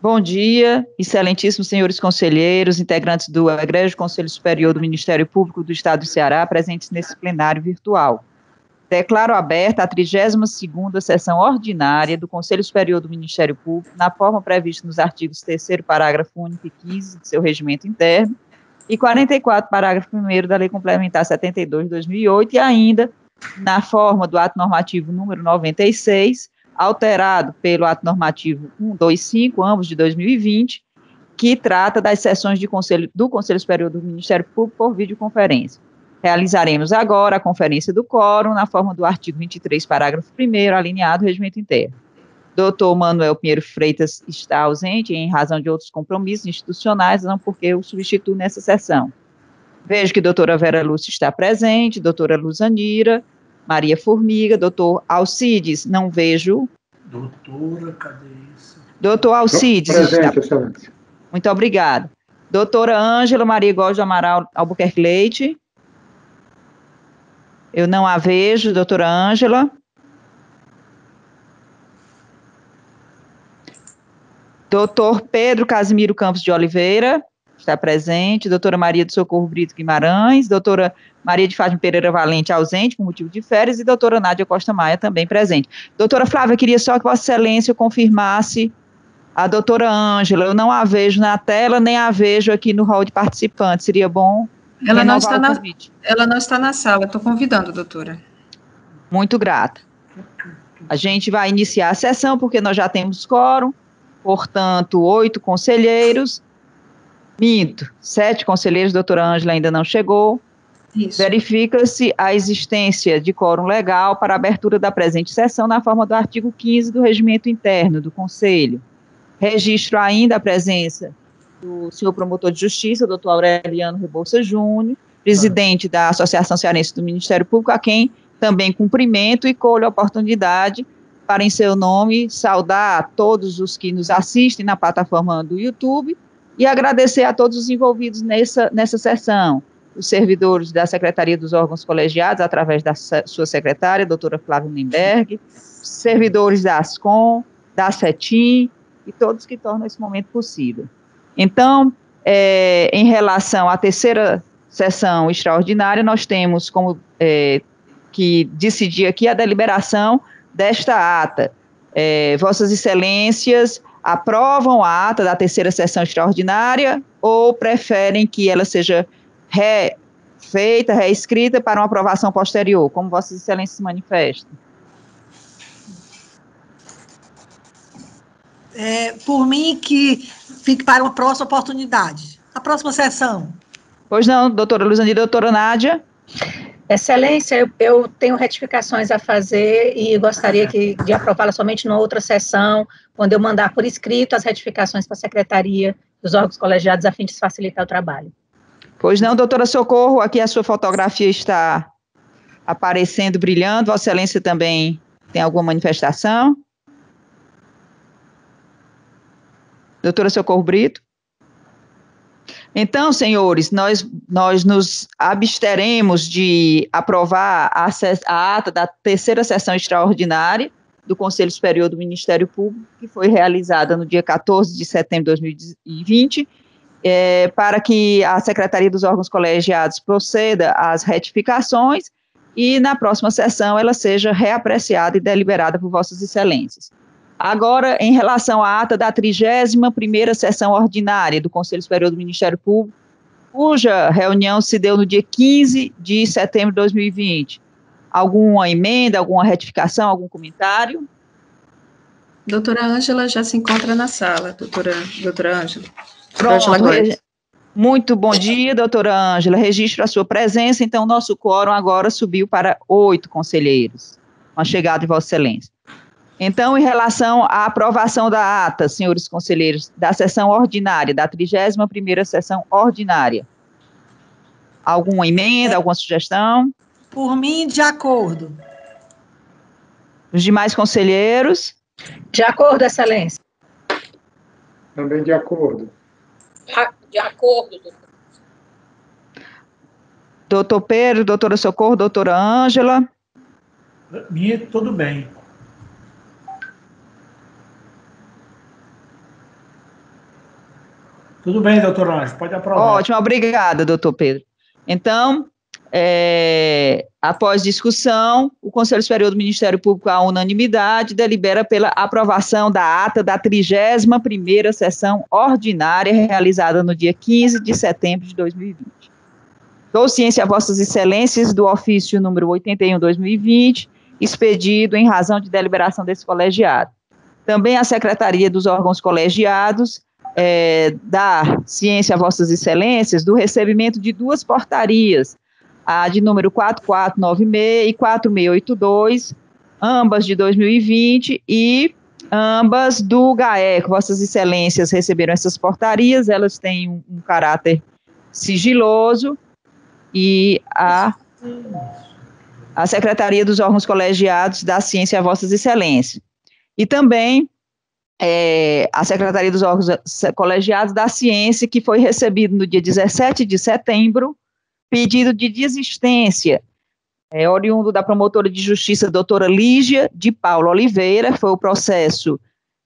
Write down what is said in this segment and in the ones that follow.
Bom dia, excelentíssimos senhores conselheiros, integrantes do Egrégio Conselho Superior do Ministério Público do Estado do Ceará, presentes nesse plenário virtual. Declaro aberta a 32ª sessão ordinária do Conselho Superior do Ministério Público, na forma prevista nos artigos 3 parágrafo único e 15 de seu regimento interno, e 44, parágrafo 1 da Lei Complementar 72 de 2008, e ainda na forma do ato normativo número 96, alterado pelo ato normativo 125, ambos de 2020, que trata das sessões conselho, do Conselho Superior do Ministério Público por videoconferência. Realizaremos agora a conferência do quórum na forma do artigo 23, parágrafo 1 alinhado regimento interno. Doutor Manuel Pinheiro Freitas está ausente em razão de outros compromissos institucionais, não porque eu substituo nessa sessão. Vejo que doutora Vera Lúcia está presente, doutora Luzanira, Maria Formiga, doutor Alcides, não vejo. Doutora, cadê isso? Doutor Alcides. Presente, excelência. Muito obrigada. Doutora Ângela Maria Góes Amaral Albuquerque Leite. Eu não a vejo, doutora Ângela. Doutor Pedro Casimiro Campos de Oliveira está presente, doutora Maria do Socorro Brito Guimarães, doutora Maria de Fátima Pereira Valente ausente por motivo de férias e doutora Nádia Costa Maia também presente. Doutora Flávia, queria só que Vossa Excelência confirmasse a doutora Ângela, eu não a vejo na tela, nem a vejo aqui no hall de participantes, seria bom ela não, está na, ela não está na sala, estou convidando, doutora. Muito grata. A gente vai iniciar a sessão, porque nós já temos quórum, portanto, oito conselheiros, Minto, sete conselheiros, doutora Ângela ainda não chegou. Verifica-se a existência de quórum legal para a abertura da presente sessão na forma do artigo 15 do regimento interno do Conselho. Registro ainda a presença do senhor promotor de justiça, doutor Aureliano Rebouça Júnior, presidente da Associação Cearense do Ministério Público, a quem também cumprimento e colho a oportunidade para, em seu nome, saudar a todos os que nos assistem na plataforma do YouTube e agradecer a todos os envolvidos nessa, nessa sessão, os servidores da Secretaria dos Órgãos Colegiados, através da sua secretária, doutora Flávia Limberg, servidores da ASCOM, da CETIM e todos que tornam esse momento possível. Então, é, em relação à terceira sessão extraordinária, nós temos como é, que decidir aqui a deliberação desta ata. É, Vossas Excelências aprovam a ata da terceira sessão extraordinária ou preferem que ela seja refeita, reescrita para uma aprovação posterior, como Vossas Excelências manifestam? É, por mim, que fique para uma próxima oportunidade. A próxima sessão. Pois não, doutora Luzani e doutora Nádia. Excelência, eu, eu, tenho retificações a fazer e gostaria que, de aprová-la somente numa outra sessão, quando eu mandar por escrito as retificações para a Secretaria dos órgãos colegiados, a fim de facilitar o trabalho. Pois não, doutora Socorro, aqui a sua fotografia está aparecendo, brilhando. Vossa Excelência também tem alguma manifestação? Doutora Socorro Brito? Então, senhores, nós, nós nos absteremos de aprovar a, a ata da terceira sessão extraordinária do Conselho Superior do Ministério Público, que foi realizada no dia 14 de setembro de 2020, é, para que a Secretaria dos Órgãos Colegiados proceda às retificações e na próxima sessão ela seja reapreciada e deliberada por Vossas Excelências. Agora, em relação à ata da 31ª sessão ordinária do Conselho Superior do Ministério Público, cuja reunião se deu no dia 15 de setembro de 2020. Alguma emenda, alguma retificação, algum comentário? Doutora Ângela já se encontra na sala, doutora, doutora Ângela. Pronto, muito bom dia, doutora Ângela. Registro a sua presença, então nosso quórum agora subiu para oito conselheiros, com a chegada de Vossa Excelência. Então, em relação à aprovação da ata, senhores conselheiros, da sessão ordinária, da 31ª sessão ordinária, alguma emenda, alguma sugestão? Por mim, de acordo. Os demais conselheiros? De acordo, excelência. Também de acordo. De acordo, doutor. Doutor Pedro, doutora Socorro, doutora Ângela? Minha, tudo bem. Tudo bem, doutor Anjo, pode aprovar. Ótimo, obrigada, doutor Pedro. Então, é, após discussão, o Conselho Superior do Ministério Público, à unanimidade, delibera pela aprovação da ata da 31ª sessão ordinária, realizada no dia 15 de setembro de 2020. Dou ciência a vossas excelências do ofício número 81-2020, expedido em razão de deliberação desse colegiado. Também a Secretaria dos órgãos colegiados é, dá ciência a vossas excelências do recebimento de duas portarias, a de número 4496 e 4682, ambas de 2020 e ambas do GAECO. Vossas excelências receberam essas portarias, elas têm um, um caráter sigiloso e a, a Secretaria dos Órgãos Colegiados dá ciência a vossas excelências. E também é, a Secretaria dos Órgãos Colegiados da Ciência, que foi recebido no dia 17 de setembro, pedido de desistência, é, oriundo da promotora de justiça, doutora Lígia de Paulo Oliveira, foi o processo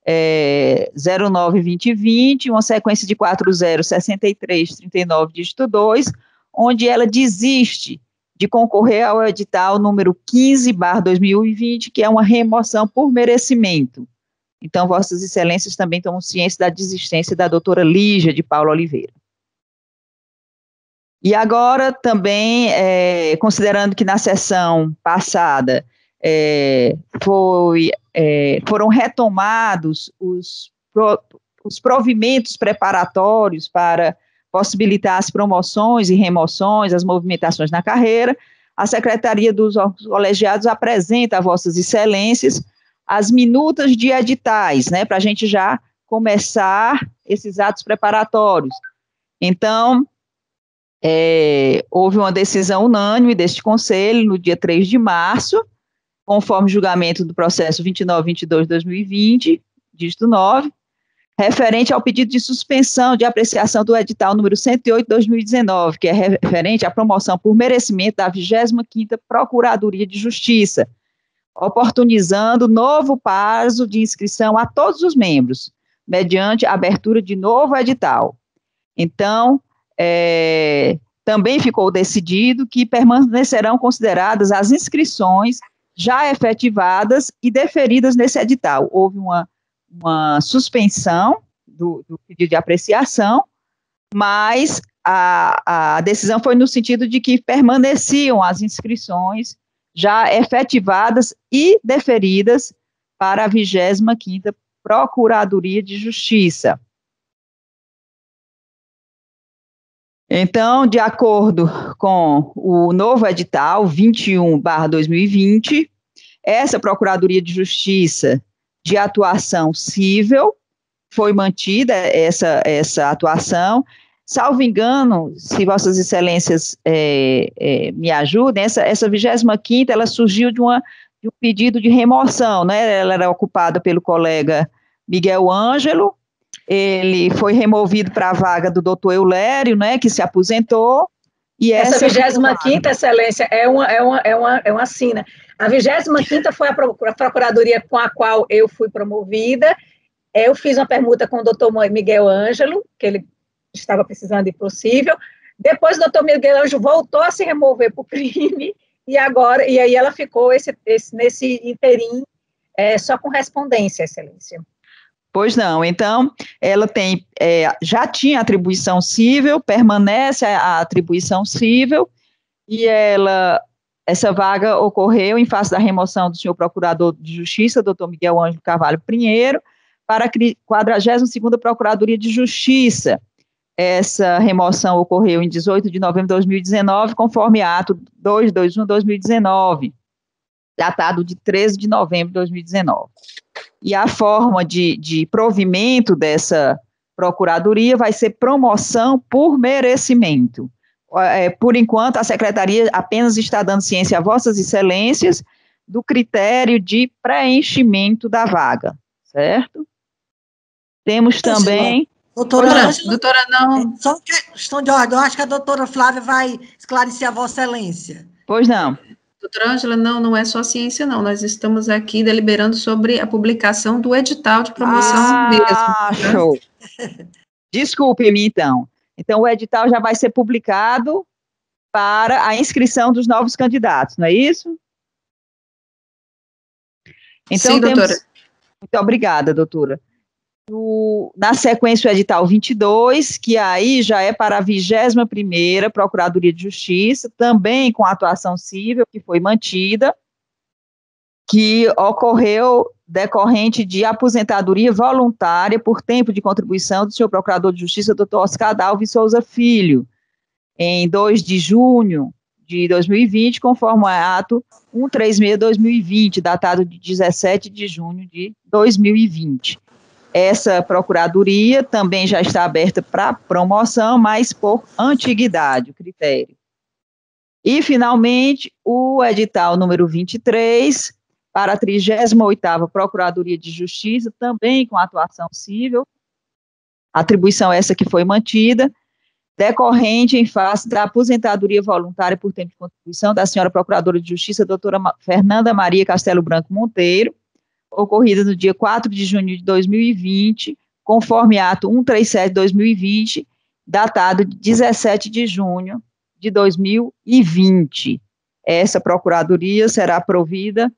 é, 09-2020, uma sequência de 406339, dígito 2, onde ela desiste de concorrer ao edital número 15, barra 2020, que é uma remoção por merecimento. Então, Vossas Excelências também tomam ciência da desistência da doutora Lígia de Paulo Oliveira. E agora também, é, considerando que na sessão passada é, foi, é, foram retomados os, pro, os provimentos preparatórios para possibilitar as promoções e remoções, as movimentações na carreira, a Secretaria dos colegiados apresenta a vossas excelências as minutas de editais, né, para a gente já começar esses atos preparatórios. Então, é, houve uma decisão unânime deste Conselho no dia 3 de março, conforme julgamento do processo 2922-2020, dígito 9, referente ao pedido de suspensão de apreciação do edital número 108-2019, que é referente à promoção por merecimento da 25ª Procuradoria de Justiça, oportunizando novo prazo de inscrição a todos os membros, mediante abertura de novo edital. Então, é, também ficou decidido que permanecerão consideradas as inscrições já efetivadas e deferidas nesse edital. Houve uma, uma suspensão do, do pedido de apreciação, mas a, a decisão foi no sentido de que permaneciam as inscrições já efetivadas e deferidas para a 25ª Procuradoria de Justiça. Então, de acordo com o novo edital 21/2020, essa Procuradoria de Justiça de atuação civil foi mantida essa essa atuação. Salvo engano, se Vossas Excelências é, é, me ajudem, essa, essa 25 ela surgiu de, uma, de um pedido de remoção, né? Ela era ocupada pelo colega Miguel Ângelo, ele foi removido para a vaga do doutor Eulério, né, que se aposentou. E essa, essa 25 Excelência, é uma, é, uma, é, uma, é uma sina. A 25 foi a procuradoria com a qual eu fui promovida. Eu fiz uma permuta com o doutor Miguel Ângelo, que ele estava precisando de possível. Depois o doutor Miguel Ângelo voltou a se remover para o crime, e agora, e aí ela ficou esse, esse, nesse interim é, só com respondência, Excelência. Pois não. Então, ela tem, é, já tinha atribuição civil, permanece a atribuição civil, e ela, essa vaga ocorreu em face da remoção do senhor procurador de justiça, doutor Miguel Ângelo Carvalho Pinheiro, para a 42ª Procuradoria de Justiça. Essa remoção ocorreu em 18 de novembro de 2019, conforme ato 221-2019, datado de 13 de novembro de 2019 e a forma de, de provimento dessa procuradoria vai ser promoção por merecimento. É, por enquanto, a secretaria apenas está dando ciência a vossas excelências do critério de preenchimento da vaga, certo? Temos também. Doutora, Ângela, doutora, não. Só questão de ordem, eu acho que a doutora Flávia vai esclarecer a vossa excelência. Pois não. Doutora Ângela, não, não é só ciência, não. Nós estamos aqui deliberando sobre a publicação do edital de promoção ah, mesmo. Ah, show. Desculpe-me, então. Então, o edital já vai ser publicado para a inscrição dos novos candidatos, não é isso? Então, Sim, temos... doutora. Muito obrigada, doutora. O, na sequência, o edital 22, que aí já é para a 21ª Procuradoria de Justiça, também com atuação civil, que foi mantida, que ocorreu decorrente de aposentadoria voluntária por tempo de contribuição do senhor Procurador de Justiça, doutor Oscar Dalves Souza Filho, em 2 de junho de 2020, conforme o ato 136-2020, datado de 17 de junho de 2020. Essa procuradoria também já está aberta para promoção, mas por antiguidade, o critério. E, finalmente, o edital número 23, para a 38ª Procuradoria de Justiça, também com atuação civil, atribuição essa que foi mantida, decorrente em face da aposentadoria voluntária por tempo de contribuição da senhora Procuradora de Justiça, doutora Fernanda Maria Castelo Branco Monteiro, ocorrida no dia 4 de junho de 2020, conforme ato 137-2020, datado de 17 de junho de 2020. Essa procuradoria será provida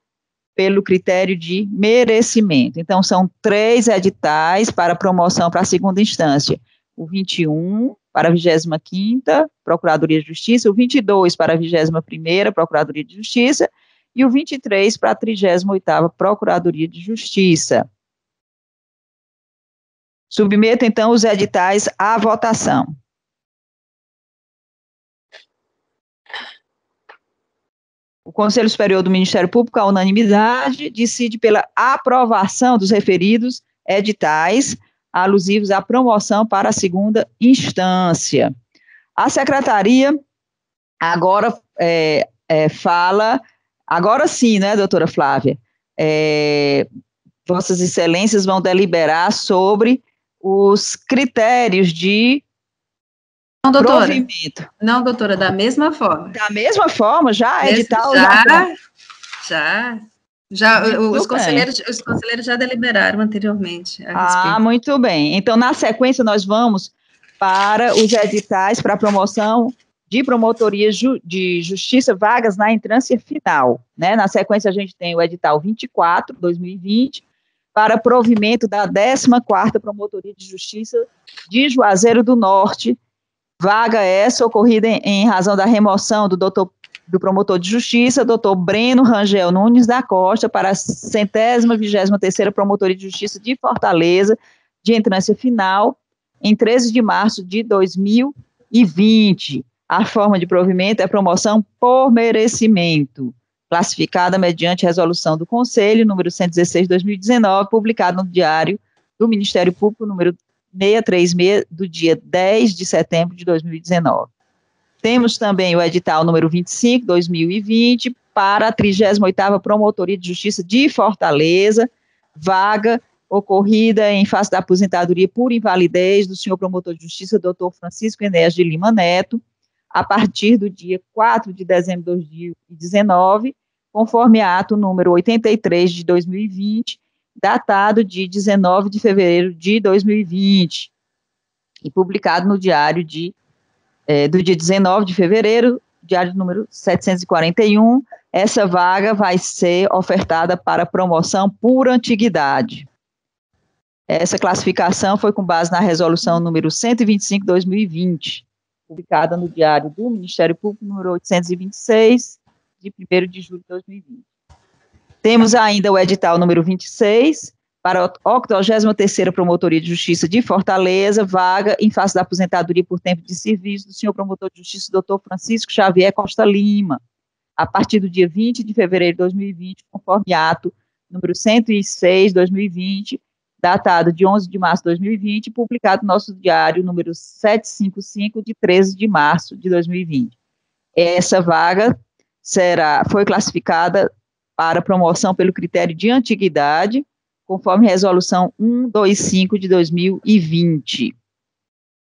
pelo critério de merecimento. Então, são três editais para promoção para a segunda instância. O 21 para a 25ª Procuradoria de Justiça, o 22 para a 21ª Procuradoria de Justiça e o 23 para a 38ª Procuradoria de Justiça. Submeto, então, os editais à votação. O Conselho Superior do Ministério Público, à unanimidade, decide pela aprovação dos referidos editais alusivos à promoção para a segunda instância. A Secretaria agora é, é, fala Agora sim, né, doutora Flávia? É, Vossas Excelências vão deliberar sobre os critérios de não, doutora. Provimento. Não, doutora, da mesma forma. Da mesma forma, já, edital? Já, já. Já, já os, conselheiros, os conselheiros já deliberaram anteriormente. ah, muito bem. Então, na sequência, nós vamos para os editais para promoção de promotoria ju de justiça, vagas na entrância final. Né? Na sequência, a gente tem o edital 24, 2020, para provimento da 14ª Promotoria de Justiça de Juazeiro do Norte, vaga essa ocorrida em, em razão da remoção do doutor do promotor de justiça, doutor Breno Rangel Nunes da Costa, para a centésima, vigésima terceira Promotoria de Justiça de Fortaleza, de entrância final, em 13 de março de 2020. A forma de provimento é promoção por merecimento, classificada mediante resolução do Conselho, número 116 de 2019, publicado no Diário do Ministério Público, número 636, do dia 10 de setembro de 2019. Temos também o edital número 25, 2020, para a 38ª Promotoria de Justiça de Fortaleza, vaga ocorrida em face da aposentadoria por invalidez do senhor promotor de justiça, doutor Francisco Enéas de Lima Neto, a partir do dia 4 de dezembro de 2019, conforme ato número 83 de 2020, datado de 19 de fevereiro de 2020, e publicado no diário de, é, do dia 19 de fevereiro, diário número 741, essa vaga vai ser ofertada para promoção por antiguidade. Essa classificação foi com base na resolução número 125/2020 publicada no Diário do Ministério Público, número 826, de 1 de julho de 2020. Temos ainda o edital número 26, para a 83ª Promotoria de Justiça de Fortaleza, vaga em face da aposentadoria por tempo de serviço do senhor promotor de justiça, doutor Francisco Xavier Costa Lima, a partir do dia 20 de fevereiro de 2020, conforme ato número 106, 2020, datado de 11 de março de 2020, publicado no nosso diário número 755, de 13 de março de 2020. Essa vaga será, foi classificada para promoção pelo critério de antiguidade, conforme resolução 125 de 2020.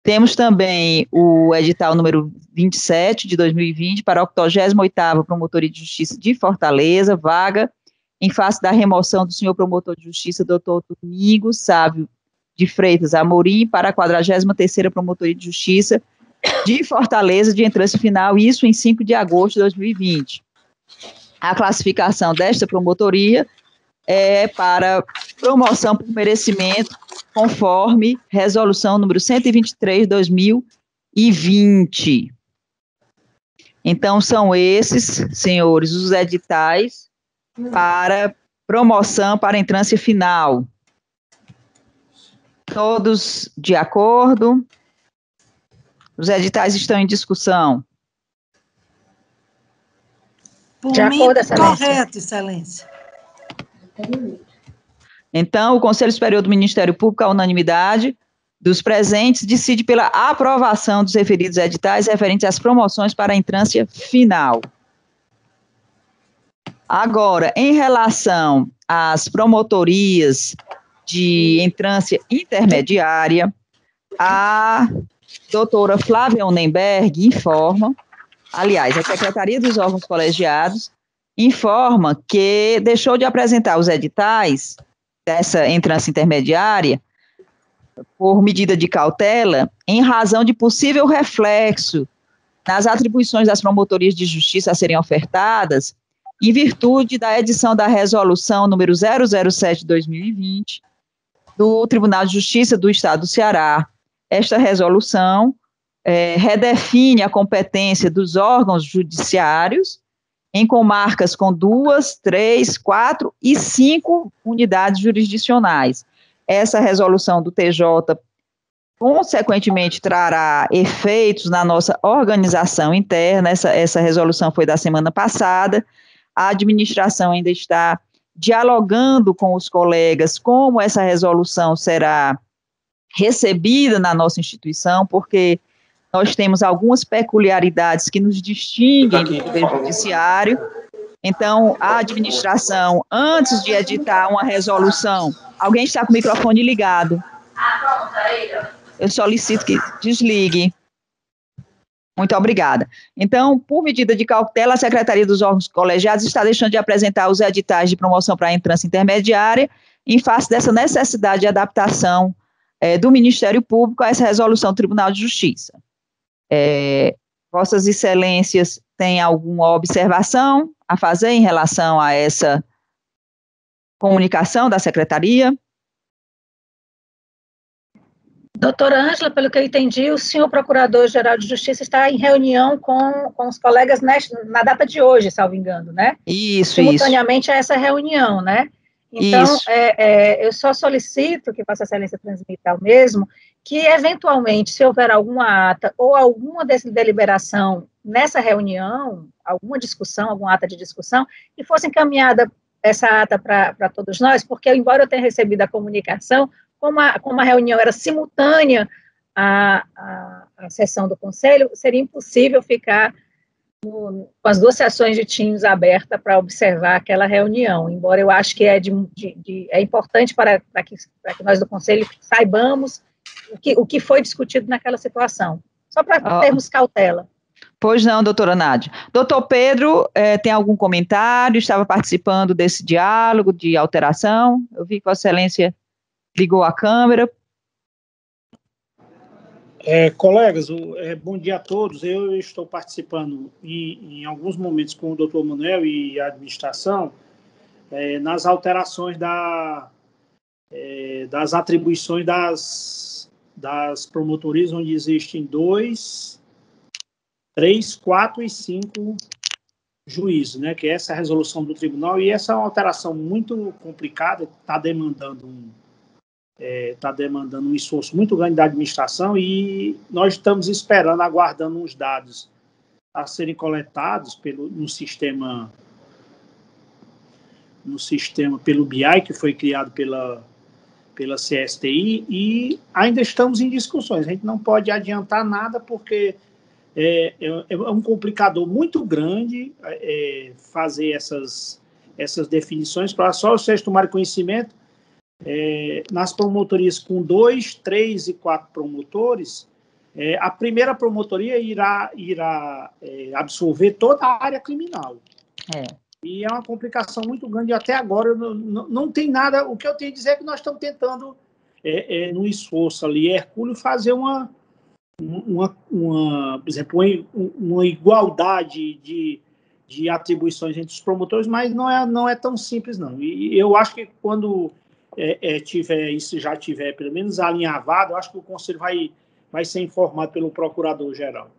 Temos também o edital número 27 de 2020 para a 88ª Promotoria de Justiça de Fortaleza, vaga em face da remoção do senhor promotor de justiça, doutor Domingos Sávio de Freitas Amorim para a 43ª Promotoria de Justiça de Fortaleza de entrância final, isso em 5 de agosto de 2020. A classificação desta promotoria é para promoção por merecimento, conforme resolução número 123 2020. Então, são esses, senhores, os editais para promoção para entrância final. Todos de acordo? Os editais estão em discussão. Por de mim, acordo, excelência. correto, excelência. Então, o Conselho Superior do Ministério Público, à unanimidade dos presentes, decide pela aprovação dos referidos editais referentes às promoções para a entrância final. Agora, em relação às promotorias de entrância intermediária, a doutora Flávia Onenberg informa, aliás, a Secretaria dos Órgãos Colegiados informa que deixou de apresentar os editais dessa entrância intermediária por medida de cautela em razão de possível reflexo nas atribuições das promotorias de justiça a serem ofertadas em virtude da edição da resolução número 007/2020 do Tribunal de Justiça do Estado do Ceará. Esta resolução é, redefine a competência dos órgãos judiciários em comarcas com duas, três, quatro e cinco unidades jurisdicionais. Essa resolução do TJ, consequentemente, trará efeitos na nossa organização interna. Essa, essa resolução foi da semana passada. A administração ainda está dialogando com os colegas como essa resolução será recebida na nossa instituição, porque nós temos algumas peculiaridades que nos distinguem do Poder Judiciário. Então, a administração, antes de editar uma resolução, alguém está com o microfone ligado. Eu solicito que desligue. Muito obrigada. Então, por medida de cautela, a Secretaria dos Órgãos Colegiados está deixando de apresentar os editais de promoção para a entrância intermediária em face dessa necessidade de adaptação é, do Ministério Público a essa resolução do Tribunal de Justiça. É, Vossas Excelências têm alguma observação a fazer em relação a essa comunicação da Secretaria? Doutora Ângela, pelo que eu entendi, o senhor Procurador-Geral de Justiça está em reunião com, com os colegas neste, na data de hoje, salvo engano, né? Isso, Simultaneamente isso. a essa reunião, né? Então, é, é, eu só solicito que Vossa Excelência transmita o mesmo, que, eventualmente, se houver alguma ata ou alguma deliberação nessa reunião, alguma discussão, alguma ata de discussão, que fosse encaminhada essa ata para todos nós, porque, embora eu tenha recebido a comunicação, como a, como a reunião era simultânea à, à, à sessão do Conselho, seria impossível ficar no, com as duas sessões de Teams abertas para observar aquela reunião, embora eu acho que é, de, de, de, é importante para, para, que, para que nós do Conselho saibamos o que, o que foi discutido naquela situação, só para oh. termos cautela. Pois não, doutora Nádia. Doutor Pedro, eh, tem algum comentário? Estava participando desse diálogo de alteração? Eu vi que Vossa Excelência ligou a câmera. É, colegas, é, bom dia a todos. Eu estou participando em, em, alguns momentos com o doutor Manuel e a administração é, nas alterações da, é, das atribuições das das promotorias onde existem dois, três, quatro e cinco juízes, né? Que é essa resolução do tribunal e essa é uma alteração muito complicada, está demandando um está é, demandando um esforço muito grande da administração e nós estamos esperando, aguardando uns dados a serem coletados pelo no sistema no sistema pelo BI que foi criado pela pela CSTI e ainda estamos em discussões. A gente não pode adiantar nada porque é, é, é um complicador muito grande é, fazer essas, essas definições para só vocês tomarem conhecimento. É, nas promotorias com dois, três e quatro promotores, é, a primeira promotoria irá, irá é, absorver toda a área criminal. É. E é uma complicação muito grande. Até agora não, não, não tem nada. O que eu tenho a dizer é que nós estamos tentando é, é, no esforço ali, Hercúleo fazer uma, uma, uma, por exemplo, uma igualdade de, de atribuições entre os promotores, mas não é, não é tão simples, não. E eu acho que quando é, é, tiver isso já tiver pelo menos alinhavado, eu acho que o conselho vai, vai ser informado pelo procurador-geral.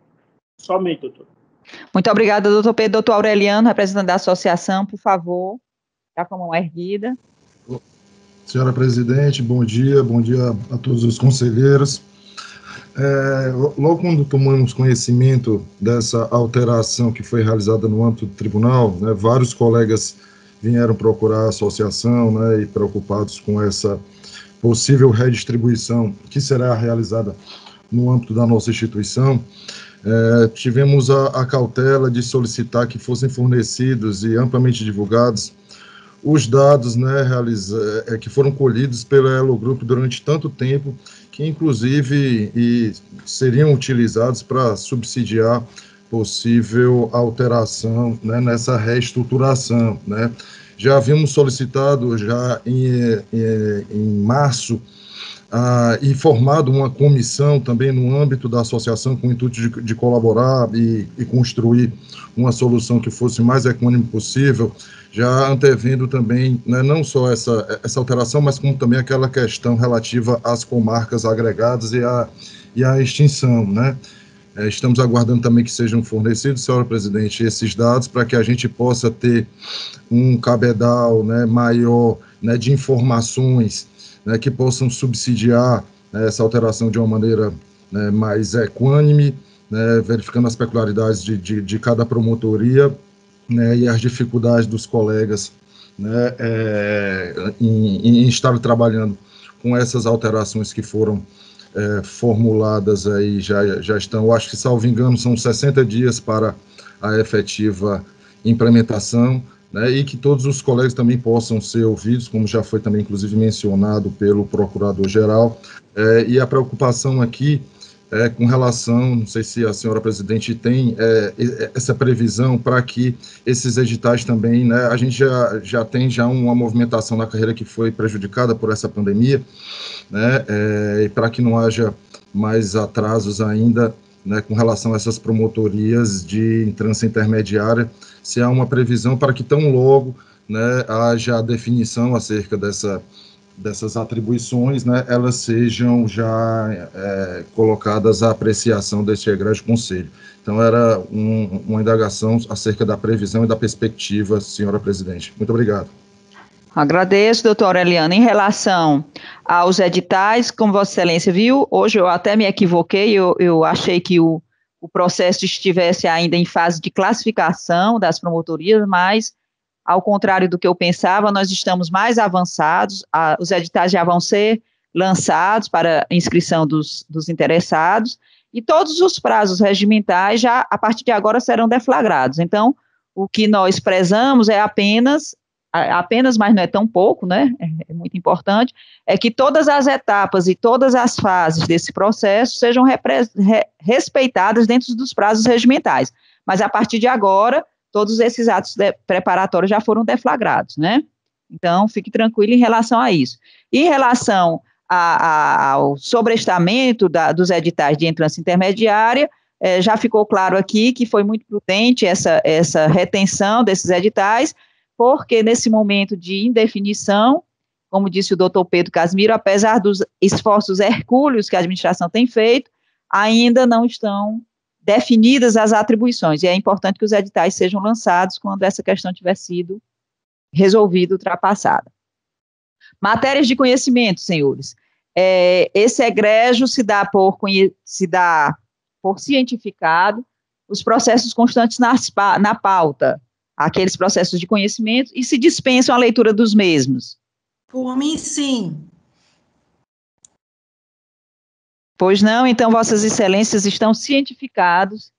Somente, doutor. Muito obrigada, doutor Pedro. Doutor Aureliano, representante da associação, por favor, está com a mão erguida. Senhora presidente, bom dia, bom dia a todos os conselheiros. É, logo quando tomamos conhecimento dessa alteração que foi realizada no âmbito do tribunal, né, vários colegas vieram procurar a associação né, e preocupados com essa possível redistribuição que será realizada no âmbito da nossa instituição. É, tivemos a, a cautela de solicitar que fossem fornecidos e amplamente divulgados os dados né, é, que foram colhidos pelo Elo Grupo durante tanto tempo, que inclusive e seriam utilizados para subsidiar possível alteração né, nessa reestruturação. Né. Já havíamos solicitado já em, em, em março ah, e formado uma comissão também no âmbito da associação com o intuito de, de colaborar e, e, construir uma solução que fosse mais econômica possível, já antevendo também né, não só essa, essa alteração, mas como também aquela questão relativa às comarcas agregadas e à, e extinção, né? É, estamos aguardando também que sejam fornecidos, senhora presidente, esses dados para que a gente possa ter um cabedal né, maior né, de informações né, que possam subsidiar né, essa alteração de uma maneira né, mais equânime, né, verificando as peculiaridades de, de, de cada promotoria e as dificuldades dos colegas é, em, em, estar trabalhando com essas alterações que foram é, formuladas aí, já, já estão, acho que, salvo engano, são 60 dias para a efetiva implementação, né, e que todos os colegas também possam ser ouvidos, como já foi também, inclusive, mencionado pelo Procurador-Geral, é, e a preocupação aqui é, com relação, não sei se a senhora presidente tem é, essa previsão para que esses editais também, né, a gente já, já tem já uma movimentação na carreira que foi prejudicada por essa pandemia, né, é, e para que não haja mais atrasos ainda, né, com relação a essas promotorias de entrância intermediária, se há uma previsão para que tão logo né, haja a definição acerca dessa dessas atribuições, né, elas sejam já é, colocadas à apreciação deste egrégio conselho. Então, era um, uma indagação acerca da previsão e da perspectiva, senhora presidente. Muito obrigado. Agradeço, doutora Eliana. Em relação aos editais, como Vossa Excelência viu, hoje eu até me equivoquei, eu, eu achei que o, o processo estivesse ainda em fase de classificação das promotorias, mas ao contrário do que eu pensava, nós estamos mais avançados, a, os editais já vão ser lançados para inscrição dos, dos interessados, e todos os prazos regimentais já, a partir de agora, serão deflagrados. Então, o que nós prezamos é apenas, apenas, mas não é tão pouco, né, é, é muito importante, é que todas as etapas e todas as fases desse processo sejam respeitadas dentro dos prazos regimentais. Mas, a partir de agora, todos esses atos preparatórios já foram deflagrados, né? Então, fique tranquilo em relação a isso. Em relação a, a, ao sobrestamento da, dos editais de entrância intermediária, é, já ficou claro aqui que foi muito prudente essa, essa retenção desses editais, porque nesse momento de indefinição, como disse o doutor Pedro Casmiro, apesar dos esforços hercúleos que a administração tem feito, ainda não estão definidas as atribuições, e é importante que os editais sejam lançados quando essa questão tiver sido resolvida, ultrapassada. Matérias de conhecimento, senhores. É, esse egrégio se dá por, se dá por cientificado os processos constantes nas, na pauta, aqueles processos de conhecimento, e se dispensam a leitura dos mesmos. Por mim, sim. Pois não, então vossas excelências estão cientificados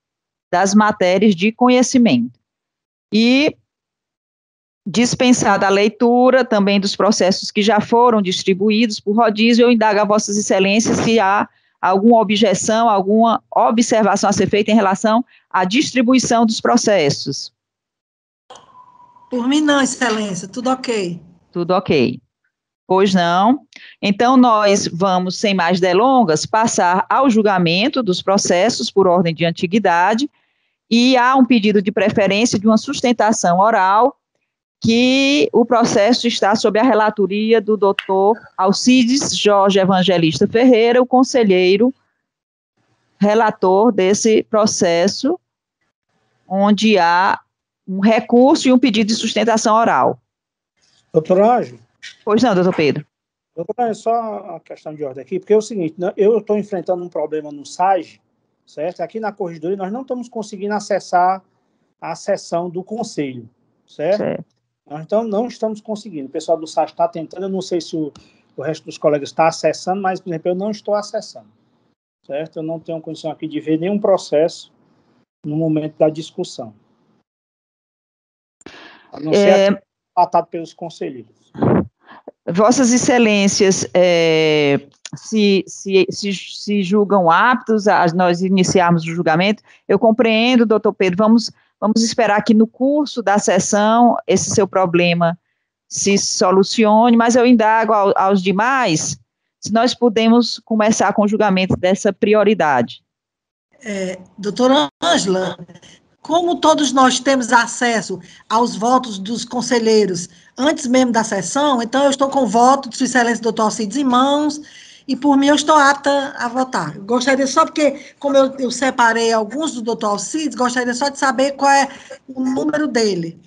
das matérias de conhecimento. E dispensada a leitura também dos processos que já foram distribuídos por rodízio, eu indago a vossas excelências se há alguma objeção, alguma observação a ser feita em relação à distribuição dos processos. Por mim não, excelência, tudo ok. Tudo ok. Pois não. Então, nós vamos, sem mais delongas, passar ao julgamento dos processos por ordem de antiguidade e há um pedido de preferência de uma sustentação oral que o processo está sob a relatoria do doutor Alcides Jorge Evangelista Ferreira, o conselheiro relator desse processo, onde há um recurso e um pedido de sustentação oral. Doutor Ângelo? Pois não, doutor Pedro. Doutor, é só a questão de ordem aqui, porque é o seguinte, né, eu estou enfrentando um problema no SAG, certo? Aqui na corregedoria nós não estamos conseguindo acessar a sessão do conselho, certo? certo. Nós então não estamos conseguindo. O pessoal do SAG está tentando, eu não sei se o, o resto dos colegas está acessando, mas, por exemplo, eu não estou acessando, certo? Eu não tenho condição aqui de ver nenhum processo no momento da discussão. A não é... ser tratado pelos conselheiros. Vossas Excelências é, se, se, se, se, julgam aptos a nós iniciarmos o julgamento. Eu compreendo, doutor Pedro, vamos, vamos esperar que no curso da sessão esse seu problema se solucione, mas eu indago ao, aos demais se nós podemos começar com o julgamento dessa prioridade. É, doutora Ângela, como todos nós temos acesso aos votos dos conselheiros antes mesmo da sessão, então eu estou com o voto de Sua Excelência doutor Alcides em mãos, e por mim eu estou apta a votar. Gostaria só, porque, como eu, eu separei alguns do doutor Alcides, gostaria só de saber qual é o número dele,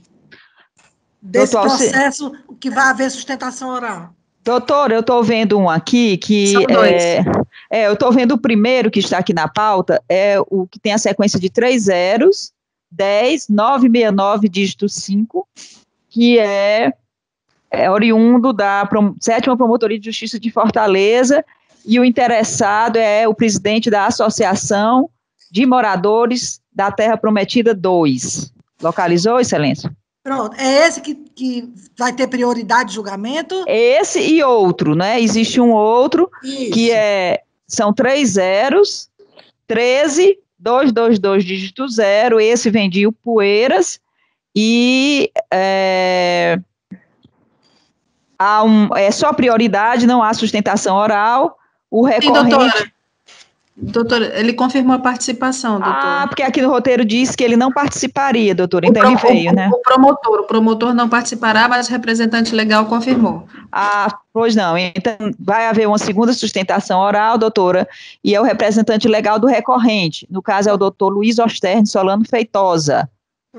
desse doutor processo Alcides. que vai haver sustentação oral. Doutor, eu estou vendo um aqui que. É, é, eu estou vendo o primeiro que está aqui na pauta, é o que tem a sequência de três zeros, 10, 969, dígito 5, que é, é oriundo da prom sétima Promotoria de Justiça de Fortaleza, e o interessado é o presidente da Associação de Moradores da Terra Prometida 2. Localizou, Excelência? Pronto, é esse que, que vai ter prioridade de julgamento? Esse e outro, né? Existe um outro Isso. que é são três zeros, 13, 222 dígito zero, esse vendia o Poeiras, e é, há um, é só prioridade, não há sustentação oral. O recorrente. Sim, doutora. Doutor, ele confirmou a participação, doutor. Ah, porque aqui no roteiro diz que ele não participaria, doutor, então ele veio, o, né? O promotor, o promotor não participará, mas o representante legal confirmou. Ah, pois não. Então, vai haver uma segunda sustentação oral, doutora, e é o representante legal do recorrente. No caso, é o doutor Luiz Osterne Solano Feitosa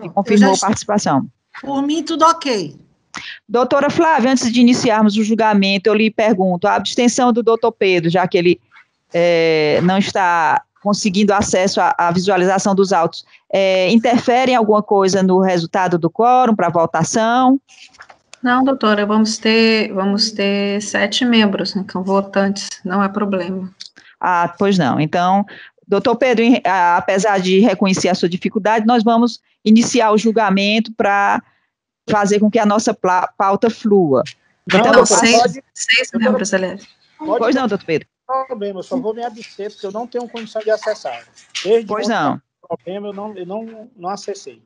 e confirmou a participação. Por mim, tudo ok. Doutora Flávia, antes de iniciarmos o julgamento, eu lhe pergunto, a abstenção do doutor Pedro, já que ele é, não está conseguindo acesso à, à visualização dos autos, é, interfere em alguma coisa no resultado do quórum para votação? Não, doutora, vamos ter, vamos ter sete membros, são votantes, não há problema. Ah, pois não. Então, doutor Pedro, apesar de reconhecer a sua dificuldade, nós vamos iniciar o julgamento para fazer com que a nossa pauta flua. Não, então, seis, pode, seis membros, aliás. Pois não, doutor Pedro. Problema, eu só vou me abster, porque eu não tenho condição de acessar. Desde pois não. problema, eu não, eu não, não acessei.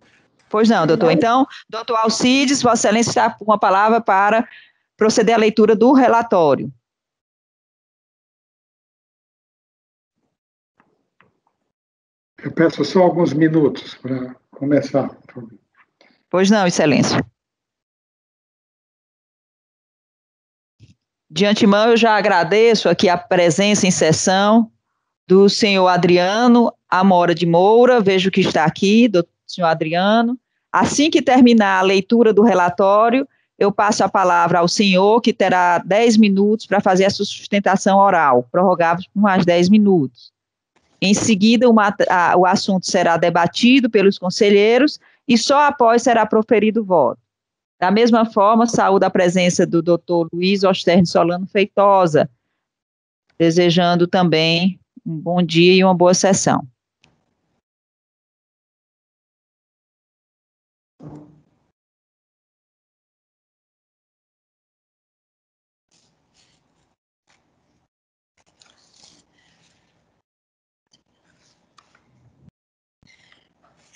Pois não, doutor. Então, doutor Alcides, Vossa Excelência está com uma palavra para proceder à leitura do relatório. Eu peço só alguns minutos para começar. Pois não, Excelência. De antemão, eu já agradeço aqui a presença em sessão do senhor Adriano Amora de Moura, vejo que está aqui, do senhor Adriano. Assim que terminar a leitura do relatório, eu passo a palavra ao senhor, que terá 10 minutos para fazer a sustentação oral, prorrogável por mais 10 minutos. Em seguida, uma, a, o assunto será debatido pelos conselheiros e só após será proferido o voto. Da mesma forma, saúdo a presença do doutor Luiz Osterne Solano Feitosa, desejando também um bom dia e uma boa sessão.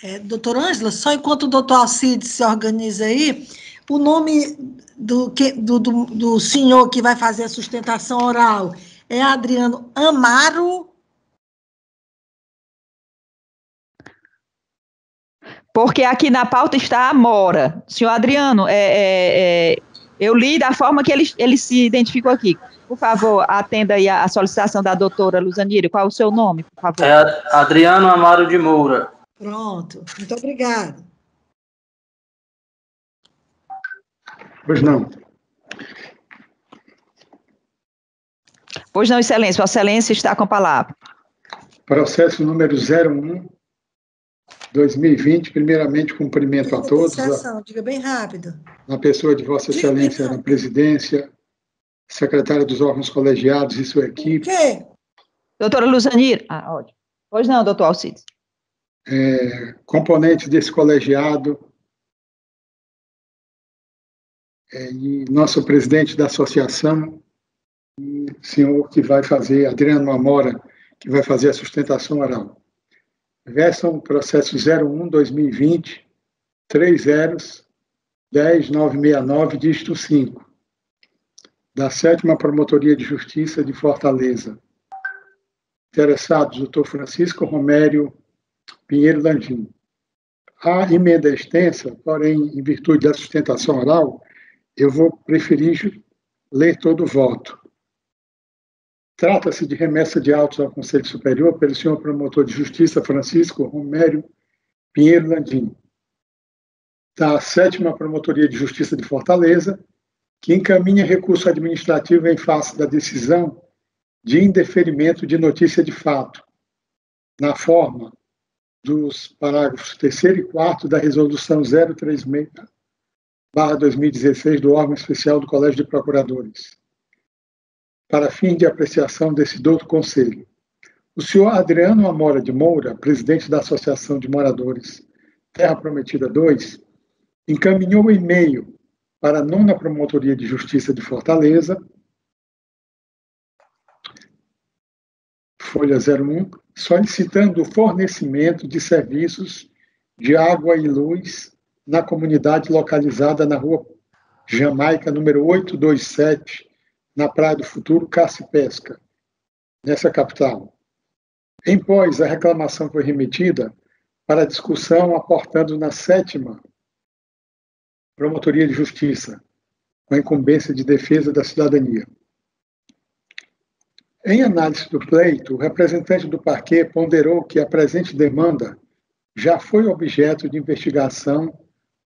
É, doutor Ângela, só enquanto o doutor Alcides se organiza aí, o nome do, que, do, do, do senhor que vai fazer a sustentação oral é Adriano Amaro. Porque aqui na pauta está a Mora. Senhor Adriano, é, é, é, eu li da forma que ele, ele se identificou aqui. Por favor, atenda aí a, a solicitação da doutora Luzaniri. Qual é o seu nome, por favor? É Adriano Amaro de Moura. Pronto, muito obrigada. Pois não. Pois não, Excelência. Vossa Excelência está com a palavra. Processo número 01, 2020. Primeiramente, cumprimento a todos. Sessão, diga bem rápido. Na pessoa de Vossa Excelência na presidência, secretária dos órgãos colegiados e sua equipe. O quê? Doutora Luzanir. Ah, ótimo. Pois não, doutor Alcides. É, componentes desse colegiado, é, e nosso presidente da associação, o senhor que vai fazer, Adriano Amora, que vai fazer a sustentação oral. Versam processo 01-2020, 3 zeros, 10969, dígito 5, da sétima Promotoria de Justiça de Fortaleza. Interessados, doutor Francisco Romério Pinheiro Landim. A emenda extensa, porém, em virtude da sustentação oral, eu vou preferir ler todo o voto. Trata-se de remessa de autos ao Conselho Superior pelo senhor promotor de justiça Francisco Romério Pinheiro Landim, da sétima Promotoria de Justiça de Fortaleza, que encaminha recurso administrativo em face da decisão de indeferimento de notícia de fato, na forma dos parágrafos 3 e 4 da Resolução 036 2016 do órgão especial do Colégio de Procuradores, para fim de apreciação desse douto conselho. O senhor Adriano Amora de Moura, presidente da Associação de Moradores Terra Prometida 2, encaminhou o um e-mail para a nona Promotoria de Justiça de Fortaleza, folha 01, solicitando o fornecimento de serviços de água e luz na comunidade localizada na rua Jamaica, número 827, na Praia do Futuro, Caça e Pesca, nessa capital. Em pós, a reclamação foi remetida para discussão, aportando na sétima Promotoria de Justiça, com a incumbência de defesa da cidadania. Em análise do pleito, o representante do parquê ponderou que a presente demanda já foi objeto de investigação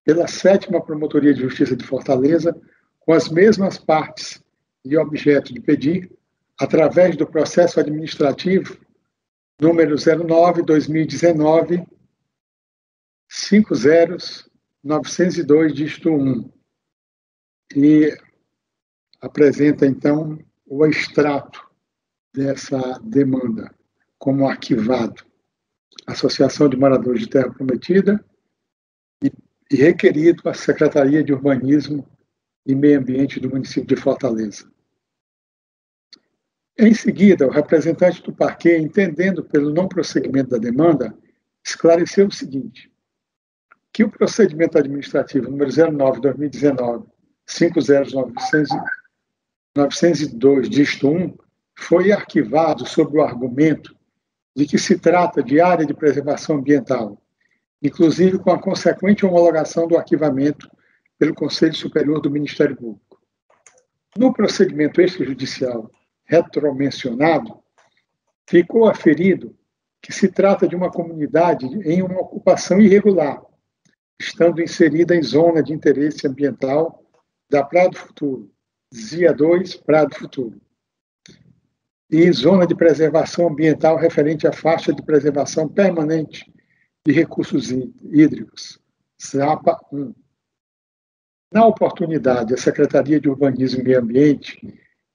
pela sétima Promotoria de Justiça de Fortaleza, com as mesmas partes e objeto de pedir, através do processo administrativo número 09-2019, 50902, dígito 1. E apresenta, então, o extrato dessa demanda como arquivado. Associação de Moradores de Terra Prometida, e requerido à Secretaria de Urbanismo e Meio Ambiente do município de Fortaleza. Em seguida, o representante do parquê, entendendo pelo não prosseguimento da demanda, esclareceu o seguinte: que o procedimento administrativo número 09/2019 50902 dígito 1 foi arquivado sob o argumento de que se trata de área de preservação ambiental inclusive com a consequente homologação do arquivamento pelo Conselho Superior do Ministério Público. No procedimento extrajudicial retromencionado, ficou aferido que se trata de uma comunidade em uma ocupação irregular, estando inserida em zona de interesse ambiental da Praia do Futuro, ZIA 2, Praia do Futuro, e zona de preservação ambiental referente à faixa de preservação permanente de Recursos Hídricos, SAPA 1. Na oportunidade, a Secretaria de Urbanismo e Meio Ambiente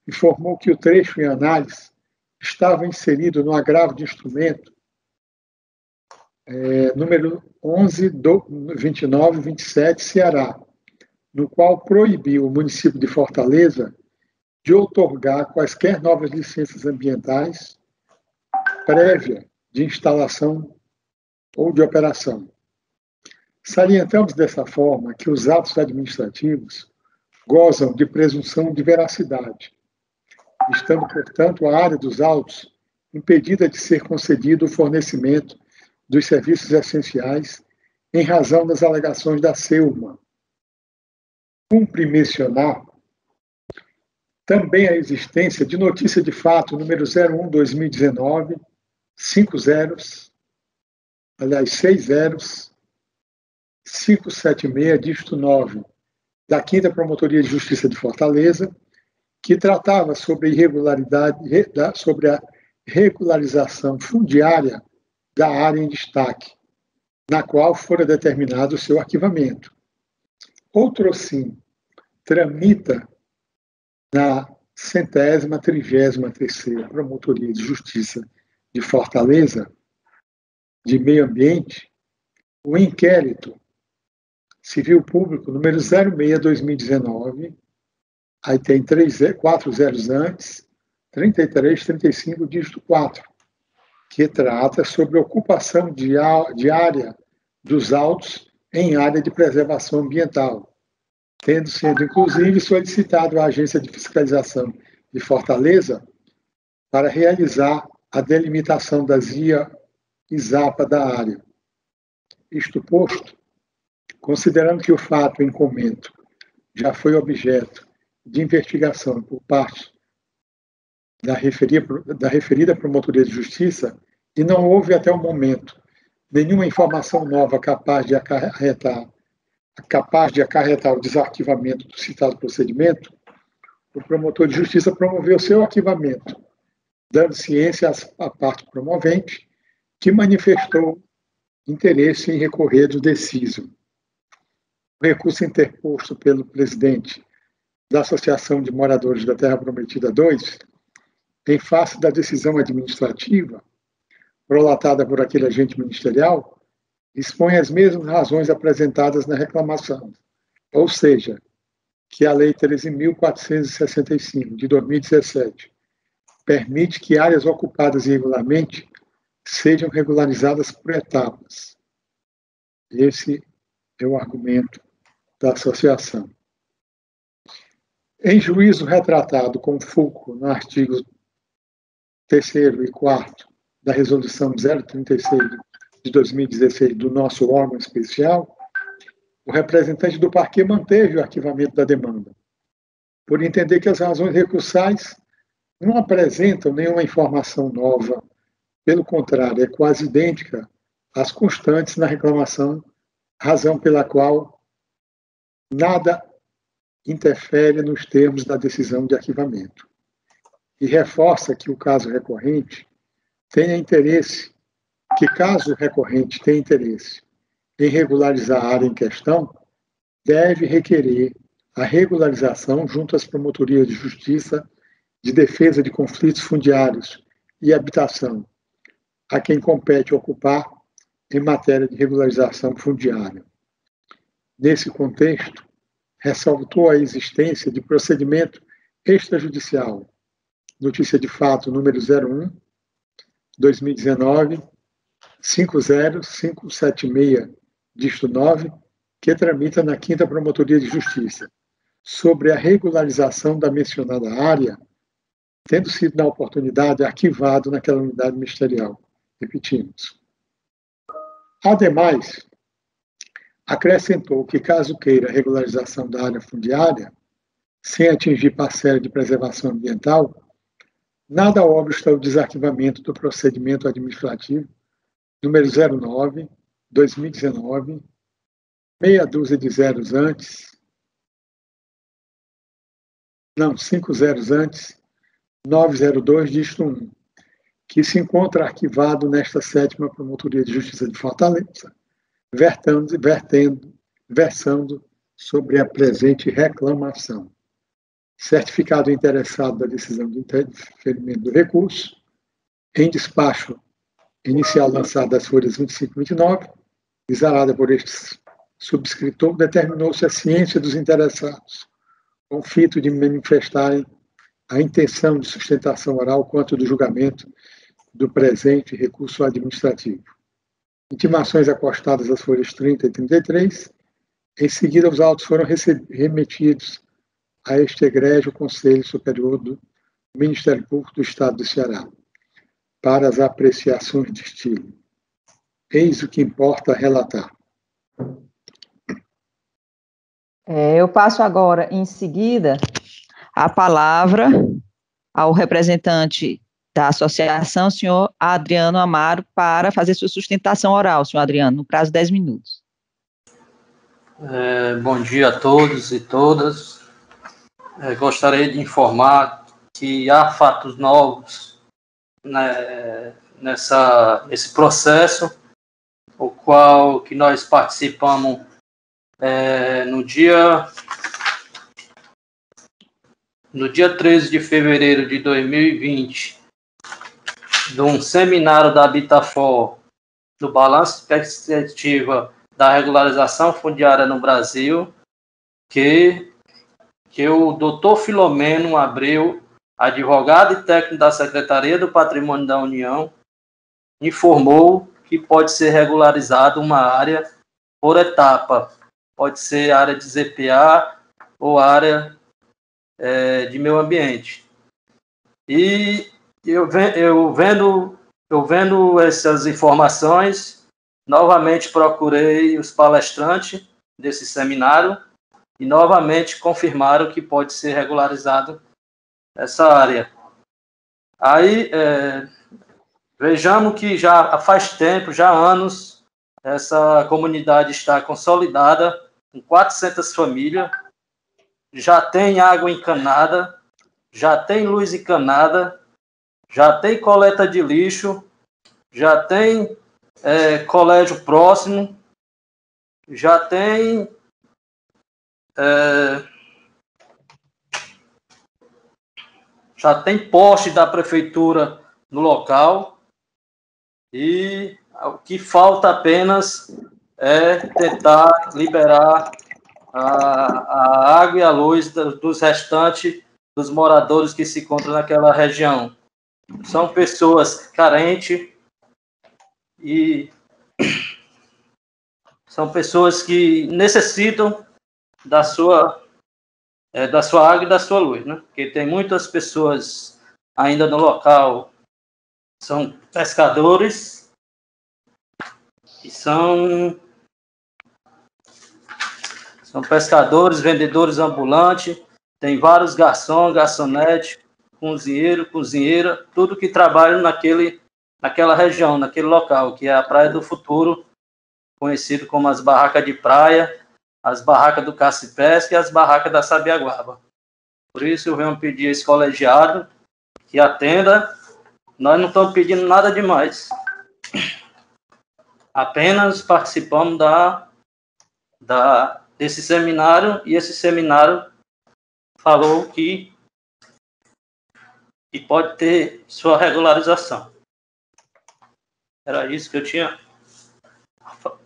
informou que o trecho em análise estava inserido no agravo de instrumento é, número 11 do 29 27 Ceará, no qual proibiu o município de Fortaleza de outorgar quaisquer novas licenças ambientais prévia de instalação ou de operação. Salientamos dessa forma que os atos administrativos gozam de presunção de veracidade, estando, portanto, a área dos autos impedida de ser concedido o fornecimento dos serviços essenciais em razão das alegações da SEUMA. Cumpre mencionar também a existência de notícia de fato número 01-2019, 5 zeros, aliás, 6 zeros, 576, dígito 9, da 5 Promotoria de Justiça de Fortaleza, que tratava sobre a irregularidade, sobre a regularização fundiária da área em destaque, na qual fora determinado o seu arquivamento. Outro sim tramita na centésima, trigésima terceira Promotoria de Justiça de Fortaleza, de Meio Ambiente, o inquérito civil público número 06-2019, aí tem três, quatro zeros antes, 33, 35, dígito 4, que trata sobre ocupação diária dos autos em área de preservação ambiental, tendo sido inclusive solicitado à Agência de Fiscalização de Fortaleza para realizar a delimitação da ZIA e ZAPA da área. Isto posto, considerando que o fato em comento já foi objeto de investigação por parte da, da referida Promotoria de Justiça e não houve até o momento nenhuma informação nova capaz de acarretar capaz de acarretar o desarquivamento do citado procedimento, o promotor de justiça promoveu seu arquivamento, dando ciência à parte promovente, que manifestou interesse em recorrer do deciso. O recurso interposto pelo presidente da Associação de Moradores da Terra Prometida 2, em face da decisão administrativa prolatada por aquele agente ministerial, expõe as mesmas razões apresentadas na reclamação, ou seja, que a Lei 13.465, de 2017, permite que áreas ocupadas irregularmente sejam regularizadas por etapas. Esse é o argumento da associação. Em juízo retratado com fulcro no artigo 3 e 4 da Resolução 036 de 2016 do nosso órgão especial, o representante do parquê manteve o arquivamento da demanda, por entender que as razões recursais não apresentam nenhuma informação nova, pelo contrário, é quase idêntica às constantes na reclamação, razão pela qual nada interfere nos termos da decisão de arquivamento. E reforça que o caso recorrente tenha interesse que, caso o recorrente tenha interesse em regularizar a área em questão, deve requerer a regularização junto às promotorias de justiça de defesa de conflitos fundiários e habitação, a quem compete ocupar em matéria de regularização fundiária. Nesse contexto, ressaltou a existência de procedimento extrajudicial, notícia de fato número 01, 2019, 50576, disto 9, que tramita na 5 Promotoria de Justiça, sobre a regularização da mencionada área, tendo sido, na oportunidade, arquivado naquela unidade ministerial. Repetimos. Ademais, acrescentou que, caso queira regularização da área fundiária, sem atingir parcela de preservação ambiental, nada obsta o desarquivamento do procedimento administrativo número 09, 2019, meia dúzia de zeros antes, não, cinco zeros antes, 902, dígito 1, que se encontra arquivado nesta sétima Promotoria de Justiça de Fortaleza, vertendo, versando sobre a presente reclamação. Certificado interessado da decisão de interferimento do recurso, em despacho inicial lançada das folhas 25 e 29, exalada por este subscritor, determinou-se a ciência dos interessados, com fito de manifestarem a intenção de sustentação oral quanto do julgamento do presente recurso administrativo. Intimações acostadas às folhas 30 e 33. Em seguida, os autos foram remetidos a este egrégio Conselho Superior do Ministério Público do Estado do Ceará, para as apreciações de estilo. Eis o que importa relatar. É, eu passo agora, em seguida, a palavra ao representante da associação, senhor Adriano Amaro, para fazer sua sustentação oral, senhor Adriano, no prazo de 10 minutos. É, bom dia a todos e todas. É, gostaria de informar que há fatos novos né, nessa, nesse processo, o qual que nós participamos é, no dia no dia 13 de fevereiro de 2020, de um seminário da Habitafor do balanço perspectiva da regularização fundiária no Brasil, que, que o doutor Filomeno Abreu, advogado e técnico da Secretaria do Patrimônio da União, informou que pode ser regularizado uma área por etapa. Pode ser área de ZPA ou área é, de meio ambiente. E eu, eu, vendo, eu vendo essas informações, novamente procurei os palestrantes desse seminário e novamente confirmaram que pode ser regularizado essa área. Aí, é, vejamos que já faz tempo, já há anos, essa comunidade está consolidada, com 400 famílias, já tem água encanada, já tem luz encanada, já tem coleta de lixo, já tem é, colégio próximo, já tem é, já tem poste da prefeitura no local e o que falta apenas é tentar liberar a, a água e a luz dos restantes dos moradores que se encontram naquela região. São pessoas carentes e são pessoas que necessitam da sua é, da sua água e da sua luz, né? Porque tem muitas pessoas ainda no local são pescadores e são são pescadores, vendedores ambulantes, tem vários garçons, garçonete, cozinheiro, cozinheira, tudo que trabalham naquele, naquela região, naquele local, que é a Praia do Futuro, conhecido como as barracas de praia, as barracas do Cacipesca e as barracas da Sabiaguaba. Por isso eu venho pedir a esse colegiado que atenda. Nós não estamos pedindo nada demais. Apenas participamos da, da desse seminário e esse seminário falou que, que pode ter sua regularização. Era isso que eu tinha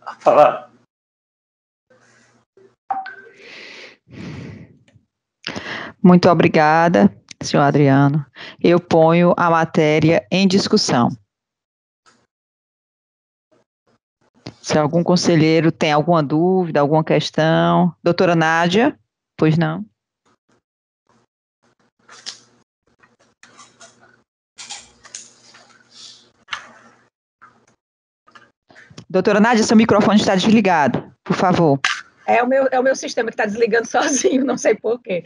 a falar. Muito obrigada, senhor Adriano. Eu ponho a matéria em discussão. Se algum conselheiro tem alguma dúvida, alguma questão. Doutora Nádia, pois não? Doutora Nádia, seu microfone está desligado, por favor. É o meu, é o meu sistema que está desligando sozinho, não sei porquê.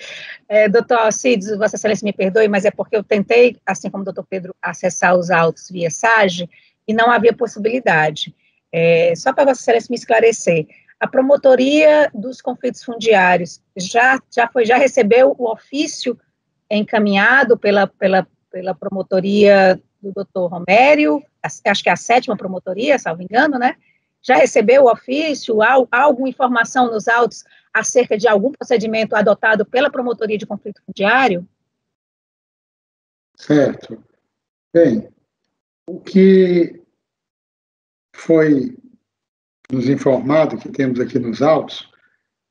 É, doutor Alcides, Vossa Excelência me perdoe, mas é porque eu tentei, assim como o doutor Pedro, acessar os autos via SAGE e não havia possibilidade. É, só para Vossa Excelência me esclarecer, a promotoria dos conflitos fundiários já, já foi, já recebeu o ofício encaminhado pela, pela, pela promotoria do doutor Romério, acho que é a sétima promotoria, salvo engano, né? Já recebeu o ofício, alguma informação nos autos acerca de algum procedimento adotado pela promotoria de conflito fundiário? Certo. Bem, o que foi nos informado, que temos aqui nos autos,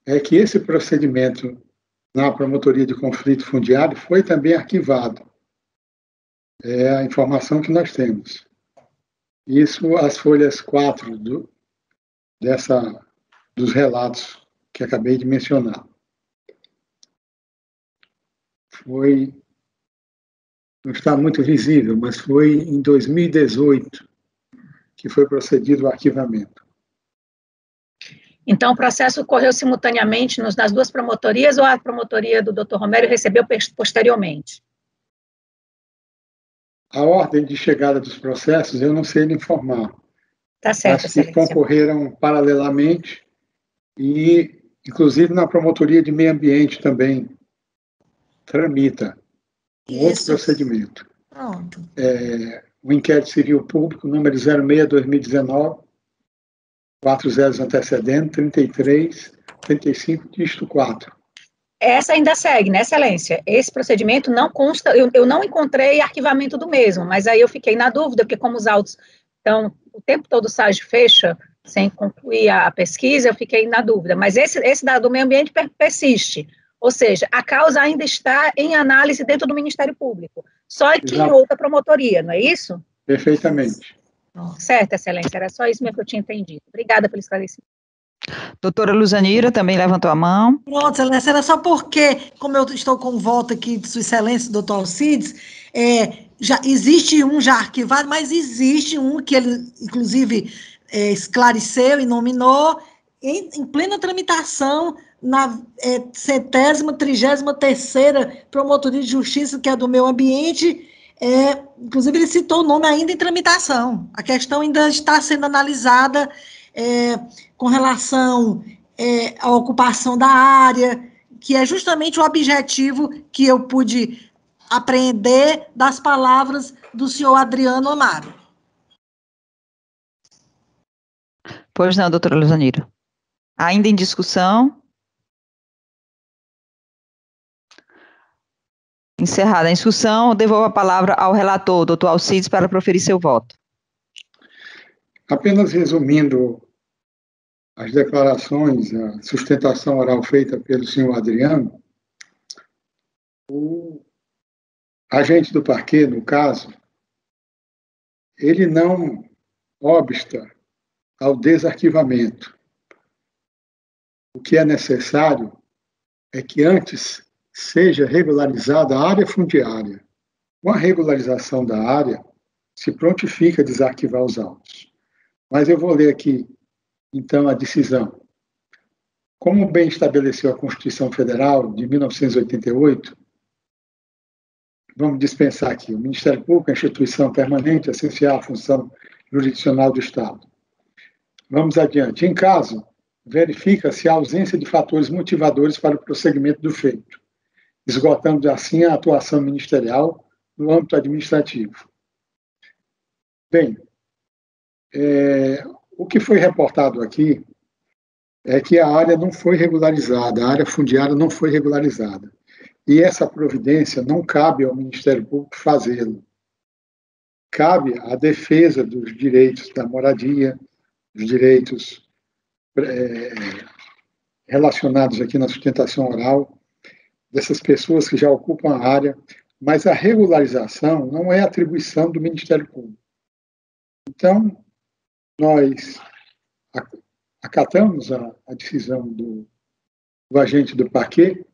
é que esse procedimento na promotoria de conflito fundiário foi também arquivado. É a informação que nós temos. Isso, as folhas 4 do, dessa, dos relatos que acabei de mencionar. foi, não está muito visível, mas foi em 2018 que foi procedido o arquivamento. Então, o processo ocorreu simultaneamente nos, nas duas promotorias ou a promotoria do Dr. Romero recebeu posteriormente? A ordem de chegada dos processos eu não sei lhe informar. Tá certo, As que concorreram paralelamente e, inclusive, na promotoria de meio ambiente também tramita um Isso. outro procedimento. Pronto. É, o inquérito civil público, número 06-2019, quatro zeros antecedentes, 33, 35, dígito 4. Essa ainda segue, né, excelência? Esse procedimento não consta, eu, eu não encontrei arquivamento do mesmo, mas aí eu fiquei na dúvida, porque como os autos estão o tempo todo o SAG fecha, sem concluir a, pesquisa, eu fiquei na dúvida. Mas esse, esse do meio ambiente persiste. Ou seja, a causa ainda está em análise dentro do Ministério Público, só que Exato. em outra promotoria, não é isso? Perfeitamente. Certo, excelência, era só isso mesmo que eu tinha entendido. Obrigada pelo esclarecimento. Doutora Luzanira também levantou a mão. Pronto, excelência, era só porque, como eu estou com volta aqui de sua excelência, doutor Alcides, é, já existe um já arquivado, mas existe um que ele, inclusive, é, esclareceu e nominou em, em plena tramitação na é, centésima, trigésima terceira Promotoria de Justiça, que é do meio ambiente, é, inclusive ele citou o nome ainda em tramitação. A questão ainda está sendo analisada é, com relação é, à ocupação da área, que é justamente o objetivo que eu pude apreender das palavras do senhor Adriano Amaro. Pois não, doutora Luzanira. Ainda em discussão? Encerrada a discussão, devolvo a palavra ao relator, doutor Alcides, para proferir seu voto. Apenas resumindo as declarações, a sustentação oral feita pelo senhor Adriano, o agente do parquê, no caso, ele não obsta ao desarquivamento. O que é necessário é que antes seja regularizada a área fundiária. Com a regularização da área, se prontifica a desarquivar os autos. Mas eu vou ler aqui, então, a decisão. Como bem estabeleceu a Constituição Federal de 1988, vamos dispensar aqui. O Ministério Público é instituição permanente, essencial à função jurisdicional do Estado. Vamos adiante. Em caso, verifica-se a ausência de fatores motivadores para o prosseguimento do feito esgotando assim a atuação ministerial no âmbito administrativo. Bem, é, o que foi reportado aqui é que a área não foi regularizada, a área fundiária não foi regularizada. E essa providência não cabe ao Ministério Público fazê-lo. Cabe à defesa dos direitos da moradia, dos direitos é, relacionados aqui na sustentação oral, dessas pessoas que já ocupam a área, mas a regularização não é atribuição do Ministério Público. Então, nós acatamos a, a decisão do, do, agente do parquê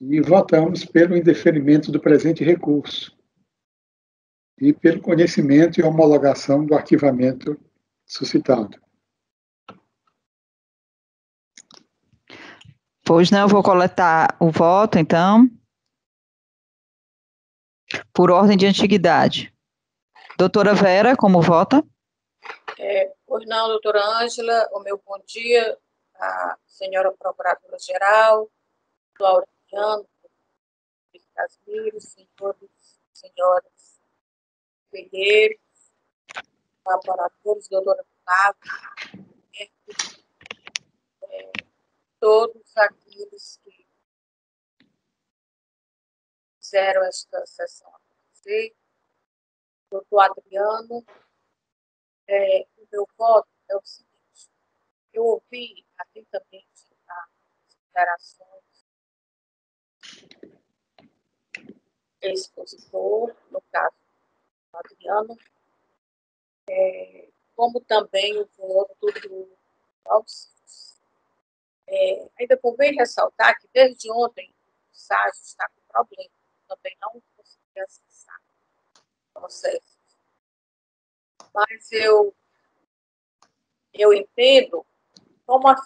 e votamos pelo indeferimento do presente recurso e pelo conhecimento e homologação do arquivamento suscitado. Pois não, eu vou coletar o voto, então. Por ordem de antiguidade. Doutora Vera, como vota? É, pois não, doutora Ângela, o meu bom dia à senhora Procuradora-Geral, do Aureliano, Casimiro, senhores, senhoras, conselheiros, colaboradores, doutora Flávia, é, todos aqueles que fizeram esta sessão acontecer. Doutor Adriano, é, o meu voto é o seguinte: eu ouvi atentamente as declarações expositor, no caso Adriano, é, como também o voto do Alcides é, ainda convém ressaltar que desde ontem o SAG está com problema. Também não consegui acessar o processo. Mas eu, eu entendo como a,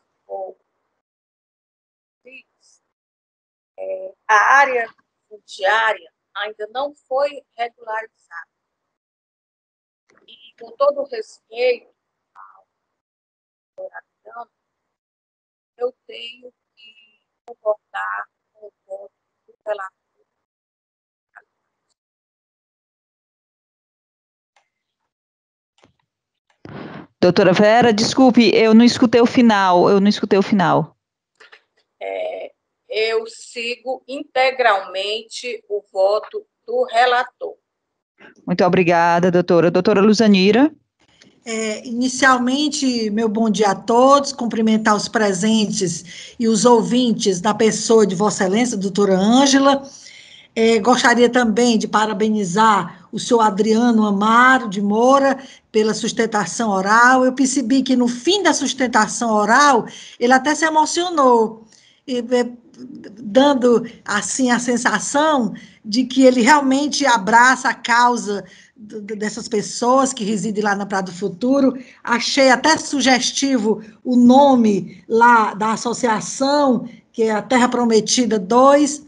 é, a área fundiária ainda não foi regularizada. E, com todo respeito ao morador, eu tenho que concordar com o voto do relator. Doutora Vera, desculpe, eu não escutei o final, eu não escutei o final. É, eu sigo integralmente o voto do relator. Muito obrigada, doutora. Doutora Luzanira. É, inicialmente, meu bom dia a todos, cumprimentar os presentes e os ouvintes da pessoa de Vossa Excelência, doutora Ângela. É, gostaria também de parabenizar o senhor Adriano Amaro de Moura pela sustentação oral. Eu percebi que no fim da sustentação oral, ele até se emocionou, e, é, dando assim a sensação de que ele realmente abraça a causa dessas pessoas que residem lá na Praia do Futuro. Achei até sugestivo o nome lá da associação, que é a Terra Prometida 2.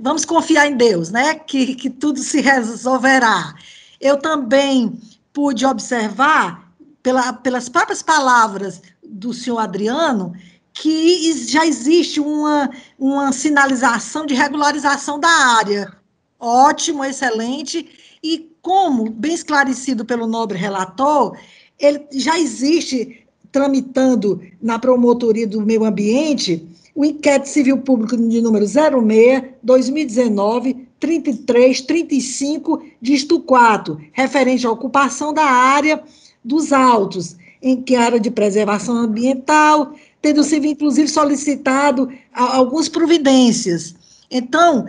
Vamos confiar em Deus, né? Que, que tudo se resolverá. Eu também pude observar, pela, pelas próprias palavras do senhor Adriano, que já existe uma, uma sinalização de regularização da área. Ótimo, excelente. E como, bem esclarecido pelo nobre relator, ele já existe tramitando na promotoria do meio ambiente o inquérito civil público de número 06 2019 33 35 dígito 4, referente à ocupação da área dos autos, em que área de preservação ambiental, tendo sido, inclusive, solicitado algumas providências. Então,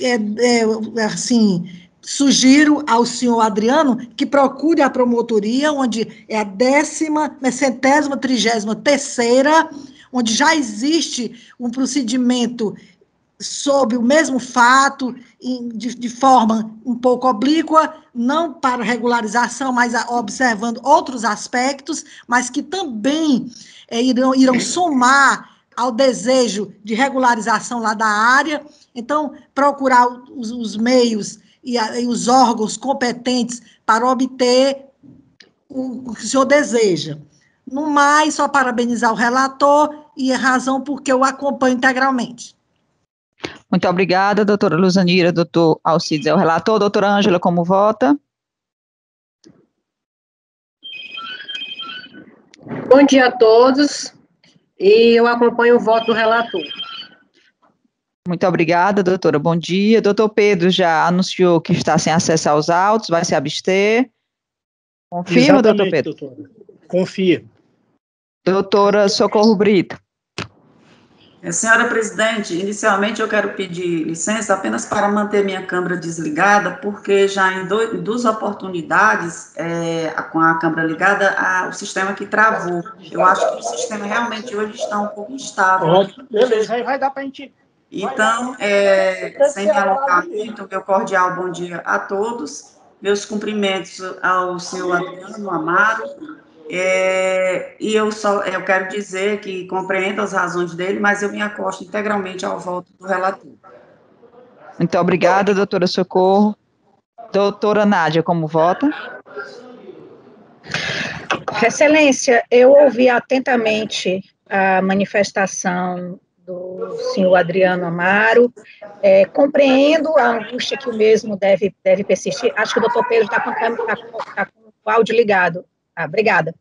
é, é, assim, sugiro ao senhor Adriano que procure a promotoria, onde é a décima, é centésima, trigésima terceira, onde já existe um procedimento sob o mesmo fato, de, de, forma um pouco oblíqua, não para regularização, mas observando outros aspectos, mas que também é, irão, irão somar ao desejo de regularização lá da área. Então, procurar os, os meios e, a, e, os órgãos competentes para obter o, o que o senhor deseja. No mais, só parabenizar o relator e a razão porque eu acompanho integralmente. Muito obrigada, doutora Luzanira, doutor Alcides é o relator. Doutora Ângela, como vota? Bom dia a todos, e eu acompanho o voto do relator. Muito obrigada, doutora. Bom dia. Doutor Pedro já anunciou que está sem acesso aos autos, vai se abster. Confirma, doutor Pedro? Doutora. Confirmo. Doutora Socorro Brito. É, senhora presidente, inicialmente eu quero pedir licença apenas para manter minha câmara desligada, porque já em duas oportunidades, é, com a câmara ligada, a, o sistema que travou. Eu acho que o sistema realmente hoje está um pouco instável. Ótimo, beleza, aí vai dar para a gente. Então, é, sem me alongar muito, meu cordial bom dia a todos, meus cumprimentos ao senhor Adriano Amaro, é, e eu só eu quero dizer que compreendo as razões dele, mas eu me acosto integralmente ao voto do relator. Muito obrigada, doutora Socorro. Doutora Nádia, como vota? Excelência, eu ouvi atentamente a manifestação do senhor Adriano Amaro, é, compreendo a angústia que o mesmo deve, deve persistir. Acho que o doutor Pedro está com, tá tá com o áudio ligado. Ah, obrigada.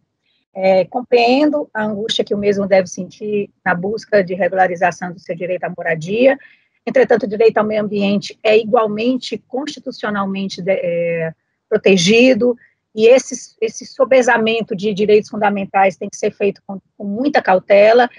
É, compreendo a angústia que o mesmo deve sentir na busca de regularização do seu direito à moradia. Entretanto, o direito ao meio ambiente é igualmente constitucionalmente é, protegido e esse, esse sobesamento de direitos fundamentais tem que ser feito com, com muita cautela.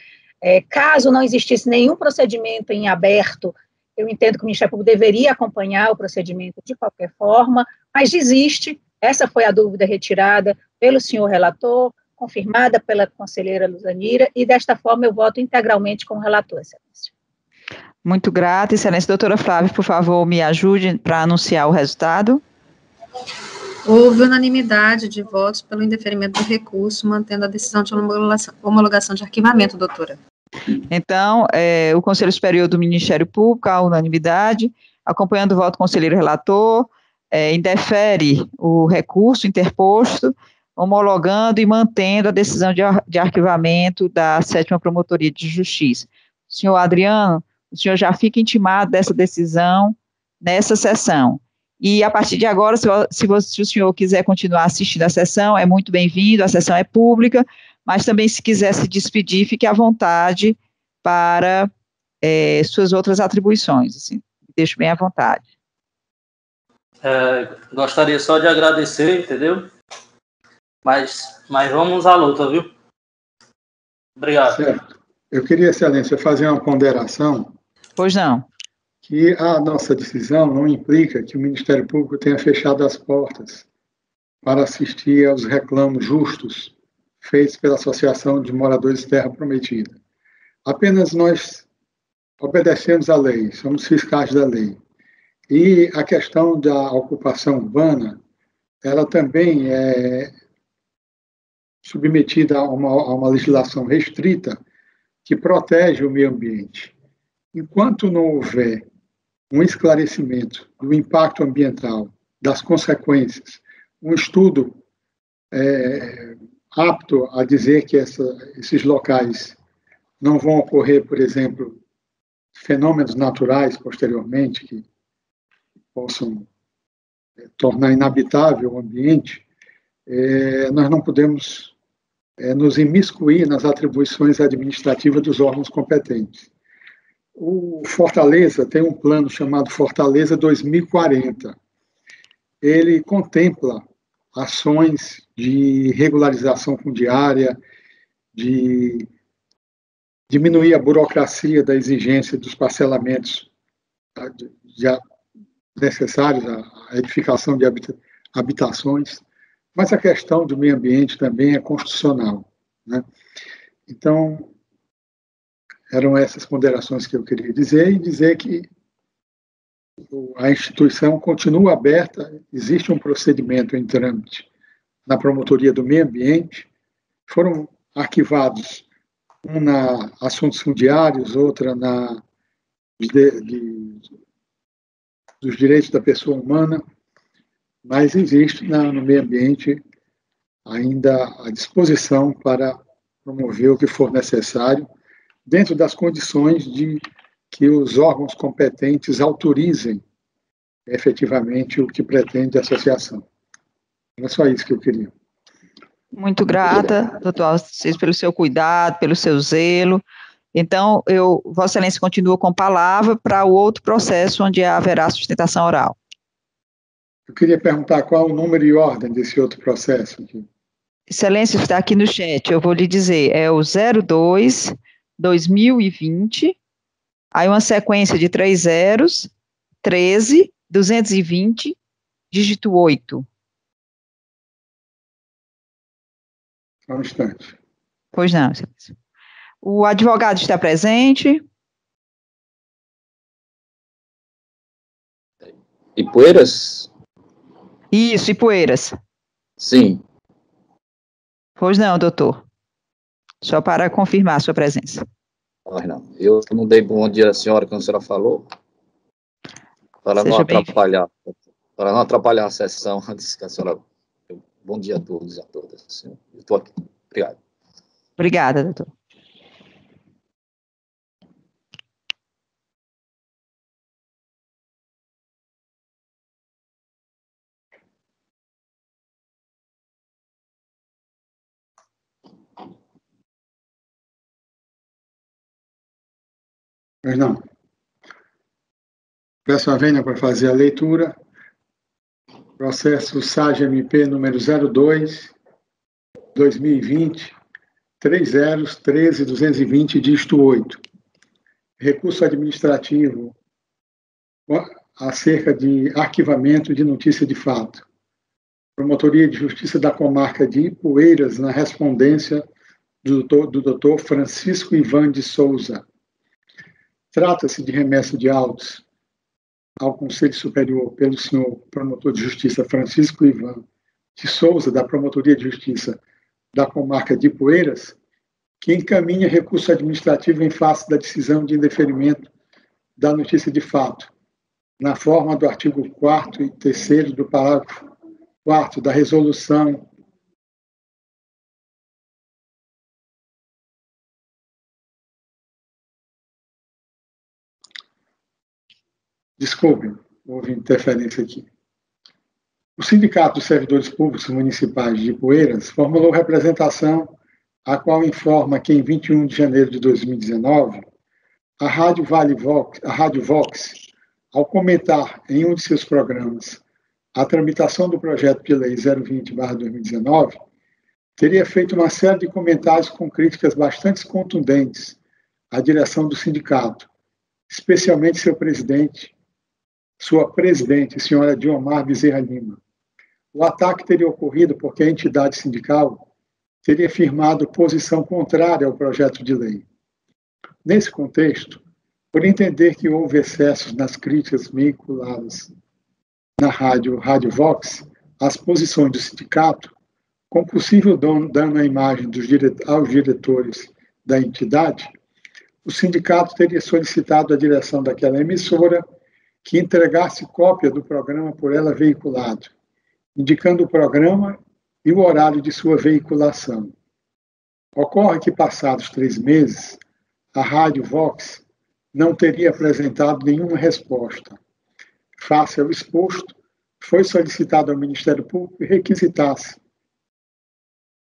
É, caso não existisse nenhum procedimento em aberto, eu entendo que o Ministério Público deveria acompanhar o procedimento de qualquer forma, mas existe, essa foi a dúvida retirada pelo senhor relator, confirmada pela conselheira Luzanira, e desta forma eu voto integralmente com o relator, excelência. Muito grata. Excelência doutora Flávia, por favor, me ajude para anunciar o resultado. Houve unanimidade de votos pelo indeferimento do recurso, mantendo a decisão de homologação, homologação de arquivamento, doutora. Então, é, o Conselho Superior do Ministério Público, a unanimidade, acompanhando o voto do conselheiro relator, é, indefere o recurso interposto, homologando e mantendo a decisão de, de arquivamento da sétima Promotoria de Justiça. Senhor Adriano, o senhor já fica intimado dessa decisão nessa sessão. E a partir de agora, se, se, você, se o senhor quiser continuar assistindo a sessão, é muito bem-vindo, a sessão é pública, mas também se quiser se despedir, fique à vontade para é, suas outras atribuições, assim, deixo bem à vontade. É, gostaria só de agradecer, entendeu? Mas, mas vamos à luta, viu? Obrigado. Certo. Eu queria, excelência, fazer uma ponderação. Pois não. Que a nossa decisão não implica que o Ministério Público tenha fechado as portas para assistir aos reclamos justos feitos pela Associação de Moradores de Terra Prometida. Apenas nós obedecemos à lei, somos fiscais da lei. E a questão da ocupação urbana, ela também é submetida a uma, a uma legislação restrita que protege o meio ambiente. Enquanto não houver um esclarecimento do impacto ambiental, das consequências, um estudo é, apto a dizer que essa, esses locais não vão ocorrer, por exemplo, fenômenos naturais posteriormente que possam é, tornar inabitável o ambiente, é, nós não podemos é, nos imiscuir nas atribuições administrativas dos órgãos competentes. O Fortaleza tem um plano chamado Fortaleza 2040. Ele contempla ações de regularização fundiária, de diminuir a burocracia da exigência dos parcelamentos tá, necessários à edificação de habitações, mas a questão do meio ambiente também é constitucional. Né? Então, eram essas ponderações que eu queria dizer e dizer que a instituição continua aberta, existe um procedimento em trâmite na Promotoria do Meio Ambiente, foram arquivados um na assuntos fundiários, outra na de, de, dos direitos da pessoa humana, mas existe na, no meio ambiente ainda a disposição para promover o que for necessário, dentro das condições de que os órgãos competentes autorizem efetivamente o que pretende a associação. Era só isso que eu queria. Muito grata, doutor Alcides, pelo seu cuidado, pelo seu zelo. Então, eu, Vossa Excelência continua com palavra para o outro processo onde haverá sustentação oral. Eu queria perguntar qual o número e ordem desse outro processo. Aqui. Excelência, está aqui no chat, eu vou lhe dizer, é o 02 2020, aí uma sequência de três zeros, 13, 220, dígito 8. Só um instante. Pois não, excelência. O advogado está presente. Ipueiras? Isso, Ipueiras. Sim. Pois não, doutor. Só para confirmar a sua presença. Ah, não. Eu não dei bom dia à senhora quando a senhora falou. Para Seja não atrapalhar. Para não atrapalhar a sessão antes que a senhora. Bom dia a todos e a todas. Estou aqui. Obrigado. Obrigada, doutor. Pois não. Peço a vênia para fazer a leitura. Processo SAG-MP número 02, 2020, 3013 220, dígito 8. Recurso administrativo acerca de arquivamento de notícia de fato. Promotoria de Justiça da Comarca de Ipueiras, na respondência do doutor, do doutor Francisco Ivan de Souza, Trata-se de remessa de autos ao Conselho Superior pelo senhor promotor de justiça Francisco Ivan de Souza, da Promotoria de Justiça da comarca de Poeiras, que encaminha recurso administrativo em face da decisão de indeferimento da notícia de fato, na forma do artigo 4 e 3 do parágrafo 4 da resolução Desculpe, houve interferência aqui. O Sindicato dos Servidores Públicos Municipais de Poeiras formulou representação a qual informa que em 21 de janeiro de 2019, a Rádio Vale Vox, a Rádio Vox, ao comentar em um de seus programas a tramitação do projeto de lei 020/2019, teria feito uma série de comentários com críticas bastante contundentes à direção do sindicato, especialmente seu presidente, sua presidente, senhora Diomar Bezerra Lima. O ataque teria ocorrido porque a entidade sindical teria firmado posição contrária ao projeto de lei. Nesse contexto, por entender que houve excessos nas críticas vinculadas na rádio Rádio Vox às posições do sindicato, com possível dano à imagem dos dire aos diretores da entidade, o sindicato teria solicitado à direção daquela emissora que entregasse cópia do programa por ela veiculado, indicando o programa e o horário de sua veiculação. Ocorre que, passados três meses, a Rádio Vox não teria apresentado nenhuma resposta. Face ao exposto, foi solicitado ao Ministério Público que requisitasse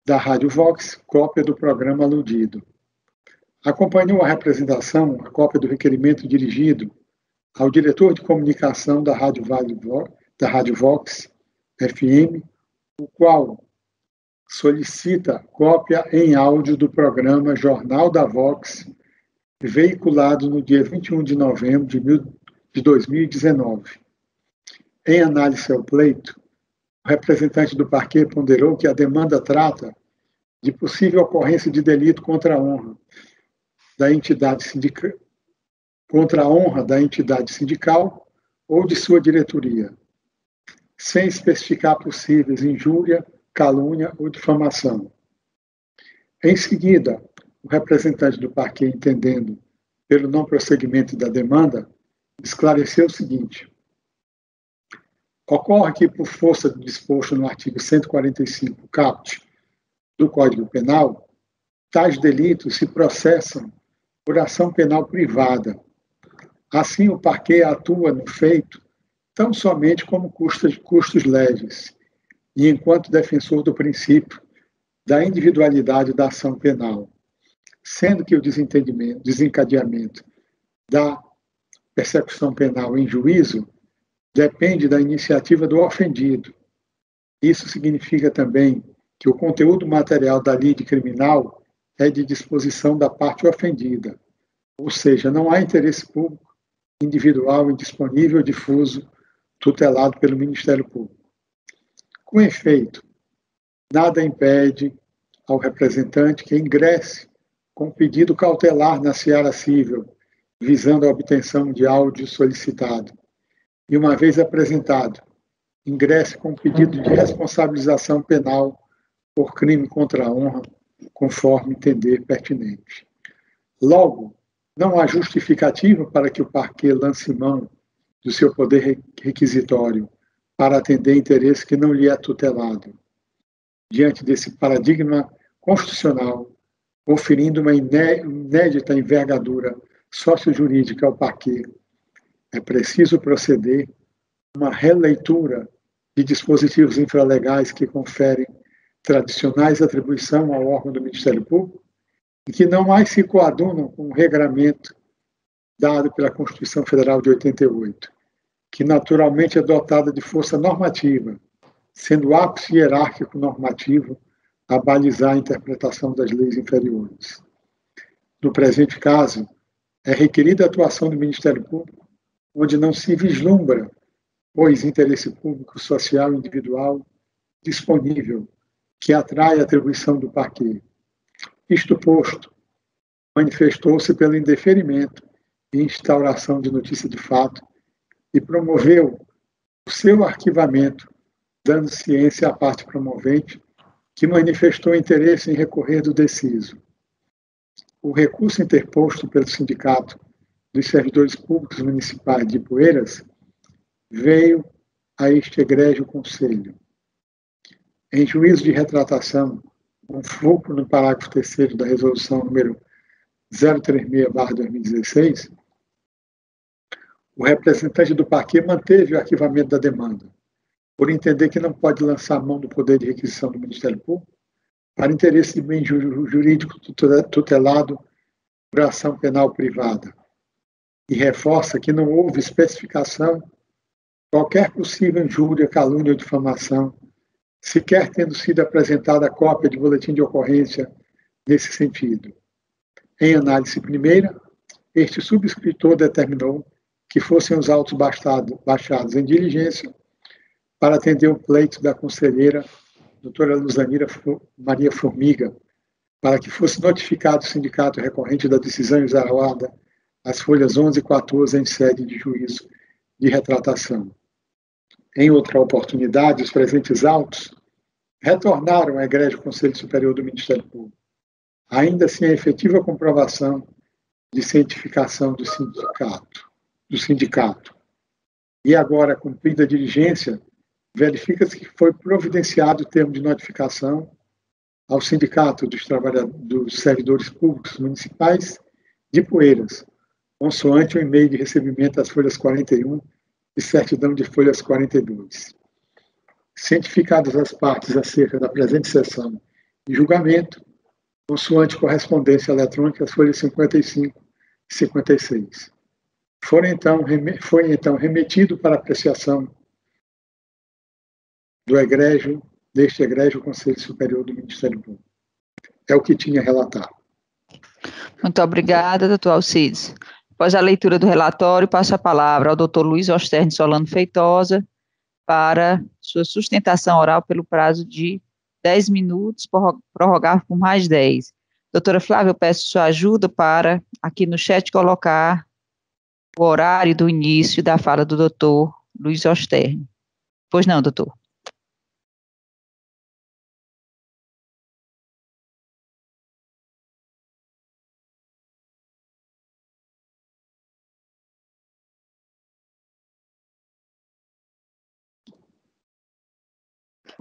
da Rádio Vox cópia do programa aludido. Acompanhou a representação a cópia do requerimento dirigido ao diretor de comunicação da Rádio, vale, da Rádio Vox FM, o qual solicita cópia em áudio do programa Jornal da Vox, veiculado no dia 21 de novembro de, mil, de 2019. Em análise ao pleito, o representante do parquê ponderou que a demanda trata de possível ocorrência de delito contra a honra da entidade sindical, contra a honra da entidade sindical ou de sua diretoria, sem especificar possíveis injúria, calúnia ou difamação. Em seguida, o representante do parque, entendendo pelo não prosseguimento da demanda, esclareceu o seguinte: ocorre que, por força do disposto no artigo 145, caput, do Código Penal, tais delitos se processam por ação penal privada, Assim, o parquet atua no feito tão somente como custos, custos leves, e enquanto defensor do princípio da individualidade da ação penal, sendo que o desencadeamento da persecução penal em juízo depende da iniciativa do ofendido. Isso significa também que o conteúdo material da lide criminal é de disposição da parte ofendida, ou seja, não há interesse público individual, indisponível, difuso, tutelado pelo Ministério Público. Com efeito, nada impede ao representante que ingresse com pedido cautelar na seara civil, visando a obtenção de áudio solicitado. E, uma vez apresentado, ingresse com pedido de responsabilização penal por crime contra a honra, conforme entender pertinente. Logo, não há justificativa para que o parquê lance mão do seu poder requisitório para atender interesse que não lhe é tutelado. Diante desse paradigma constitucional, conferindo uma inédita envergadura sócio-jurídica ao parquê, é preciso proceder uma releitura de dispositivos infralegais que conferem tradicionais atribuição ao órgão do Ministério Público e que não mais se coadunam com o regramento dado pela Constituição Federal de 88, que naturalmente é dotada de força normativa, sendo o ápice hierárquico normativo a balizar a interpretação das leis inferiores. No presente caso, é requerida a atuação do Ministério Público, onde não se vislumbra, pois, interesse público social individual disponível que atrai a atribuição do parquê isto posto, manifestou-se pelo indeferimento e instauração de notícia de fato e promoveu o seu arquivamento, dando ciência à parte promovente, que manifestou interesse em recorrer do deciso. O recurso interposto pelo Sindicato dos Servidores Públicos Municipais de Poeiras veio a este egrégio conselho. Em juízo de retratação, com foco no parágrafo 3 da resolução número 036-2016, o representante do parquê manteve o arquivamento da demanda, por entender que não pode lançar mão do poder de requisição do Ministério Público para interesse de bem jurídico tutelado por ação penal privada, e reforça que não houve especificação qualquer possível injúria, calúnia ou difamação, sequer tendo sido apresentada cópia de boletim de ocorrência nesse sentido. Em análise primeira, este subscritor determinou que fossem os autos baixados em diligência para atender o pleito da conselheira doutora Luzanira Maria Formiga, para que fosse notificado o sindicato recorrente da decisão exarada às folhas 11 e 14 em sede de juízo de retratação. Em outra oportunidade, os presentes autos retornaram à Igreja Conselho Superior do Ministério Público, ainda sem a efetiva comprovação de cientificação do sindicato. Do sindicato. E agora, cumprida a diligência, verifica-se que foi providenciado o termo de notificação ao Sindicato dos, dos Servidores Públicos Municipais de Poeiras, consoante o e-mail de recebimento das folhas 41 e certidão de folhas 42. Cientificadas as partes acerca da presente sessão e julgamento, consoante correspondência eletrônica, as folhas 55 e 56. Foi então, foi então remetido para apreciação do egrégio, deste egrégio Conselho Superior do Ministério Público. É o que tinha relatado. Muito obrigada, doutor Alcides. Após a leitura do relatório, passo a palavra ao doutor Luiz Osterne Solano Feitosa para sua sustentação oral pelo prazo de 10 minutos, prorrogar por mais 10. Doutora Flávia, eu peço sua ajuda para, aqui no chat, colocar o horário do início da fala do doutor Luiz Osterne. Pois não, doutor.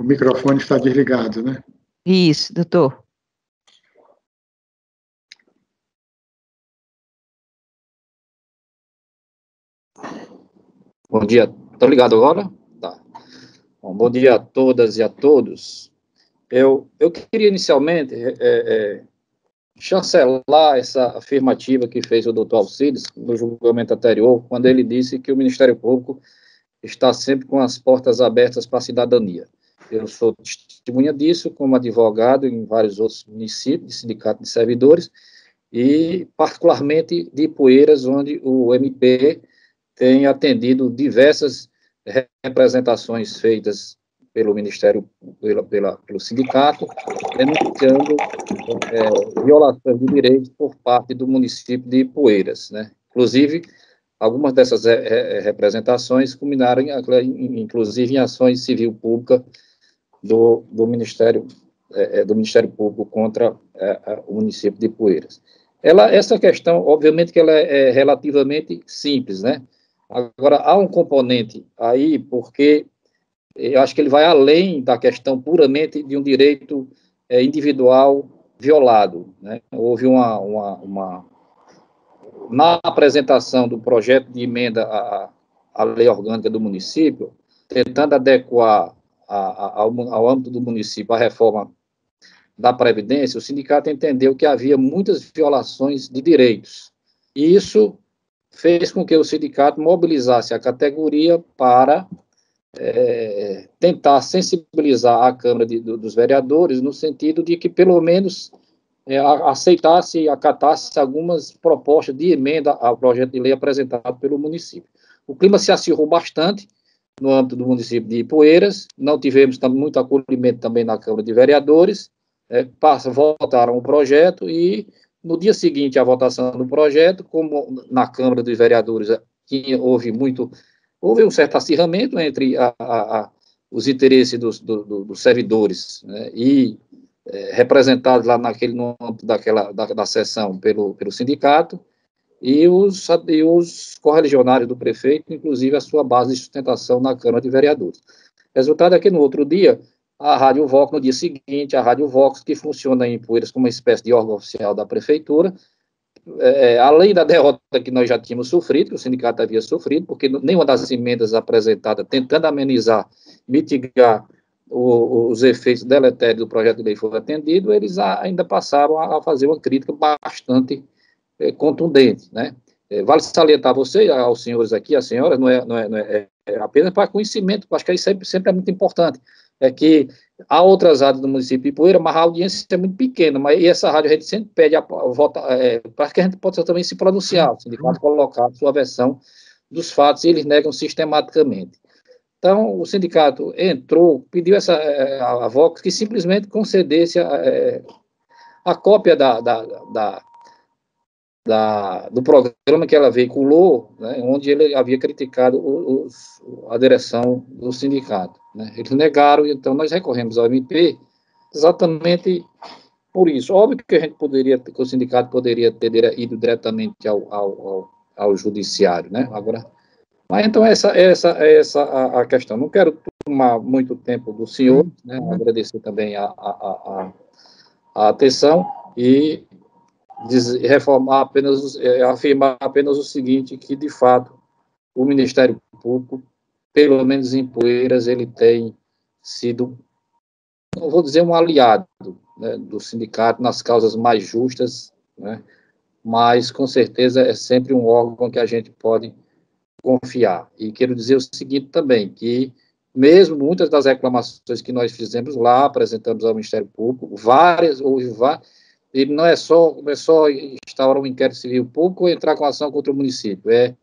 O microfone está desligado, né? Isso, doutor. Bom dia. Está ligado agora? Tá. Bom, bom, dia a todas e a todos. Eu, eu queria inicialmente é, é, chancelar essa afirmativa que fez o doutor Alcides no julgamento anterior, quando ele disse que o Ministério Público está sempre com as portas abertas para a cidadania. Eu sou testemunha disso como advogado em vários outros municípios, de sindicato de servidores, e particularmente de Poeiras, onde o MP tem atendido diversas representações feitas pelo Ministério, pela, pela, pelo sindicato, denunciando é, violações de direitos por parte do município de Poeiras. Né? Inclusive, algumas dessas representações culminaram, inclusive, em ações civil pública do, do Ministério é, é, do Ministério Público contra é, o município de Poeiras. Ela, essa questão, obviamente, que ela é, é relativamente simples, né? Agora há um componente aí porque eu acho que ele vai além da questão puramente de um direito é, individual violado, né? Houve uma, uma, uma na apresentação do projeto de emenda à, à lei orgânica do município, tentando adequar a, ao, ao âmbito do município a reforma da Previdência, o sindicato entendeu que havia muitas violações de direitos. E isso fez com que o sindicato mobilizasse a categoria para é, tentar sensibilizar a Câmara de, do, dos Vereadores no sentido de que, pelo menos, é, aceitasse e acatasse algumas propostas de emenda ao projeto de lei apresentado pelo município. O clima se acirrou bastante, no âmbito do município de Ipueiras, não tivemos muito acolhimento também na Câmara de Vereadores, é, passa, votaram o projeto e No dia seguinte à votação do projeto, como na Câmara dos Vereadores tinha, houve muito, houve um certo acirramento entre a, a, a, os interesses dos, do, dos servidores né, e é, representados lá naquele no âmbito daquela da, da sessão pelo, pelo sindicato e os, e os correligionários do prefeito, inclusive a sua base de sustentação na Câmara de Vereadores. Resultado é que no outro dia a Rádio Vox, no dia seguinte, a Rádio Vox, que funciona em Poeiras como uma espécie de órgão oficial da prefeitura, é, além da derrota que nós já tínhamos sofrido, que o sindicato havia sofrido, porque nenhuma das emendas apresentadas tentando amenizar, mitigar o, os efeitos deletérios do projeto de lei foi atendido, eles ainda passaram a, fazer uma crítica bastante é, contundente, né? É, vale salientar a você, aos senhores aqui, às senhoras, não é, não é, não é, é apenas para conhecimento, acho que isso sempre, sempre é muito importante é que há outras rádios do município de Poeira, mas a audiência é muito pequena, mas e essa rádio a gente sempre pede a, a volta, é, para que a gente possa também se pronunciar, o sindicato colocar a sua versão dos fatos, e eles negam sistematicamente. Então, o sindicato entrou, pediu essa, é, a, a Vox que simplesmente concedesse a, é, a cópia da, da, da, da, do programa que ela veiculou, né, onde ele havia criticado os, a direção do sindicato. Né. Eles negaram, então nós recorremos ao MP exatamente por isso. Óbvio que a gente poderia, que o sindicato poderia ter ido diretamente ao, ao, ao, ao judiciário, né? Agora, mas então essa, essa, essa a, a questão. Não quero tomar muito tempo do senhor, né? Agradecer também a, a, a, a atenção e reformar apenas, é, afirmar apenas o seguinte, que de fato o Ministério Público, pelo menos em Poeiras, ele tem sido, não vou dizer um aliado né, do sindicato nas causas mais justas, né, mas com certeza é sempre um órgão que a gente pode confiar. E quero dizer o seguinte também, que mesmo muitas das reclamações que nós fizemos lá, apresentamos ao Ministério Público, várias, houve várias, ele não é só, é só instaurar um inquérito civil público ou entrar com ação contra o município, é,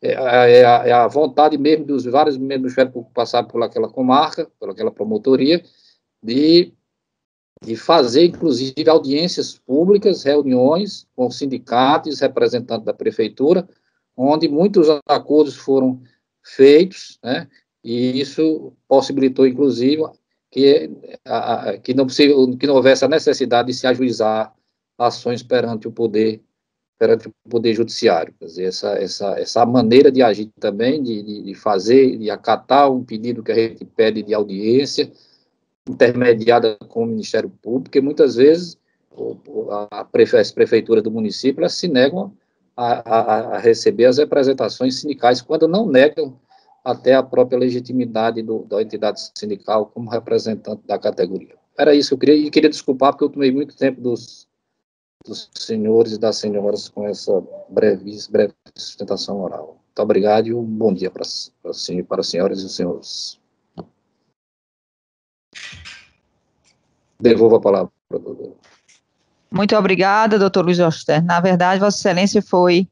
é, é, a, é a, vontade mesmo dos vários membros do Ministério Público passar por aquela comarca, por aquela promotoria, de, de fazer, inclusive, audiências públicas, reuniões com sindicatos, representantes da prefeitura, onde muitos acordos foram feitos, né, e isso possibilitou, inclusive, que, a, que, não, que não houvesse a necessidade de se ajuizar ações perante o poder perante o poder judiciário, quer dizer, essa, essa, essa maneira de agir também, de, de fazer, de acatar um pedido que a gente pede de audiência, intermediada com o Ministério Público, porque muitas vezes a, prefe, as prefeituras do município se negam a, a, a, receber as representações sindicais, quando não negam até a própria legitimidade do, da entidade sindical como representante da categoria. Era isso que eu queria, e queria desculpar porque eu tomei muito tempo dos, dos senhores e das senhoras com essa breve, breve sustentação oral. Muito obrigado e um bom dia para, para, para as senhoras e os senhores. Devolvo a palavra. Muito obrigada, doutor Luiz Oster. Na verdade, Vossa Excelência foi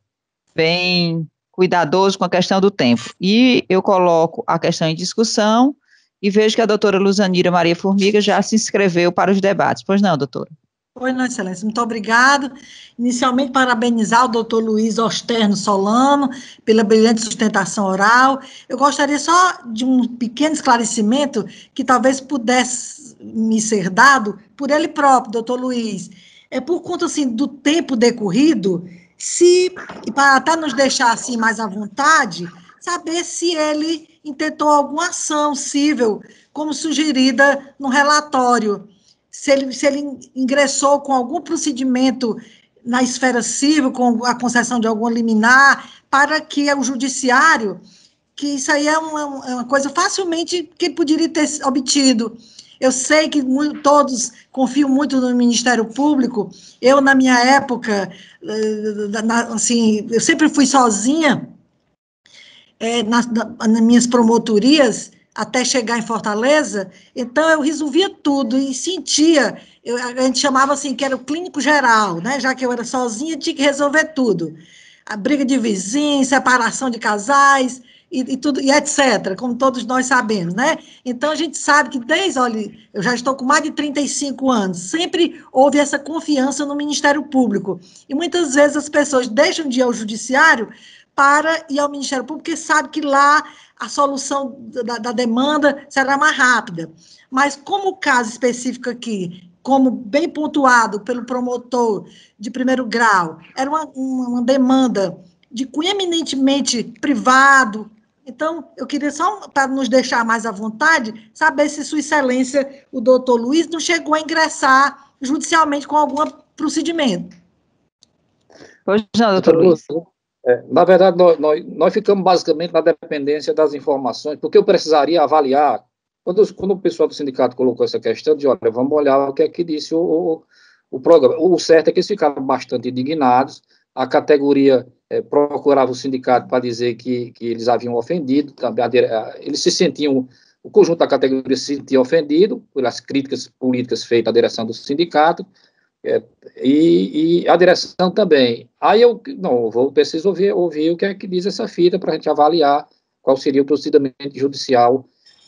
bem cuidadoso com a questão do tempo. E eu coloco a questão em discussão e vejo que a doutora Luzanira Maria Formiga já se inscreveu para os debates. Pois não, doutora? Pois não, excelência, muito obrigado. Inicialmente, parabenizar o doutor Luiz Osterno Solano pela brilhante sustentação oral. Eu gostaria só de um pequeno esclarecimento que talvez pudesse me ser dado por ele próprio, doutor Luiz. É por conta, assim, do tempo decorrido, se, para até nos deixar assim mais à vontade, saber se ele intentou alguma ação civil, como sugerida no relatório, se ele, se ele ingressou com algum procedimento na esfera civil, com a concessão de algum liminar, para que o judiciário, que isso aí é uma, é uma coisa facilmente que ele poderia ter obtido, eu sei que muito, todos confiam muito no Ministério Público. Eu, na minha época, eh, assim, eu sempre fui sozinha é, nas, nas minhas promotorias até chegar em Fortaleza, então eu resolvia tudo e sentia, eu, a gente chamava assim que era o clínico geral, né? Já que eu era sozinha, tinha que resolver tudo. A briga de vizinhos, separação de casais, e, e, tudo, e etc., como todos nós sabemos, né? Então, a gente sabe que desde, olha, eu já estou com mais de 35 anos, sempre houve essa confiança no Ministério Público. E muitas vezes as pessoas deixam de ir ao Judiciário para ir ao Ministério Público, porque sabe que lá a solução da, da demanda será mais rápida. Mas, como o caso específico aqui, como bem pontuado pelo promotor de primeiro grau, era uma, uma demanda de cunho eminentemente privado, então, eu queria só, para nos deixar mais à vontade, saber se Sua Excelência, o doutor Luiz, não chegou a ingressar judicialmente com algum procedimento. Pois não, doutor Luiz. É, na verdade, nós, nós, nós, ficamos basicamente na dependência das informações, porque eu precisaria avaliar. Quando, quando o pessoal do sindicato colocou essa questão, de olha, vamos olhar o que é que disse o, o, o programa. O certo é que eles ficaram bastante indignados, a categoria é, procurava o sindicato para dizer que, que eles haviam ofendido, também eles se sentiam, o conjunto da categoria se sentia ofendido pelas críticas políticas feitas à direção do sindicato, é, e, e, a direção também. Aí eu não vou preciso ouvir, ouvir o que é que diz essa fita para a gente avaliar qual seria o procedimento judicial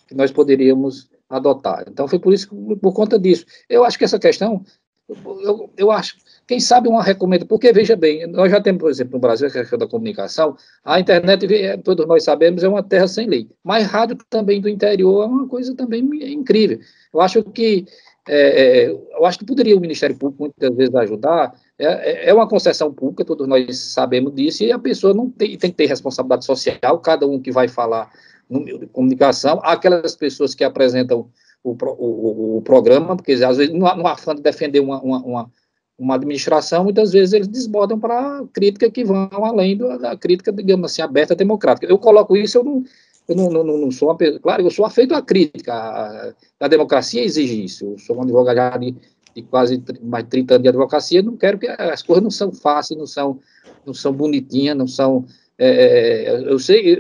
que nós poderíamos adotar. Então foi por isso, por conta disso. Eu acho que essa questão, eu, eu acho quem sabe uma recomenda, porque veja bem, nós já temos, por exemplo, no Brasil, a questão da comunicação, a internet, todos nós sabemos, é uma terra sem lei. Mas rádio também do interior é uma coisa também incrível. Eu acho que é, é, eu acho que poderia o Ministério Público muitas vezes ajudar. É, é, é uma concessão pública, todos nós sabemos disso, e a pessoa não tem, tem que ter responsabilidade social, cada um que vai falar no meio de comunicação, aquelas pessoas que apresentam o, o, o programa, porque às vezes, no, no afã de defender uma, uma, uma uma administração, muitas vezes eles desbordam para crítica que vão além da crítica, digamos assim, aberta democrática. Eu coloco isso, eu não, eu não, não, não sou uma pessoa, claro, eu sou afeito à crítica, a, a democracia exige isso, eu sou um advogado de, de quase mais de 30 anos de advocacia, não quero que as coisas não são fáceis, não são, não são bonitinhas, não são, é, é eu sei,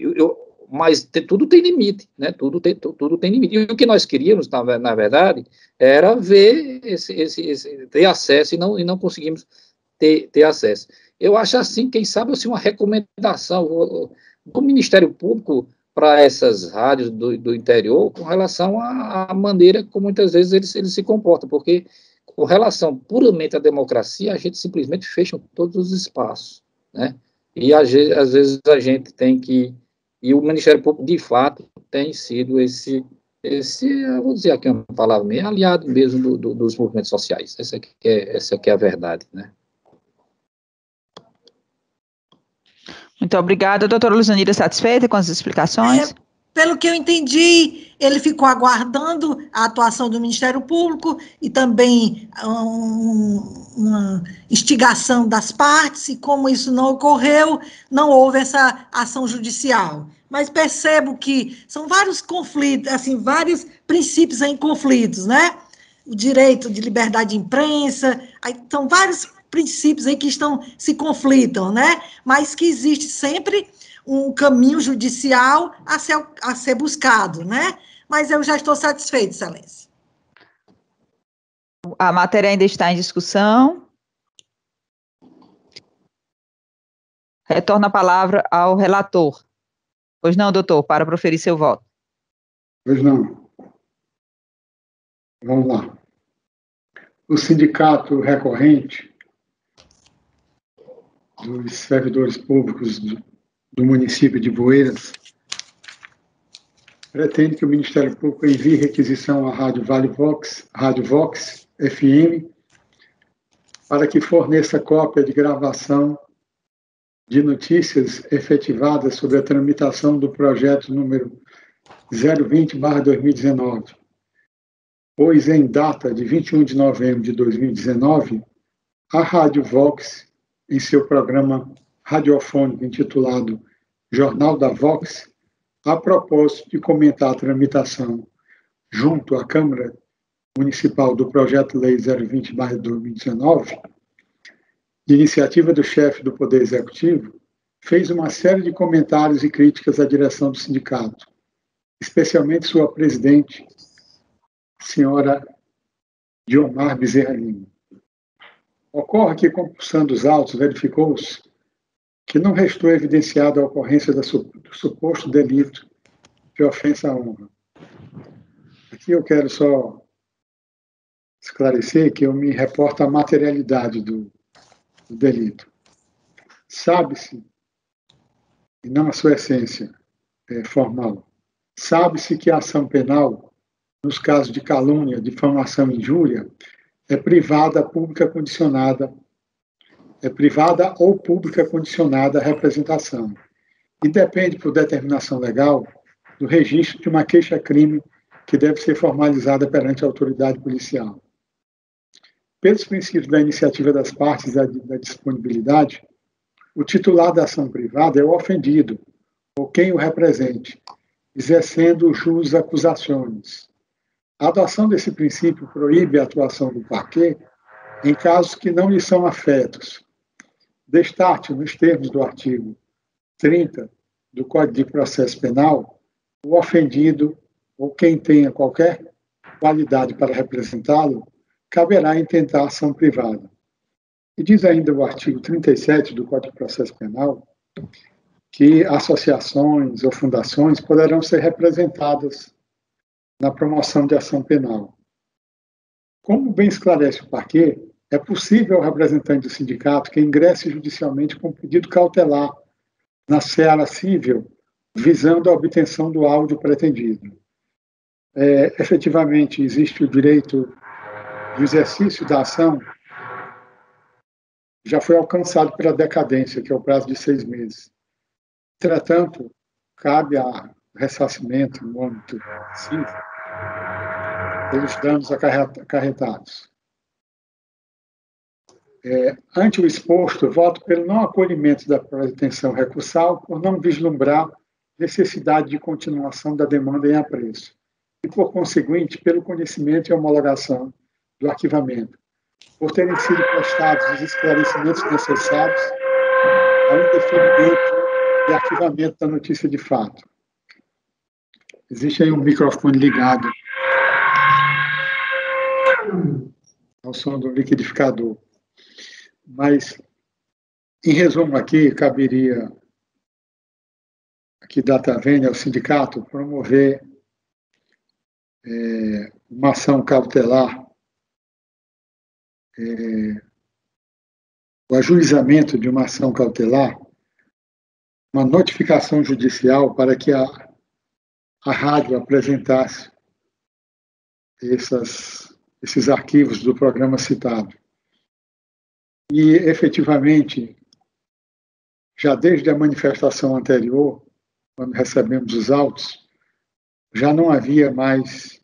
eu, eu, mas tudo tem limite, né? Tudo tem, tudo tem limite. E o que nós queríamos, na, na verdade, era ver esse, esse, esse, ter acesso e não, e não conseguimos ter, ter acesso. Eu acho assim, quem sabe, assim, uma recomendação do Ministério Público para essas rádios do, do interior com relação à, à, maneira como muitas vezes eles, eles se comportam, porque com relação puramente à democracia, a gente simplesmente fecha todos os espaços, né? E às vezes a gente tem que e o Ministério Público, de fato, tem sido esse, esse vou dizer aqui uma palavra meio, aliado mesmo do, do, dos movimentos sociais. Essa aqui é, essa aqui é a verdade, né? Muito obrigada. Doutora Luzanira, satisfeita com as explicações? É, pelo que eu entendi, ele ficou aguardando a atuação do Ministério Público e também um, uma instigação das partes, e como isso não ocorreu, não houve essa ação judicial. Mas percebo que são vários conflitos, assim, vários princípios em conflitos, né? O direito de liberdade de imprensa, aí, são vários princípios aí que estão se conflitam, né? Mas que existe sempre um caminho judicial a ser, a ser buscado, né? Mas eu já estou satisfeito, Excelência. A matéria ainda está em discussão. Retorno a palavra ao relator. Pois não, doutor, para proferir seu voto. Pois não. Vamos lá. O sindicato recorrente dos servidores públicos do município de Boeiras, pretende que o Ministério Público envie requisição à Rádio Vale Vox, Rádio Vox FM, para que forneça cópia de gravação de notícias efetivadas sobre a tramitação do projeto número 020/2019, pois em data de 21 de novembro de 2019, a Rádio Vox, em seu programa radiofônico intitulado Jornal da Vox, a propósito de comentar a tramitação junto à Câmara Municipal do Projeto Lei 020-2019, de iniciativa do chefe do Poder Executivo, fez uma série de comentários e críticas à direção do sindicato, especialmente sua presidente, senhora Diomar Bezerra Lima. Ocorre que, compulsando os autos, verificou-se que não restou evidenciada a ocorrência do suposto delito de ofensa à honra. Aqui eu quero só esclarecer que eu me reporto à materialidade do, do delito. Sabe-se, e não a sua essência é, formal, sabe-se que a ação penal, nos casos de calúnia, difamação e injúria, é privada, pública condicionada, é privada ou pública condicionada à representação e depende, por determinação legal, do registro de uma queixa-crime que deve ser formalizada perante a autoridade policial. Pelos princípios da iniciativa das partes e da disponibilidade, o titular da ação privada é o ofendido, ou quem o represente, exercendo jus acusações. A adoção desse princípio proíbe a atuação do parquet em casos que não lhe são afetos. Destarte, nos termos do artigo 30 do Código de Processo Penal, o ofendido ou quem tenha qualquer qualidade para representá-lo caberá intentar ação privada. E diz ainda o artigo 37 do Código de Processo Penal que associações ou fundações poderão ser representadas na promoção de ação penal. Como bem esclarece o parquê, é possível ao representante do sindicato que ingresse judicialmente com pedido cautelar na seara civil, visando a obtenção do áudio pretendido. É, efetivamente, existe o direito do exercício da ação já foi alcançado pela decadência, que é o prazo de seis meses. Entretanto, cabe a ressarcimento no âmbito civil pelos danos acarretados. É, ante o exposto, voto pelo não acolhimento da pretensão recursal por não vislumbrar necessidade de continuação da demanda em apreço e, por conseguinte, pelo conhecimento e homologação do arquivamento, por terem sido prestados os esclarecimentos necessários ao indeferimento e arquivamento da notícia de fato. Existe aí um microfone ligado ao som do liquidificador. Mas, em resumo aqui, caberia aqui data vênia ao sindicato promover é, uma ação cautelar é, o ajuizamento de uma ação cautelar, uma notificação judicial para que a, a rádio apresentasse essas, esses arquivos do programa citado. E, efetivamente, já desde a manifestação anterior, quando recebemos os autos, já não havia mais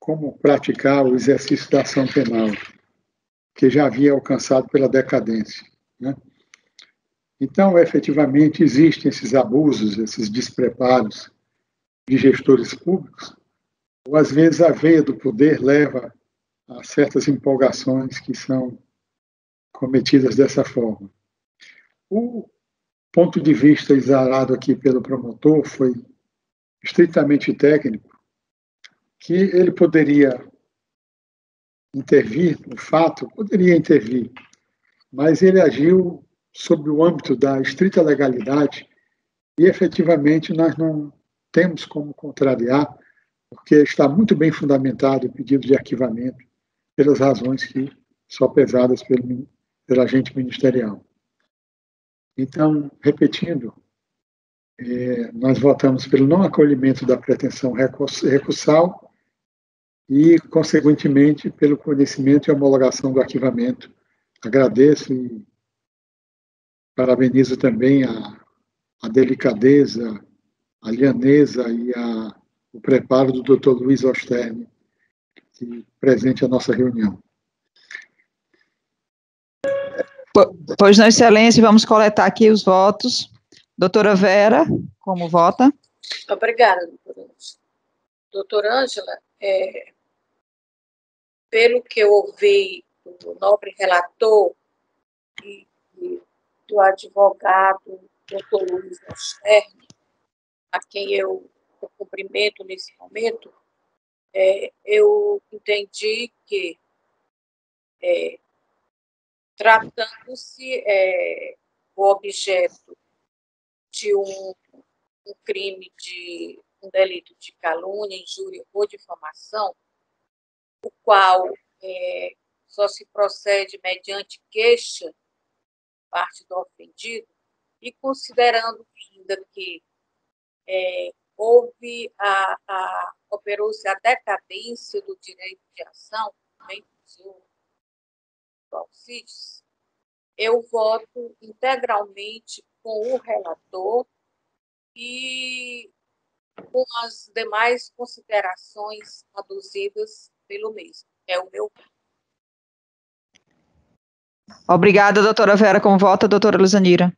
como praticar o exercício da ação penal, que já havia alcançado pela decadência. Né? Então, efetivamente, existem esses abusos, esses despreparos de gestores públicos, ou às vezes a veia do poder leva a certas empolgações que são cometidas dessa forma. O ponto de vista exarado aqui pelo promotor foi estritamente técnico, que ele poderia intervir no fato, poderia intervir, mas ele agiu sob o âmbito da estrita legalidade e efetivamente nós não temos como contrariar, porque está muito bem fundamentado o pedido de arquivamento pelas razões que são pesadas pelo, pelo agente ministerial. Então, repetindo, é, nós votamos pelo não acolhimento da pretensão recursal e, consequentemente, pelo conhecimento e homologação do arquivamento. Agradeço e parabenizo também a, a delicadeza, a lianeza e a, o preparo do Dr. Luiz Osterne, que presente a nossa reunião. Pois não, excelência, vamos coletar aqui os votos. Doutora Vera, como vota? Obrigada, doutora Doutora Ângela, é, pelo que eu ouvi do nobre relator e, e do advogado doutor Luiz Osterne, a quem eu, eu cumprimento nesse momento, é, eu entendi que é, tratando-se é, o objeto de um, um crime de um delito de calúnia, injúria ou difamação, o qual é, só se procede mediante queixa parte do ofendido, e considerando ainda que é, houve a, a operou-se a decadência do direito de ação, bem o Alcides, eu voto integralmente com o relator e com as demais considerações aduzidas pelo mesmo. É o meu Obrigada, doutora Vera. Com volta, doutora Luzanira.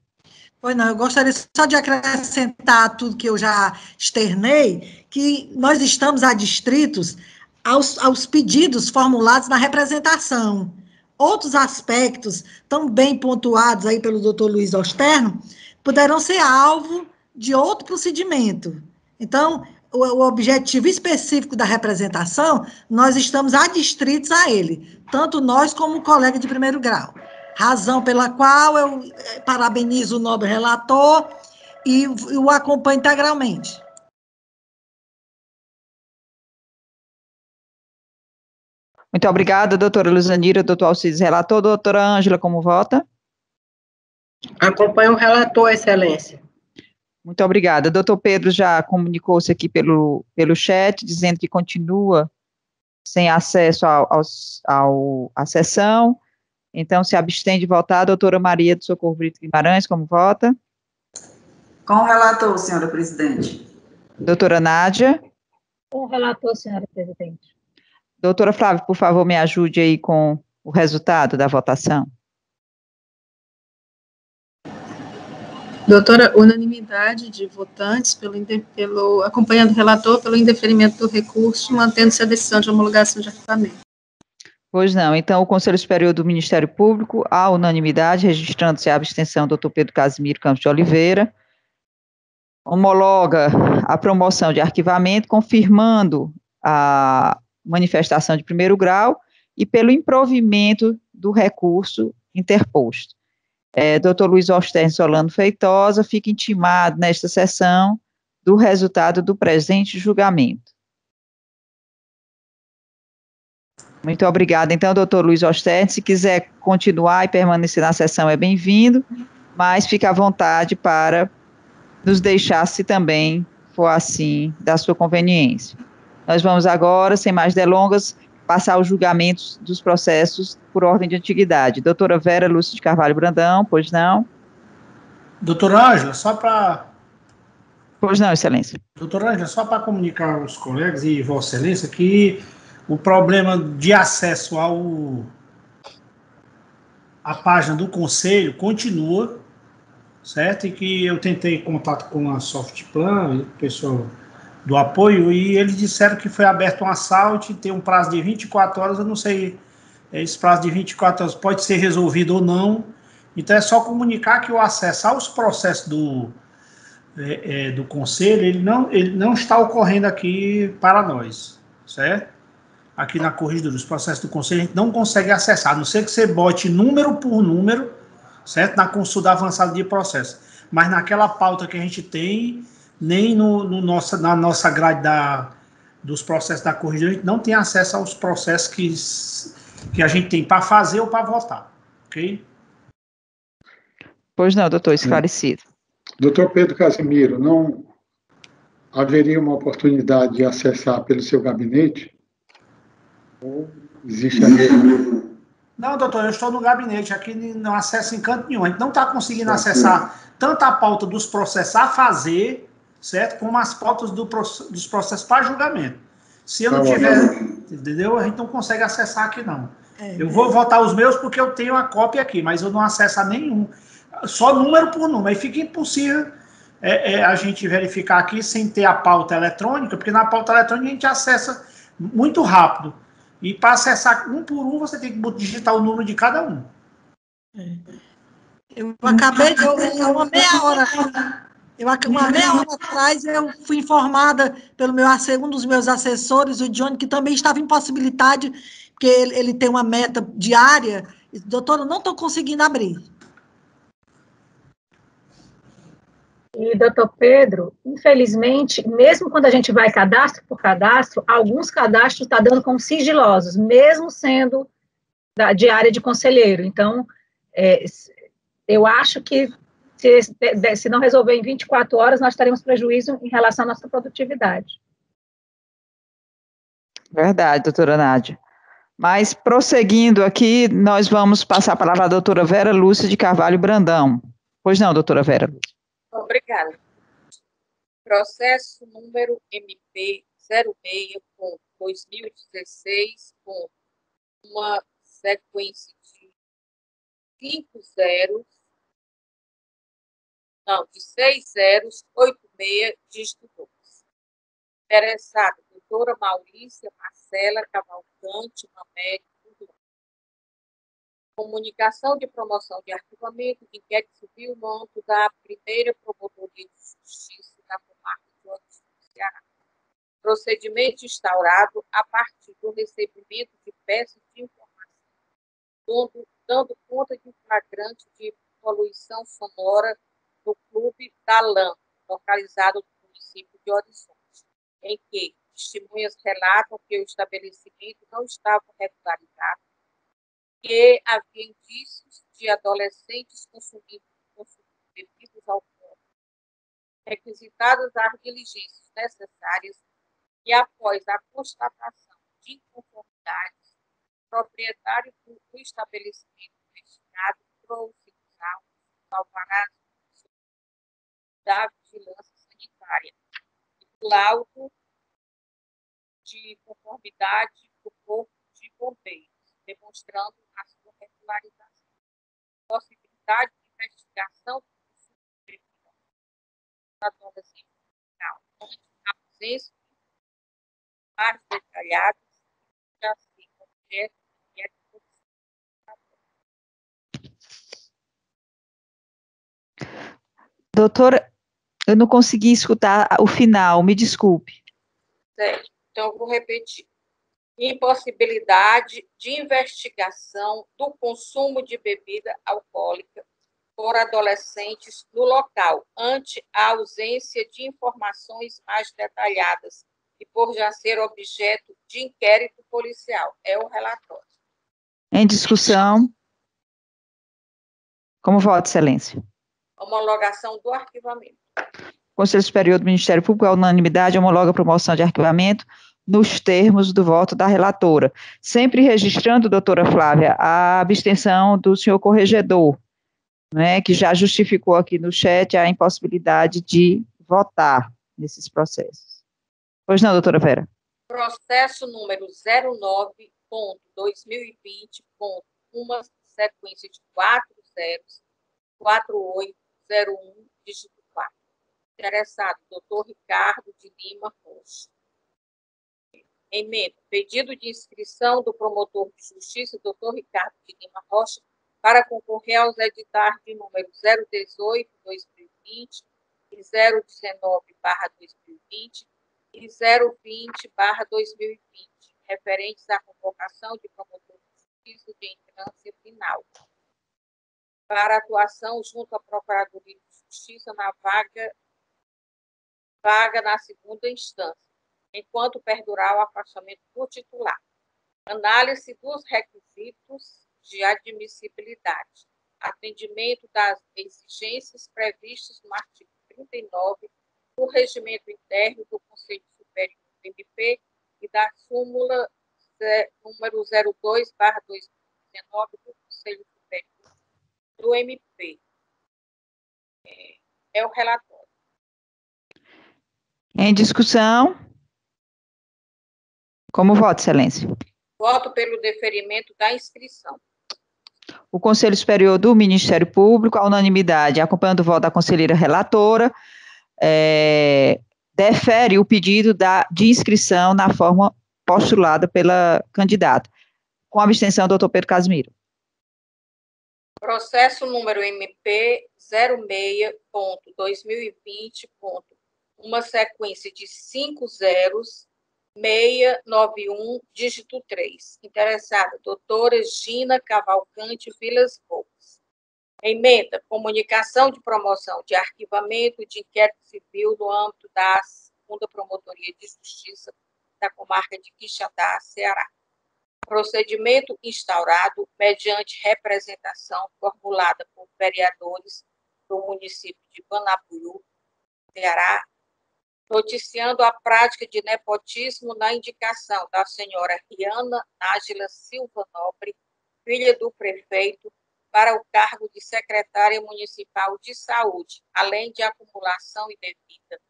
Pois não, eu gostaria só de acrescentar tudo que eu já externei, que nós estamos adstritos aos, aos pedidos formulados na representação. Outros aspectos, tão bem pontuados aí pelo doutor Luiz Osterno, poderão ser alvo de outro procedimento. Então, o, o, objetivo específico da representação, nós estamos adstritos a ele, tanto nós como o colega de primeiro grau razão pela qual eu eh, parabenizo o nobre relator e o acompanho integralmente. Muito obrigada, doutora Luzanira, doutor Alcides, relator. Doutora Ângela, como vota? Acompanho o relator, excelência. Muito obrigada. Doutor Pedro já comunicou-se aqui pelo, pelo chat, dizendo que continua sem acesso ao, ao, ao, à sessão. Então, se abstém de votar, doutora Maria do Socorro Brito Guimarães, como vota? Com o relator, senhora presidente. Doutora Nádia? Com o relator, senhora presidente. Doutora Flávia, por favor, me ajude aí com o resultado da votação. Doutora, unanimidade de votantes pelo, pelo acompanhando o relator pelo indeferimento do recurso, mantendo-se a decisão de homologação de arquivamento. Pois não. Então, o Conselho Superior do Ministério Público, à unanimidade, registrando-se a abstenção do Dr. Pedro Casimiro Campos de Oliveira, homologa a promoção de arquivamento, confirmando a manifestação de primeiro grau e pelo improvimento do recurso interposto. É, Dr. Luiz Oster Solano Feitosa fica intimado nesta sessão do resultado do presente julgamento. Muito obrigada. Então, doutor Luiz Oster, se quiser continuar e permanecer na sessão, é bem-vindo, mas fique à vontade para nos deixar, se também for assim, da sua conveniência. Nós vamos agora, sem mais delongas, passar os julgamentos dos processos por ordem de antiguidade. Doutora Vera Lúcia de Carvalho Brandão, pois não? Doutora Ângela, só para. Pois não, Excelência. Doutora Ângela, só para comunicar aos colegas e Vossa Excelência que o problema de acesso ao a página do conselho continua, certo? E que eu tentei contato com a Softplan, o pessoal do apoio, e eles disseram que foi aberto um assalto, tem um prazo de 24 horas, eu não sei, esse prazo de 24 horas pode ser resolvido ou não, então é só comunicar que o acesso aos processos do, é, é, do conselho, ele não, ele não está ocorrendo aqui para nós, certo? aqui na corrigida dos processos do conselho, a gente não consegue acessar, a não ser que você bote número por número, certo? Na consulta avançada de processo. Mas naquela pauta que a gente tem, nem no, no nossa, na nossa grade da, dos processos da corrigida, a gente não tem acesso aos processos que, que a gente tem para fazer ou para votar, ok? Pois não, doutor, esclarecido. Doutor Pedro Casimiro, não haveria uma oportunidade de acessar pelo seu gabinete existe ali. Não, doutor, eu estou no gabinete, aqui não acesso em canto nenhum. A gente não está conseguindo acessar tanto a pauta dos processos a fazer, certo? Como as pautas do, dos processos para julgamento. Se eu não tá tiver, entendeu? A gente não consegue acessar aqui, não. É, eu vou votar os meus porque eu tenho a cópia aqui, mas eu não acesso a nenhum. Só número por número. Aí fica impossível é, é, a gente verificar aqui sem ter a pauta eletrônica, porque na pauta eletrônica a gente acessa muito rápido. E para acessar um por um, você tem que digitar o número de cada um. Eu acabei de. Eu, uma meia hora. Eu, uma meia hora atrás, eu fui informada pelo meu um dos meus assessores, o Johnny, que também estava em possibilidade, porque ele, ele tem uma meta diária. Doutora, não estou conseguindo abrir. E, doutor Pedro, infelizmente, mesmo quando a gente vai cadastro por cadastro, alguns cadastros estão tá dando como sigilosos, mesmo sendo da, de área de conselheiro. Então, é, eu acho que se, se não resolver em 24 horas, nós teremos prejuízo em relação à nossa produtividade. Verdade, doutora Nádia. Mas, prosseguindo aqui, nós vamos passar a palavra à doutora Vera Lúcia de Carvalho Brandão. Pois não, doutora Vera Lúcia. Obrigada. Processo número MP 06.2016, com uma sequência de cinco zeros, não, de seis zeros, oito meia, dígito 2. Interessado, doutora Maurícia Marcela Cavalcante Mamede Comunicação de promoção de arquivamento de inquérito civil no da primeira Promotoria de Justiça da comarca do Ceará. Procedimento instaurado a partir do recebimento de peças de informação, dando, dando conta de flagrante de poluição sonora no Clube da LAM, localizado no município de Horizonte, em que testemunhas relatam que o estabelecimento não estava regularizado que havia indícios de adolescentes consumindo, consumindo bebidas alcoólicas, requisitadas as diligências necessárias e, após a constatação de inconformidades, o proprietário do estabelecimento destinado trouxe os autos alvarás da vigilância sanitária e laudo de conformidade do corpo de bombeiros demonstrando a sua regularização. Possibilidade de investigação do adolescente final, a ausência mais detalhados já se objeto Doutora, eu não consegui escutar o final, me desculpe. Certo, então eu vou repetir impossibilidade de investigação do consumo de bebida alcoólica por adolescentes no local, ante a ausência de informações mais detalhadas e por já ser objeto de inquérito policial. É o relatório. Em discussão. Como voto, excelência? Homologação do arquivamento. Conselho Superior do Ministério Público, a unanimidade, homologa a promoção de arquivamento nos termos do voto da relatora. Sempre registrando, doutora Flávia, a abstenção do senhor corregedor, né, que já justificou aqui no chat a impossibilidade de votar nesses processos. Pois não, doutora Vera? Processo número 09.2020, uma sequência de quatro zeros, 4801, dígito 4. Interessado, doutor Ricardo de Lima Rocha. Emenda. Pedido de inscrição do promotor de justiça, doutor Ricardo de Lima Rocha, para concorrer aos editais de número 018-2020 e 019-2020 e 020-2020, referentes à convocação de promotor de justiça de entrância final, para atuação junto à Procuradoria de Justiça na vaga, vaga na segunda instância enquanto perdurar o afastamento do titular. Análise dos requisitos de admissibilidade. Atendimento das exigências previstas no artigo 39 do Regimento Interno do Conselho Superior do MP e da súmula número 02, 2019 do Conselho Superior do MP. É, é o relatório. Em discussão. Como voto, excelência? Voto pelo deferimento da inscrição. O Conselho Superior do Ministério Público, a unanimidade, acompanhando o voto da conselheira relatora, é, defere o pedido da, de inscrição na forma postulada pela candidata. Com abstenção, doutor Pedro Casimiro. Processo número MP 06.2020. Uma sequência de cinco zeros 691, dígito 3. Interessada, doutora Gina Cavalcante Vilas Boas. Emenda, comunicação de promoção de arquivamento de inquérito civil no âmbito da segunda Promotoria de Justiça da comarca de Quixadá, Ceará. Procedimento instaurado mediante representação formulada por vereadores do município de Banapuiú, Ceará, noticiando a prática de nepotismo na indicação da senhora Riana Nájila Silva Nobre, filha do prefeito, para o cargo de secretária municipal de saúde, além de acumulação indevida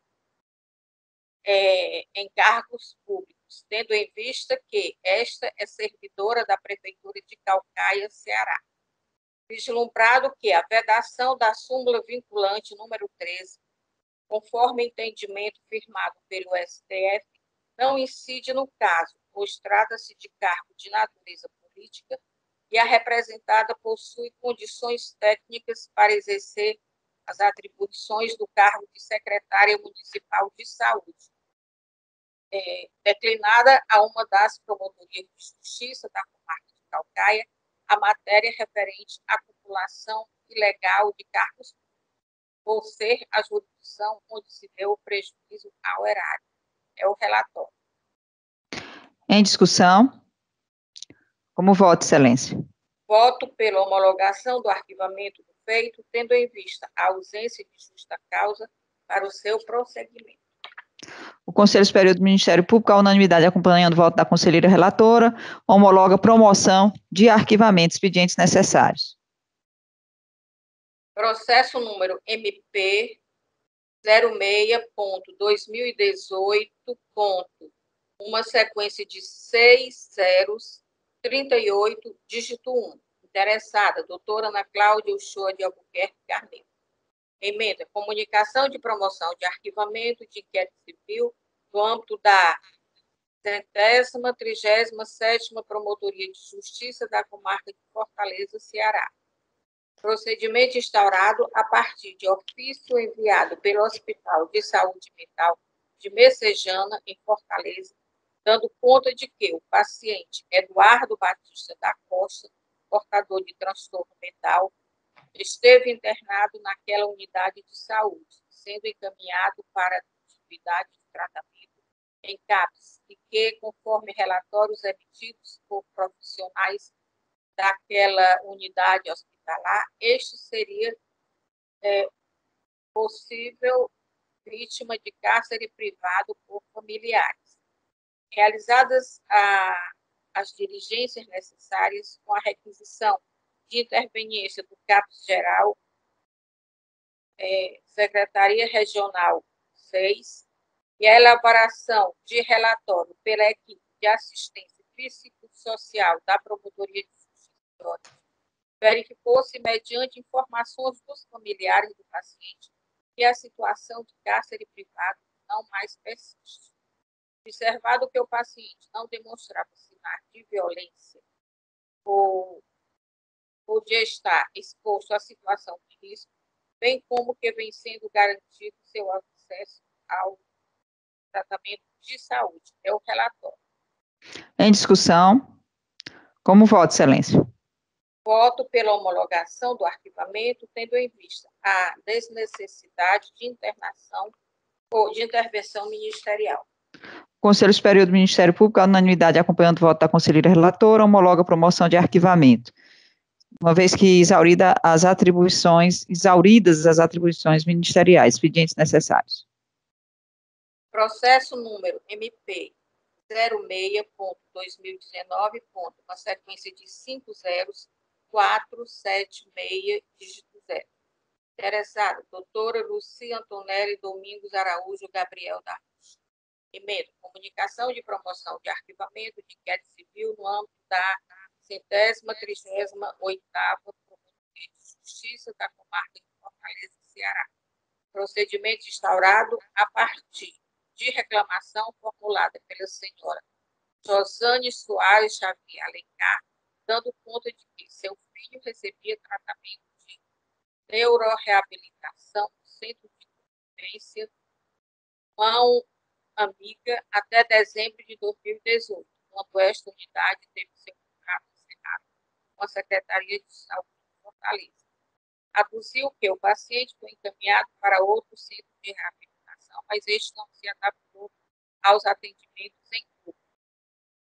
é, em cargos públicos, tendo em vista que esta é servidora da Prefeitura de Calcaia, Ceará. Vislumbrado que a vedação da súmula vinculante número 13, conforme entendimento firmado pelo STF, não incide no caso, pois trata-se de cargo de natureza política e a representada possui condições técnicas para exercer as atribuições do cargo de secretária municipal de saúde, é, declinada a uma das promotorias de justiça da comarca de Calcaia a matéria referente à acumulação ilegal de cargos por ser a jurisdição onde se deu o prejuízo ao erário. É o relatório. Em discussão. Como voto, excelência? Voto pela homologação do arquivamento do feito, tendo em vista a ausência de justa causa para o seu prosseguimento. O Conselho Superior do Ministério Público, a unanimidade acompanhando o voto da conselheira relatora, homologa promoção de arquivamento expedientes necessários. Processo número MP 06.2018. Uma sequência de seis zeros, 38, dígito 1. Interessada, doutora Ana Cláudia Uchoa de Albuquerque Carneiro. Emenda, comunicação de promoção de arquivamento de inquérito civil no âmbito da centésima, trigésima, sétima Promotoria de Justiça da comarca de Fortaleza, Ceará. Procedimento instaurado a partir de ofício enviado pelo Hospital de Saúde Mental de Messejana, em Fortaleza, dando conta de que o paciente Eduardo Batista da Costa, portador de transtorno mental, esteve internado naquela unidade de saúde, sendo encaminhado para atividade de tratamento em CAPS, e que, conforme relatórios emitidos por profissionais daquela unidade hospitalar, este seria é, possível vítima de cárcere privado por familiares. Realizadas a, as diligências necessárias com a requisição de interveniência do CAPS Geral, é, Secretaria Regional 6, e a elaboração de relatório pela equipe de assistência psicossocial da Promotoria de Justiça, verificou-se, mediante informações dos familiares do paciente, que a situação de cárcere privado não mais persiste. Observado que o paciente não demonstrava sinais de violência ou podia estar exposto à situação de risco, bem como que vem sendo garantido seu acesso ao tratamento de saúde. É o relatório. Em discussão. Como voto, excelência? Voto pela homologação do arquivamento, tendo em vista a desnecessidade de internação ou de intervenção ministerial. Conselho Superior do Ministério Público, a unanimidade acompanhando o voto da conselheira relatora, homologa a promoção de arquivamento uma vez que exaurida as atribuições, exauridas as atribuições ministeriais, expedientes necessários. Processo número MP 06.2019, uma sequência de 5 zeros, 476, dígito 0. Interessado, doutora Lucia Antonelli Domingos Araújo Gabriel da Rocha. Emenda, comunicação de promoção de arquivamento de inquérito civil no âmbito da centésima, trigésima, oitava de Justiça da Comarca de Fortaleza, Ceará. Procedimento instaurado a partir de reclamação formulada pela senhora Josane Soares Xavier Alencar, dando conta de que seu filho recebia tratamento de neuroreabilitação no Centro de Convivência Mão Amiga até dezembro de 2018, quando esta unidade teve seu com a Secretaria de Saúde de Fortaleza. aduziu que o paciente foi encaminhado para outro centro de reabilitação, mas este não se adaptou aos atendimentos em.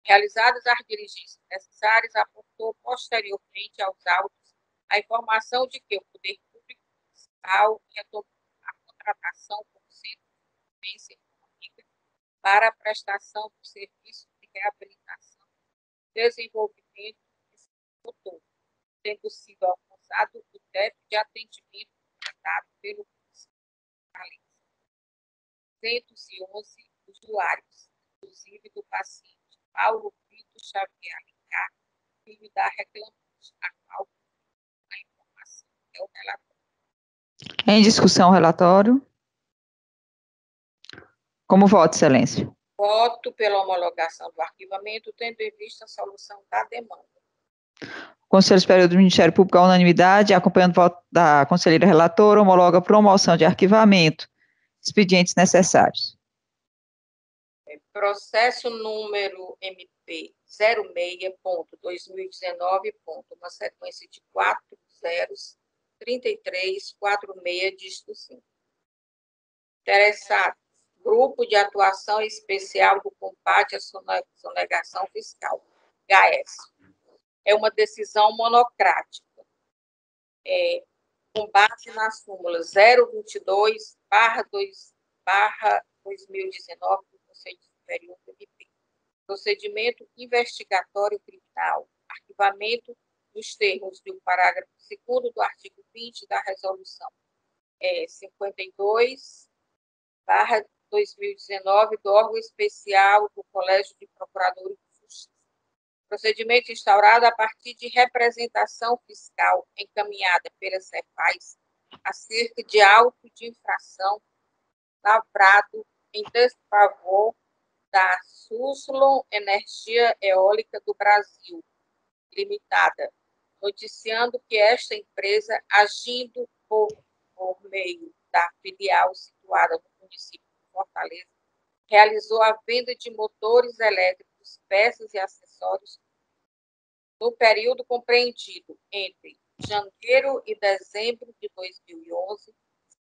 Realizadas as diligências necessárias, apontou posteriormente aos autos a informação de que o poder público municipal retomou a contratação com o centro de econômica para a prestação do serviço de reabilitação, desenvolvimento e motor, tendo sido alcançado o teto de atendimento tratado pelo município 111 usuários, inclusive do paciente Paulo Vitor Xavier Alencar, filho da reclamante, a qual a informação é o relatório. Em discussão, relatório. Como voto, excelência? Voto pela homologação do arquivamento, tendo em vista a solução da demanda. Conselho Superior do Ministério Público, à unanimidade, acompanhando o voto da conselheira relatora, homologa promoção de arquivamento, expedientes necessários. Processo número MP 06.2019. Uma sequência de quatro zeros, 33, 46, dígito 5. Interessados. Grupo de Atuação Especial do Combate à Sonegação Fiscal, GAES. É uma decisão monocrática, é, com base na súmula 022, barra 2, barra 2019 do Conselho Superior do MP. Procedimento investigatório criminal, arquivamento nos termos do parágrafo 2 do artigo 20 da resolução é, 52, barra 2019 do órgão especial do Colégio de Procuradores de Justiça. Procedimento instaurado a partir de representação fiscal encaminhada pela Cefaz acerca de auto de infração lavrado em desfavor da Suslon Energia Eólica do Brasil, Limitada, noticiando que esta empresa, agindo por, por meio da filial situada no município Fortaleza, realizou a venda de motores elétricos, peças e acessórios no período compreendido entre janeiro e dezembro de 2011,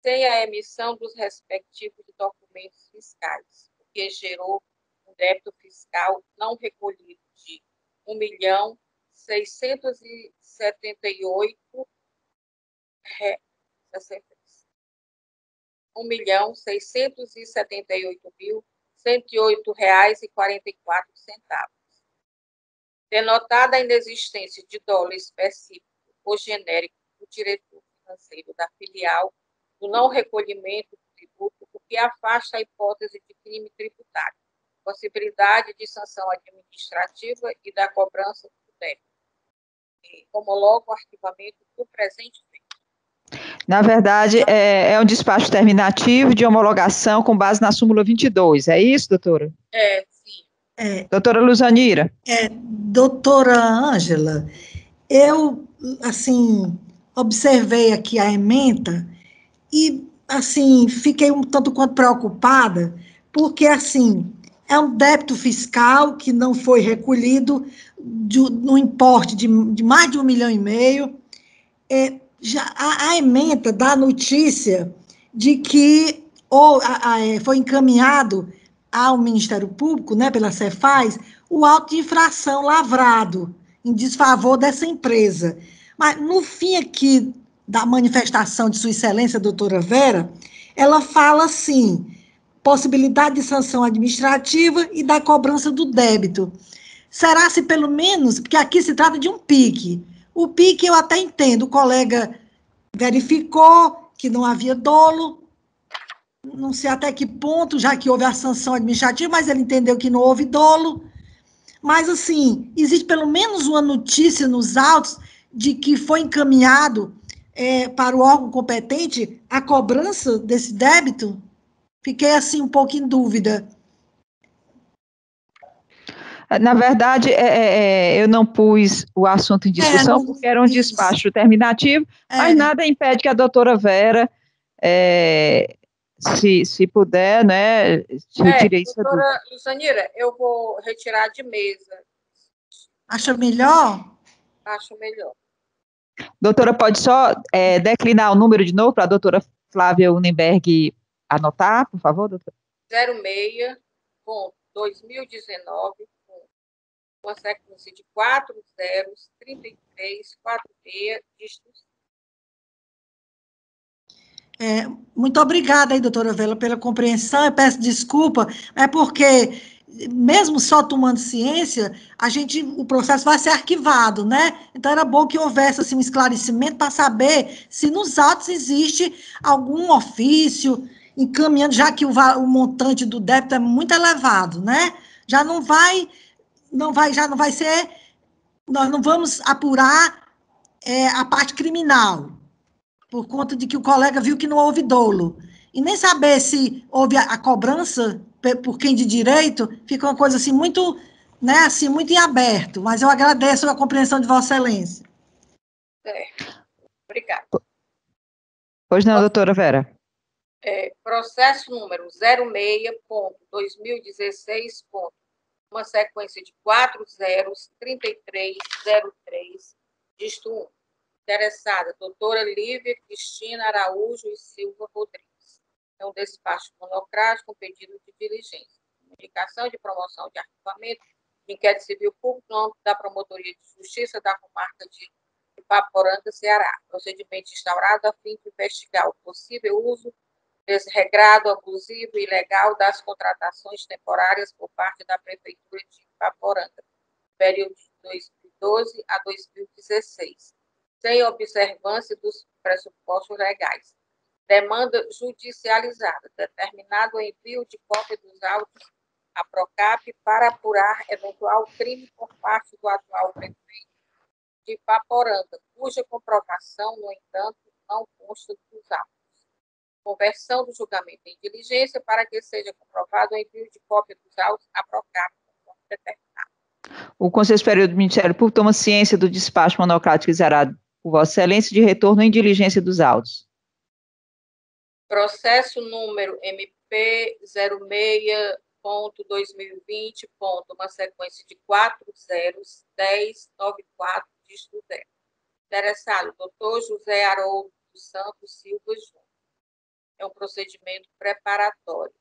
sem a emissão dos respectivos documentos fiscais, o que gerou débito fiscal não recolhido de mil cento e oito reais e quarenta e quatro centavos. Denotada a inexistência de dólar específico ou genérico do diretor financeiro da filial, do não recolhimento do tributo, o que afasta a hipótese de crime tributário, possibilidade de sanção administrativa e da cobrança do débito. Homologa o arquivamento do presente feito. Na verdade, é, é, um despacho terminativo de homologação com base na súmula 22, é isso, doutora? É, sim. É, doutora Luzanira? É, doutora Ângela, eu, assim, observei aqui a ementa e, assim, fiquei um tanto quanto preocupada, porque, assim, é um débito fiscal que não foi recolhido de, no importe de, de mais de um milhão e meio, é, já a, a dá notícia de que ou a, a, é, foi encaminhado ao Ministério Público, né, pela Cefaz, o auto de infração lavrado em desfavor dessa empresa. Mas no fim aqui da manifestação de Sua Excelência, doutora Vera, ela fala assim: possibilidade de sanção administrativa e da cobrança do débito. Será se pelo menos, porque aqui se trata de um PIC, o PIC eu até entendo, o colega verificou que não havia dolo, não sei até que ponto, já que houve a sanção administrativa, mas ele entendeu que não houve dolo. Mas, assim, existe pelo menos uma notícia nos autos de que foi encaminhado é, para o órgão competente a cobrança desse débito? Fiquei, assim, um pouco em dúvida. Na verdade, é, é, é, eu não pus o assunto em discussão, é, não, porque era um despacho terminativo, é. mas nada impede que a doutora Vera, é, se, se puder, né, retire isso. Doutora Luzanira, eu vou retirar de mesa. Acha melhor? Acho melhor. Doutora, pode só é, declinar o número de novo para a doutora Flávia Unenberg anotar, por favor, doutora? 06, com 2019, com uma sequência de 4 zeros, 33, 46, dígitos. É, muito obrigada aí, doutora Vela, pela compreensão. Eu peço desculpa, é porque mesmo só tomando ciência, a gente, o processo vai ser arquivado, né? Então era bom que houvesse assim, um esclarecimento para saber se nos autos existe algum ofício encaminhando, já que o, o, montante do débito é muito elevado, né? Já não vai, não vai, já não vai ser, nós não vamos apurar é, a parte criminal, por conta de que o colega viu que não houve dolo. E nem saber se houve a, a cobrança por quem de direito, fica uma coisa assim muito, né, assim, muito em aberto. Mas eu agradeço a compreensão de Vossa Excelência. É. Obrigada. Pois não, doutora Vera. É, processo número 06.2016. Uma sequência de 4 zeros, 3303, disto 1. Interessada, doutora Lívia Cristina Araújo e Silva Rodrigues é um despacho monocrático, um pedido de diligência, comunicação de promoção de arquivamento inquérito civil público no âmbito da Promotoria de Justiça da comarca de Ipaporanga, Ceará. Procedimento instaurado a fim de investigar o possível uso desregrado, abusivo e ilegal das contratações temporárias por parte da Prefeitura de Ipaporanga, período de 2012 a 2016, sem observância dos pressupostos legais demanda judicializada, determinado o envio de cópia dos autos à PROCAP para apurar eventual crime por parte do atual prefeito de Paporanga, cuja comprovação, no entanto, não consta dos autos. Conversão do julgamento em diligência para que seja comprovado o envio de cópia dos autos à PROCAP, conforme determinado. O Conselho Superior do Ministério Público toma ciência do despacho monocrático exarado por Vossa Excelência de retorno em diligência dos autos. Processo número MP 06.2020, uma sequência de 4 zeros, 10, 9, 4, dígito 0. Interessado, doutor José Haroldo dos Santos Silva Júnior. É um procedimento preparatório.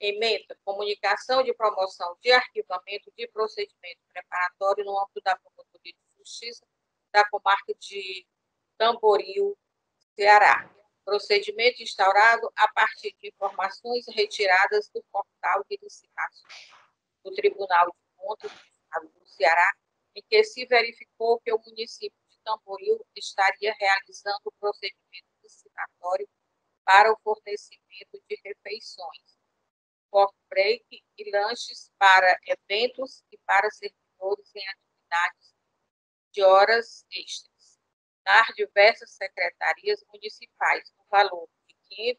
Emenda, comunicação de promoção de arquivamento de procedimento preparatório no âmbito da Promotoria de Justiça da comarca de Tamboril, Ceará procedimento instaurado a partir de informações retiradas do portal de licitações do Tribunal de Contas do Estado do Ceará, em que se verificou que o município de Tamboril estaria realizando o procedimento licitatório para o fornecimento de refeições, pork break e lanches para eventos e para servidores em atividades de horas extras. Nas diversas secretarias municipais, no valor de R$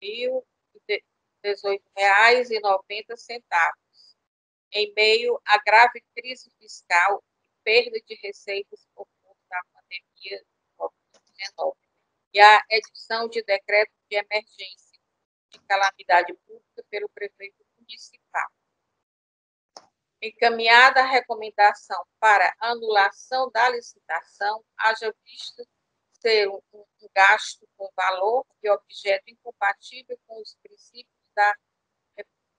518,90, em meio à grave crise fiscal e perda de receitas por conta da pandemia de Covid-19, e a edição de decreto de emergência de calamidade pública pelo prefeito municipal. Encaminhada a recomendação para anulação da licitação, haja vista ser um, um, gasto com valor e objeto incompatível com os princípios da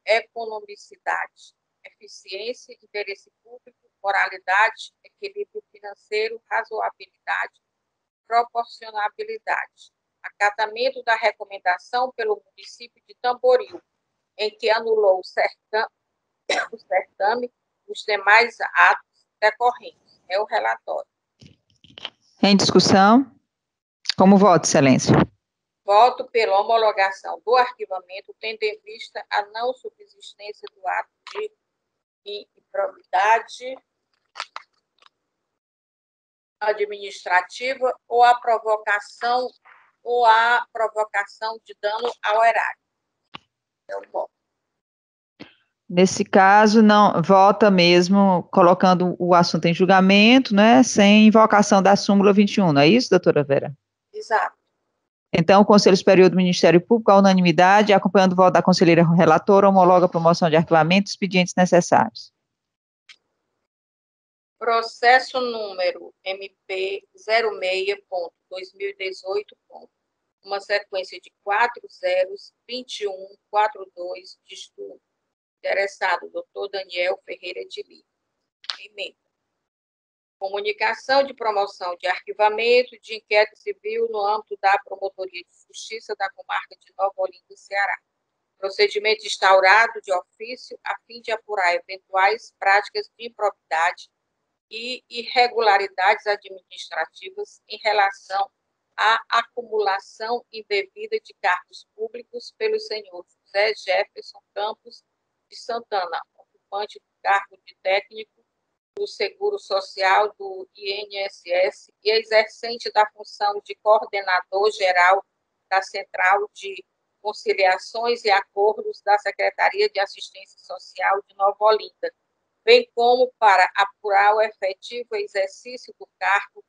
economicidade, eficiência, interesse público, moralidade, equilíbrio financeiro, razoabilidade, proporcionabilidade. Acatamento da recomendação pelo município de Tamboril, em que anulou o sertão, o certame os demais atos decorrentes. É o relatório. Em discussão? Como voto, Excelência? Voto pela homologação do arquivamento, tendo em vista a não subsistência do ato de improbidade administrativa ou a provocação ou a provocação de dano ao erário. É o voto. Nesse caso, não vota mesmo colocando o assunto em julgamento, né, sem invocação da súmula 21, não é isso, doutora Vera? Exato. Então, o Conselho Superior do Ministério Público, à unanimidade, acompanhando o voto da conselheira relatora, homologa a promoção de arquivamento e expedientes necessários. Processo número MP 06.2018. Uma sequência de quatro zeros, 21, 42, de estudo. Interessado, doutor Daniel Ferreira de Lima. Emenda. Comunicação de promoção de arquivamento de inquérito civil no âmbito da Promotoria de Justiça da Comarca de Nova Olinda, Ceará. Procedimento instaurado de ofício a fim de apurar eventuais práticas de improbidade e irregularidades administrativas em relação à acumulação indevida de cargos públicos pelo senhor José Jefferson Campos de Santana, ocupante do cargo de técnico do Seguro Social do INSS e exercente da função de coordenador geral da Central de Conciliações e Acordos da Secretaria de Assistência Social de Nova Olinda, bem como para apurar o efetivo exercício do cargo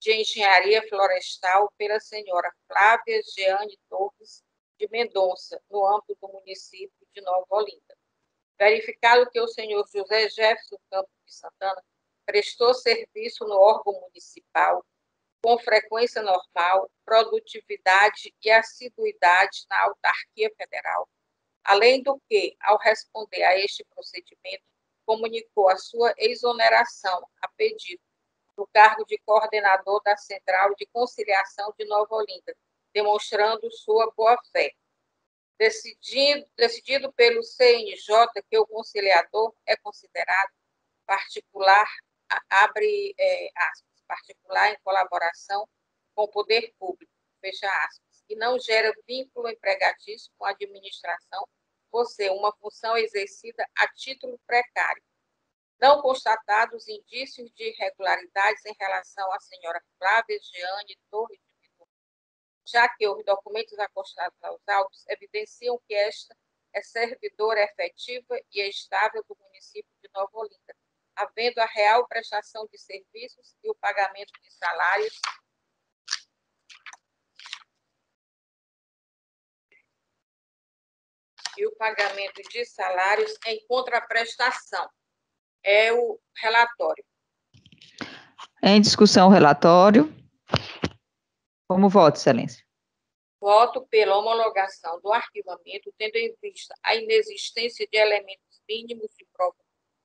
de engenharia florestal pela senhora Flávia Jeane Torres de Mendonça, no âmbito do município de Nova Olinda. Verificado que o senhor José Jefferson Campos de Santana prestou serviço no órgão municipal com frequência normal, produtividade e assiduidade na autarquia federal, além do que, ao responder a este procedimento, comunicou a sua exoneração a pedido do cargo de coordenador da Central de Conciliação de Nova Olinda, demonstrando sua boa-fé. Decidido, decidido pelo CNJ que o conciliador é considerado particular, abre é, aspas, particular em colaboração com o poder público, fecha aspas, e não gera vínculo empregatício com a administração ser uma função exercida a título precário. Não constatados indícios de irregularidades em relação à senhora Flávia Jeane Torres de Mendoza, já que os documentos acostados aos autos evidenciam que esta é servidora efetiva e estável do município de Nova Olinda, havendo a real prestação de serviços e o pagamento de salários e o pagamento de salários em contraprestação. É o relatório. Em discussão o relatório. Como voto, excelência? Voto pela homologação do arquivamento, tendo em vista a inexistência de elementos mínimos de prova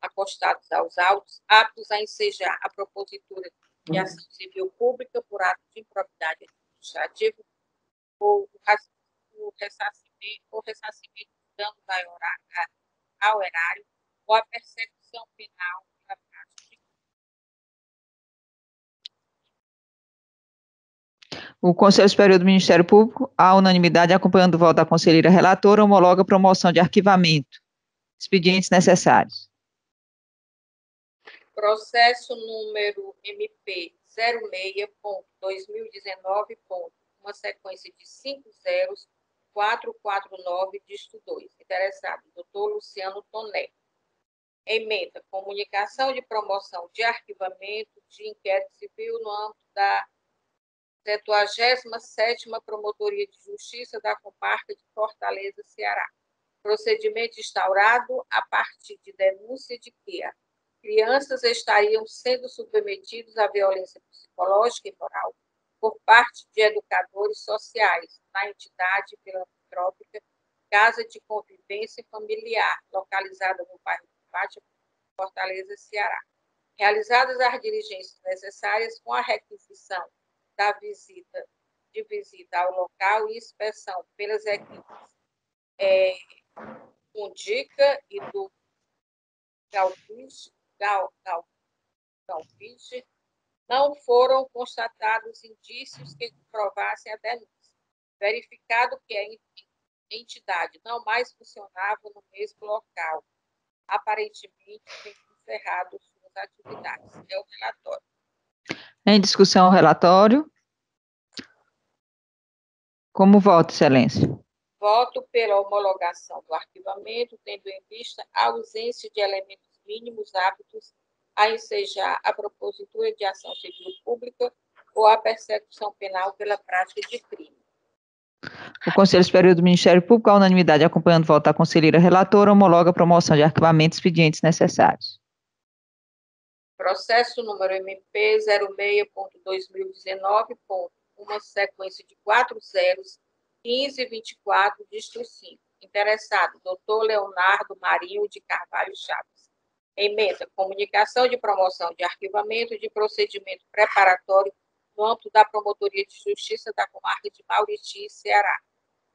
acostados aos autos, aptos a ensejar a propositura de ação civil pública por ato de improbidade administrativa ou o ressarcimento, ou ressarcimento dando ao erário ou a persecução penal pela prática O Conselho Superior do Ministério Público, à unanimidade, acompanhando o voto da conselheira relatora, homologa a promoção de arquivamento. Expedientes necessários. Processo número MP 06.2019. Uma sequência de cinco zeros 449, dígito 2. Interessado, doutor Luciano Toné. Emenda, comunicação de promoção de arquivamento de inquérito civil no âmbito da 77ª Promotoria de Justiça da Comarca de Fortaleza, Ceará. Procedimento instaurado a partir de denúncia de que crianças estariam sendo submetidos à violência psicológica e moral por parte de educadores sociais na entidade filantrópica Casa de Convivência Familiar, localizada no bairro de Fátima, Fortaleza, Ceará. Realizadas as diligências necessárias com a requisição da visita de visita ao local e inspeção pelas equipes é, Undica e do Galfish, Gal, Gal, Galfish não foram constatados indícios que comprovassem a denúncia, verificado que a entidade não mais funcionava no mesmo local, aparentemente tem encerrado suas atividades. É o relatório. Em discussão o relatório. Como voto, excelência? Voto pela homologação do arquivamento, tendo em vista a ausência de elementos mínimos aptos a ensejar a propositura de ação civil pública ou a persecução penal pela prática de crime. O Conselho Superior do Ministério Público, à unanimidade, acompanhando o voto da conselheira relatora, homologa a promoção de arquivamentos expedientes necessários. processo número MP 06.2019, uma sequência de quatro zeros, 15 e 24, dígito 5. Interessado, doutor Leonardo Marinho de Carvalho Chaves. Emenda, comunicação de promoção de arquivamento de procedimento preparatório âmbito da Promotoria de Justiça da Comarca de Mauriti, Ceará.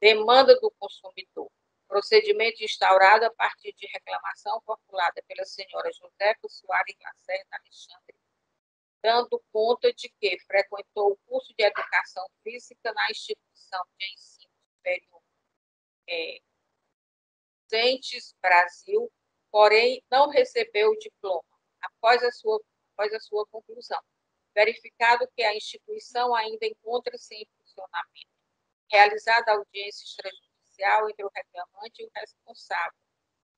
Demanda do consumidor. Procedimento instaurado a partir de reclamação formulada pela senhora Josefa Soares Lacerda Alexandre, dando conta de que frequentou o curso de Educação Física na instituição de ensino superior é, Brasil, porém não recebeu o diploma após a sua, após a sua conclusão. Verificado que a instituição ainda encontra-se em funcionamento. Realizada audiência extrajudicial entre o reclamante e o responsável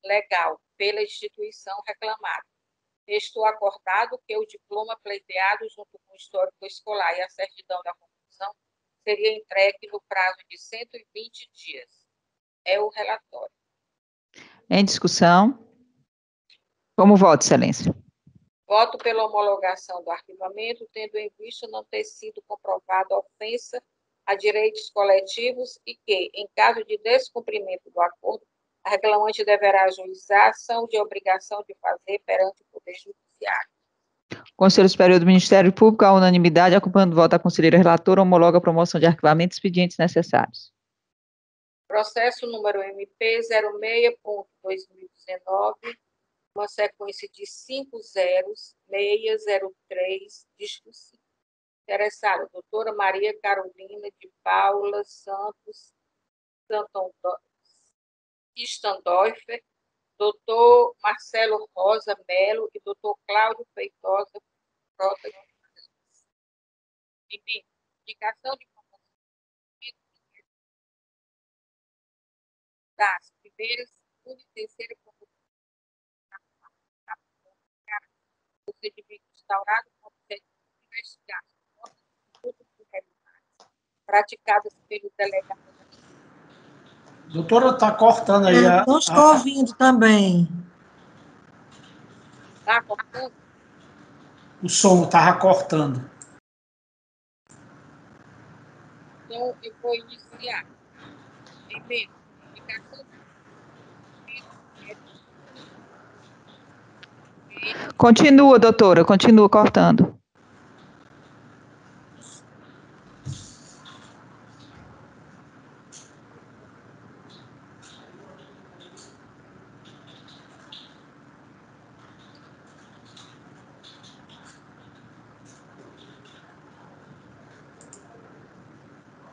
legal pela instituição reclamada. Estou acordado que o diploma pleiteado junto com o histórico escolar e a certidão da conclusão seria entregue no prazo de 120 dias. É o relatório. Em discussão. Como voto, excelência? Voto pela homologação do arquivamento, tendo em vista não ter sido comprovada ofensa a direitos coletivos e que, em caso de descumprimento do acordo, a reclamante deverá ajuizar ação de obrigação de fazer perante o Poder Judiciário. Conselho Superior do Ministério Público, a unanimidade, acompanhando o voto da conselheira relatora, homologa a promoção de arquivamento e expedientes necessários. Processo número MP 06.2019, uma sequência de 5 zeros, 603, dígito 5. Interessada, doutora Maria Carolina de Paula Santos Standorfer, doutor Marcelo Rosa Melo e doutor Cláudio Feitosa Frota Indicação de das primeiras, segunda e terceira procedimento instaurado com o objetivo de investigar praticadas pelo delegado. Doutora, está cortando aí. Eu não estou a... ouvindo também. Está cortando? O som estava cortando. Então, eu vou iniciar. Primeiro, Continua, doutora, continua cortando.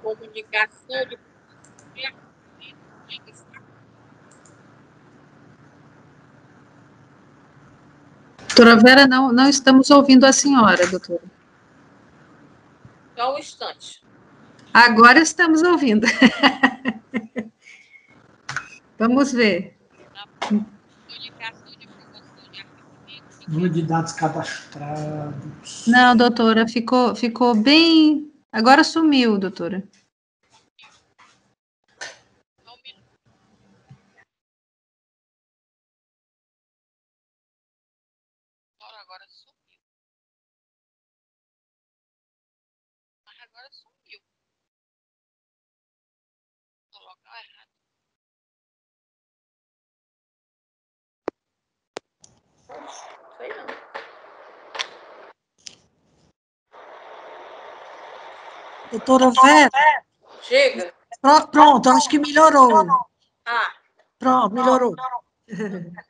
Comunicação de Doutora Vera, não, não estamos ouvindo a senhora, doutora. Só um instante. Agora estamos ouvindo. Vamos ver. Número de dados cadastrados. Não, doutora, ficou, ficou bem. Agora sumiu, doutora. Sei não. Doutora Vera. Chega. Pronto, acho que melhorou. Ah. Pronto, melhorou.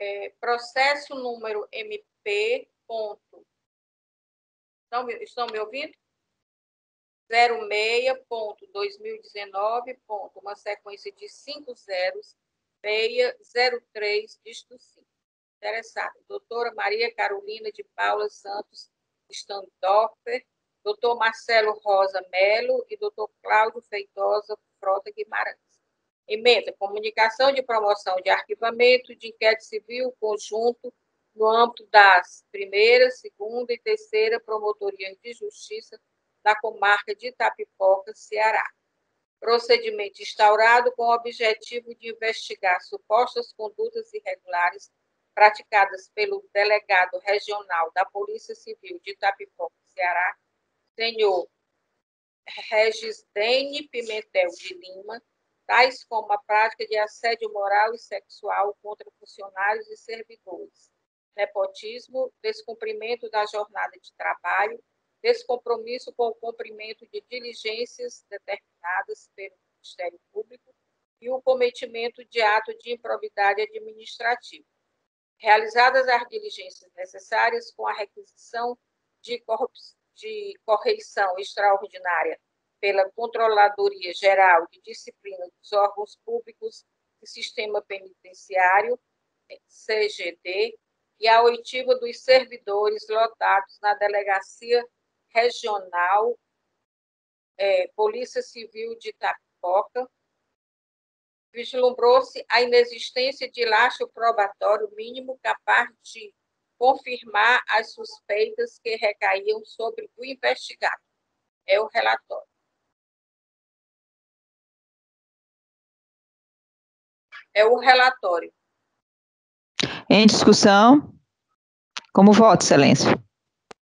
É, processo número MP. Ponto. Estão, estão me ouvindo? 06.2019, uma sequência de cinco zeros, 603, dígito 5. Interessado, doutora Maria Carolina de Paula Santos Standorfer, doutor Marcelo Rosa Melo e doutor Cláudio Feitosa Frota Guimarães. Emenda, comunicação de promoção de arquivamento de inquérito civil conjunto no âmbito das primeira, segunda e terceira promotorias de justiça da comarca de Itapipoca, Ceará. procedimento instaurado com o objetivo de investigar supostas condutas irregulares praticadas pelo delegado regional da Polícia Civil de Itapipoca, Ceará, senhor Regis Dene Pimentel de Lima, tais como a prática de assédio moral e sexual contra funcionários e servidores, nepotismo, descumprimento da jornada de trabalho, descompromisso com o cumprimento de diligências determinadas pelo Ministério Público e o cometimento de ato de improbidade administrativa. Realizadas as diligências necessárias com a requisição de, de correição extraordinária pela Controladoria Geral de Disciplina dos Órgãos Públicos e Sistema Penitenciário, CGD, e a oitiva dos servidores lotados na Delegacia Regional é, Polícia Civil de Itapipoca, vislumbrou-se a inexistência de laço probatório mínimo capaz de confirmar as suspeitas que recaíam sobre o investigado. É o relatório. É o relatório. Em discussão. Como voto, Excelência?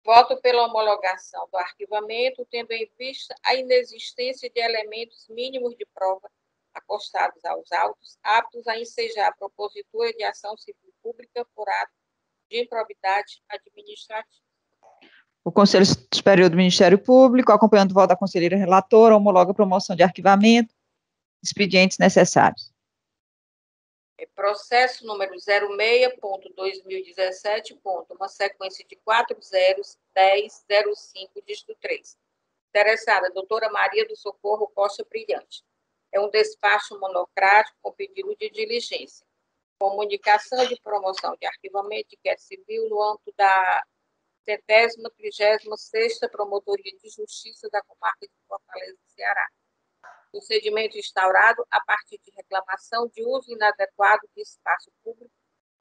Voto pela homologação do arquivamento, tendo em vista a inexistência de elementos mínimos de prova acostados aos autos, aptos a ensejar a propositura de ação civil pública por ato de improbidade administrativa. O Conselho Superior do Ministério Público, acompanhando o voto da conselheira relatora, homologa a promoção de arquivamento, expedientes necessários. É processo número 06.2017, uma sequência de 4 zeros, 10, 05, dígito 3. Interessada, doutora Maria do Socorro Costa Brilhante. É um despacho monocrático com pedido de diligência. Comunicação de promoção de arquivamento de inquérito civil no âmbito da centésima, trigésima sexta Promotoria de Justiça da Comarca de Fortaleza, Ceará procedimento instaurado a partir de reclamação de uso inadequado de espaço público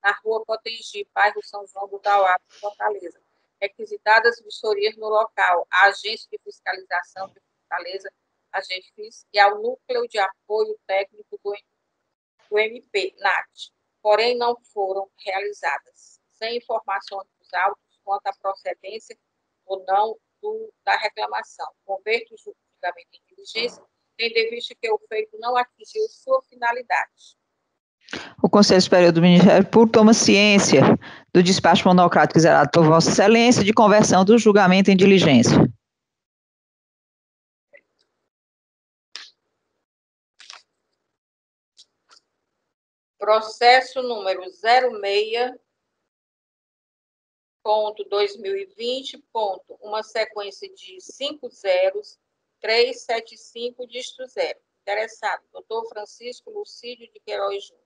na rua Potengi, bairro São João do Tauá, Fortaleza. Requisitadas vistorias no local, à Agência de Fiscalização de Fortaleza, a GFIS, e ao Núcleo de Apoio Técnico do, do MP, NAT, porém não foram realizadas, sem informações dos autos quanto à procedência ou não do, da reclamação. Converto o julgamento em diligência tendo em vista que o feito não atingiu sua finalidade. O Conselho Superior do Ministério Público toma ciência do despacho monocrático zerado por Vossa Excelência de conversão do julgamento em diligência. Processo número 06 ponto 2020 ponto uma sequência de cinco zeros 375, dígito 0. Interessado, doutor Francisco Lucídio de Queiroz Júnior.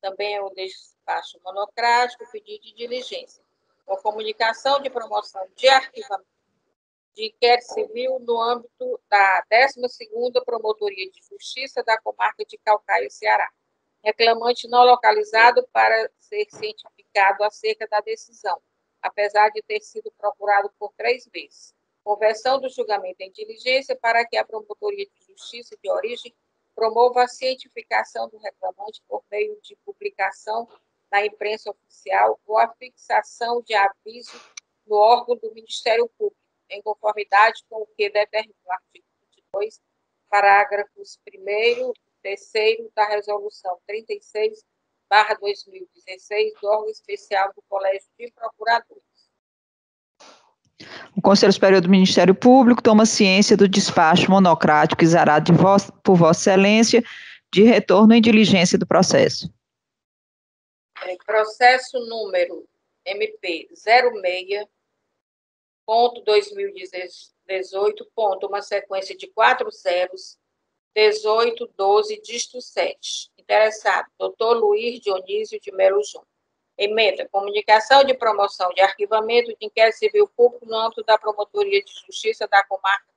Também é o despacho monocrático, pedido de diligência. Com comunicação de promoção de arquivamento de inquérito civil no âmbito da 12ª Promotoria de Justiça da comarca de Calcaia, Ceará. Reclamante não localizado para ser cientificado acerca da decisão, apesar de ter sido procurado por três vezes. Conversão do julgamento em diligência para que a Promotoria de Justiça de origem promova a cientificação do reclamante por meio de publicação na imprensa oficial ou a fixação de aviso no órgão do Ministério Público, em conformidade com o que determina o artigo 22, parágrafos 1 3 da Resolução 36, 2016, do órgão especial do Colégio de Procuradores. O Conselho Superior do Ministério Público toma ciência do despacho monocrático exarado voz, por Vossa Excelência de retorno em diligência do processo. É, processo número MP 06.2018, ponto, uma sequência de quatro zeros, 18, 12, dígito 7. Interessado, doutor Luiz Dionísio de Melo Júnior. Emenda, comunicação de promoção de arquivamento de inquérito civil público no âmbito da Promotoria de Justiça da comarca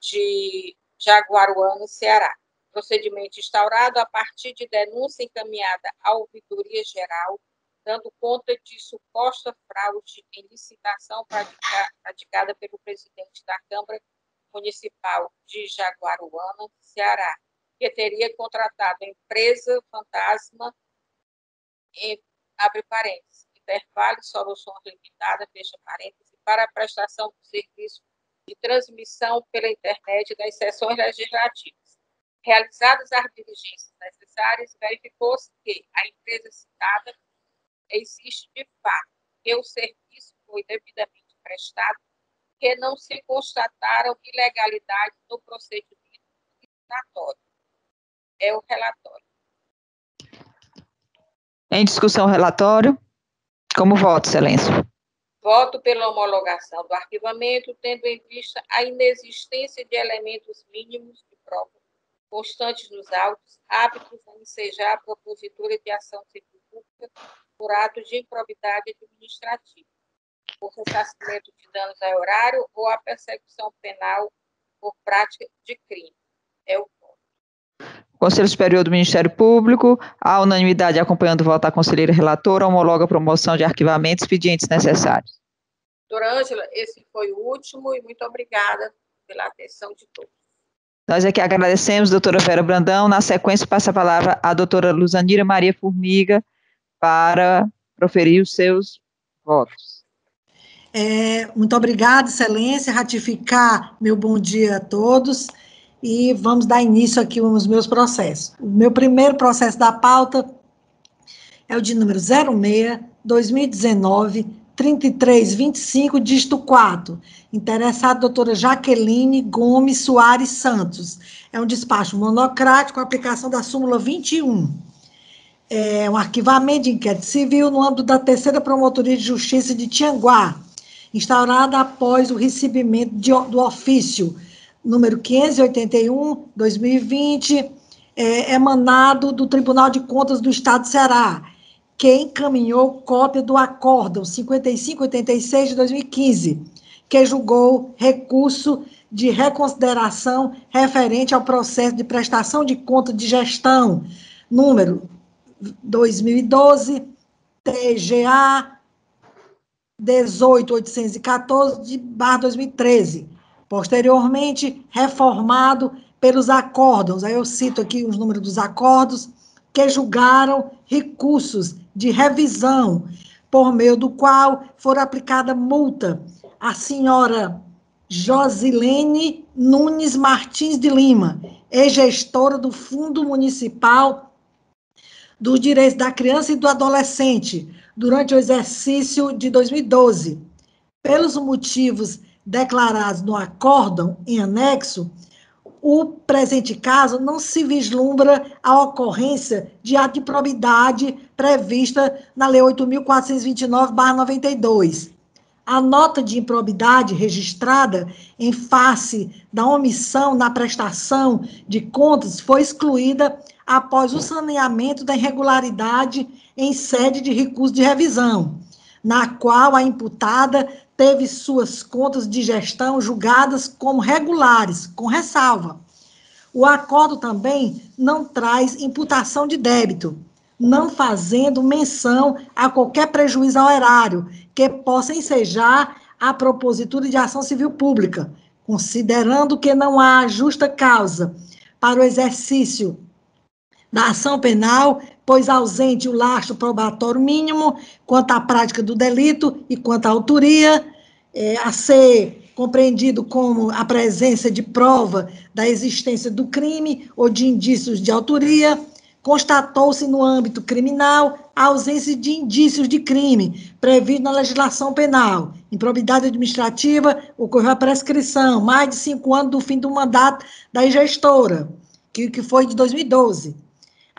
de Jaguaruana, Ceará. Procedimento instaurado a partir de denúncia encaminhada à Ouvidoria Geral, dando conta de suposta fraude em licitação praticada pelo presidente da Câmara Municipal de Jaguaruana, Ceará, que teria contratado a empresa fantasma, em, abre parênteses, Intervalo Soluções Limitada, fecha parênteses, para a prestação do serviço de transmissão pela internet das sessões legislativas. Realizadas as diligências necessárias, verificou-se que a empresa citada existe de fato, que o serviço foi devidamente prestado, que não se constataram ilegalidades no procedimento licitatório. É o relatório. Em discussão, relatório. Como voto, excelência? Voto pela homologação do arquivamento, tendo em vista a inexistência de elementos mínimos de prova constantes nos autos, aptos a ensejar a propositura de ação civil pública por ato de improbidade administrativa, por ressarcimento de danos a horário ou a persecução penal por prática de crime. É o Conselho Superior do Ministério Público, a unanimidade acompanhando o voto da conselheira relatora, homologa a promoção de arquivamentos expedientes necessários. Doutora Ângela, esse foi o último e muito obrigada pela atenção de todos. Nós aqui agradecemos, doutora Vera Brandão. Na sequência, passa a palavra à doutora Luzanira Maria Formiga para proferir os seus votos. É, muito obrigada, excelência, ratificar meu bom dia a todos e vamos dar início aqui aos meus processos. O meu primeiro processo da pauta é o de número 06 2019 3325, dígito 4. Interessado, doutora Jaqueline Gomes Soares Santos. É um despacho monocrático, aplicação da súmula 21. É um arquivamento de inquérito civil no âmbito da terceira Promotoria de Justiça de Tianguá, instaurada após o recebimento de, do ofício número 581, 2020, é, emanado do Tribunal de Contas do Estado de Ceará, que encaminhou cópia do acórdão 5586 de 2015, que julgou recurso de reconsideração referente ao processo de prestação de conta de gestão, número 2012, TGA 18814 de barra 2013, posteriormente reformado pelos acórdons. Aí eu cito aqui os números dos acordos que julgaram recursos de revisão, por meio do qual for aplicada multa à senhora Josilene Nunes Martins de Lima, ex-gestora do Fundo Municipal dos Direitos da Criança e do Adolescente, durante o exercício de 2012. Pelos motivos declarados no acórdão em anexo, o presente caso não se vislumbra a ocorrência de ato de probidade prevista na Lei 8.429-92. A nota de improbidade registrada em face da omissão na prestação de contas foi excluída após o saneamento da irregularidade em sede de recurso de revisão, na qual a imputada teve suas contas de gestão julgadas como regulares, com ressalva. O acordo também não traz imputação de débito, não fazendo menção a qualquer prejuízo ao erário que possa ensejar a propositura de ação civil pública, considerando que não há justa causa para o exercício da ação penal, pois ausente o lastro probatório mínimo quanto à prática do delito e quanto à autoria, é, a ser compreendido como a presença de prova da existência do crime ou de indícios de autoria, constatou-se no âmbito criminal a ausência de indícios de crime previsto na legislação penal. Improbidade administrativa, ocorreu a prescrição, mais de cinco anos do fim do mandato da gestora, que, que foi de 2012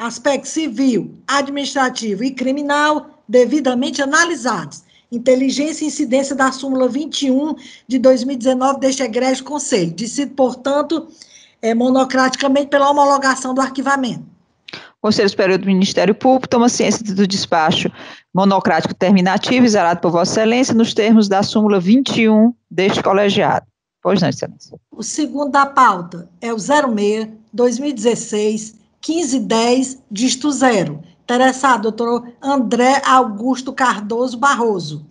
aspecto civil, administrativo e criminal devidamente analisados. Inteligência e incidência da súmula 21 de 2019 deste egrégio conselho, decidido, portanto, é, monocraticamente pela homologação do arquivamento. O Conselho Superior do Ministério Público toma ciência do despacho monocrático terminativo, exarado por Vossa Excelência, nos termos da súmula 21 deste colegiado. Pois não, Excelência. O segundo da pauta é o 06 2016 1510, dígito zero. Interessado, doutor André Augusto Cardoso Barroso.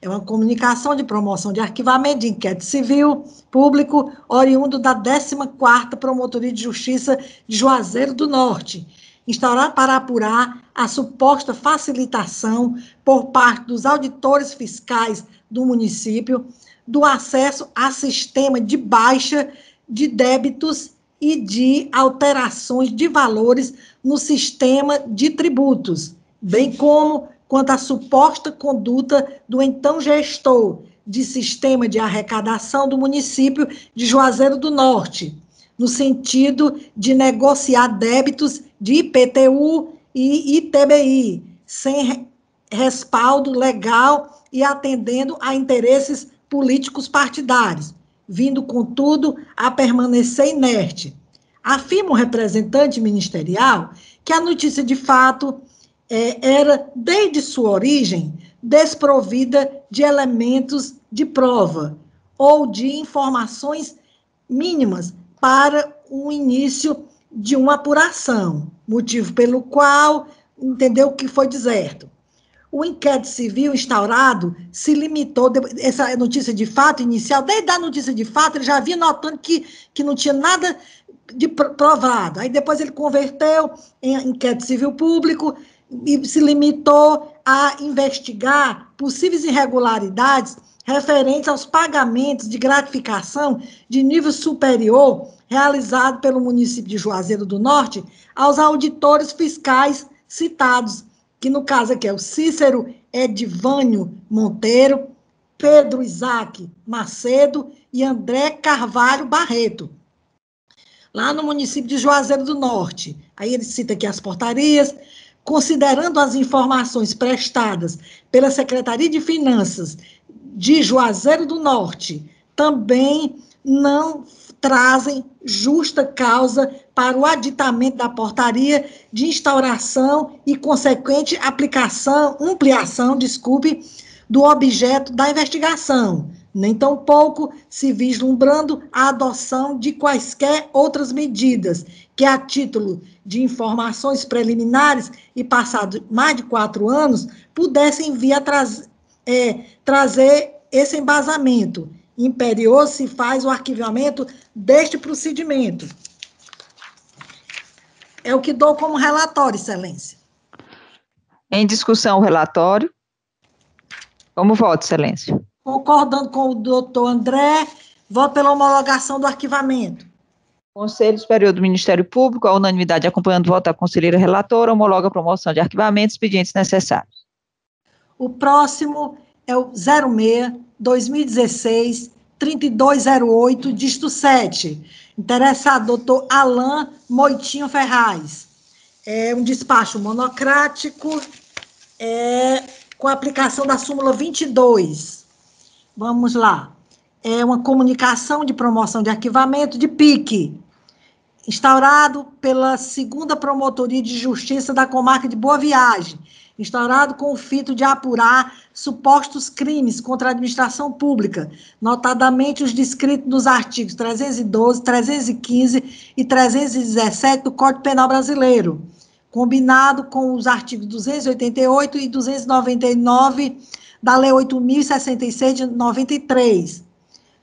É uma comunicação de promoção de arquivamento de inquérito civil público oriundo da 14ª Promotoria de Justiça de Juazeiro do Norte, instaurado para apurar a suposta facilitação por parte dos auditores fiscais do município do acesso a sistema de baixa de débitos e de alterações de valores no sistema de tributos, bem como quanto à suposta conduta do então gestor de sistema de arrecadação do município de Juazeiro do Norte, no sentido de negociar débitos de IPTU e ITBI, sem respaldo legal e atendendo a interesses políticos partidários, vindo, contudo, a permanecer inerte. Afirma o representante ministerial que a notícia de fato é, era, desde sua origem, desprovida de elementos de prova ou de informações mínimas para o início de uma apuração, motivo pelo qual entendeu que foi deserto. O inquérito civil instaurado se limitou, essa notícia de fato inicial, desde a notícia de fato, ele já havia notando que, que não tinha nada de provado. Aí depois ele converteu em inquérito civil público, e se limitou a investigar possíveis irregularidades referentes aos pagamentos de gratificação de nível superior realizado pelo município de Juazeiro do Norte aos auditores fiscais citados, que no caso aqui é o Cícero Edivânio Monteiro, Pedro Isaac Macedo e André Carvalho Barreto, lá no município de Juazeiro do Norte. Aí ele cita aqui as portarias, considerando as informações prestadas pela Secretaria de Finanças de Juazeiro do Norte, também não trazem justa causa para o aditamento da portaria de instauração e consequente aplicação, ampliação, desculpe, do objeto da investigação, nem tampouco se vislumbrando a adoção de quaisquer outras medidas que, a título de informações preliminares e passado mais de quatro anos, pudessem vir a traz, é, trazer esse embasamento. Imperioso se faz o arquivamento deste procedimento. É o que dou como relatório, Excelência. Em discussão o relatório. Como voto, Excelência? Concordando com o doutor André, voto pela homologação do arquivamento. Conselho Superior do Ministério Público, a unanimidade acompanhando o voto da conselheira relatora, homologa a promoção de arquivamentos expedientes necessários. O próximo é o 06 2016 3208, disto 7. Interessado, doutor Alain Moitinho Ferraz. É um despacho monocrático é, com aplicação da súmula 22. Vamos lá. É uma comunicação de promoção de arquivamento de PIC, instaurado pela segunda Promotoria de Justiça da Comarca de Boa Viagem, instaurado com o fito de apurar supostos crimes contra a administração pública, notadamente os descritos nos artigos 312, 315 e 317 do Código Penal Brasileiro, combinado com os artigos 288 e 299 da Lei 8.066 de 93,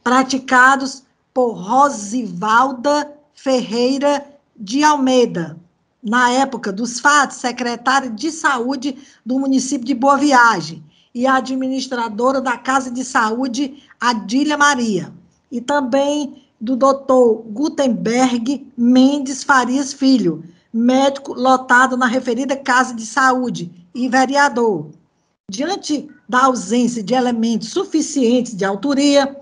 praticados por Rosivalda Ferreira de Almeida, na época dos fatos, secretária de saúde do município de Boa Viagem e administradora da Casa de Saúde Adília Maria, e também do doutor Gutenberg Mendes Farias Filho, médico lotado na referida Casa de Saúde e vereador. Diante da ausência de elementos suficientes de autoria,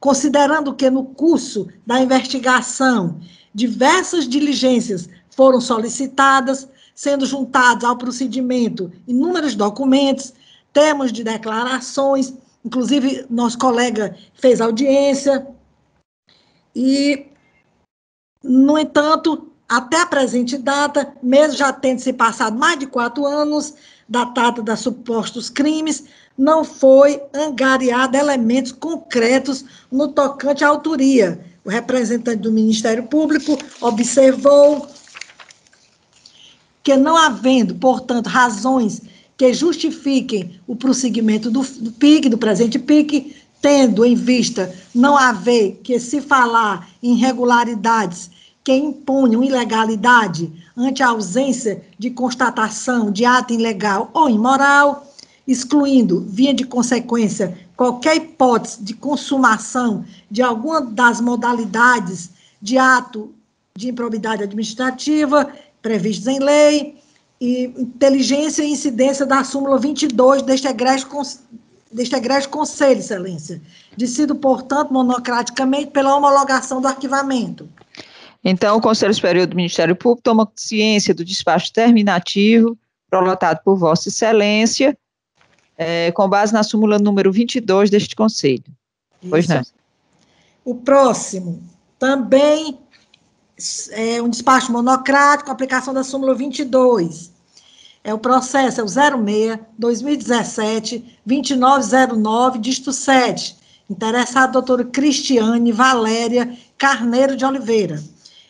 considerando que no curso da investigação diversas diligências foram solicitadas, sendo juntados ao procedimento inúmeros documentos, termos de declarações, inclusive nosso colega fez audiência, e, no entanto, até a presente data, mesmo já tendo se passado mais de quatro anos da data dos supostos crimes, não foi angariado elementos concretos no tocante à autoria. O representante do Ministério Público observou que, não havendo, portanto, razões que justifiquem o prosseguimento do, do PIC, do presente PIC, tendo em vista não haver que se falar em irregularidades que imponham ilegalidade ante a ausência de constatação de ato ilegal ou imoral, excluindo, via de consequência, qualquer hipótese de consumação de alguma das modalidades de ato de improbidade administrativa previstos em lei, e inteligência e incidência da súmula 22 deste egrégio, deste egrégio Conselho, Excelência, decido, portanto, monocraticamente pela homologação do arquivamento. Então, o Conselho Superior do Ministério Público toma ciência do despacho terminativo prolotado por Vossa Excelência, é, com base na súmula número 22 deste Conselho. Isso. Pois não. O próximo, também é um despacho monocrático, aplicação da súmula 22. É o processo, é o 06 2017 2909, dígito 7. Interessado, doutora Cristiane Valéria Carneiro de Oliveira.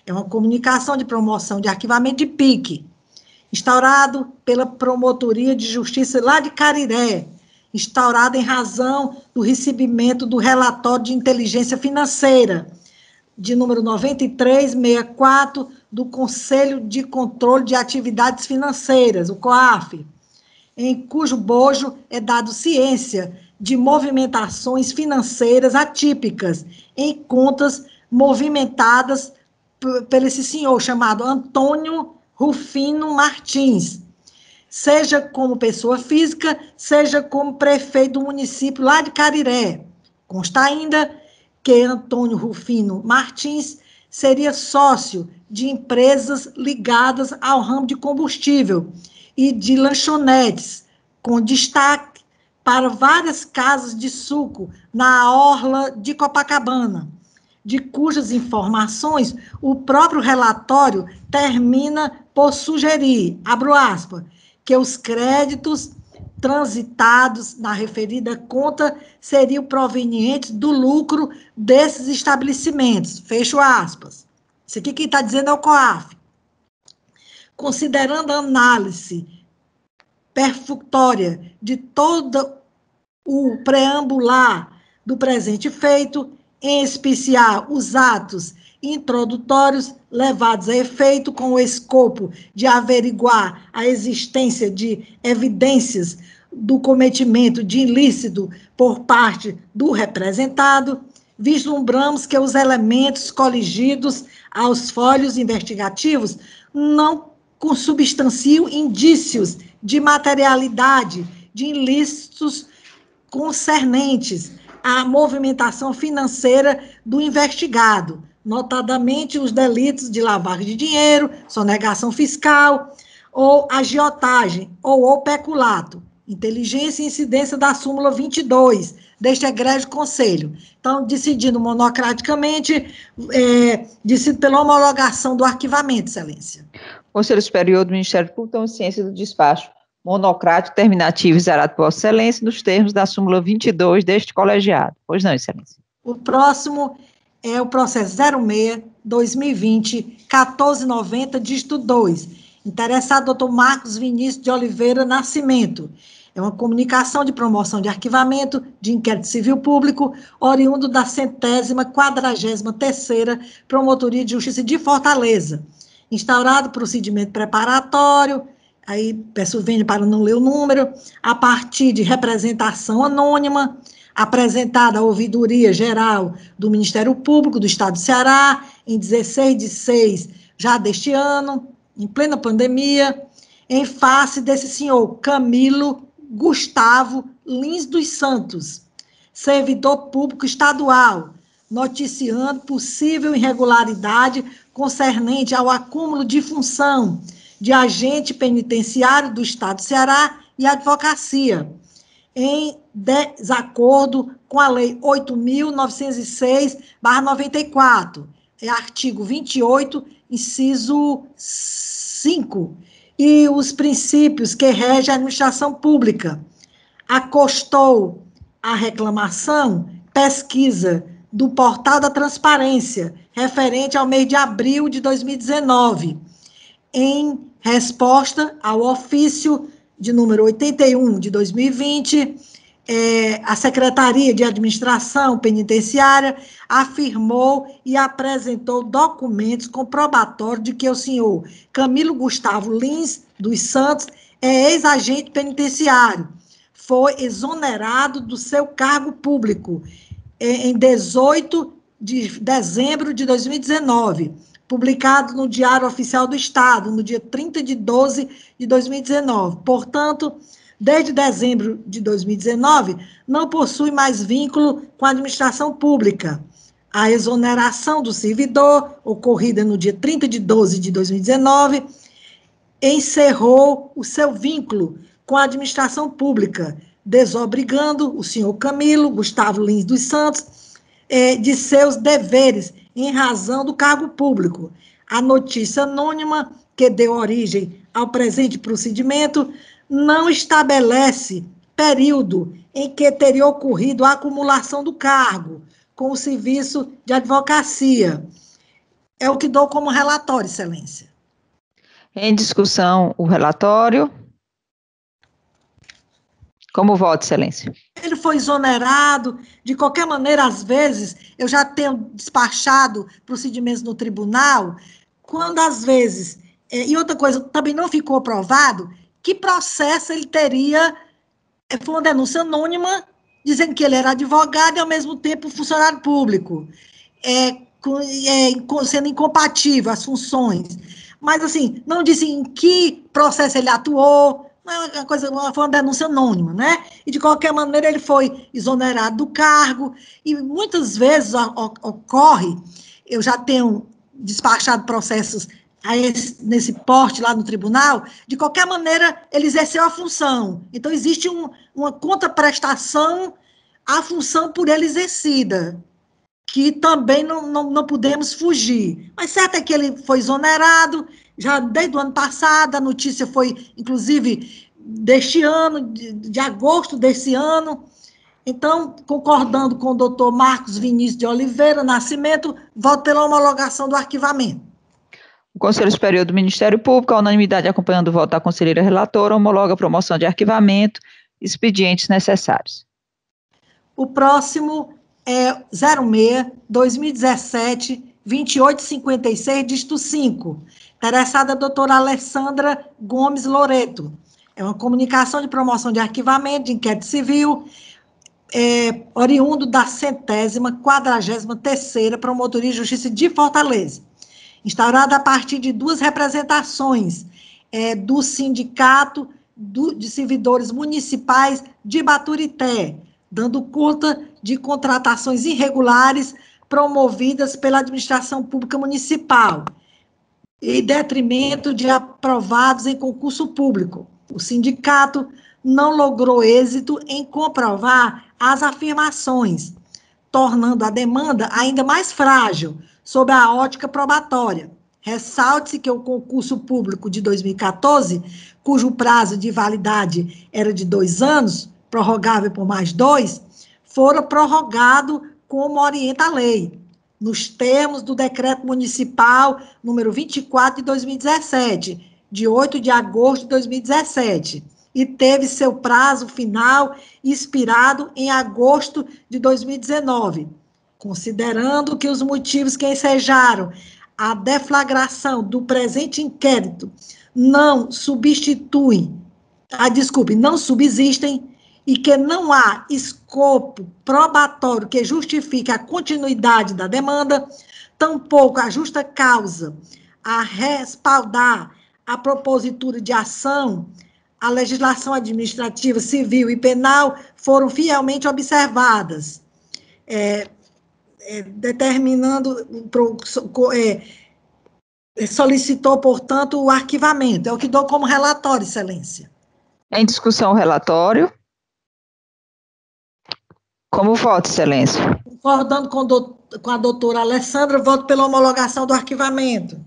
É uma comunicação de promoção de arquivamento de PIC, instaurado pela Promotoria de Justiça lá de Cariré, instaurado em razão do recebimento do relatório de inteligência financeira, de número 9364 do Conselho de Controle de Atividades Financeiras, o COAF, em cujo bojo é dado ciência de movimentações financeiras atípicas em contas movimentadas pelo esse senhor chamado Antônio Rufino Martins, seja como pessoa física, seja como prefeito do município lá de Cariré. Consta ainda que Antônio Rufino Martins seria sócio de empresas ligadas ao ramo de combustível e de lanchonetes, com destaque para várias casas de suco na orla de Copacabana, de cujas informações o próprio relatório termina por sugerir, abro aspas, que os créditos transitados na referida conta seriam provenientes do lucro desses estabelecimentos. Fecho aspas. Isso aqui quem está dizendo é o COAF. Considerando a análise perfunctória de todo o preambular do presente feito, em especial os atos introdutórios levados a efeito com o escopo de averiguar a existência de evidências do cometimento de ilícito por parte do representado, vislumbramos que os elementos coligidos aos folhos investigativos não consubstanciam indícios de materialidade de ilícitos concernentes à movimentação financeira do investigado, notadamente os delitos de lavagem de dinheiro, sonegação fiscal, ou agiotagem, ou, peculato, inteligência e incidência da súmula 22 deste egrégio conselho. Então, decidindo monocraticamente, é, decidido pela homologação do arquivamento, excelência. Conselho Superior do Ministério Público toma ciência do despacho monocrático terminativo zerado por excelência nos termos da súmula 22 deste colegiado. Pois não, excelência. O próximo é o processo 06-2020, 1490, dígito 2. Interessado, doutor Marcos Vinícius de Oliveira Nascimento. É uma comunicação de promoção de arquivamento de inquérito civil público, oriundo da centésima quadragésima terceira Promotoria de Justiça de Fortaleza. Instaurado procedimento preparatório, aí peço vênia para não ler o número, a partir de representação anônima, apresentada à Ouvidoria Geral do Ministério Público do Estado do Ceará, em 16 de 6 já deste ano, em plena pandemia, em face desse senhor Camilo Gustavo Lins dos Santos, servidor público estadual, noticiando possível irregularidade concernente ao acúmulo de função de agente penitenciário do Estado do Ceará e advocacia, em desacordo com a Lei 8.906-94, é artigo 28, inciso 5, e os princípios que regem a administração pública. Acostou a reclamação pesquisa do Portal da Transparência, referente ao mês de abril de 2019, em resposta ao ofício de número 81 de 2020, é, a Secretaria de Administração Penitenciária afirmou e apresentou documentos comprobatórios de que o senhor Camilo Gustavo Lins dos Santos é ex-agente penitenciário, foi exonerado do seu cargo público é, em 18 de dezembro de 2019, publicado no Diário Oficial do Estado, no dia 30 de 12 de 2019. Portanto, desde dezembro de 2019, não possui mais vínculo com a administração pública. A exoneração do servidor, ocorrida no dia 30 de 12 de 2019, encerrou o seu vínculo com a administração pública, desobrigando o senhor Camilo Gustavo Lins dos Santos eh, de seus deveres em razão do cargo público. A notícia anônima que deu origem ao presente procedimento não estabelece período em que teria ocorrido a acumulação do cargo com o serviço de advocacia. É o que dou como relatório, Excelência. Em discussão, o relatório. Como voto, Excelência? Ele foi exonerado, de qualquer maneira, às vezes, eu já tenho despachado procedimentos no tribunal, quando às vezes, é, e outra coisa, também não ficou provado, que processo ele teria, é, foi uma denúncia anônima, dizendo que ele era advogado e, ao mesmo tempo, funcionário público, é, é, sendo incompatível as funções. Mas, assim, não disse em que processo ele atuou, é uma coisa, foi uma denúncia anônima, né? E de qualquer maneira ele foi exonerado do cargo e muitas vezes ocorre, eu já tenho despachado processos esse, nesse porte lá no tribunal, de qualquer maneira ele exerceu a função. Então existe um, uma contraprestação à função por ele exercida, que também não, não, não podemos fugir. Mas certo é que ele foi exonerado, já desde o ano passado, a notícia foi, inclusive, deste ano, de, de agosto desse ano. Então, concordando com o doutor Marcos Vinícius de Oliveira Nascimento, voto pela homologação do arquivamento. O Conselho Superior do Ministério Público, a unanimidade acompanhando o voto da conselheira relatora, homologa a promoção de arquivamento, expedientes necessários. O próximo é 06 2017 2856, dígito 5. Interessada a doutora Alessandra Gomes Loreto. É uma comunicação de promoção de arquivamento de inquérito civil, é, oriundo da centésima, quadragésima terceira Promotoria de Justiça de Fortaleza. Instaurada a partir de duas representações é, do Sindicato do, de Servidores Municipais de Baturité, dando conta de contratações irregulares promovidas pela administração pública municipal, em detrimento de aprovados em concurso público. O sindicato não logrou êxito em comprovar as afirmações, tornando a demanda ainda mais frágil sob a ótica probatória. Ressalte-se que o concurso público de 2014, cujo prazo de validade era de dois anos, prorrogável por mais dois, fora prorrogado como orienta a lei, nos termos do decreto municipal número 24 de 2017, de 8 de agosto de 2017, e teve seu prazo final expirado em agosto de 2019, considerando que os motivos que ensejaram a deflagração do presente inquérito não substituem, ah, desculpe, não subsistem e que não há escopo probatório que justifique a continuidade da demanda, tampouco a justa causa a respaldar a propositura de ação, a legislação administrativa, civil e penal foram fielmente observadas, é, é, determinando, é, solicitou, portanto, o arquivamento. É o que dou como relatório, Excelência. Em discussão o relatório. Como voto, Excelência? Concordando com, do, com a doutora Alessandra, voto pela homologação do arquivamento.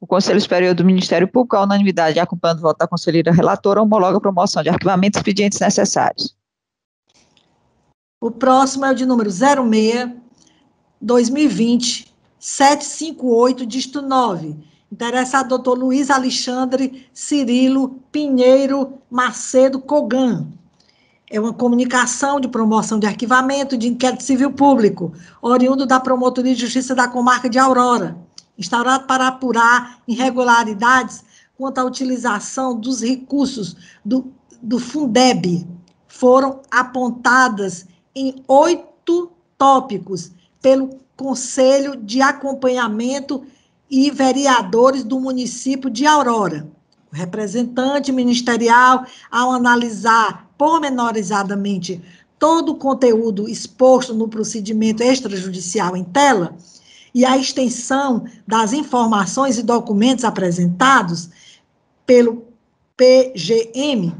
O Conselho Superior do Ministério Público, a unanimidade, acompanhando o voto da conselheira relatora, homologa a promoção de arquivamento expedientes necessários. O próximo é o de número 06, 2020, 758, dígito 9, Interessado, doutor Luiz Alexandre Cirilo Pinheiro Macedo Cogan. É uma comunicação de promoção de arquivamento de inquérito civil público, oriundo da Promotoria de Justiça da Comarca de Aurora, instaurado para apurar irregularidades quanto à utilização dos recursos do, do Fundeb. Foram apontadas em oito tópicos pelo Conselho de Acompanhamento e vereadores do município de Aurora. O representante ministerial, ao analisar pormenorizadamente todo o conteúdo exposto no procedimento extrajudicial em tela e a extensão das informações e documentos apresentados pelo PGM,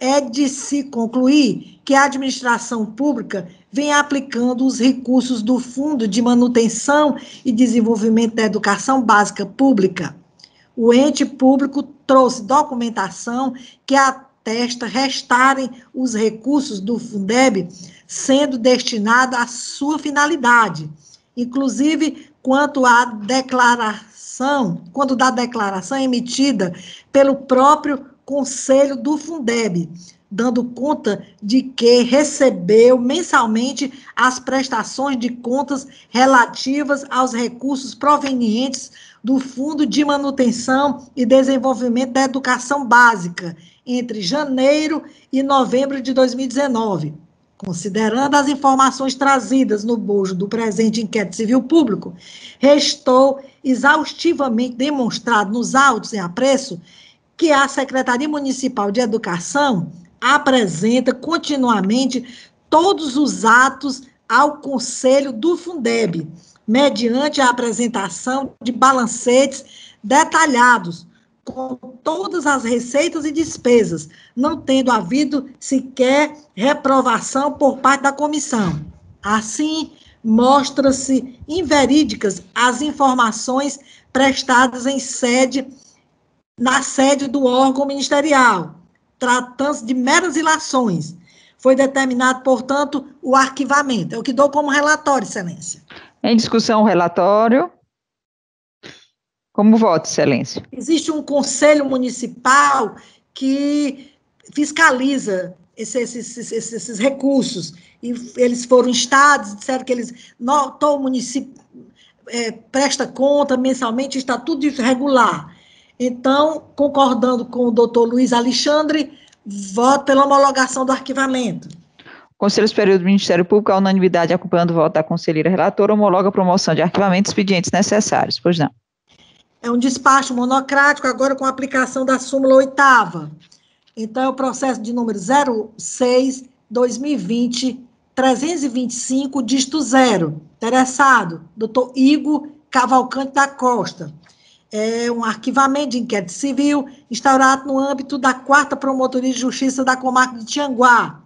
é de se concluir que a administração pública vem aplicando os recursos do Fundo de Manutenção e Desenvolvimento da Educação Básica Pública. O ente público trouxe documentação que atesta restarem os recursos do Fundeb sendo destinados à sua finalidade, inclusive quanto à declaração, quando da declaração emitida pelo próprio Conselho do Fundeb, dando conta de que recebeu mensalmente as prestações de contas relativas aos recursos provenientes do Fundo de Manutenção e Desenvolvimento da Educação Básica entre janeiro e novembro de 2019. Considerando as informações trazidas no bojo do presente inquérito civil público, restou exaustivamente demonstrado nos autos em apreço que a Secretaria Municipal de Educação apresenta continuamente todos os atos ao Conselho do Fundeb, mediante a apresentação de balancetes detalhados, com todas as receitas e despesas, não tendo havido sequer reprovação por parte da comissão. Assim, mostra-se inverídicas as informações prestadas em sede na sede do órgão ministerial, tratando-se de meras ilações. Foi determinado, portanto, o arquivamento. É o que dou como relatório, Excelência. Em discussão o relatório. Como voto, Excelência? Existe um conselho municipal que fiscaliza esses, esses, esses, esses recursos. E eles foram instados, disseram que eles. Todo o município é, presta conta mensalmente, está tudo irregular. Então, concordando com o doutor Luiz Alexandre, voto pela homologação do arquivamento. Conselho Superior do Ministério Público, a unanimidade acompanhando o voto da conselheira relatora, homologa a promoção de arquivamento expedientes necessários. Pois não. É um despacho monocrático, agora com a aplicação da súmula oitava. Então, é o processo de número 06 2020 325, dígito zero. Interessado, doutor Igor Cavalcante da Costa é um arquivamento de inquérito civil instaurado no âmbito da quarta Promotoria de Justiça da Comarca de Tianguá,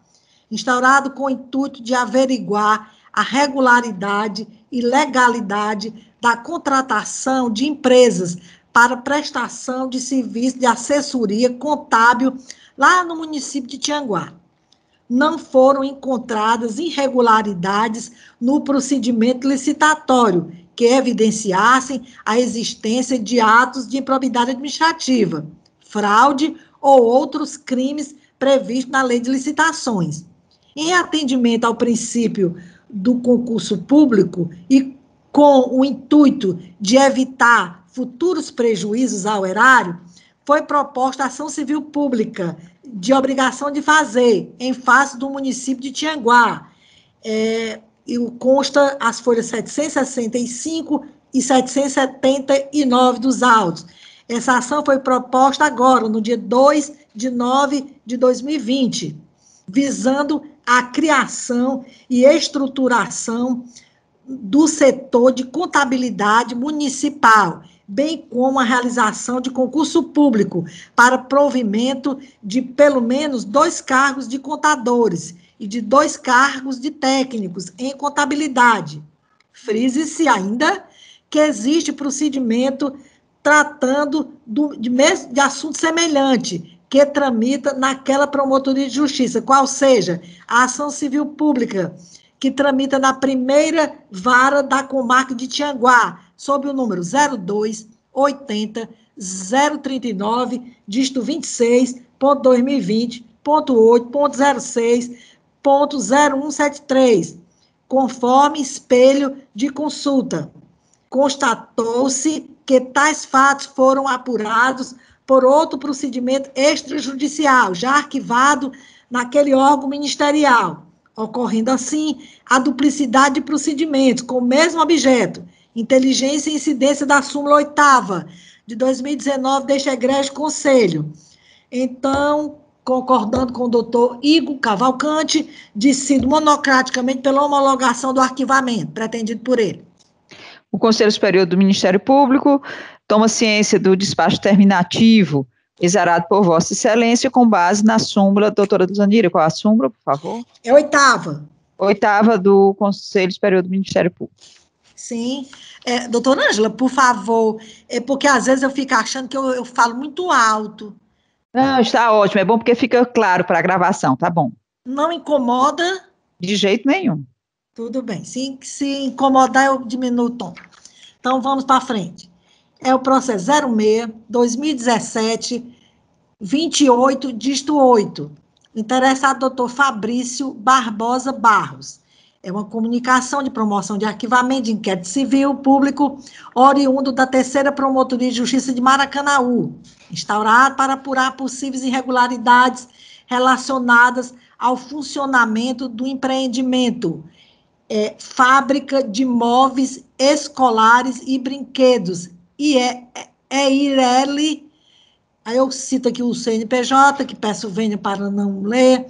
instaurado com o intuito de averiguar a regularidade e legalidade da contratação de empresas para prestação de serviço de assessoria contábil lá no município de Tianguá. Não foram encontradas irregularidades no procedimento licitatório que evidenciassem a existência de atos de improbidade administrativa, fraude ou outros crimes previstos na lei de licitações. Em atendimento ao princípio do concurso público e com o intuito de evitar futuros prejuízos ao erário, foi proposta ação civil pública de obrigação de fazer em face do município de Tianguá, é, e consta as folhas 765 e 779 dos autos. Essa ação foi proposta agora, no dia 2 de 9 de 2020, visando a criação e estruturação do setor de contabilidade municipal, bem como a realização de concurso público para provimento de pelo menos dois cargos de contadores e de dois cargos de técnicos em contabilidade. Frise-se ainda que existe procedimento tratando do, de, de assunto semelhante, que tramita naquela promotoria de justiça, qual seja a ação civil pública, que tramita na primeira vara da comarca de Tianguá, sob o número 02 80 039, dígito 26, ponto 2020, ponto 8, ponto 06, ponto 0173, conforme espelho de consulta. Constatou-se que tais fatos foram apurados por outro procedimento extrajudicial, já arquivado naquele órgão ministerial, ocorrendo assim a duplicidade de procedimentos com o mesmo objeto, inteligência e incidência da súmula oitava de 2019 deste egrégio conselho. Então, concordando com o doutor Igor Cavalcante, decido monocraticamente pela homologação do arquivamento pretendido por ele. O Conselho Superior do Ministério Público toma ciência do despacho terminativo exarado por Vossa Excelência com base na súmula, doutora Duzanira, qual é a súmula, por favor? É oitava. Oitava do Conselho Superior do Ministério Público. Sim. É, doutora Ângela, por favor, é porque às vezes eu fico achando que eu, eu falo muito alto. Não, está ótimo, é bom porque fica claro para a gravação, tá bom. Não incomoda? De jeito nenhum. Tudo bem. Se, se incomodar, eu diminuo o tom. Então, vamos para frente. É o processo 06, 2017, 28, dígito 8. Interessado, doutor Fabrício Barbosa Barros é uma comunicação de promoção de arquivamento de inquérito civil público oriundo da terceira Promotoria de Justiça de Maracanaú, instaurado para apurar possíveis irregularidades relacionadas ao funcionamento do empreendimento é, fábrica de móveis escolares e brinquedos, e é, é, é Ireli, aí eu cito aqui o CNPJ, que peço venha para não ler,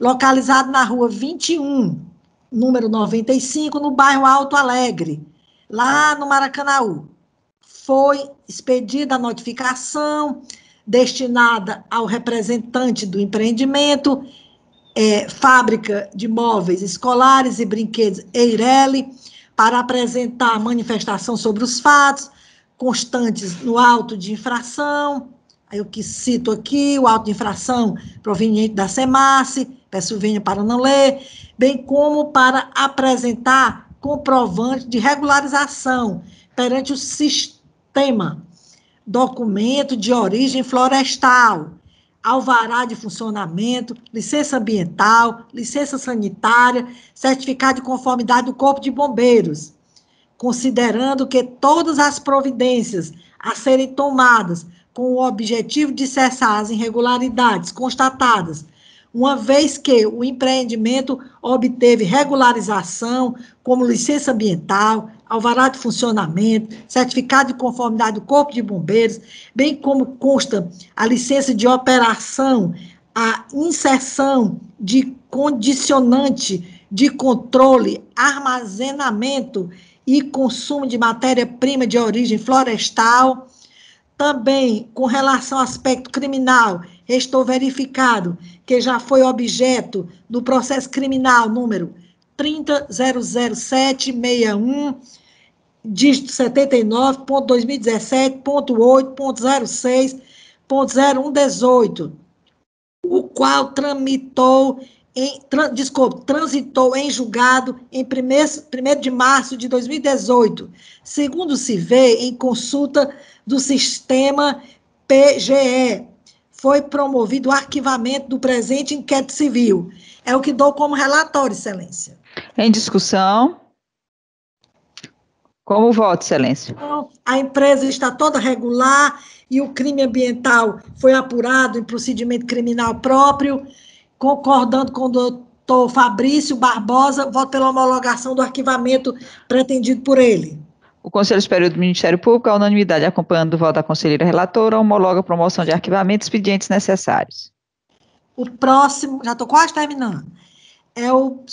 localizado na rua 21, número 95, no bairro Alto Alegre, lá no Maracanaú. Foi expedida a notificação destinada ao representante do empreendimento, é, fábrica de móveis escolares e brinquedos Eireli, para apresentar manifestação sobre os fatos constantes no auto de infração, aí eu que cito aqui, o auto de infração proveniente da SEMASSE, venha para não ler, bem como para apresentar comprovante de regularização perante o sistema, documento de origem florestal, alvará de funcionamento, licença ambiental, licença sanitária, certificado de conformidade do Corpo de Bombeiros, considerando que todas as providências a serem tomadas com o objetivo de cessar as irregularidades constatadas uma vez que o empreendimento obteve regularização, como licença ambiental, alvará de funcionamento, certificado de conformidade do Corpo de Bombeiros, bem como consta a licença de operação, a inserção de condicionante de controle, armazenamento e consumo de matéria-prima de origem florestal. Também, com relação ao aspecto criminal, estou verificado que já foi objeto do processo criminal número 3000761, dígito 79.2017.8.06.0118, o qual tramitou em, tra, desculpa, transitou em julgado em 1 de março de 2018, segundo se vê em consulta do sistema PGE, foi promovido o arquivamento do presente inquérito civil. É o que dou como relatório, Excelência. Em discussão. Como voto, Excelência? Então, a empresa está toda regular e o crime ambiental foi apurado em procedimento criminal próprio, concordando com o doutor Fabrício Barbosa, voto pela homologação do arquivamento pretendido por ele. O Conselho Superior do Ministério Público, a unanimidade, acompanhando o voto da conselheira relatora, homologa a promoção de arquivamento expedientes necessários. O próximo, já estou quase terminando, é o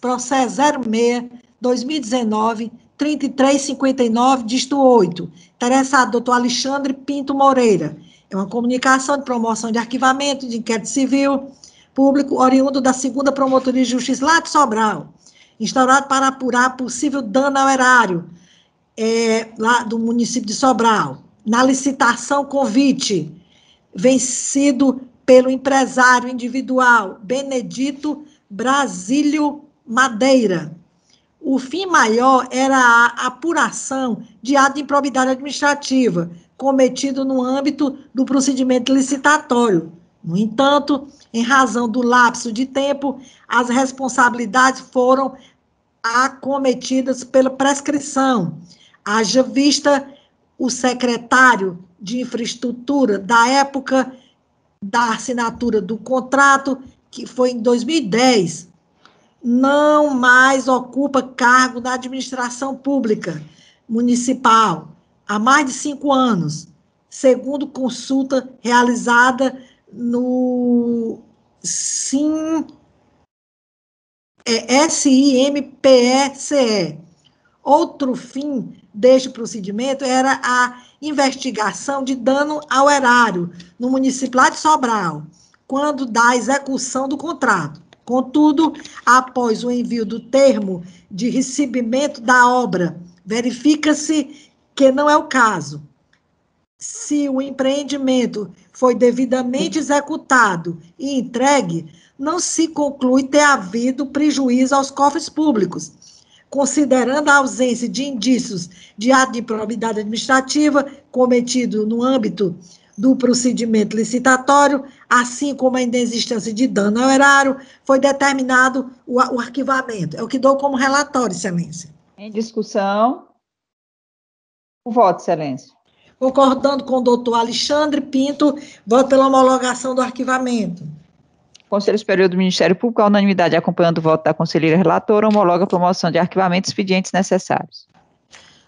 processo 06 2019 3359, dígito 8. Interessado, doutor Alexandre Pinto Moreira. É uma comunicação de promoção de arquivamento de inquérito civil público oriundo da segunda Promotoria de Justiça lá de Sobral, instaurado para apurar possível dano ao erário é, lá do município de Sobral, na licitação convite, vencido pelo empresário individual Benedito Brasílio Madeira, o fim maior era a apuração de ato de improbidade administrativa cometido no âmbito do procedimento licitatório. No entanto, em razão do lapso de tempo, as responsabilidades foram acometidas pela prescrição. Haja vista o secretário de infraestrutura da época da assinatura do contrato, que foi em 2010, não mais ocupa cargo na administração pública municipal há mais de cinco anos, segundo consulta realizada no SIM, é, SIMPECE. Outro fim deste procedimento era a investigação de dano ao erário no município lá de Sobral, quando da execução do contrato. Contudo, após o envio do termo de recebimento da obra, verifica-se que não é o caso. Se o empreendimento foi devidamente executado e entregue, não se conclui ter havido prejuízo aos cofres públicos, considerando a ausência de indícios de ato de improbidade administrativa cometido no âmbito do procedimento licitatório, assim como a inexistência de dano ao erário, foi determinado o, o arquivamento. É o que dou como relatório, excelência. Em discussão. O voto, excelência. Concordando com o doutor Alexandre Pinto, voto pela homologação do arquivamento. Conselho Superior do Ministério Público, a unanimidade acompanhando o voto da conselheira relatora, homologa a promoção de arquivamento expedientes necessários.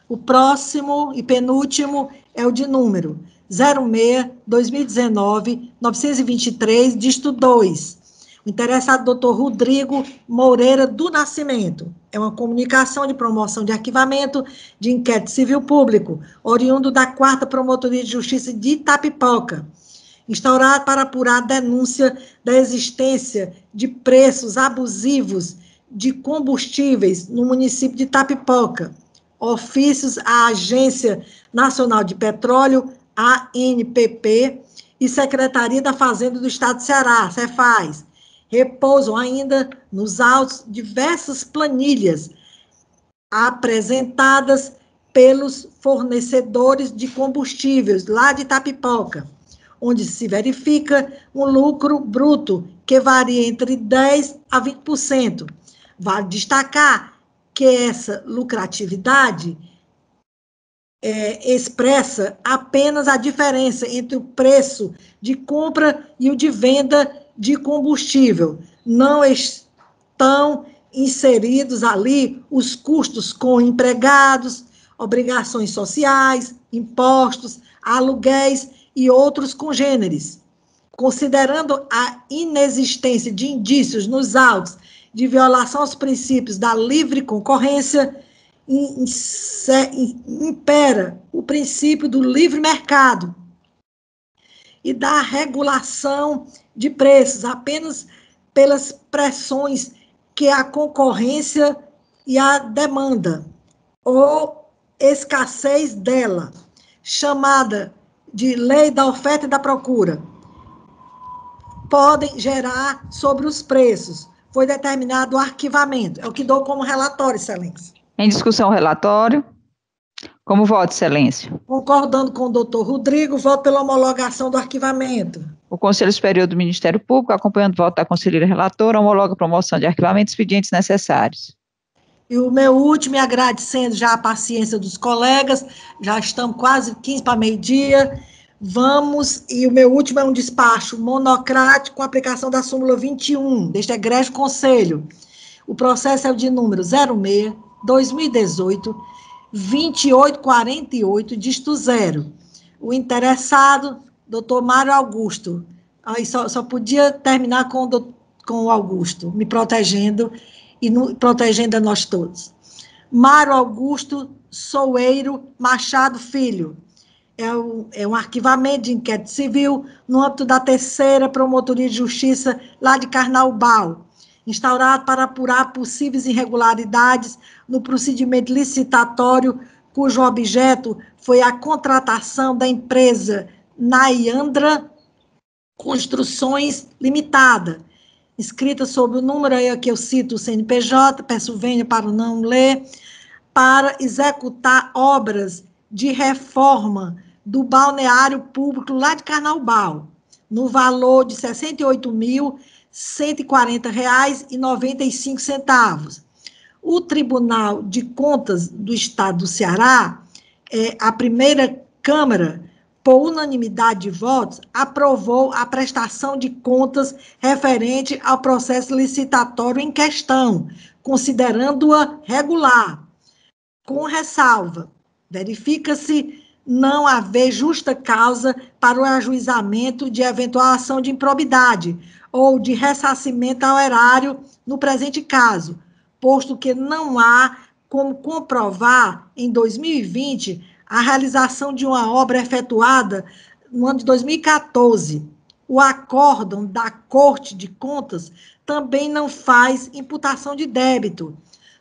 O próximo e penúltimo é o de número 06-2019-923, disto 2. O interessado doutor Rodrigo Moreira do Nascimento. É uma comunicação de promoção de arquivamento de inquérito civil público, oriundo da quarta Promotoria de Justiça de Itapipoca, instaurado para apurar a denúncia da existência de preços abusivos de combustíveis no município de Itapipoca. Ofícios à Agência Nacional de Petróleo, ANPP, e Secretaria da Fazenda do Estado de Ceará, Cefaz, repousam ainda nos autos diversas planilhas apresentadas pelos fornecedores de combustíveis lá de Tapipoca, onde se verifica um lucro bruto que varia entre 10% a 20%. Vale destacar que essa lucratividade é, expressa apenas a diferença entre o preço de compra e o de venda de combustível. Não estão inseridos ali os custos com empregados, obrigações sociais, impostos, aluguéis e outros congêneres. Considerando a inexistência de indícios nos autos de violação aos princípios da livre concorrência, impera o princípio do livre mercado e da regulação de preços, apenas pelas pressões que a concorrência e a demanda, ou escassez dela, chamada de lei da oferta e da procura, podem gerar sobre os preços. Foi determinado o arquivamento. É o que dou como relatório, excelência. Em discussão, relatório. Como voto, excelência? Concordando com o doutor Rodrigo, voto pela homologação do arquivamento. O Conselho Superior do Ministério Público, acompanhando o voto da conselheira relatora, homologa a promoção de arquivamento expedientes necessários. E o meu último, agradecendo já a paciência dos colegas, já estamos quase 15 para meio-dia. Vamos, e o meu último é um despacho monocrático com aplicação da súmula 21, deste egrégio conselho. O processo é o de número 06 2018 2848, disto zero. O interessado, doutor Mário Augusto. Aí só, só podia terminar com com o Augusto, me protegendo e no, protegendo a nós todos. Mário Augusto Soueiro Machado Filho. É é um arquivamento de inquérito civil no âmbito da terceira Promotoria de Justiça lá de Carnaubal instaurado para apurar possíveis irregularidades no procedimento licitatório, cujo objeto foi a contratação da empresa Nayandra Construções Limitada, escrita sob o número aí que eu cito, o CNPJ, peço venha para não ler, para executar obras de reforma do balneário público lá de Carnaubal, no valor de R$ 68.140,95. O Tribunal de Contas do Estado do Ceará, é, a primeira Câmara, por unanimidade de votos, aprovou a prestação de contas referente ao processo licitatório em questão, considerando-a regular, com ressalva. Verifica-se não haver justa causa para o ajuizamento de eventual ação de improbidade ou de ressarcimento ao erário no presente caso, posto que não há como comprovar em 2020 a realização de uma obra efetuada no ano de 2014. O acórdão da Corte de Contas também não faz imputação de débito,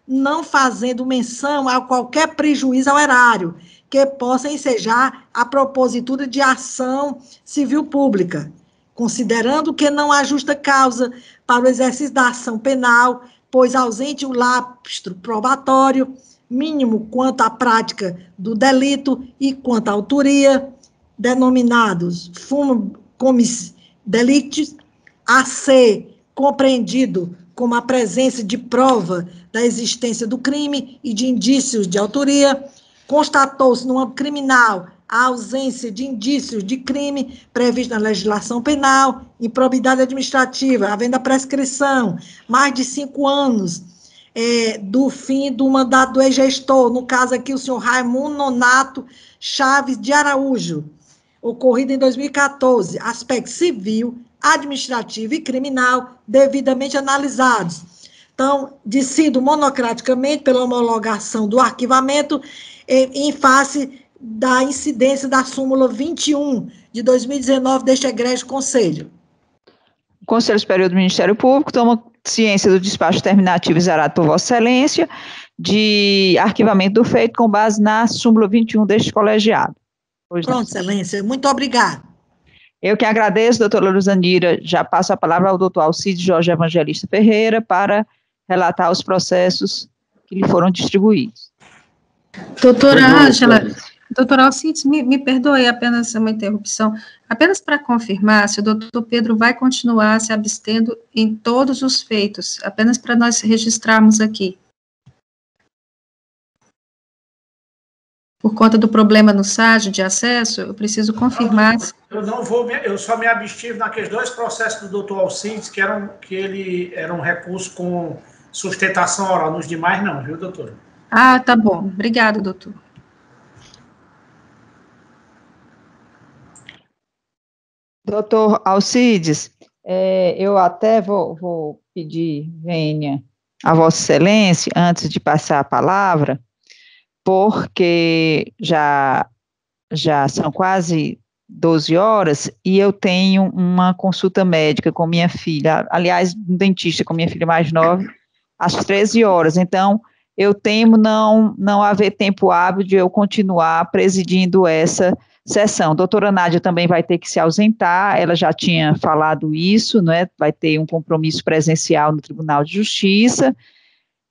não fazendo menção a qualquer prejuízo ao erário que possa ensejar a propositura de ação civil pública, considerando que não há justa causa para o exercício da ação penal, pois ausente o lapso probatório, mínimo quanto à prática do delito e quanto à autoria, denominados fumo comis delictis, a ser compreendido como a presença de prova da existência do crime e de indícios de autoria, constatou-se no âmbito criminal a ausência de indícios de crime previsto na legislação penal, improbidade administrativa, havendo a prescrição, mais de cinco anos é, do fim do mandato do ex-gestor, no caso aqui o senhor Raimundo Nonato Chaves de Araújo, ocorrido em 2014, aspecto civil, administrativo e criminal, devidamente analisados. Então, decido monocraticamente pela homologação do arquivamento em, em face da incidência da súmula 21 de 2019 deste egrégio Conselho. O Conselho Superior do Ministério Público toma ciência do despacho terminativo exarado por Vossa Excelência de arquivamento do feito com base na súmula 21 deste colegiado. Pois Pronto, não. Excelência, muito obrigado. Eu que agradeço, doutora Luzanira, já passo a palavra ao doutor Alcides Jorge Evangelista Ferreira para relatar os processos que lhe foram distribuídos. Doutora Ângela, doutora Alcides, me, me perdoe apenas uma interrupção. Apenas para confirmar se o doutor Pedro vai continuar se abstendo em todos os feitos, apenas para nós registrarmos aqui. Por conta do problema no SAG de acesso, eu preciso confirmar. Eu não vou, eu só me abstive naqueles dois processos do doutor Alcides, que eram que ele era um recurso com sustentação oral, nos demais não, viu, doutor? Ah, tá bom. Obrigada, doutor. Doutor Alcides, é, eu até vou, vou pedir, venha a Vossa Excelência, antes de passar a palavra, porque já, já são quase 12 horas e eu tenho uma consulta médica com minha filha, aliás, um dentista com minha filha mais nova, às 13 horas. Então, eu temo não, não haver tempo hábil de eu continuar presidindo essa sessão. Doutora Nádia também vai ter que se ausentar, ela já tinha falado isso, né? vai ter um compromisso presencial no Tribunal de Justiça,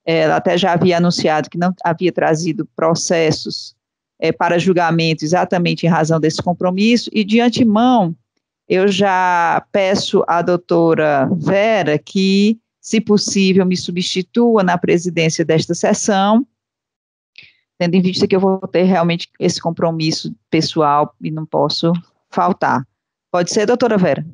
ela até já havia anunciado que não havia trazido processos é, para julgamento exatamente em razão desse compromisso, e de antemão, eu já peço à doutora Vera que se possível, me substitua na presidência desta sessão, tendo em vista que eu vou ter realmente esse compromisso pessoal e não posso faltar. Pode ser, doutora Vera?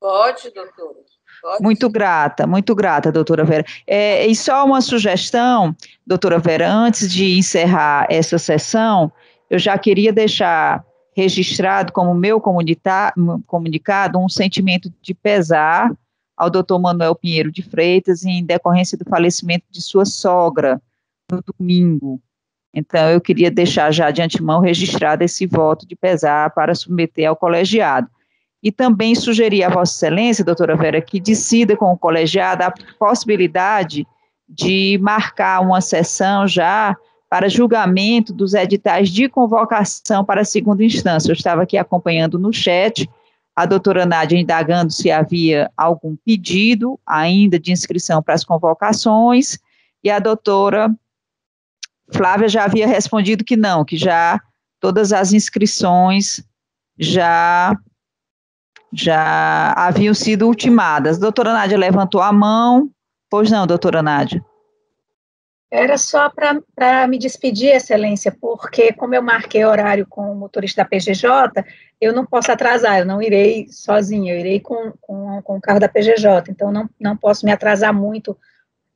Pode, doutora. Pode. Muito grata, muito grata, doutora Vera. É, e só uma sugestão, doutora Vera, antes de encerrar essa sessão, eu já queria deixar registrado como meu comunicado um sentimento de pesar ao doutor Manuel Pinheiro de Freitas em decorrência do falecimento de sua sogra no domingo. Então, eu queria deixar já de antemão registrado esse voto de pesar para submeter ao colegiado. E também sugerir a Vossa Excelência, doutora Vera, que decida com o colegiado a possibilidade de marcar uma sessão já para julgamento dos editais de convocação para segunda instância. Eu estava aqui acompanhando no chat a doutora Nádia indagando se havia algum pedido ainda de inscrição para as convocações, e a doutora Flávia já havia respondido que não, que já todas as inscrições já já haviam sido ultimadas. A doutora Nádia levantou a mão. Pois não, doutora Nádia. Era só para me despedir, Excelência, porque como eu marquei horário com o motorista da PGJ, eu não posso atrasar, eu não irei sozinha, eu irei com, com, com o carro da PGJ, então não, não posso me atrasar muito.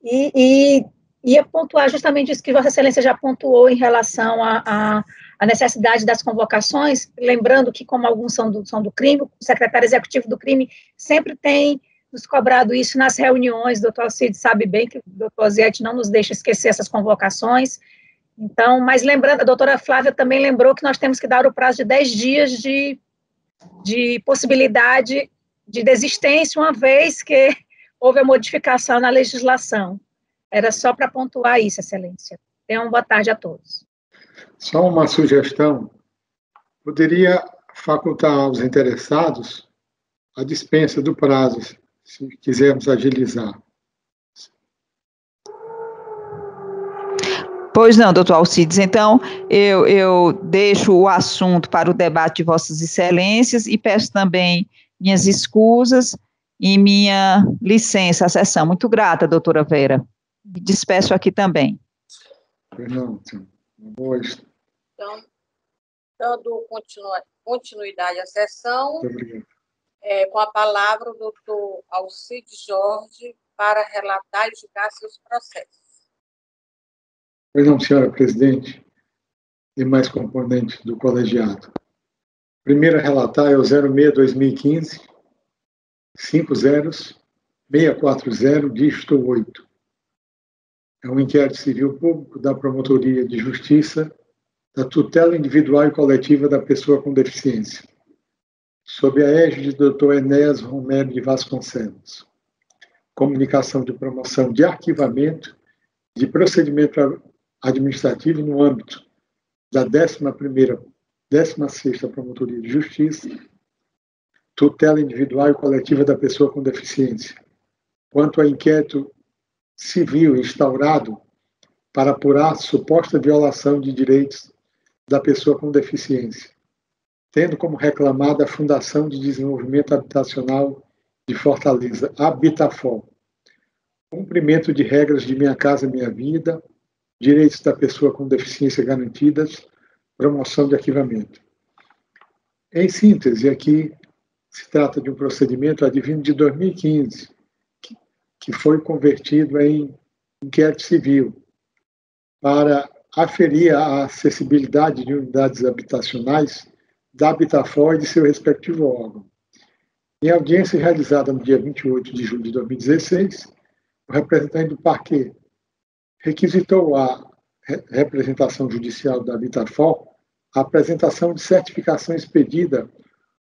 E, e ia pontuar justamente isso que Vossa Excelência já pontuou em relação à necessidade das convocações, lembrando que, como alguns são do, são do crime, o secretário executivo do crime sempre tem nos cobrado isso nas reuniões, o doutor Cid sabe bem que o doutor Zete não nos deixa esquecer essas convocações, então, mas lembrando, a doutora Flávia também lembrou que nós temos que dar o prazo de 10 dias de, de possibilidade de desistência, uma vez que houve a modificação na legislação. Era só para pontuar isso, Excelência. Tenham boa tarde a todos. Só uma sugestão. Poderia facultar aos interessados a dispensa do prazo, se quisermos agilizar. Pois não, doutor Alcides. Então, eu, eu deixo o assunto para o debate de Vossas Excelências e peço também minhas escusas e minha licença à sessão. Muito grata, doutora Vera. Me despeço aqui também. Não, boa. Então, dando continuidade à sessão, é, com a palavra o doutor Alcide Jorge para relatar e julgar seus processos. Pois não, senhora presidente e mais componentes do colegiado. Primeiro a relatar é o 06-2015, 50-640, dígito 8. É um inquérito civil público da Promotoria de Justiça da tutela individual e coletiva da pessoa com deficiência, sob a égide do Dr. Enéas Romero de Vasconcelos. Comunicação de promoção de arquivamento de procedimento administrativo no âmbito da 11ª, 16ª Promotoria de Justiça, tutela individual e coletiva da pessoa com deficiência, quanto a inquérito civil instaurado para apurar suposta violação de direitos da pessoa com deficiência, tendo como reclamada a Fundação de Desenvolvimento Habitacional de Fortaleza, Habitafor, cumprimento de regras de Minha Casa Minha Vida, direitos da pessoa com deficiência garantidas, promoção de arquivamento. Em síntese, aqui se trata de um procedimento advindo de 2015, que foi convertido em inquérito civil para aferir a acessibilidade de unidades habitacionais da Habitafor e de seu respectivo órgão. Em audiência realizada no dia 28 de julho de 2016, o representante do parque requisitou à representação judicial da Habitafor a apresentação de certificação expedida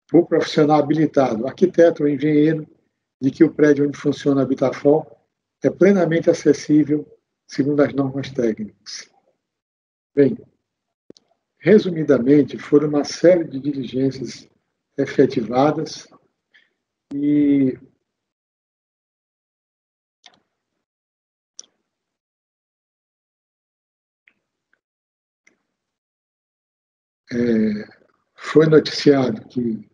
por profissional habilitado, arquiteto ou engenheiro, de que o prédio onde funciona a Habitafor é plenamente acessível segundo as normas técnicas. Bem, resumidamente, foram uma série de diligências efetivadas e é, foi noticiado que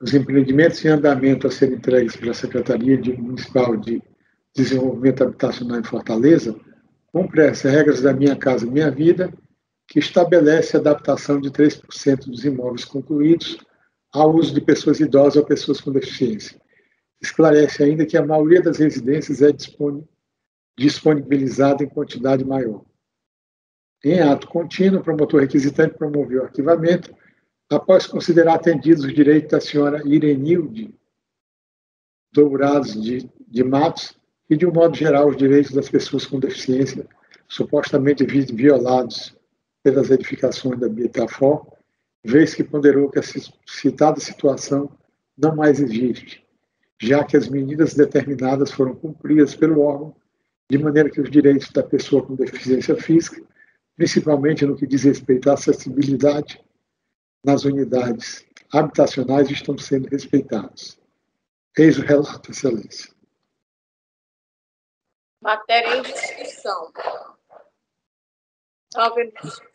os empreendimentos em andamento a serem entregues pela Secretaria de Municipal de Desenvolvimento Habitacional em Fortaleza cumpre as regras da Minha Casa Minha Vida, que estabelece a adaptação de 3% dos imóveis concluídos ao uso de pessoas idosas ou pessoas com deficiência. Esclarece ainda que a maioria das residências é disponibilizada em quantidade maior. Em ato contínuo, o promotor requisitante promoveu o arquivamento após considerar atendidos os direitos da senhora Irenilde Dourados de, de Matos, e, de um modo geral, os direitos das pessoas com deficiência, supostamente violados pelas edificações da Bitafor, vez que ponderou que a citada situação não mais existe, já que as medidas determinadas foram cumpridas pelo órgão, de maneira que os direitos da pessoa com deficiência física, principalmente no que diz respeito à acessibilidade nas unidades habitacionais estão sendo respeitados. Eis o relato, Excelência. Matéria em discussão. Não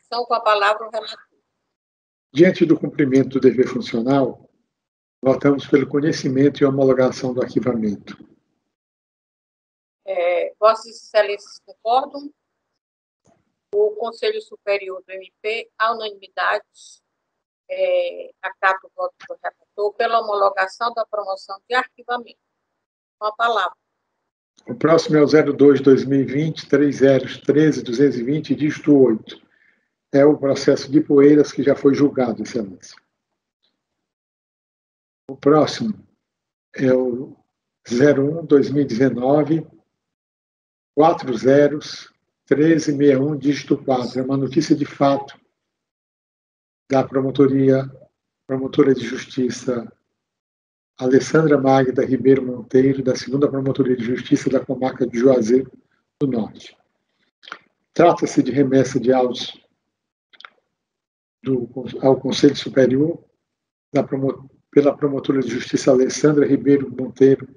com a palavra o relator. Diante do cumprimento do dever funcional, votamos pelo conhecimento e homologação do arquivamento. É, Vossas Excelências concordam? O Conselho Superior do MP, à unanimidade, é, acata o voto do relator pela homologação da promoção de arquivamento. Com a palavra. O próximo é o 02-2020, 3013-220, dígito 8. É o processo de Poeiras que já foi julgado, Excelência. O próximo é o 01-2019, 40 1361, dígito 4. É uma notícia de fato da promotoria, promotora de justiça Alessandra Magda Ribeiro Monteiro, da segunda Promotoria de Justiça da comarca de Juazeiro do Norte. Trata-se de remessa de autos do, ao Conselho Superior da, pela Promotora de Justiça Alessandra Ribeiro Monteiro,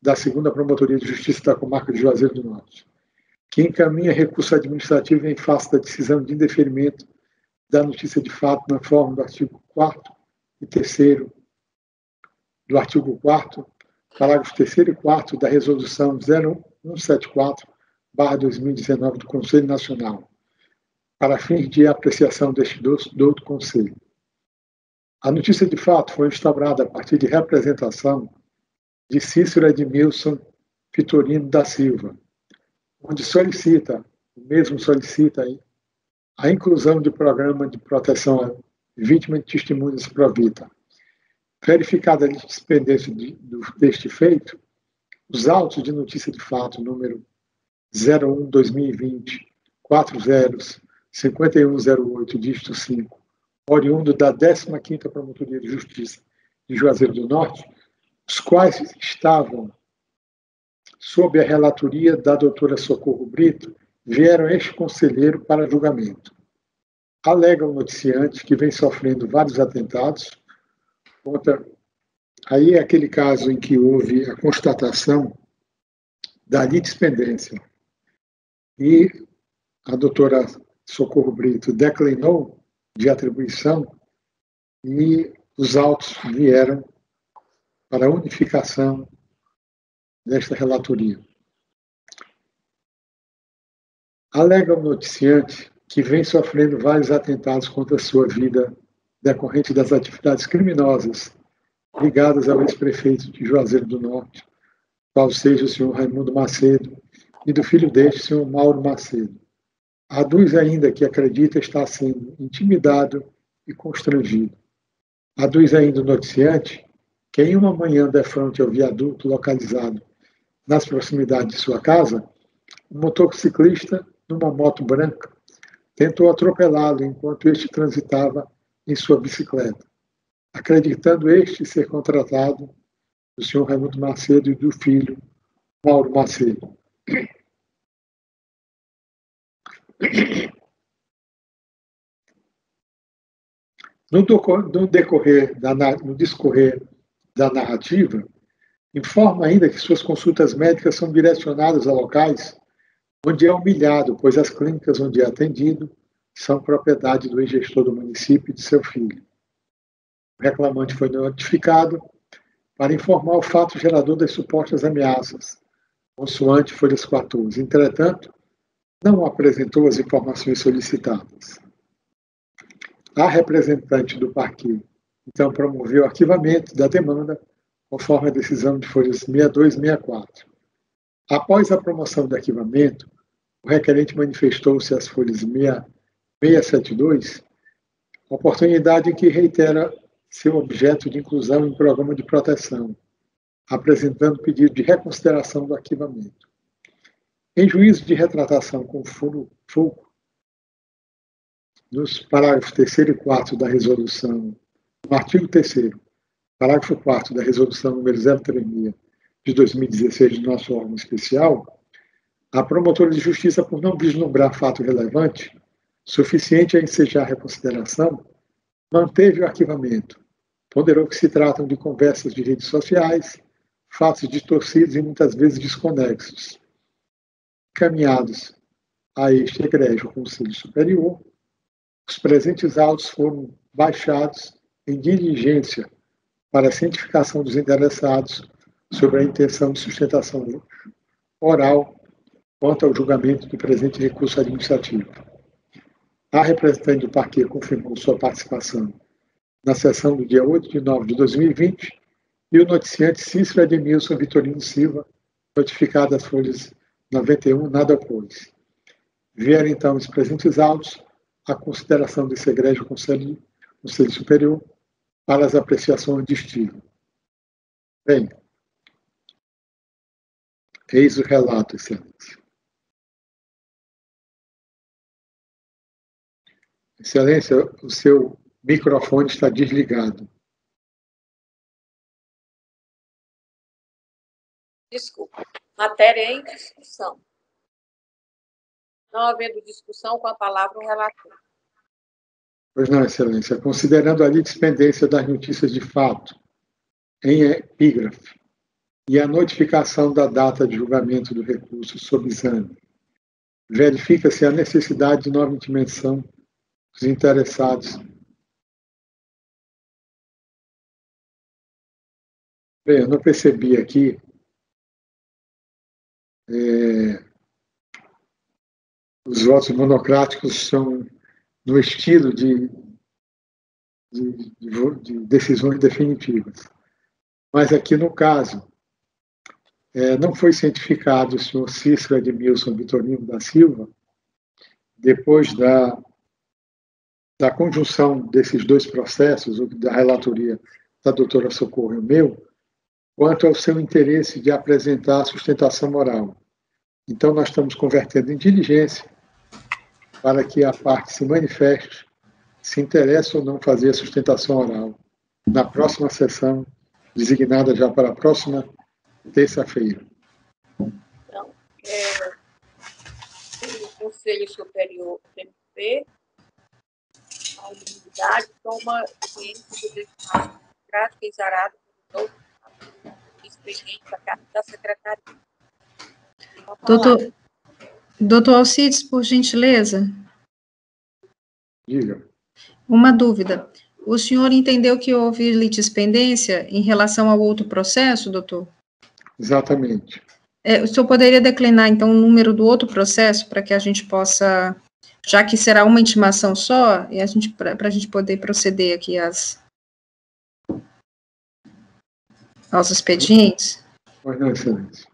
da segunda Promotoria de Justiça da comarca de Juazeiro do Norte, que encaminha recurso administrativo em face da decisão de indeferimento da notícia de fato na forma do artigo 4 e 3 do artigo 4 parágrafo 3 e 4 da Resolução 0174-2019 do Conselho Nacional, para fins de apreciação deste do, Conselho. A notícia de fato foi instaurada a partir de representação de Cícero Edmilson Vitorino da Silva, onde solicita, o mesmo solicita a inclusão de programa de proteção a vítima de testemunhas Provita Verificada a dispendência de, deste feito, os autos de notícia de fato número 01-2020, 40 5108, dígito 5, oriundo da 15ª Promotoria de Justiça de Juazeiro do Norte, os quais estavam sob a relatoria da doutora Socorro Brito, vieram este conselheiro para julgamento. Alega o noticiante que vem sofrendo vários atentados, conta. Aí é aquele caso em que houve a constatação da litispendência. E a doutora Socorro Brito declinou de atribuição e os autos vieram para a unificação desta relatoria. Alega o noticiante que vem sofrendo vários atentados contra a sua vida decorrente das atividades criminosas ligadas ao ex-prefeito de Juazeiro do Norte, qual seja o senhor Raimundo Macedo, e do filho deste, o senhor Mauro Macedo. Aduz ainda que acredita estar sendo intimidado e constrangido. Aduz ainda o noticiante que em uma manhã de frente ao viaduto localizado nas proximidades de sua casa, um motociclista, numa moto branca, tentou atropelá-lo enquanto este transitava em sua bicicleta, acreditando este ser contratado do senhor Raimundo Macedo e do filho Mauro Macedo. No, decorrer da, no discorrer da narrativa, informa ainda que suas consultas médicas são direcionadas a locais onde é humilhado, pois as clínicas onde é atendido são propriedade do ex-gestor do município e de seu filho. O reclamante foi notificado para informar o fato gerador das supostas ameaças, consoante folhas 14. Entretanto, não apresentou as informações solicitadas. A representante do parque, então, promoveu o arquivamento da demanda, conforme a decisão de folhas 62 e 64. Após a promoção do arquivamento, o requerente manifestou-se às folhas 64 672, oportunidade em que reitera seu objeto de inclusão em programa de proteção, apresentando pedido de reconsideração do arquivamento. Em juízo de retratação com furo fogo, nos parágrafos 3 e 4 da resolução, no artigo 3 parágrafo 4 da resolução número 036 de 2016 do nosso órgão especial, a promotora de justiça, por não vislumbrar fato relevante, suficiente a ensejar reconsideração, manteve o arquivamento, ponderou que se tratam de conversas de redes sociais, fatos distorcidos e muitas vezes desconexos. Caminhados a este egrégio Conselho Superior, os presentes autos foram baixados em diligência para a cientificação dos interessados sobre a intenção de sustentação oral quanto ao julgamento do presente recurso administrativo. A representante do parquet confirmou sua participação na sessão do dia 8 de nove de 2020 e o noticiante Cícero Edmilson Vitorino Silva, notificado às folhas 91, nada opôs. Vieram então os presentes autos à consideração desse egrégio conselho, conselho superior para as apreciações de estilo. Bem, eis o relato, excelência. Excelência, o seu microfone está desligado. Desculpa. Matéria em discussão. Não havendo discussão, com a palavra o relator. Pois não, Excelência. Considerando a dispendência das notícias de fato em epígrafe e a notificação da data de julgamento do recurso sob exame, verifica-se a necessidade de nova intimação dos interessados. Bem, eu não percebi aqui é, os votos monocráticos são no estilo de, de, de, de decisões definitivas. Mas aqui no caso, é, não foi cientificado o senhor Cícero Edmilson Vitorino da Silva, depois da, da conjunção desses dois processos, da relatoria da doutora Socorro e o meu, quanto ao seu interesse de apresentar a sustentação moral. Então, nós estamos convertendo em diligência para que a parte se manifeste se interessa ou não fazer a sustentação oral na próxima sessão, designada já para a próxima terça-feira. Então, é, o Conselho Superior do MP, a unidade toma ciência do despacho democrático exarado por todo expediente da Secretaria. Doutor, doutor Alcides, por gentileza. Diga. Uma dúvida. O senhor entendeu que houve litispendência em relação ao outro processo, doutor? Exatamente. É, o senhor poderia declinar, então, o número do outro processo para que a gente possa, já que será uma intimação só, e a gente para a gente poder proceder aqui às, aos expedientes? Pois não, excelência.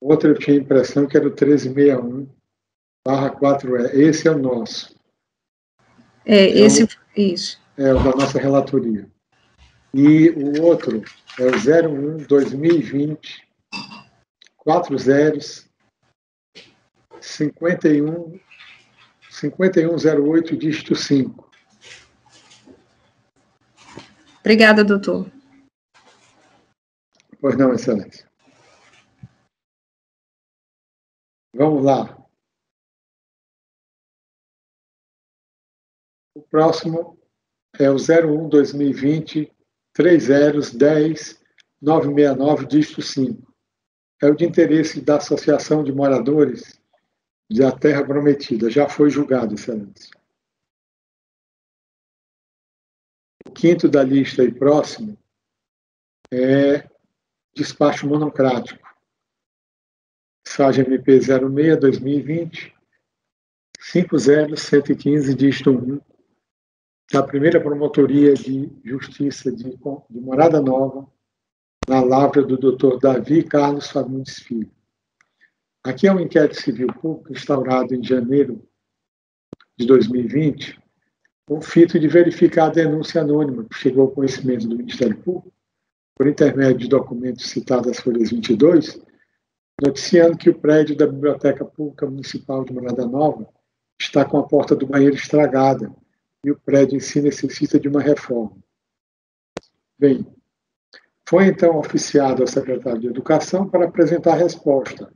Outro eu tinha a impressão que era o 1361 barra 4E. Esse é o nosso. É, é esse, o, isso. É o da nossa relatoria. E o outro é o 01 2020 40 51 5108 dígito 5. Obrigada, doutor. Pois não, excelência. Vamos lá. O próximo é o 01 2020 3010 969 dígito 5. É o de interesse da Associação de Moradores da Terra Prometida. Já foi julgado, excelência. O quinto da lista e próximo é despacho monocrático. SAG MP 06 2020 50115 dígito 1 da primeira promotoria de justiça de, de Morada Nova, na lavra do Dr. Davi Carlos Fagundes Filho. Aqui é um inquérito civil público instaurado em janeiro de 2020, com fito de verificar a denúncia anônima que chegou ao conhecimento do Ministério Público, por intermédio de documentos citados às folhas 22, noticiando que o prédio da Biblioteca Pública Municipal de Morada Nova está com a porta do banheiro estragada e o prédio em si necessita de uma reforma. Bem, foi então oficiado ao secretário de Educação para apresentar a resposta,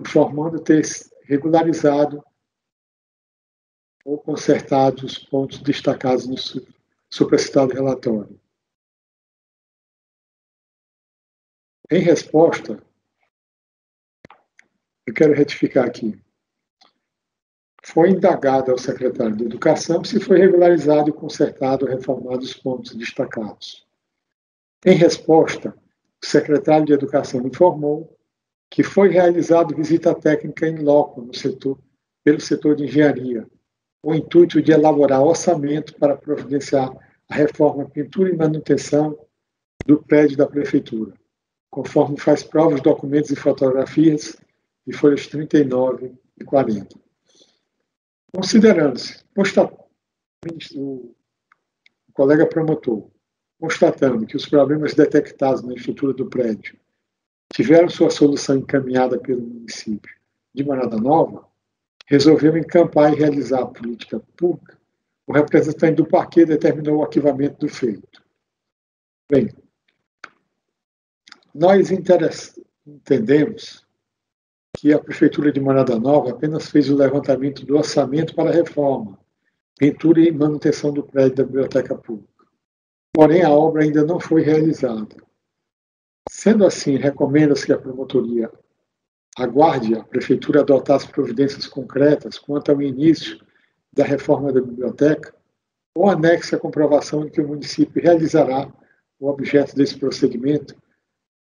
informando ter regularizado ou consertados os pontos destacados no supracitado relatório. Em resposta, eu quero retificar aqui. Foi indagado ao secretário de Educação se foi regularizado e consertado reformado os pontos destacados. Em resposta, o secretário de Educação informou que foi realizada visita técnica em loco no setor, pelo setor de engenharia, com o intuito de elaborar orçamento para providenciar a reforma pintura e manutenção do prédio da prefeitura, conforme faz prova os documentos e fotografias de folhas 39 e 40. Considerando-se, o colega promotor, constatando que os problemas detectados na estrutura do prédio tiveram sua solução encaminhada pelo município de Manada Nova, resolveu encampar e realizar a política pública, o representante do parque determinou o arquivamento do feito. Bem, nós entendemos que a Prefeitura de Manada Nova apenas fez o levantamento do orçamento para a reforma, pintura e manutenção do prédio da Biblioteca Pública. Porém, a obra ainda não foi realizada. Sendo assim, recomenda-se que a promotoria aguarde a Prefeitura adotar as providências concretas quanto ao início da reforma da biblioteca ou anexe a comprovação de que o município realizará o objeto desse procedimento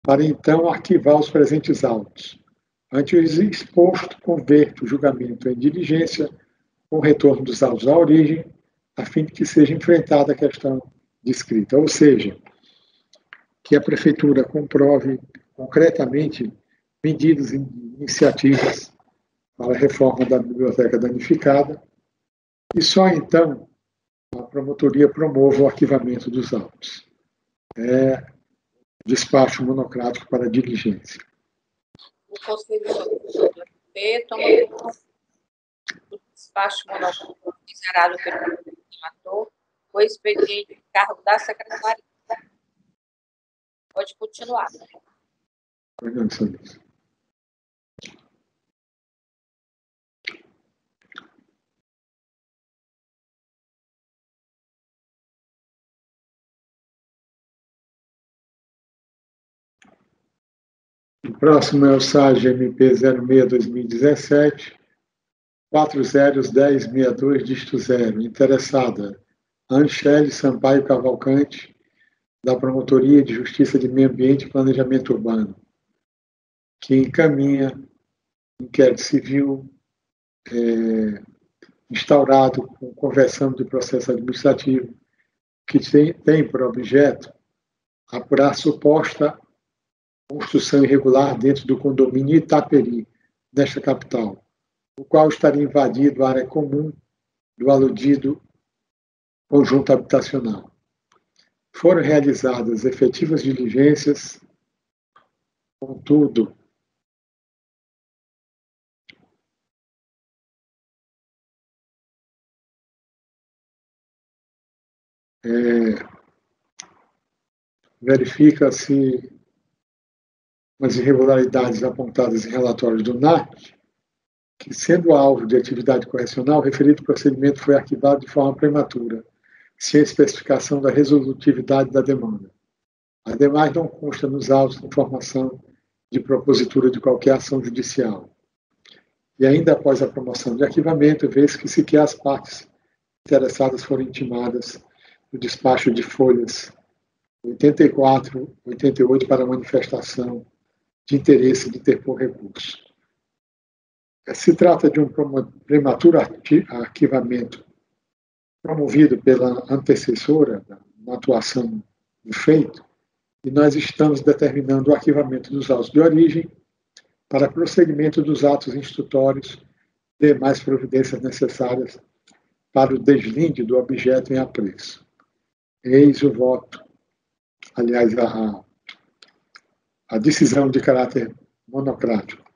para então arquivar os presentes autos. Ante o exposto, converto o julgamento em diligência com retorno dos autos à origem, a fim de que seja enfrentada a questão descrita. Ou seja, que a Prefeitura comprove concretamente medidas e iniciativas para a reforma da biblioteca danificada e só então a promotoria promova o arquivamento dos autos. É despacho monocrático para diligência. O conselheiro P toma o despacho monocrático gerado pelo relator, o expediente de cargo da secretaria. Pode continuar. Obrigado, Sandra. O próximo é o SAG MP 06-2017, 401062, dígito 0. Interessada, Anchele Sampaio Cavalcante, da Promotoria de Justiça de Meio Ambiente e Planejamento Urbano, que encaminha inquérito civil é, instaurado com conversão de processo administrativo, que tem, tem por objeto apurar suposta construção irregular dentro do condomínio Itaperi, nesta capital, o qual estaria invadido a área comum do aludido conjunto habitacional. Foram realizadas efetivas diligências, contudo, é, verifica-se as irregularidades apontadas em relatórios do NAC, que, sendo alvo de atividade correcional, o referido procedimento foi arquivado de forma prematura, sem especificação da resolutividade da demanda. Ademais, não consta nos autos informação de propositura de qualquer ação judicial. E ainda após a promoção de arquivamento, vê-se que sequer as partes interessadas foram intimadas no despacho de folhas 84, 88 para manifestação de interesse de interpor recurso. Se trata de um prematuro arquivamento promovido pela antecessora na atuação do feito, e nós estamos determinando o arquivamento dos autos de origem para prosseguimento dos atos instrutórios e demais providências necessárias para o deslinde do objeto em apreço. Eis o voto, aliás, a, a decisão de caráter monocrático.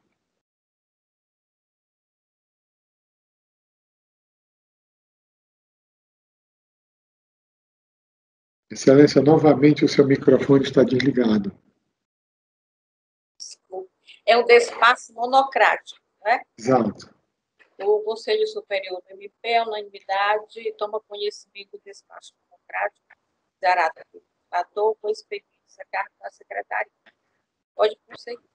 Excelência, novamente o seu microfone está desligado. É um despacho monocrático, né? Exato. O Conselho Superior do MP, a unanimidade, toma conhecimento do despacho democrático zarada ator com experiência cargo da secretaria. Pode prosseguir.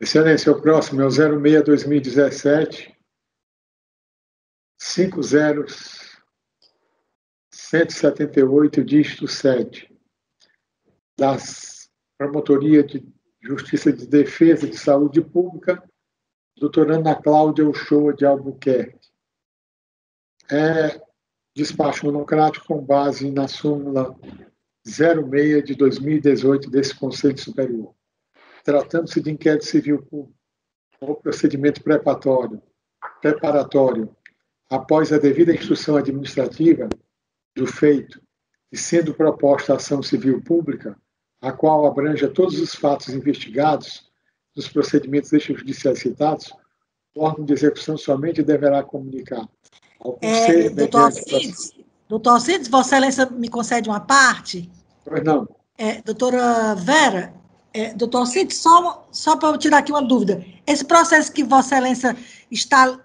Excelência, o próximo é o 06-2017, 50 178, dígito 7, das Promotoria de Justiça de Defesa de Saúde Pública, doutora Ana Cláudia Uchoa de Albuquerque. É despacho monocrático com base na súmula 06 de 2018 desse Conselho Superior. Tratando-se de inquérito civil público ou procedimento preparatório, preparatório após a devida instrução administrativa do feito e sendo proposta a ação civil pública, a qual abranja todos os fatos investigados nos procedimentos extrajudiciais citados, o órgão de execução somente deverá comunicar ao é, Conselho... É, doutor Alcides, doutor Alcides, Vossa Excelência me concede uma parte? Pois não. É, doutora Vera, é, doutor Alcides, só, só para eu tirar aqui uma dúvida. Esse processo que Vossa Excelência está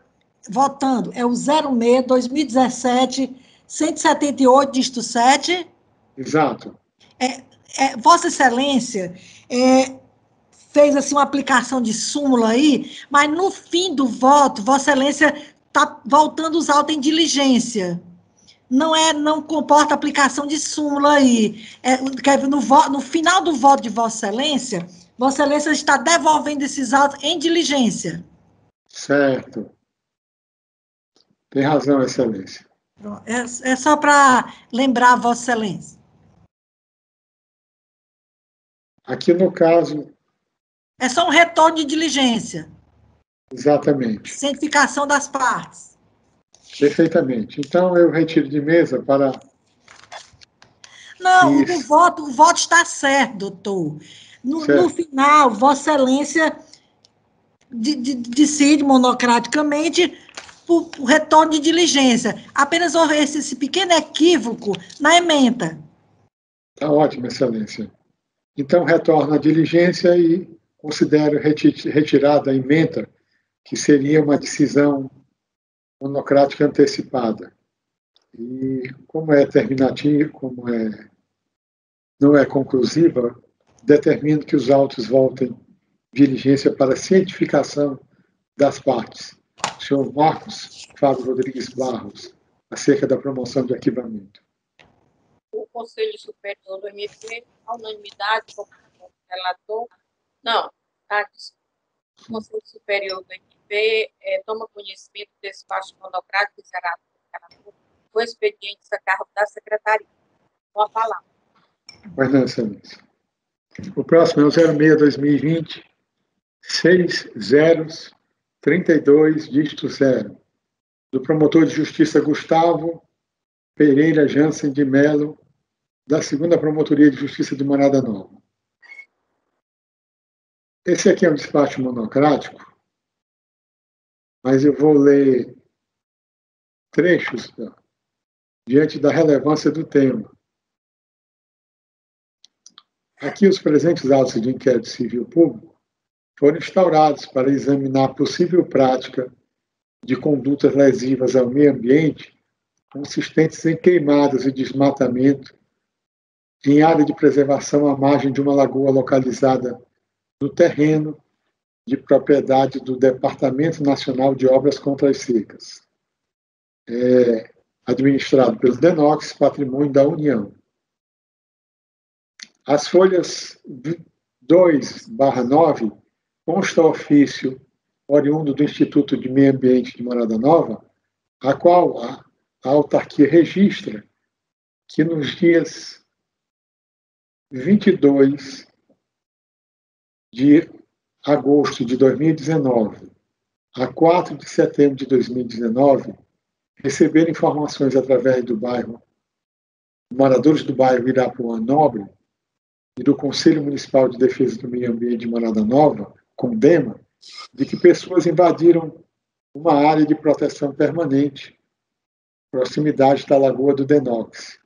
votando é o 06 2017 178 disto 7? Exato. É, é, Vossa Excelência é, fez assim uma aplicação de súmula aí, mas no fim do voto, Vossa Excelência está voltando os autos em diligência. Não é, não comporta aplicação de súmula aí. É, no, no final do voto de Vossa Excelência, Vossa Excelência está devolvendo esses autos em diligência. Certo. Tem razão, Excelência. É, é só para lembrar Vossa Excelência. Aqui no caso. É só um retorno de diligência. Exatamente. Cientificação das partes. Perfeitamente. Então, eu retiro de mesa para. Não, o voto, o voto está certo, doutor. No, certo. no final, Vossa Excelência decide monocraticamente por, por, retorno de diligência. Apenas houve esse, esse pequeno equívoco na emenda. Está ótimo, Excelência. Então, retorna a diligência e considero retirada a emenda que seria uma decisão monocrática antecipada. E como é terminativa, como é não é conclusiva, determino que os autos voltem diligência para cientificação das partes. Senhor Marcos Fábio Rodrigues Barros, acerca da promoção do arquivamento. O Conselho Superior do MP, a unanimidade, como relator, não, tá, o Conselho Superior do MP MP é, toma conhecimento desse despacho monocrático zerado com expedientes a cargo da Secretaria. Com a palavra. Pois não, Excelência. O próximo é o 06-2020, 60 32, dígito 0, do promotor de justiça Gustavo Pereira Jansen de Melo, da segunda Promotoria de Justiça de Morada Nova. Esse aqui é um despacho monocrático mas eu vou ler trechos diante da relevância do tema. Aqui, os presentes autos de inquérito civil público foram instaurados para examinar possível prática de condutas lesivas ao meio ambiente consistentes em queimadas e desmatamento em área de preservação à margem de uma lagoa localizada no terreno de propriedade do Departamento Nacional de Obras contra as Secas, é, administrado pelo DENOX, Patrimônio da União. As folhas 2/9 consta ofício oriundo do Instituto de Meio Ambiente de Morada Nova, a qual a, a autarquia registra que nos dias 22 de agosto de 2019 a 4 de setembro de 2019, receberam informações através do bairro, moradores do bairro Irapuã Nobre e do Conselho Municipal de Defesa do Meio Ambiente de Morada Nova, CONDEMA, de que pessoas invadiram uma área de proteção permanente, proximidade da Lagoa do Denox,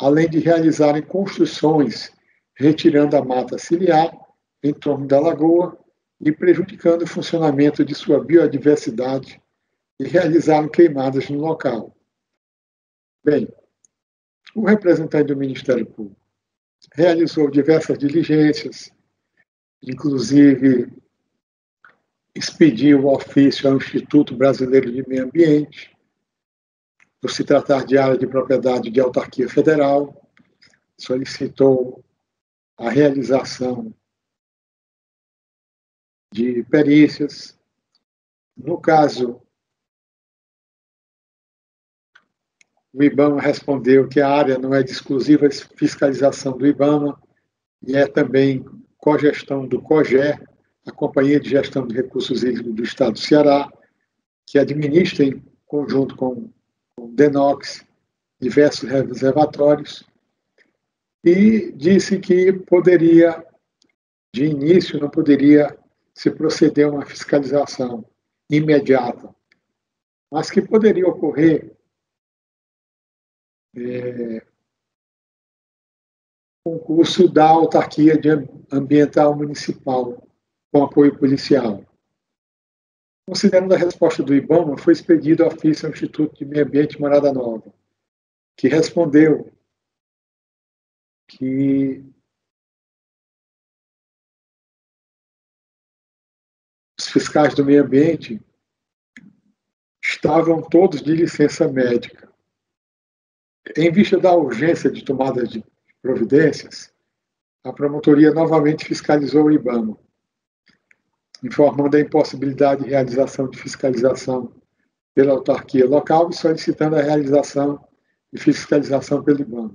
além de realizarem construções retirando a mata ciliar em torno da lagoa e prejudicando o funcionamento de sua biodiversidade e realizaram queimadas no local. Bem, o representante do Ministério Público realizou diversas diligências, inclusive expediu o ofício ao Instituto Brasileiro de Meio Ambiente, por se tratar de área de propriedade de autarquia federal, solicitou a realização de perícias. No caso, o IBAMA respondeu que a área não é de exclusiva fiscalização do IBAMA e é também cogestão do COGÉ, a Companhia de Gestão de Recursos Hídricos do Estado do Ceará, que administra em conjunto com o DENOX diversos reservatórios, e disse que poderia, de início, não poderia se proceder a uma fiscalização imediata, mas que poderia ocorrer é, concurso da autarquia ambiental municipal com apoio policial. Considerando a resposta do IBAMA, foi expedido ofício ao Instituto de Meio Ambiente Morada Nova, que respondeu que fiscais do meio ambiente estavam todos de licença médica. Em vista da urgência de tomada de providências, a promotoria novamente fiscalizou o IBAMA, informando a impossibilidade de realização de fiscalização pela autarquia local e solicitando a realização de fiscalização pelo IBAMA.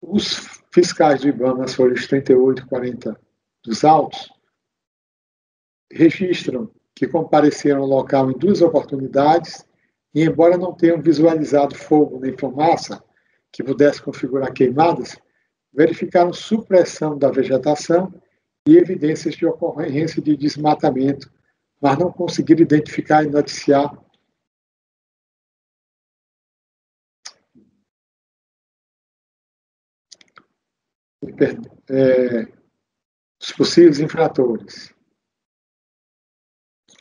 Os fiscais do IBAMA, as folhas 38 e 40 dos autos, registram que compareceram ao local em duas oportunidades e, embora não tenham visualizado fogo nem fumaça que pudesse configurar queimadas, verificaram supressão da vegetação e evidências de ocorrência de desmatamento, mas não conseguiram identificar e noticiar é, os possíveis infratores.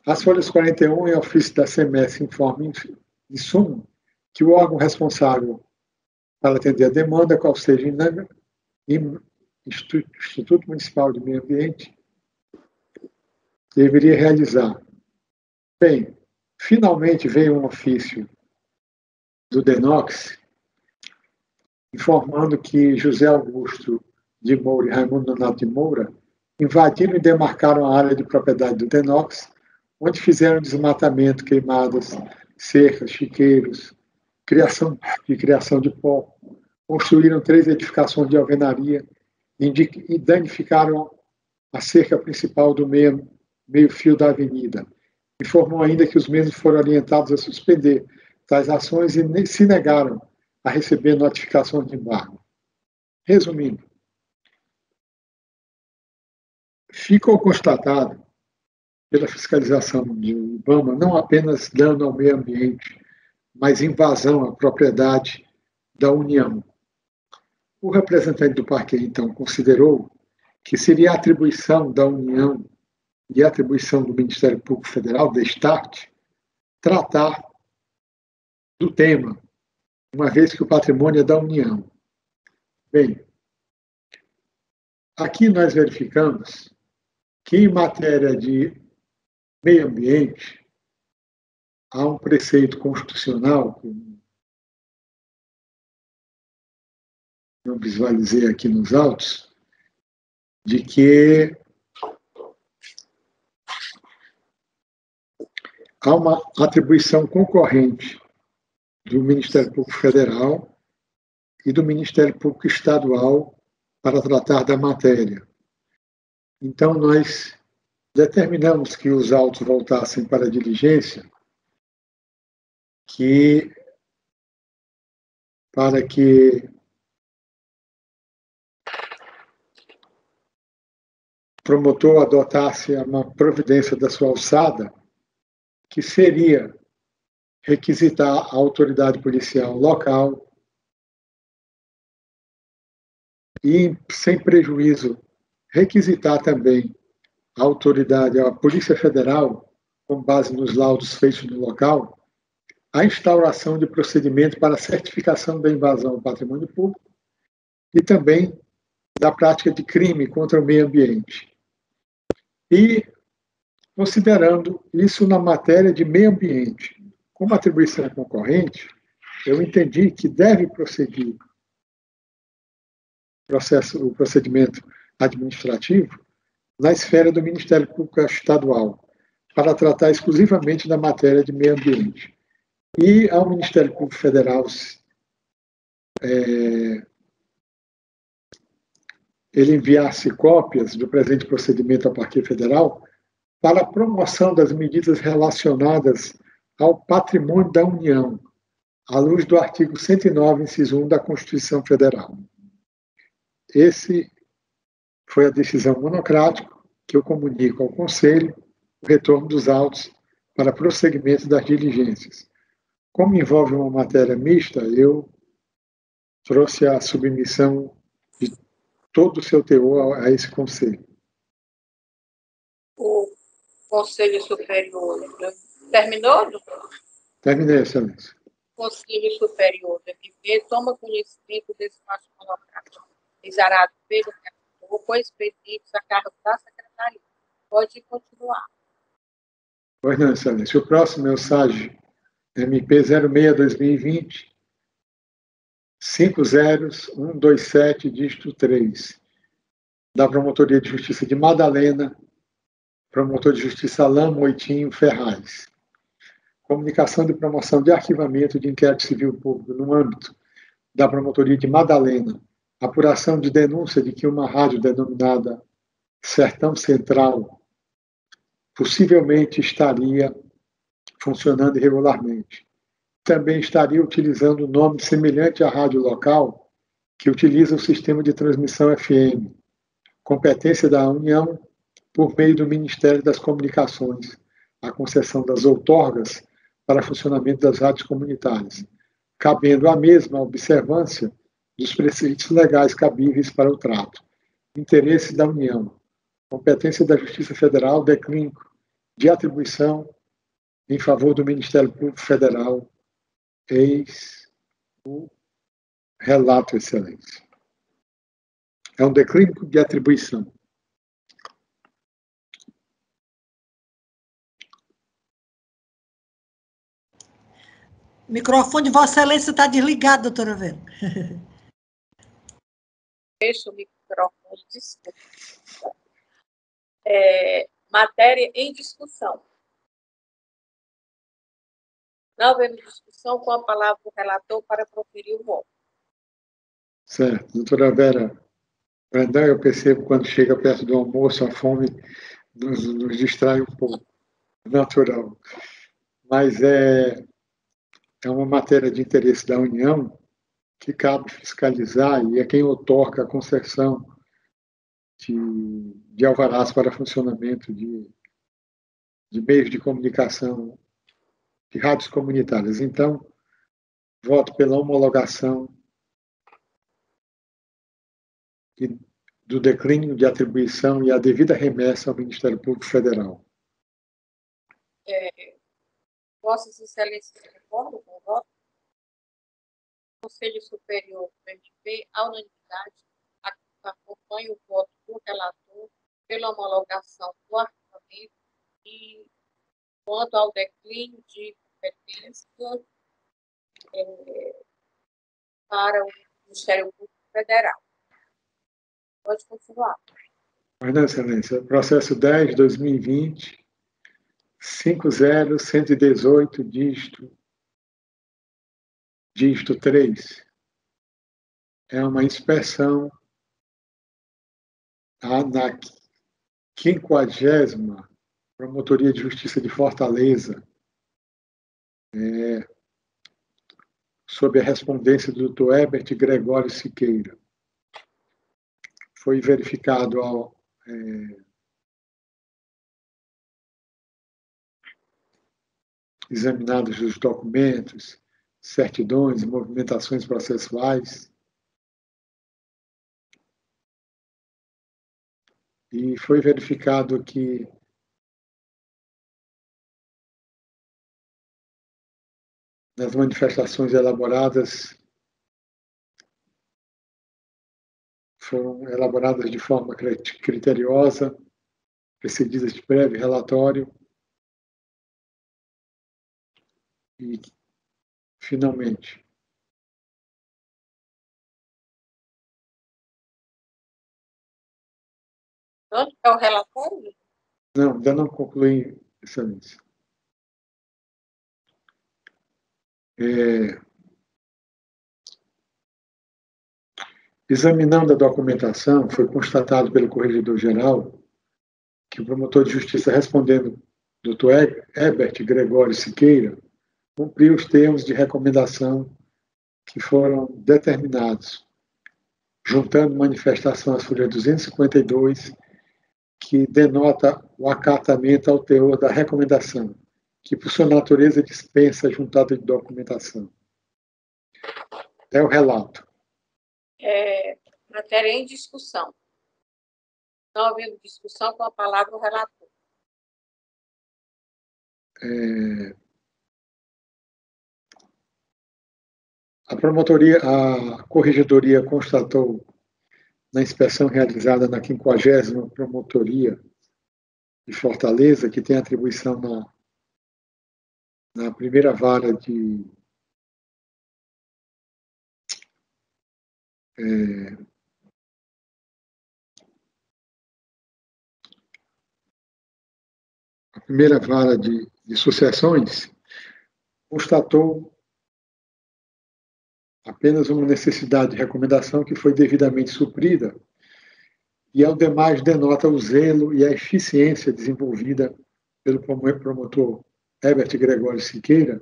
As folhas 41 e ofício da CMS informam, em suma, que o órgão responsável para atender a demanda, qual seja o Instituto Municipal de Meio Ambiente, deveria realizar. Bem, finalmente veio um ofício do DENOX informando que José Augusto de Moura e Raimundo Donato de Moura invadiram e demarcaram a área de propriedade do DENOX onde fizeram desmatamento, queimadas, cercas, chiqueiros, criação de criação de pó, construíram três edificações de alvenaria e danificaram a cerca principal do meio, meio fio da avenida. Informou ainda que os mesmos foram orientados a suspender tais ações e se negaram a receber notificações de embargo. Resumindo, ficou constatado pela fiscalização do IBAMA não apenas dano ao meio ambiente, mas invasão à propriedade da União. O representante do parque, então, considerou que seria atribuição da União e atribuição do Ministério Público Federal, da START, tratar do tema, uma vez que o patrimônio é da União. Bem, aqui nós verificamos que, em matéria de meio ambiente, há um preceito constitucional, que não visualizei aqui nos autos, de que há uma atribuição concorrente do Ministério Público Federal e do Ministério Público Estadual para tratar da matéria. Então, nós determinamos que os autos voltassem para a diligência, que para que o promotor adotasse uma providência da sua alçada, que seria requisitar a autoridade policial local e, sem prejuízo, requisitar também a autoridade, a Polícia Federal, com base nos laudos feitos no local, a instauração de procedimento para certificação da invasão ao patrimônio público e também da prática de crime contra o meio ambiente. E, considerando isso na matéria de meio ambiente, como atribuição concorrente, eu entendi que deve prosseguir processo, o procedimento administrativo na esfera do Ministério Público Estadual, para tratar exclusivamente da matéria de meio ambiente. E ao Ministério Público Federal é, ele enviasse cópias do presente procedimento ao Parque Federal para a promoção das medidas relacionadas ao patrimônio da União, à luz do artigo 109, inciso 1 da Constituição Federal. Esse foi a decisão monocrática que eu comunico ao Conselho o retorno dos autos para prosseguimento das diligências. Como envolve uma matéria mista, eu trouxe a submissão de todo o seu teor a esse Conselho. O Conselho Superior terminou, doutor? Terminei, Excelência. O Conselho Superior do MP toma conhecimento desse fato monocrático, exarado pelo com expedientes a cargo da Secretaria. Pode continuar. Pois não, Excelência. O próximo é o SAG MP 06-2020, 50127, dígito 3, da Promotoria de Justiça de Madalena, promotor de justiça Alain Moitinho Ferraz. Comunicação de promoção de arquivamento de inquérito civil público no âmbito da Promotoria de Madalena, apuração de denúncia de que uma rádio denominada Sertão Central possivelmente estaria funcionando irregularmente. Também estaria utilizando um nome semelhante à rádio local, que utiliza o sistema de transmissão FM, competência da União por meio do Ministério das Comunicações, a concessão das outorgas para funcionamento das rádios comunitárias, cabendo a mesma observância dos preceitos legais cabíveis para o trato, interesse da União, competência da Justiça Federal, declínio de atribuição em favor do Ministério Público Federal, eis o relato, Excelência. É um declínio de atribuição. O microfone de Vossa Excelência está desligado, doutora Vera. Deixa o microfone, desculpa. É, matéria em discussão. Não havendo discussão, com a palavra do relator para proferir o voto. Certo. Doutora Vera Brandão, eu percebo quando chega perto do almoço, a fome nos, nos distrai um pouco. Natural. Mas é, é uma matéria de interesse da União que cabe fiscalizar e é quem otorga a concessão de, de alvarás para funcionamento de, de meios de comunicação de rádios comunitárias. Então, voto pela homologação e do declínio de atribuição e a devida remessa ao Ministério Público Federal. É, Vossas Excelências concordam com o voto? Conselho Superior do MP, a unanimidade, acompanha o voto do relator pela homologação do arquivamento e quanto ao declínio de competência é, para o Ministério Público Federal. Pode continuar. Não, Excelência, processo 10, 2020, 50118, dígito, dígito 3. É uma inspeção na 50 Promotoria de Justiça de Fortaleza, é, sob a respondência do Dr. Herbert Gregório Siqueira. Foi verificado ao, é, examinados os documentos, certidões movimentações processuais. e foi verificado que nas manifestações elaboradas foram elaboradas de forma criteriosa, precedidas de breve relatório e, finalmente, é o relatório? Não, ainda não concluí, excelência. É, examinando a documentação, foi constatado pelo corregedor-geral que o promotor de justiça respondendo, doutor Herbert Gregório Siqueira, cumpriu os termos de recomendação que foram determinados, juntando manifestação às folhas 252 que denota o acatamento ao teor da recomendação, que por sua natureza dispensa a juntada de documentação. É o relato. É, matéria em discussão. Não havendo discussão, com a palavra o relator. É, a promotoria, a corregedoria constatou na inspeção realizada na 50 Promotoria de Fortaleza, que tem atribuição na, na primeira vara de. É, a primeira vara de, de sucessões constatou apenas uma necessidade de recomendação que foi devidamente suprida, e ao demais denota o zelo e a eficiência desenvolvida pelo promotor Herbert Gregório Siqueira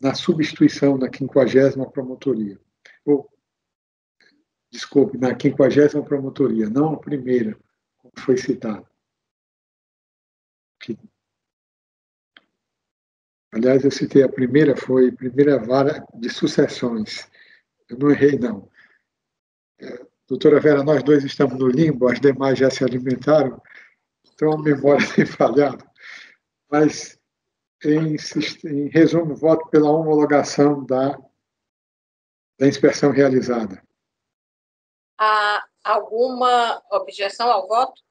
na substituição na 50 promotoria. Ou, desculpe, na 50 promotoria, não a primeira, como foi citado. Aliás, eu citei a primeira, foi primeira vara de sucessões eu não errei, não. É, doutora Vera, nós dois estamos no limbo, as demais já se alimentaram, então a memória tem falhado. Mas, em, em resumo, voto pela homologação da, da inspeção realizada. Há alguma objeção ao voto?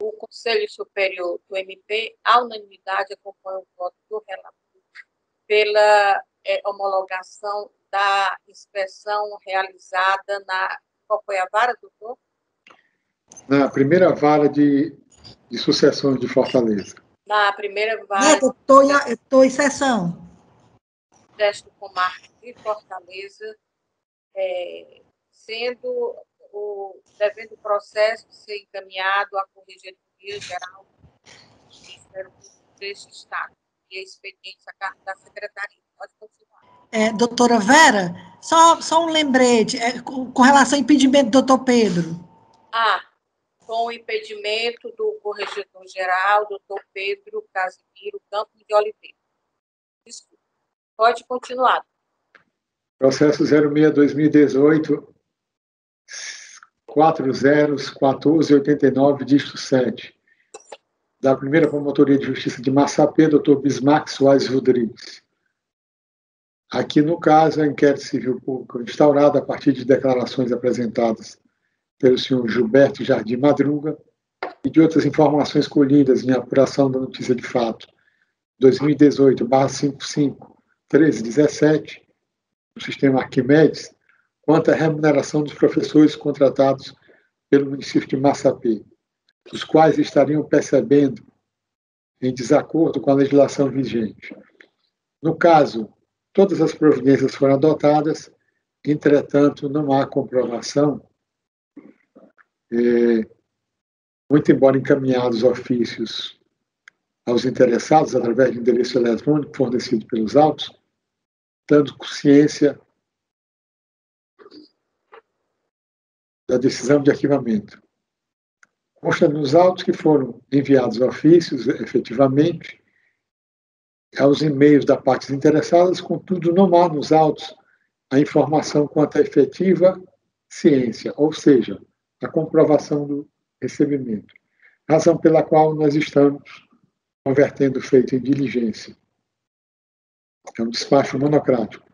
O Conselho Superior do MP, à unanimidade, acompanha o voto do relator pela é, homologação da inspeção realizada na. Qual foi a vara, doutor? Na primeira vara de, de sucessões de Fortaleza. Na primeira vara. É, estou em sessão. Gesto Comarca de Fortaleza, é, sendo o devendo o processo ser encaminhado à Corregedoria Geral do Ministério Público deste Estado e a expediente da Secretaria. Pode continuar. É, doutora Vera, só, só um lembrete, é, com, com, relação ao impedimento do doutor Pedro. Ah, com o impedimento do corregedor-geral, doutor Pedro Casimiro Campos de Oliveira. Desculpa. Pode continuar. Processo 06-2018, 401489, dígito 7. Da primeira Promotoria de Justiça de Massapê, doutor Bismarck Soares Rodrigues Aqui, no caso, a inquérito civil público instaurado a partir de declarações apresentadas pelo senhor Gilberto Jardim Madruga e de outras informações colhidas em apuração da notícia de fato 2018-55-1317, no sistema Arquimedes, quanto à remuneração dos professores contratados pelo município de Massapê, os quais estariam percebendo em desacordo com a legislação vigente. No caso Todas as providências foram adotadas, entretanto, não há comprovação, é, muito embora encaminhados ofícios aos interessados através de endereço eletrônico fornecido pelos autos, dando ciência da decisão de arquivamento. Consta nos autos que foram enviados ofícios, efetivamente, aos e-mails da partes interessadas, contudo, não há nos autos a informação quanto à efetiva ciência, ou seja, a comprovação do recebimento, razão pela qual nós estamos convertendo feito em diligência. É um despacho monocrático.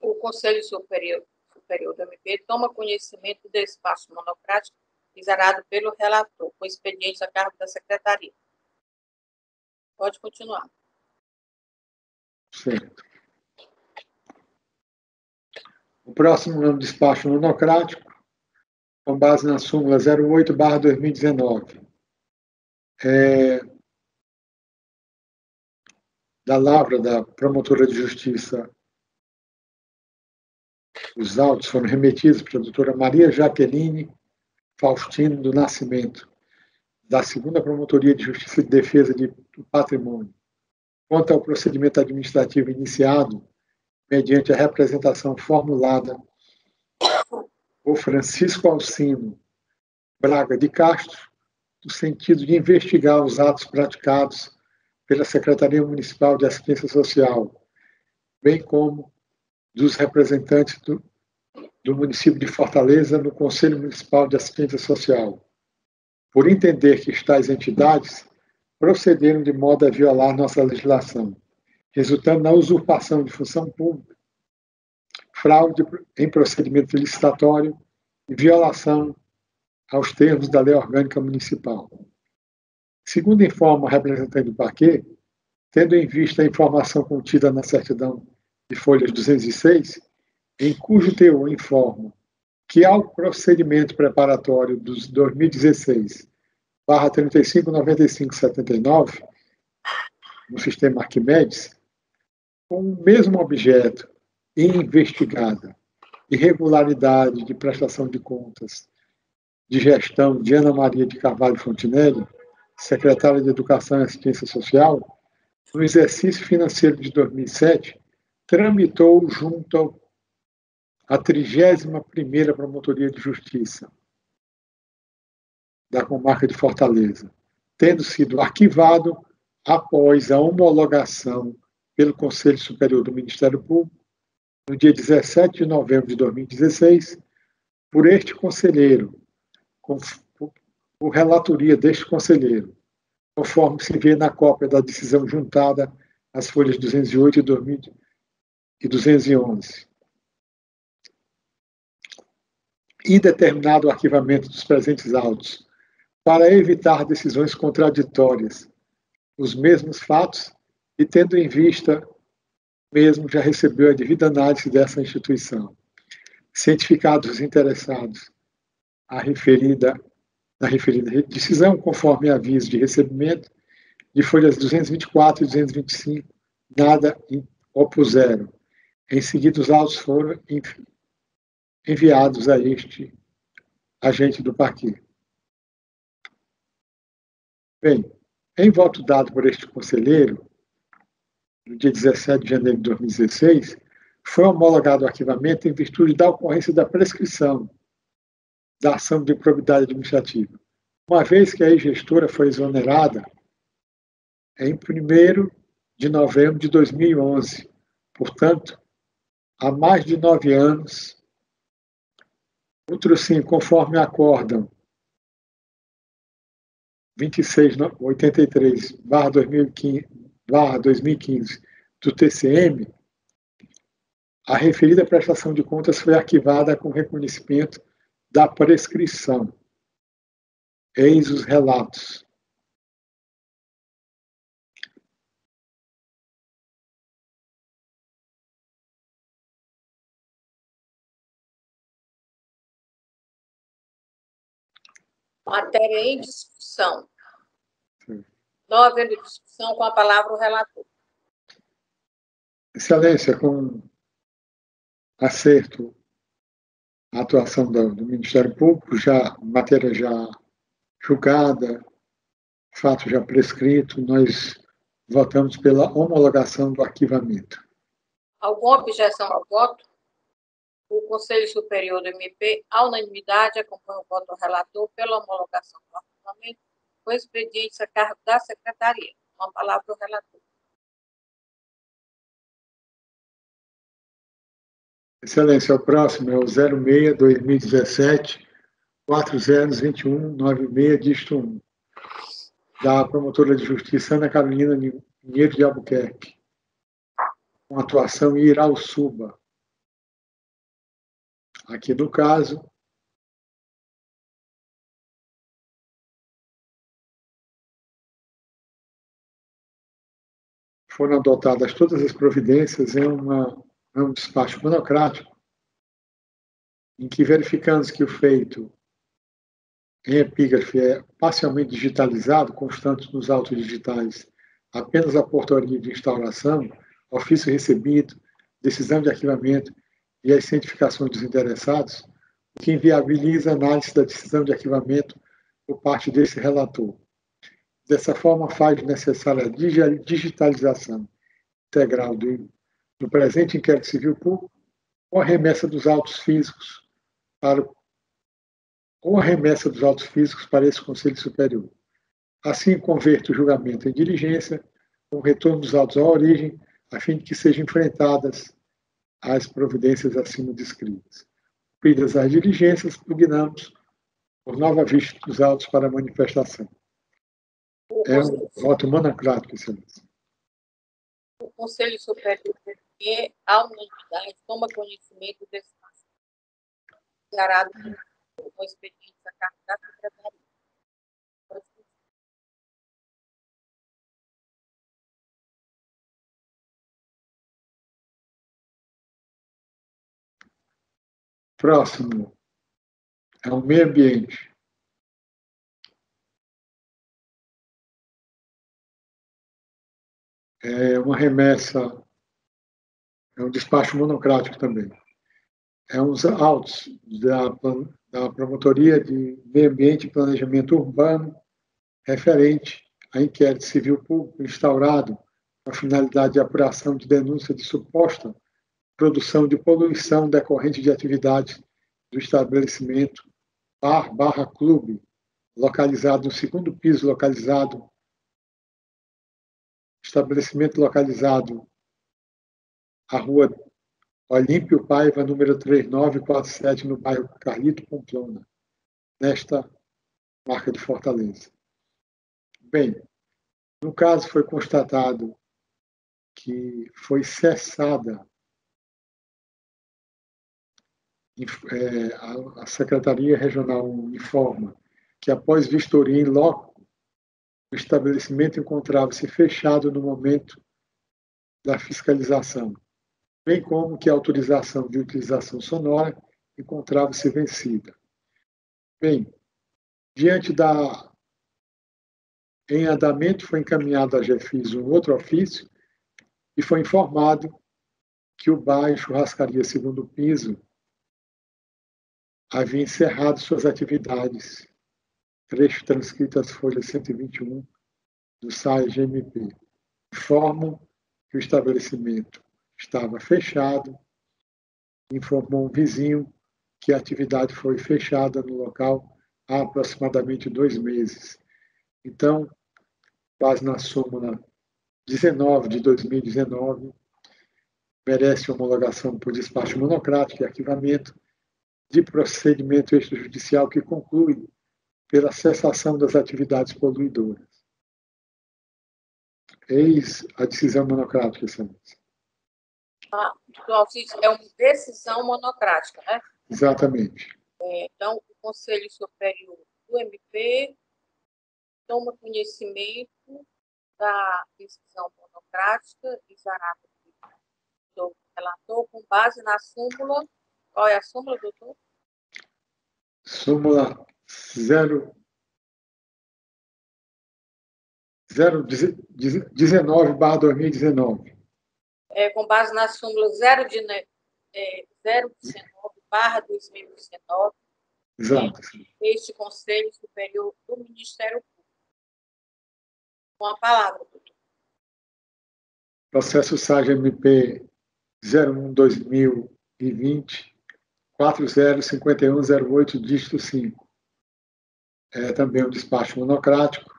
O Conselho Superior, Superior do MP toma conhecimento do despacho monocrático exarado pelo relator, com expedientes a cargo da Secretaria. Pode continuar. Certo. O próximo um despacho monocrático, com base na súmula 08, 2019. É, da Lavra da Promotora de Justiça, os autos foram remetidos para a doutora Maria Jaqueline Faustino do Nascimento, da segunda Promotoria de Justiça e de Defesa de, do Patrimônio, quanto ao procedimento administrativo iniciado mediante a representação formulada por Francisco Alcino Braga de Castro, no sentido de investigar os atos praticados pela Secretaria Municipal de Assistência Social, bem como dos representantes do, do município de Fortaleza no Conselho Municipal de Assistência Social, por entender que tais entidades procederam de modo a violar nossa legislação, resultando na usurpação de função pública, fraude em procedimento licitatório e violação aos termos da Lei Orgânica Municipal. Segundo informa o representante do parquê, tendo em vista a informação contida na certidão de folhas 206, em cujo teor informa que ao procedimento preparatório dos 2016 barra 359579 no sistema Arquimedes, com o mesmo objeto investigada irregularidade de prestação de contas de gestão de Ana Maria de Carvalho Fontinelli, secretária de Educação e Assistência Social, no exercício financeiro de 2007, tramitou junto à 31ª Promotoria de Justiça da comarca de Fortaleza, tendo sido arquivado após a homologação pelo Conselho Superior do Ministério Público, no dia 17 de novembro de 2016, por este conselheiro, com, por relatoria deste conselheiro, conforme se vê na cópia da decisão juntada às folhas 208 e 211. E determinado o arquivamento dos presentes autos, para evitar decisões contraditórias, os mesmos fatos e tendo em vista mesmo já recebeu a devida análise dessa instituição. Cientificados os interessados, a referida da referida decisão, conforme aviso de recebimento, de folhas 224 e 225, nada opuseram. Em seguida, os autos foram enviados a este agente do parque. Bem, em voto dado por este conselheiro, no dia 17 de janeiro de 2016, foi homologado o arquivamento em virtude da ocorrência da prescrição da ação de probidade administrativa, uma vez que a gestora foi exonerada em 1 de novembro de 2011. Portanto, há mais de nove anos, outro sim, conforme acordam 2683 2015 do TCM, a referida prestação de contas foi arquivada com reconhecimento da prescrição. Eis os relatos. Matéria em discussão. Não havendo discussão, com a palavra o relator. Excelência, com acerto a atuação do, do, Ministério Público, já matéria já julgada, fato já prescrito, nós votamos pela homologação do arquivamento. Alguma objeção ao voto? O Conselho Superior do MP, à unanimidade, acompanha o voto do relator pela homologação do arquivamento com expedientes a cargo da Secretaria. Uma palavra do relator. Excelência, o próximo é o 06-2017, 402196, dígito 1, da promotora de justiça Ana Carolina Pinheiro de Albuquerque, com atuação em Irauçuba. Aqui no caso, foram adotadas todas as providências em, uma, em um despacho monocrático, em que verificamos que o feito em epígrafe é parcialmente digitalizado, constante nos autos digitais, apenas a portaria de instauração, ofício recebido, decisão de arquivamento e as cientificações dos interessados, o que inviabiliza a análise da decisão de arquivamento por parte desse relator. Dessa forma, faz necessária a digitalização integral do, do presente inquérito civil público ou a remessa dos autos físicos para ou a remessa dos autos físicos para esse Conselho Superior. Assim, converte o julgamento em diligência, com retorno dos autos à origem, a fim de que sejam enfrentadas as providências acima descritas. Cumpridas as diligências, pugnamos por nova vista dos autos para manifestação. É um voto monocrático, excelência. O Conselho Superior e a unanimidade toma conhecimento desse declarado com expediente da carta da Secretaria. Próximo é o meio ambiente. é uma remessa, é um despacho monocrático também. É uns autos da, da Promotoria de Meio Ambiente e Planejamento Urbano referente a inquérito civil público instaurado com a finalidade de apuração de denúncia de suposta produção de poluição decorrente de atividades do estabelecimento bar barra clube, localizado no segundo piso, localizado estabelecimento localizado à rua Olímpio Paiva, número 3947, no bairro Carlito Pamplona, nesta marca de Fortaleza. Bem, no caso foi constatado que foi cessada a Secretaria Regional informa que após vistoria em loco o estabelecimento encontrava-se fechado no momento da fiscalização, bem como que a autorização de utilização sonora encontrava-se vencida. Bem, diante da em andamento foi encaminhado à GEFIS um outro ofício e foi informado que o e churrascaria segundo piso havia encerrado suas atividades trecho transcrito às folhas 121 do SAI-GMP, informam que o estabelecimento estava fechado, informou um vizinho que a atividade foi fechada no local há aproximadamente dois meses. Então, base na súmula 19 de 2019, merece homologação por despacho monocrático e arquivamento de procedimento extrajudicial que conclui pela cessação das atividades poluidoras. Eis a decisão monocrática, Excelência. Ah, é uma decisão monocrática, né? Exatamente. É, então, o Conselho Superior do MP toma conhecimento da decisão monocrática exarada do relator com base na súmula. Qual é a súmula, doutor? Súmula 0, 019 barra 2019. É, com base na súmula 0, de, é, 019 barra 2019. Exato. Este Conselho Superior do Ministério Público. Com a palavra, doutor. Processo SAG MP 01 2020 405108, dígito 5 é também um despacho monocrático,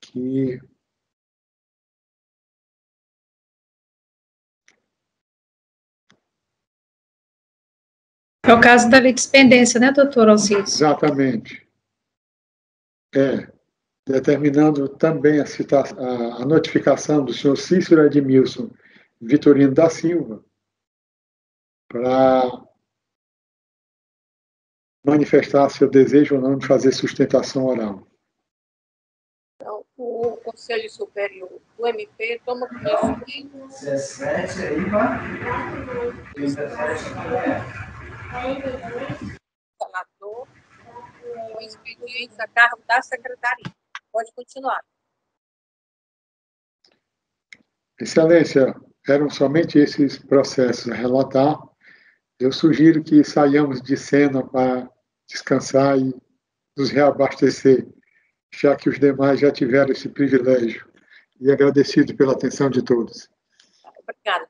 que É o caso da expendência, né, doutor Alcides? Exatamente. É, determinando também a, cita a, a notificação do senhor Cícero Edmilson Vitorino da Silva para manifestar seu desejo ou não de fazer sustentação oral. Então, o Conselho Superior do MP toma conhecimento. 17 aí, vai. 17 Relator, com expediente a cargo da Secretaria. Pode continuar. Excelência, eram somente esses processos a relatar. Eu sugiro que saiamos de cena para descansar e nos reabastecer, já que os demais já tiveram esse privilégio. E agradecido pela atenção de todos. Obrigada,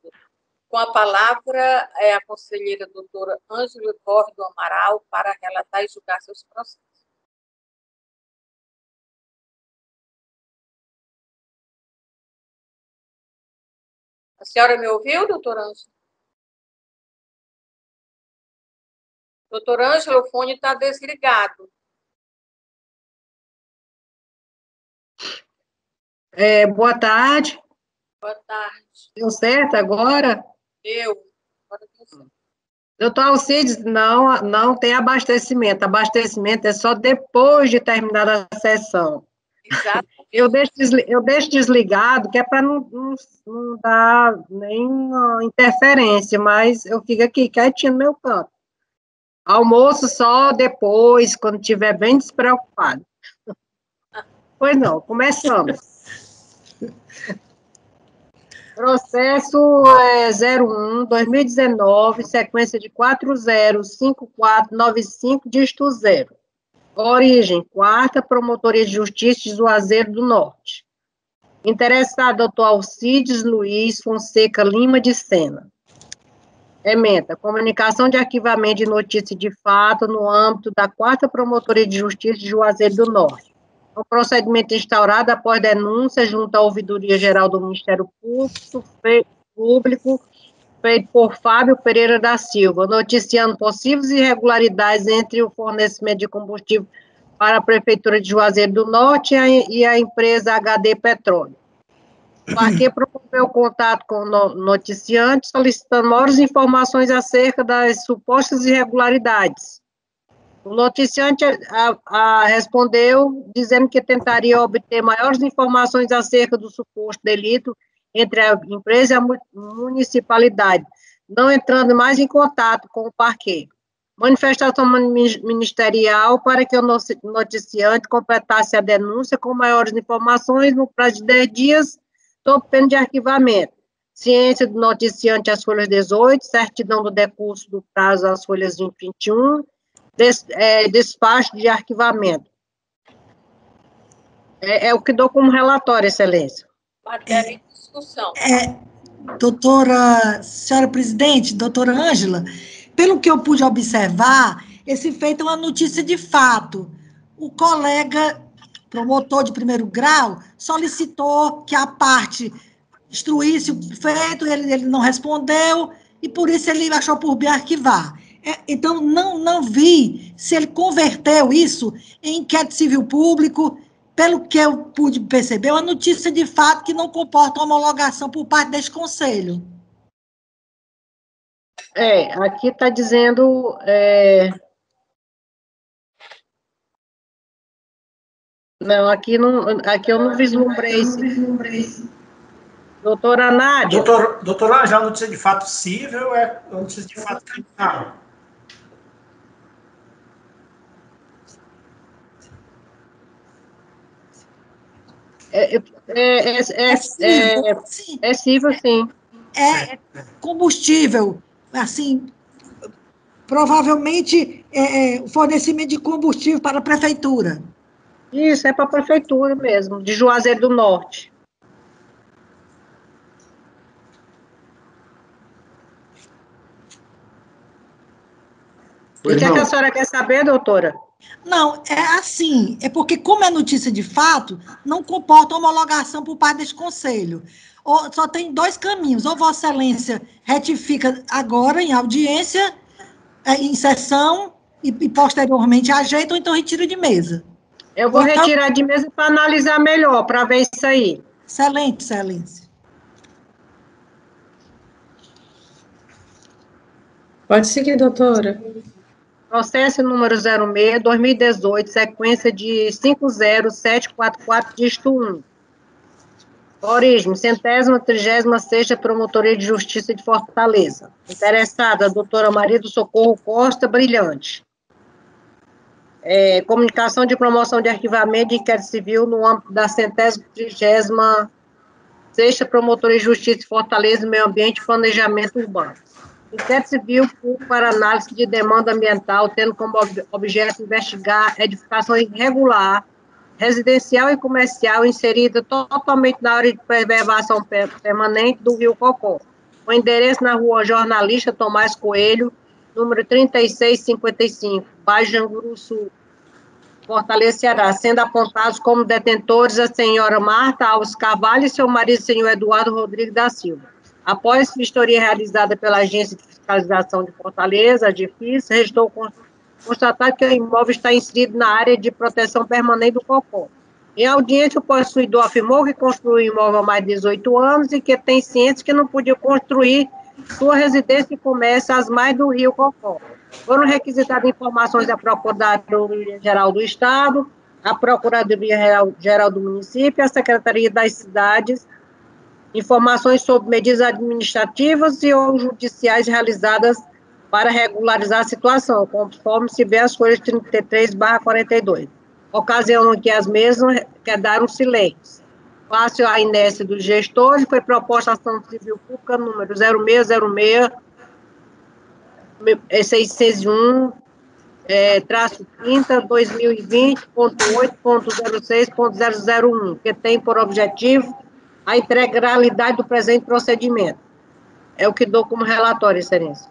Com a palavra é a conselheira doutora Ângela Córdoba Amaral para relatar e julgar seus processos. A senhora me ouviu, doutor Ângelo? Doutor Ângelo, o fone está desligado. É, boa tarde. Boa tarde. Deu certo agora? Deu. Agora deu certo. Doutor Alcides, não, não tem abastecimento. Abastecimento é só depois de terminar a sessão. Exato. Eu deixo, eu deixo desligado, que é para não, não, não, dar nenhuma interferência, mas eu fico aqui quietinho no meu canto. Almoço só depois, quando estiver bem despreocupado. Pois não, começamos. Processo é, 01, 2019, sequência de 405495, dígito 0. Origem, quarta Promotoria de Justiça de Juazeiro do Norte. Interessado, doutor Alcides Luiz Fonseca Lima de Sena. Ementa, comunicação de arquivamento de notícia de fato no âmbito da quarta Promotoria de Justiça de Juazeiro do Norte. O procedimento instaurado após denúncia junto à Ouvidoria Geral do Ministério Público feito por Fábio Pereira da Silva, noticiando possíveis irregularidades entre o fornecimento de combustível para a Prefeitura de Juazeiro do Norte e a, e a empresa HD Petróleo. Parque promoveu contato com o noticiante, solicitando maiores informações acerca das supostas irregularidades. O noticiante a, a, respondeu dizendo que tentaria obter maiores informações acerca do suposto delito entre a empresa e a municipalidade, não entrando mais em contato com o parqueiro. Manifestação ministerial para que o noticiante completasse a denúncia com maiores informações no prazo de 10 dias, sob pena de arquivamento. Ciência do noticiante às folhas 18, certidão do decurso do prazo às folhas 21, des, é, despacho de arquivamento. É, é, o que dou como relatório, excelência. Matéria discussão. É, doutora, senhora presidente, doutora Ângela, pelo que eu pude observar, esse feito é uma notícia de fato. O colega promotor de primeiro grau solicitou que a parte instruísse o feito, ele, ele não respondeu, e por isso ele achou por bem arquivar. É, então, não, não vi se ele converteu isso em inquérito civil público, pelo que eu pude perceber, é uma notícia de fato que não comporta homologação por parte deste conselho. É, aqui está dizendo. É... Não, aqui, não, aqui eu não vislumbrei isso. Doutora Nádia. Doutor, doutora, já a notícia de fato cível é notícia de fato criminal. É, é, é, é, é cível, sim. É combustível, assim, provavelmente é, é fornecimento de combustível para a prefeitura. Isso, é para a prefeitura mesmo, de Juazeiro do Norte. O que, é que a senhora quer saber, doutora? Não, é assim, é porque, como é notícia de fato, não comporta homologação por parte deste conselho. Ou, só tem dois caminhos, ou Vossa Excelência retifica agora em audiência, é, em sessão e, e posteriormente ajeita ou então retira de mesa. Eu vou então, retirar de mesa para analisar melhor, para ver isso aí. Excelente, excelência. Pode seguir, doutora. Processo número 06, 2018, sequência de 50744, dígito 1. Origem, centésima, trigésima sexta Promotoria de Justiça de Fortaleza. Interessada, doutora Maria do Socorro Costa Brilhante. É, comunicação de promoção de arquivamento de inquérito civil no âmbito da centésima, trigésima sexta Promotoria de Justiça de Fortaleza, Meio Ambiente e Planejamento Urbano. Inquérito civil para análise de demanda ambiental, tendo como objeto investigar edificação irregular, residencial e comercial inserida totalmente na área de preservação permanente do Rio Cocó. O endereço na rua Jornalista Tomás Coelho, número 3655, bairro Janguru Sul, Fortaleza, Ceará, sendo apontados como detentores a senhora Marta Alves Carvalho e seu marido, senhor Eduardo Rodrigues da Silva. Após vistoria realizada pela Agência de Fiscalização de Fortaleza, a DIFIS, restou constatar que o imóvel está inserido na área de proteção permanente do COCO. Em audiência, o possuidor afirmou que construiu o imóvel há mais de 18 anos e que tem ciência que não podia construir sua residência comércio às mais do Rio Cocó. Foram requisitadas informações da Procuradoria-Geral do Estado, a Procuradoria-Geral do Município, a Secretaria das Cidades, informações sobre medidas administrativas e ou judiciais realizadas para regularizar a situação, conforme se vê as folhas 33 42. Ocasião em que as mesmas quedaram silêncios. Fácil a inércia dos gestores, foi proposta a ação civil pública número 0606 601 é, traço 30 2020.8.06.001, que tem por objetivo a integralidade do presente procedimento. É o que dou como relatório, excelência.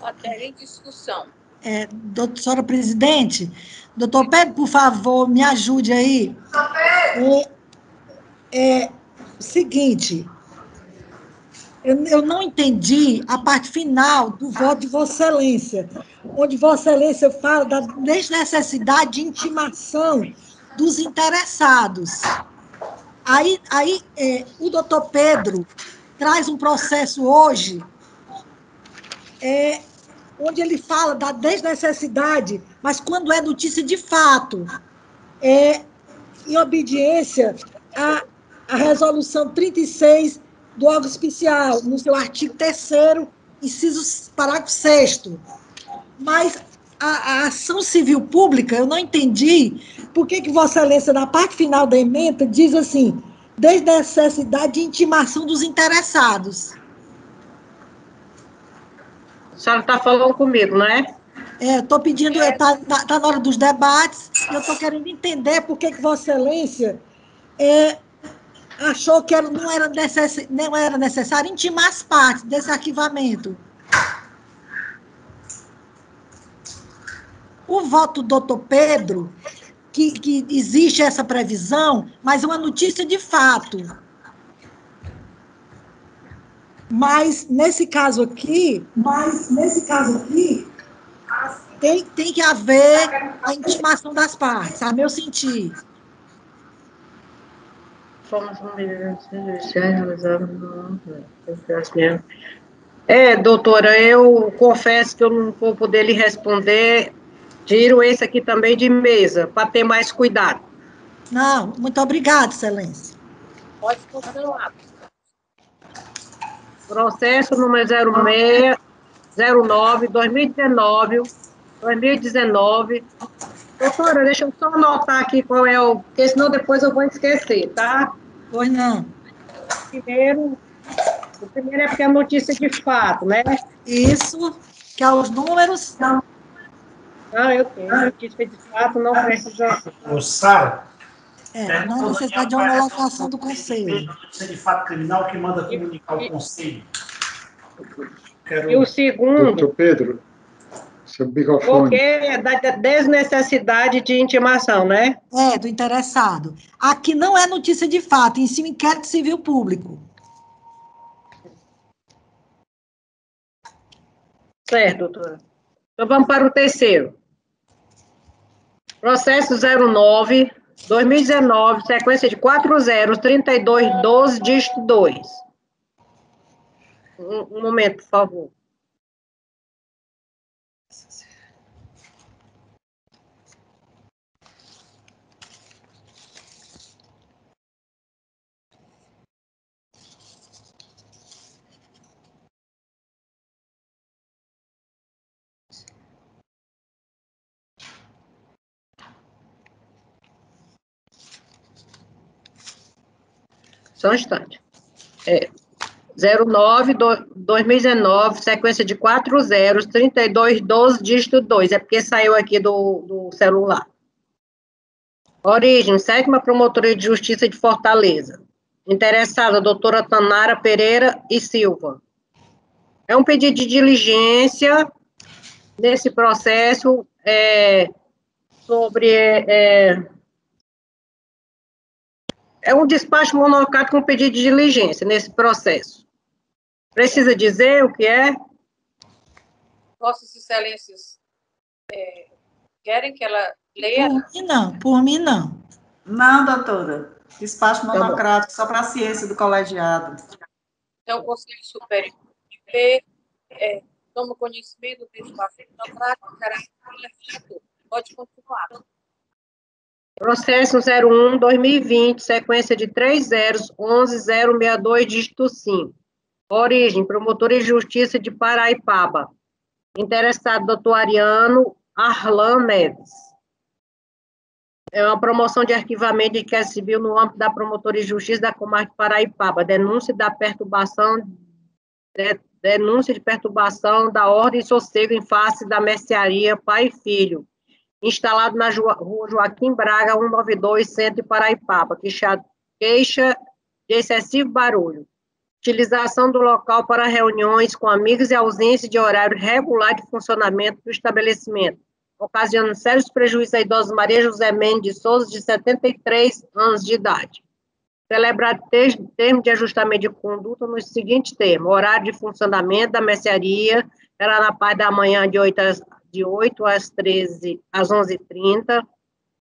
Matéria em discussão. É, doutora presidente, doutor Pedro, por favor, me ajude aí. É, é seguinte, eu, eu não entendi a parte final do voto de Vossa Excelência, onde Vossa Excelência fala da desnecessidade de intimação dos interessados. Aí, aí é, o doutor Pedro traz um processo hoje é, onde ele fala da desnecessidade, mas quando é notícia de fato, é em obediência à, à resolução 36 do órgão especial, no seu artigo 3 inciso parágrafo 6 Mas a, a, ação civil pública, eu não entendi por que, que Vossa Excelência, na parte final da emenda, diz assim, desde necessidade de intimação dos interessados. A senhora está falando comigo, não é? É, estou pedindo, está tá, tá, na hora dos debates, eu estou querendo entender por que, que Vossa Excelência é, achou que não, era necess, não era necessário intimar as partes desse arquivamento. O voto do doutor Pedro, que, que existe essa previsão, mas uma notícia de fato. Mas nesse caso aqui, mas nesse caso aqui, tem, tem que haver a intimação das partes, a meu sentir. É, doutora, eu confesso que eu não vou poder lhe responder Tiro esse aqui também de mesa, para ter mais cuidado. Não, muito obrigada, excelência. Pode continuar. Processo número 06, 09, 2019, 2019. Doutora, deixa eu só anotar aqui qual é o. Porque senão depois eu vou esquecer, tá? Pois não. Primeiro, o primeiro é porque é notícia de fato, né? Isso, que é os números. Não. Ah, eu tenho. Notícia de fato não precisa. Ô, Sara. É, não necessidade de homologação do conselho. Notícia de fato criminal que manda comunicar o conselho. Quero... E o segundo. Doutor Pedro, seu microfone. Porque é da desnecessidade de intimação, né? É, do interessado. Aqui não é notícia de fato, em cima inquérito civil público. Certo, doutora. Então, vamos para o terceiro. Processo 09, 2019, sequência de 403212, dígito 2. Um, um momento, por favor. Só um instante. É, 09, 2019, sequência de 4 zeros, 32, 12, dígito 2. É porque saiu aqui do, do celular. Origem, sétima promotoria de justiça de Fortaleza. Interessada, doutora Tanara Pereira e Silva. É um pedido de diligência nesse processo é, sobre é, é um despacho monocrático com pedido de diligência nesse processo. Precisa dizer o que é? Vossas Excelências é, querem que ela leia? Por mim, não. Por mim, não. Não, doutora. Despacho tá monocrático, tá só para a ciência do colegiado. Então, o Conselho Superior de é, toma conhecimento do despacho monocrático, será Pode continuar. Processo 01, 2020, sequência de 3 zeros, 11062, dígito 5. Origem, promotor de justiça de Paraipaba. Interessado, doutor Ariano Arlan Neves. É uma promoção de arquivamento de inquérito civil no âmbito da promotoria de justiça da comarca de Paraipaba. Denúncia da perturbação, de, denúncia de perturbação da ordem e sossego em face da mercearia pai e filho instalado na rua Joaquim Braga, 192, Centro de Paraipaba, que queixa de excessivo barulho. Utilização do local para reuniões com amigos e ausência de horário regular de funcionamento do estabelecimento, ocasionando sérios prejuízos à idosa Maria José Mendes de Souza, de 73 anos de idade. Celebrar termo de ajustamento de conduta nos seguintes termos: horário de funcionamento da mercearia era na parte da manhã de 8 às de 8 às 13, às 11h30,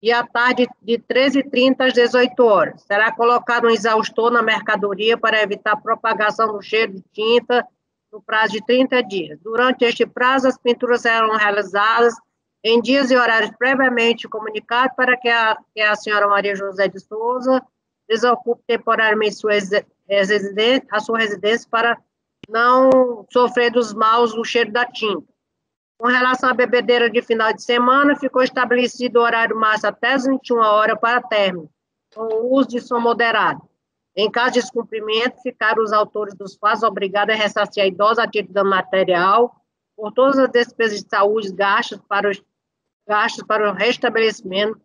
e à tarde de 13h30 às 18 horas. Será colocado um exaustor na mercadoria para evitar propagação do cheiro de tinta no prazo de 30 dias. Durante este prazo, as pinturas serão realizadas em dias e horários previamente comunicados para que a, que a senhora Maria José de Souza desocupe temporariamente sua a sua residência para não sofrer dos maus do cheiro da tinta. Com relação à bebedeira de final de semana, ficou estabelecido o horário máximo até as 21 horas para término, com o uso de som moderado. Em caso de descumprimento, ficaram os autores dos fatos obrigados a ressarcir a idosa a título material por todas as despesas de saúde gastos para os gastos para o restabelecimento,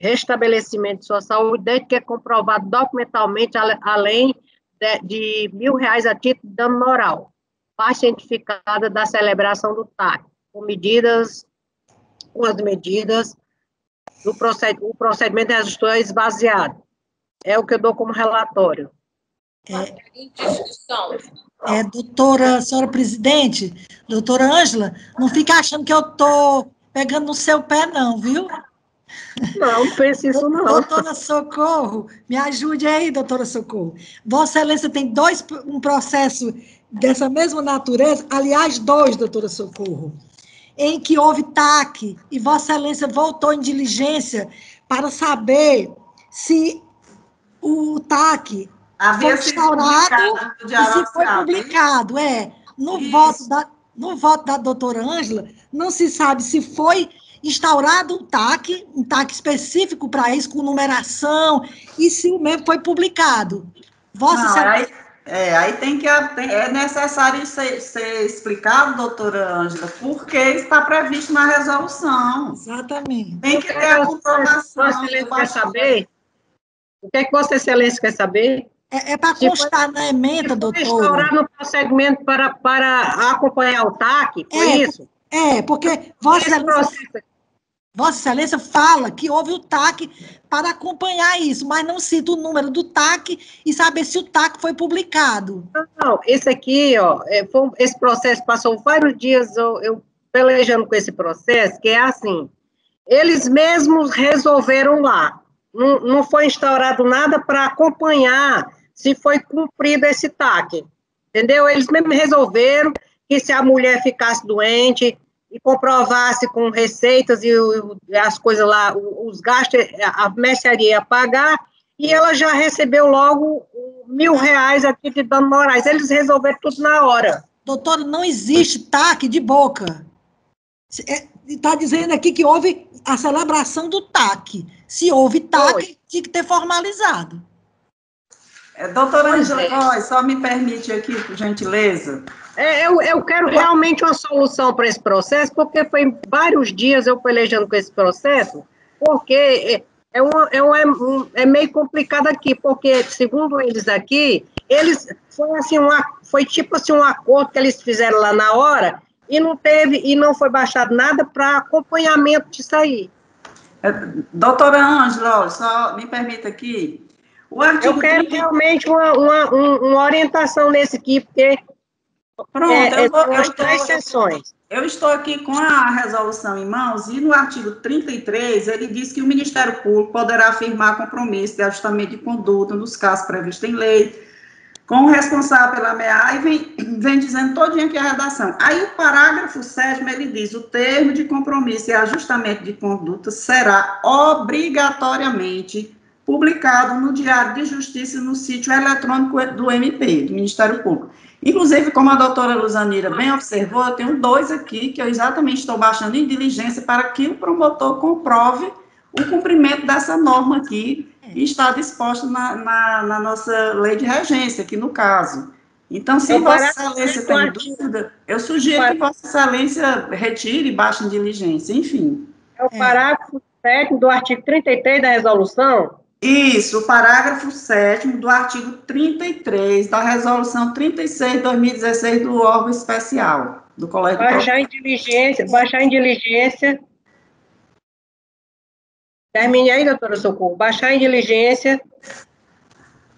restabelecimento de sua saúde, desde que é comprovado documentalmente, além de, de mil reais a título de dano moral, parte cientificada da celebração do TAC com medidas, com as medidas do procedimento, o procedimento de ajuste é esvaziado. É o que eu dou como relatório. É, é, doutora, senhora presidente, doutora Ângela, não fica achando que eu estou pegando no seu pé, não, viu? Não, não pense isso, não. Doutora Socorro, me ajude aí, doutora Socorro. Vossa Excelência tem dois, um processo dessa mesma natureza, aliás, dois, doutora Socorro em que houve TAC e Vossa Excelência voltou em diligência para saber se o TAC Havia foi instaurado e se foi publicado. É, no voto, da, no voto da doutora Ângela, não se sabe se foi instaurado um TAC, um TAC específico para isso, com numeração, e se o mesmo foi publicado. Vossa não, Excelência... É, aí tem que é necessário ser, ser explicado, doutora Ângela, porque está previsto na resolução. Exatamente. Tem que ter a comprovação. Vossa Excelência quer saber? O que é que Vossa Excelência quer saber? É, é para constar na emenda, doutora. Instaurar no procedimento para, para acompanhar o TAC, foi é, isso? É, porque Vossa Excelência... Vossa Excelência fala que houve o TAC para acompanhar isso, mas não cita o número do TAC e saber se o TAC foi publicado. Não, esse aqui, ó, é, foi, esse processo passou vários dias, eu, eu pelejando com esse processo, que é assim, eles mesmos resolveram lá, não, não foi instaurado nada para acompanhar se foi cumprido esse TAC, entendeu? Eles mesmos resolveram que se a mulher ficasse doente e comprovasse com receitas e, as coisas lá, os gastos, a mercearia ia pagar, e ela já recebeu logo mil reais aqui de dano morais. Eles resolveram tudo na hora. Doutora, não existe TAC de boca. Está é, dizendo aqui que houve a celebração do TAC. Se houve TAC, Oi. tinha que ter formalizado. É, doutora Angela é. só me permite aqui, por gentileza. É, eu, eu quero realmente uma solução para esse processo, porque foi vários dias eu pelejando com esse processo, porque é, é, uma, é, uma, é meio complicado aqui, porque, segundo eles aqui, eles foi assim uma, foi tipo assim um acordo que eles fizeram lá na hora e não teve e não foi baixado nada para acompanhamento disso aí. É, doutora Ângela, só me permita aqui. Eu quero 30... realmente uma, uma, uma, orientação nesse aqui, porque Pronto, é, eu, vou, eu, estou, três sessões. Eu estou aqui com a resolução em mãos e no artigo 33 ele diz que o Ministério Público poderá afirmar compromisso de ajustamento de conduta nos casos previstos em lei com o responsável pela MEA e vem, vem dizendo todinho aqui a redação. Aí o parágrafo 7 ele diz, o termo de compromisso e ajustamento de conduta será obrigatoriamente publicado no Diário de Justiça no sítio eletrônico do MP, do Ministério Público. Inclusive, como a doutora Luzanira bem observou, eu tenho dois aqui que eu exatamente estou baixando em diligência para que o promotor comprove o cumprimento dessa norma aqui e está disposta na, na, na, nossa lei de regência, aqui no caso. Então, se eu Vossa Excelência tem dúvida, eu sugiro que Vossa Excelência retire e baixe em diligência, enfim. É o parágrafo 7 do artigo 33 da resolução, isso, o parágrafo 7 do artigo 33 da resolução 36 de 2016 do órgão especial do Colégio Baixar em diligência, baixar em diligência. Termine aí, doutora Socorro. Baixar em diligência.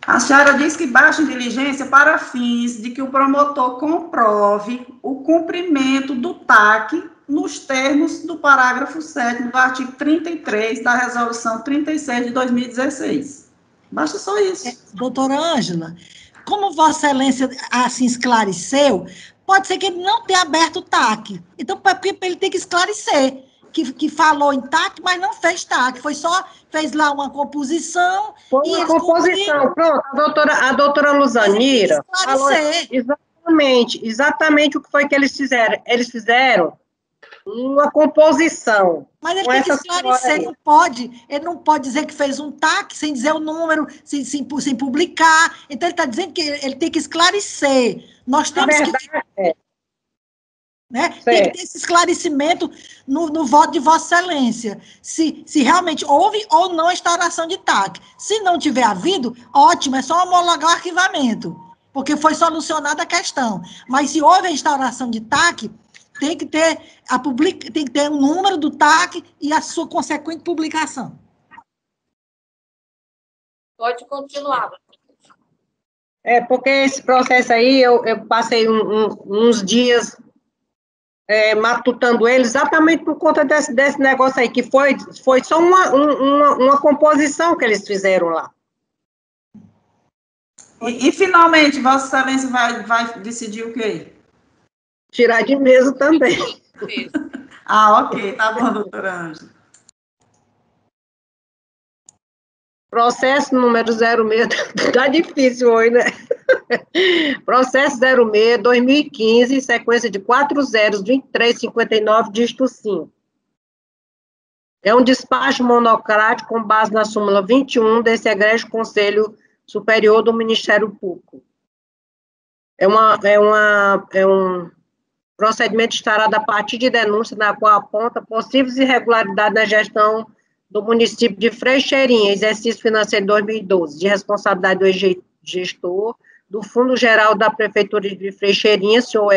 A senhora diz que baixa em diligência para fins de que o promotor comprove o cumprimento do TAC nos termos do parágrafo 7 do artigo 33 da Resolução 36 de 2016. Basta só isso. É, doutora Ângela, como Vossa Excelência assim esclareceu, pode ser que ele não tenha aberto o TAC. Então, porque ele tem que esclarecer que, que falou em TAC, mas não fez TAC, foi só, fez lá uma composição. Foi uma composição, pronto. A doutora, a doutora Luzanira falou exatamente, exatamente o que foi que eles fizeram. Eles fizeram uma composição. Mas ele tem que esclarecer, não pode, ele não pode dizer que fez um TAC sem dizer o número, sem, sem, sem publicar. Então ele está dizendo que ele tem que esclarecer. Nós temos que. É. Né? Tem que ter esse esclarecimento no, no, voto de Vossa Excelência. Se, se realmente houve ou não a instauração de TAC. Se não tiver havido, ótimo, é só homologar o arquivamento, porque foi solucionada a questão. Mas se houve a instauração de TAC, tem que ter a public, tem que ter o número do TAC e a sua consequente publicação. Pode continuar. É, porque esse processo aí, eu, eu passei um, um, uns dias é, matutando ele exatamente por conta desse, desse negócio aí, que foi, foi só uma, uma, uma composição que eles fizeram lá. E, e, finalmente, Vossa Excelência vai, vai decidir o quê? Tirar de mesa também. ah, ok, tá bom, doutora Ângela. Processo número 06, tá difícil hoje, né? Processo 06, 2015, sequência de 4 zeros, 2359, dígito 5. É um despacho monocrático com base na súmula 21 desse egrégio Conselho Superior do Ministério Público. É, uma, é, uma, é um procedimento estará da partir de denúncia na qual aponta possíveis irregularidades na gestão do município de Freixeirinha, exercício financeiro 2012, de responsabilidade do gestor do Fundo Geral da Prefeitura de Freixeirinha, senhor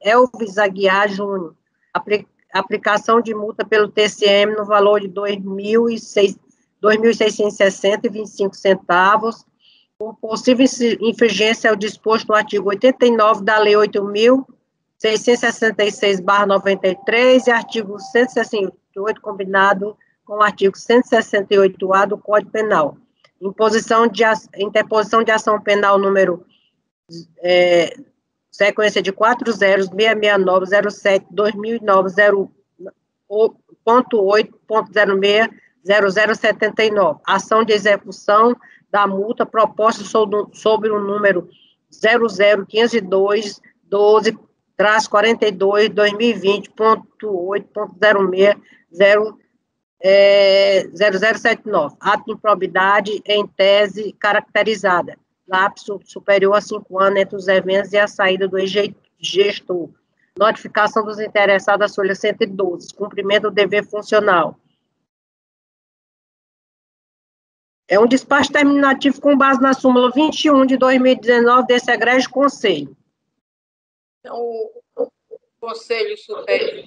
Elvis Aguiar Júnior, aplicação de multa pelo TCM no valor de R$ 2.660,25 centavos, por possível infringência ao disposto no artigo 89 da Lei 8.000 666-93 e artigo 168, combinado com o artigo 168-A do Código Penal. Imposição de, interposição de ação penal número é, sequência de 40-669-07-2009-0.8.06-0079. Ação de execução da multa proposta sobre o número 00502 12 42 2020.8.06 é, 0079. Ato de improbidade em tese caracterizada lapso superior a cinco anos entre os eventos e a saída do gestor. Notificação dos interessados à folha 112, cumprimento do dever funcional. É um despacho terminativo com base na súmula 21 de 2019 desse egrégio conselho. Então, o Conselho Superior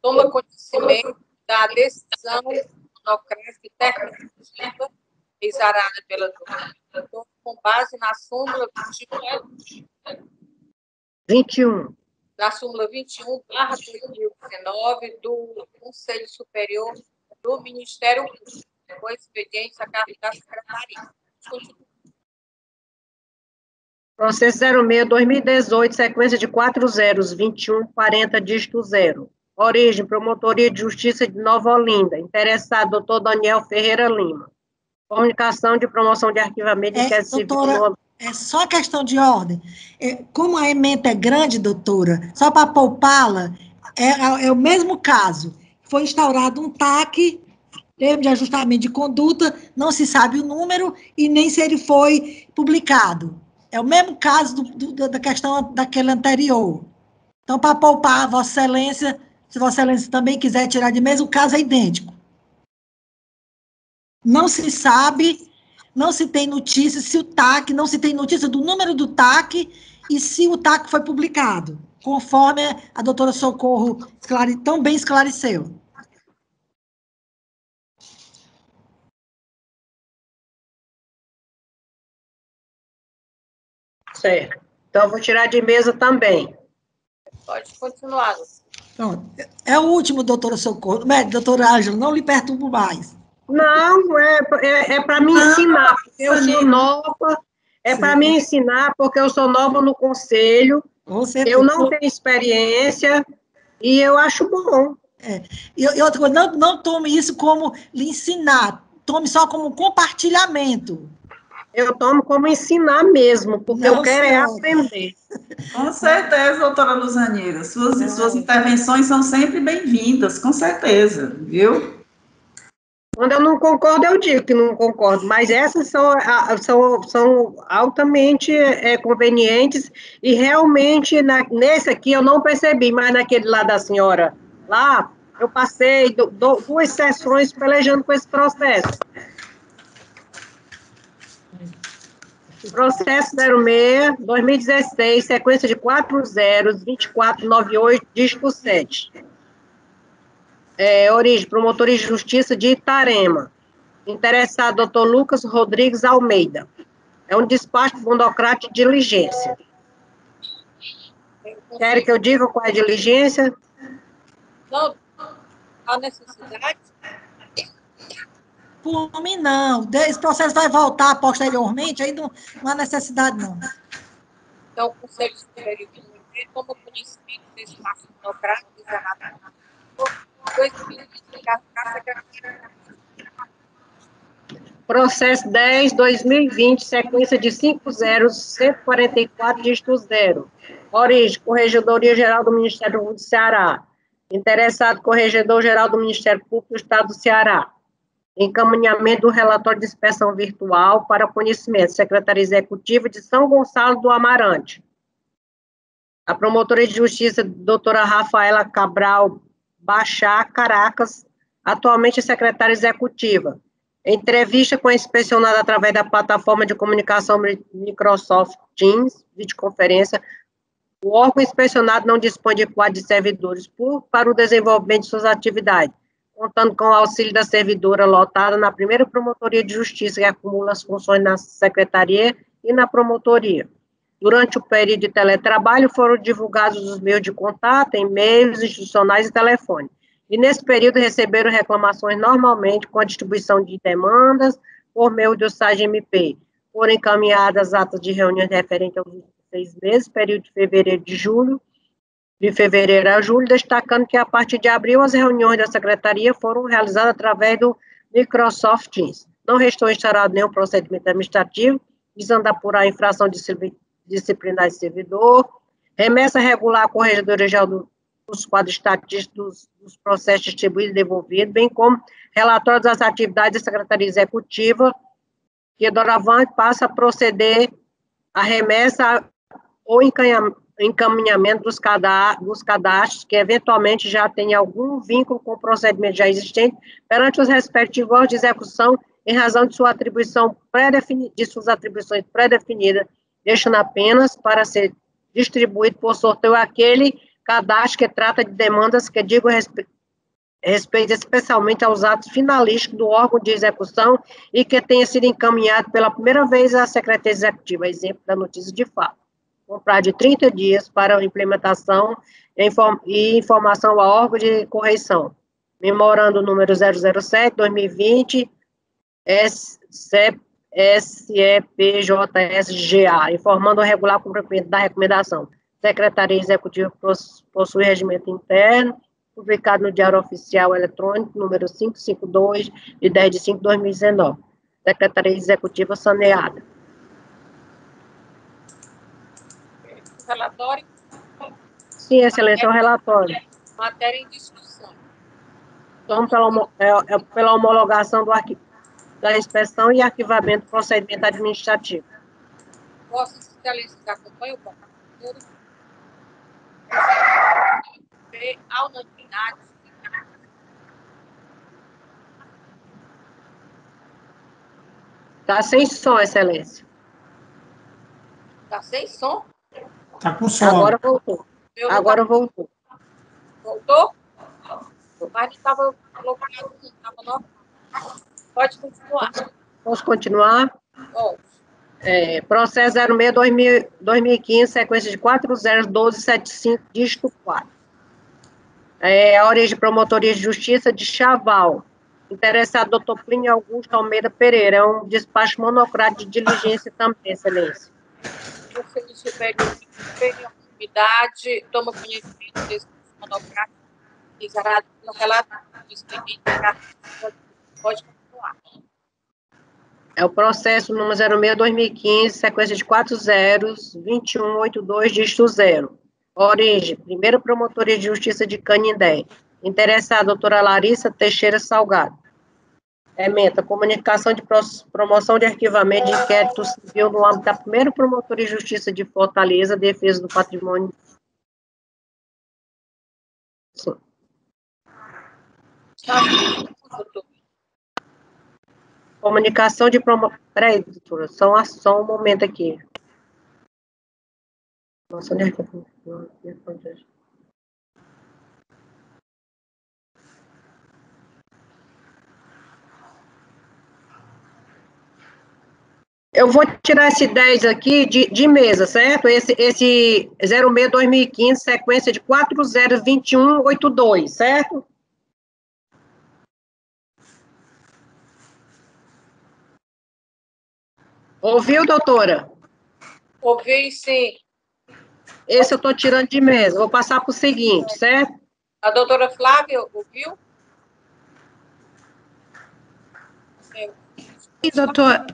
toma conhecimento da decisão monocrática técnica exarada pela então, com base na súmula 21. 21. Na súmula 21, barra 2019, do Conselho Superior do Ministério Público, com expediente a cargo da Secretaria. Processo 06, 2018, sequência de 4 zeros, 21, 40, dígito 0. Origem, Promotoria de Justiça de Nova Olinda. Interessado, doutor Daniel Ferreira Lima. Comunicação de promoção de arquivamento é, de doutora, É só questão de ordem. É, como a emenda é grande, doutora, só para poupá-la, é, é, é, o mesmo caso. Foi instaurado um TAC, termo de ajustamento de conduta, não se sabe o número e nem se ele foi publicado. É o mesmo caso do, do, da questão daquele anterior. Então, para poupar Vossa Excelência, se Vossa Excelência também quiser tirar de mesa, o caso é idêntico. Não se sabe, não se tem notícia se o TAC, não se tem notícia do número do TAC e se o TAC foi publicado, conforme a doutora Socorro tão bem esclareceu. Certo. Então, vou tirar de mesa também. Pode continuar. Pronto. É o último, doutora Socorro. Doutora Ângela, não lhe perturbo mais. Não, é, é, é para me ensinar, porque eu sou nova, é para me ensinar, porque eu sou nova no conselho, eu não tenho experiência, e eu acho bom. É. E, e outra coisa, não, não tome isso como lhe ensinar, tome só como compartilhamento. Eu tomo como ensinar mesmo, porque não, eu quero é aprender. Com certeza, doutora Luzanira. Suas, suas intervenções são sempre bem-vindas, com certeza, viu? Quando eu não concordo, eu digo que não concordo, mas essas são, são, são altamente é, convenientes e realmente na, nesse aqui eu não percebi, mas naquele lá da senhora lá, eu passei do, do, duas sessões pelejando com esse processo. Processo 06, 2016, sequência de 4 zeros, 2498, dígito 7 é, origem, promotoria de justiça de Itarema. Interessado, doutor Lucas Rodrigues Almeida. É um despacho burocrático de diligência. Querem que eu diga qual é a diligência? Não, a necessidade. Por mim, não. Esse processo vai voltar posteriormente, aí não, não há necessidade, não. Então, o Conselho Superior toma conhecimento desse espaço burocrático e Processo 10, 2020, sequência de 50144, dígito 0. Origem, Corregedoria Geral do Ministério Público do Ceará. Interessado, Corregedor Geral do Ministério Público do Estado do Ceará. Encaminhamento do relatório de inspeção virtual para conhecimento, Secretaria Executiva de São Gonçalo do Amarante. A promotora de justiça, doutora Rafaela Cabral Bachá Caracas, atualmente secretária executiva. Entrevista com a inspecionada através da plataforma de comunicação Microsoft Teams, videoconferência. O órgão inspecionado não dispõe de quadro de servidores para o desenvolvimento de suas atividades, contando com o auxílio da servidora lotada na primeira promotoria de justiça, que acumula as funções na secretaria e na promotoria. Durante o período de teletrabalho, foram divulgados os meios de contato, e-mails institucionais e telefone. E nesse período receberam reclamações normalmente com a distribuição de demandas por meio do SAGE-MP. Foram encaminhadas atas de reuniões referentes aos seis meses, período de fevereiro de julho, de fevereiro a julho, destacando que a partir de abril as reuniões da secretaria foram realizadas através do Microsoft Teams. Não restou instaurado nenhum procedimento administrativo visando apurar a infração disciplinar de servidor, remessa regular à Corregedoria Geral do, dos quadros estatísticos dos, dos, processos distribuídos e devolvidos, bem como relatórios das atividades da Secretaria Executiva, que doravante passa a proceder a remessa ou encaminhamento dos, dos cadastros que eventualmente já tem algum vínculo com o procedimento já existente perante os respectivos órgãos de execução em razão de sua atribuição pré-definida, de suas atribuições pré-definidas deixando apenas para ser distribuído por sorteio aquele cadastro que trata de demandas que digo respeito, respeito especialmente aos atos finalísticos do órgão de execução e que tenha sido encaminhado pela primeira vez à Secretaria Executiva, exemplo da notícia de fato. Comprar de 30 dias para implementação e informação ao órgão de correção. Memorando número 007, 2020, SCP SEPJSGA, informando o regular cumprimento da recomendação. Secretaria Executiva possui regimento interno, publicado no Diário Oficial Eletrônico, número 552, de 10 de 5 de 2019. Secretaria Executiva saneada. Relatório? Sim, excelência, é o relatório. Matéria em discussão. Vamos pela, é, é pela homologação do arquivo da inspeção e arquivamento do procedimento administrativo. Posso fiscalizar acompanha o? A unanimidade. Está sem som, excelência. Está sem som? Está com som. Agora voltou. Agora voltou. Voltou? Mas estava colocado, estava. Pode continuar. Posso continuar? É, processo 06 2015, sequência de 401275, dígito 4. É, a origem de promotoria de justiça de Chaval. Interessado, doutor Plínio Augusto Almeida Pereira. É um despacho monocrático de diligência também, excelência. Conselho Superior de Unidade toma conhecimento desse monocrático e será no relato Pode é o processo número 06-2015, sequência de 4 zeros, 2182, dígito 0. Origem, primeira promotoria de justiça de Canindé. Interessada, doutora Larissa Teixeira Salgado. Ementa, comunicação de promoção de arquivamento de inquérito civil no âmbito da primeira promotoria de justiça de Fortaleza, defesa do patrimônio. Sim. Comunicação de promoção. Peraí, doutora, só, só um momento aqui. Nossa, onde é. Eu vou tirar esse 10 aqui de, de mesa, certo? Esse, esse 06 2015, sequência de 402182, certo? Ouviu, doutora? Ouvi, sim. Esse eu estou tirando de mesa. Vou passar para o seguinte, certo? A doutora Flávia ouviu? Sim, doutor.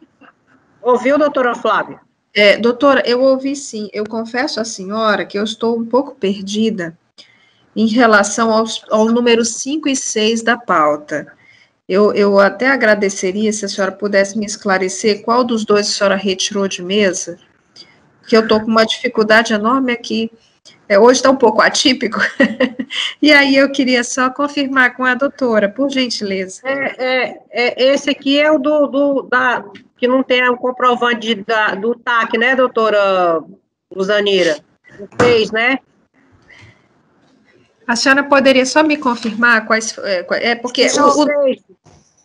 Ouviu, doutora Flávia? É, doutora, eu ouvi sim. Eu confesso à senhora que eu estou um pouco perdida em relação aos, ao número 5 e 6 da pauta. Eu, eu até agradeceria se a senhora pudesse me esclarecer qual dos dois a senhora retirou de mesa, que eu estou com uma dificuldade enorme aqui. É, hoje está um pouco atípico, e aí eu queria só confirmar com a doutora, por gentileza. É, é, é esse aqui é o do, do da, que não tem o comprovante da, do TAC, né, doutora Luzanira? Fez, né? A senhora poderia só me confirmar quais. É, é porque. É o 6.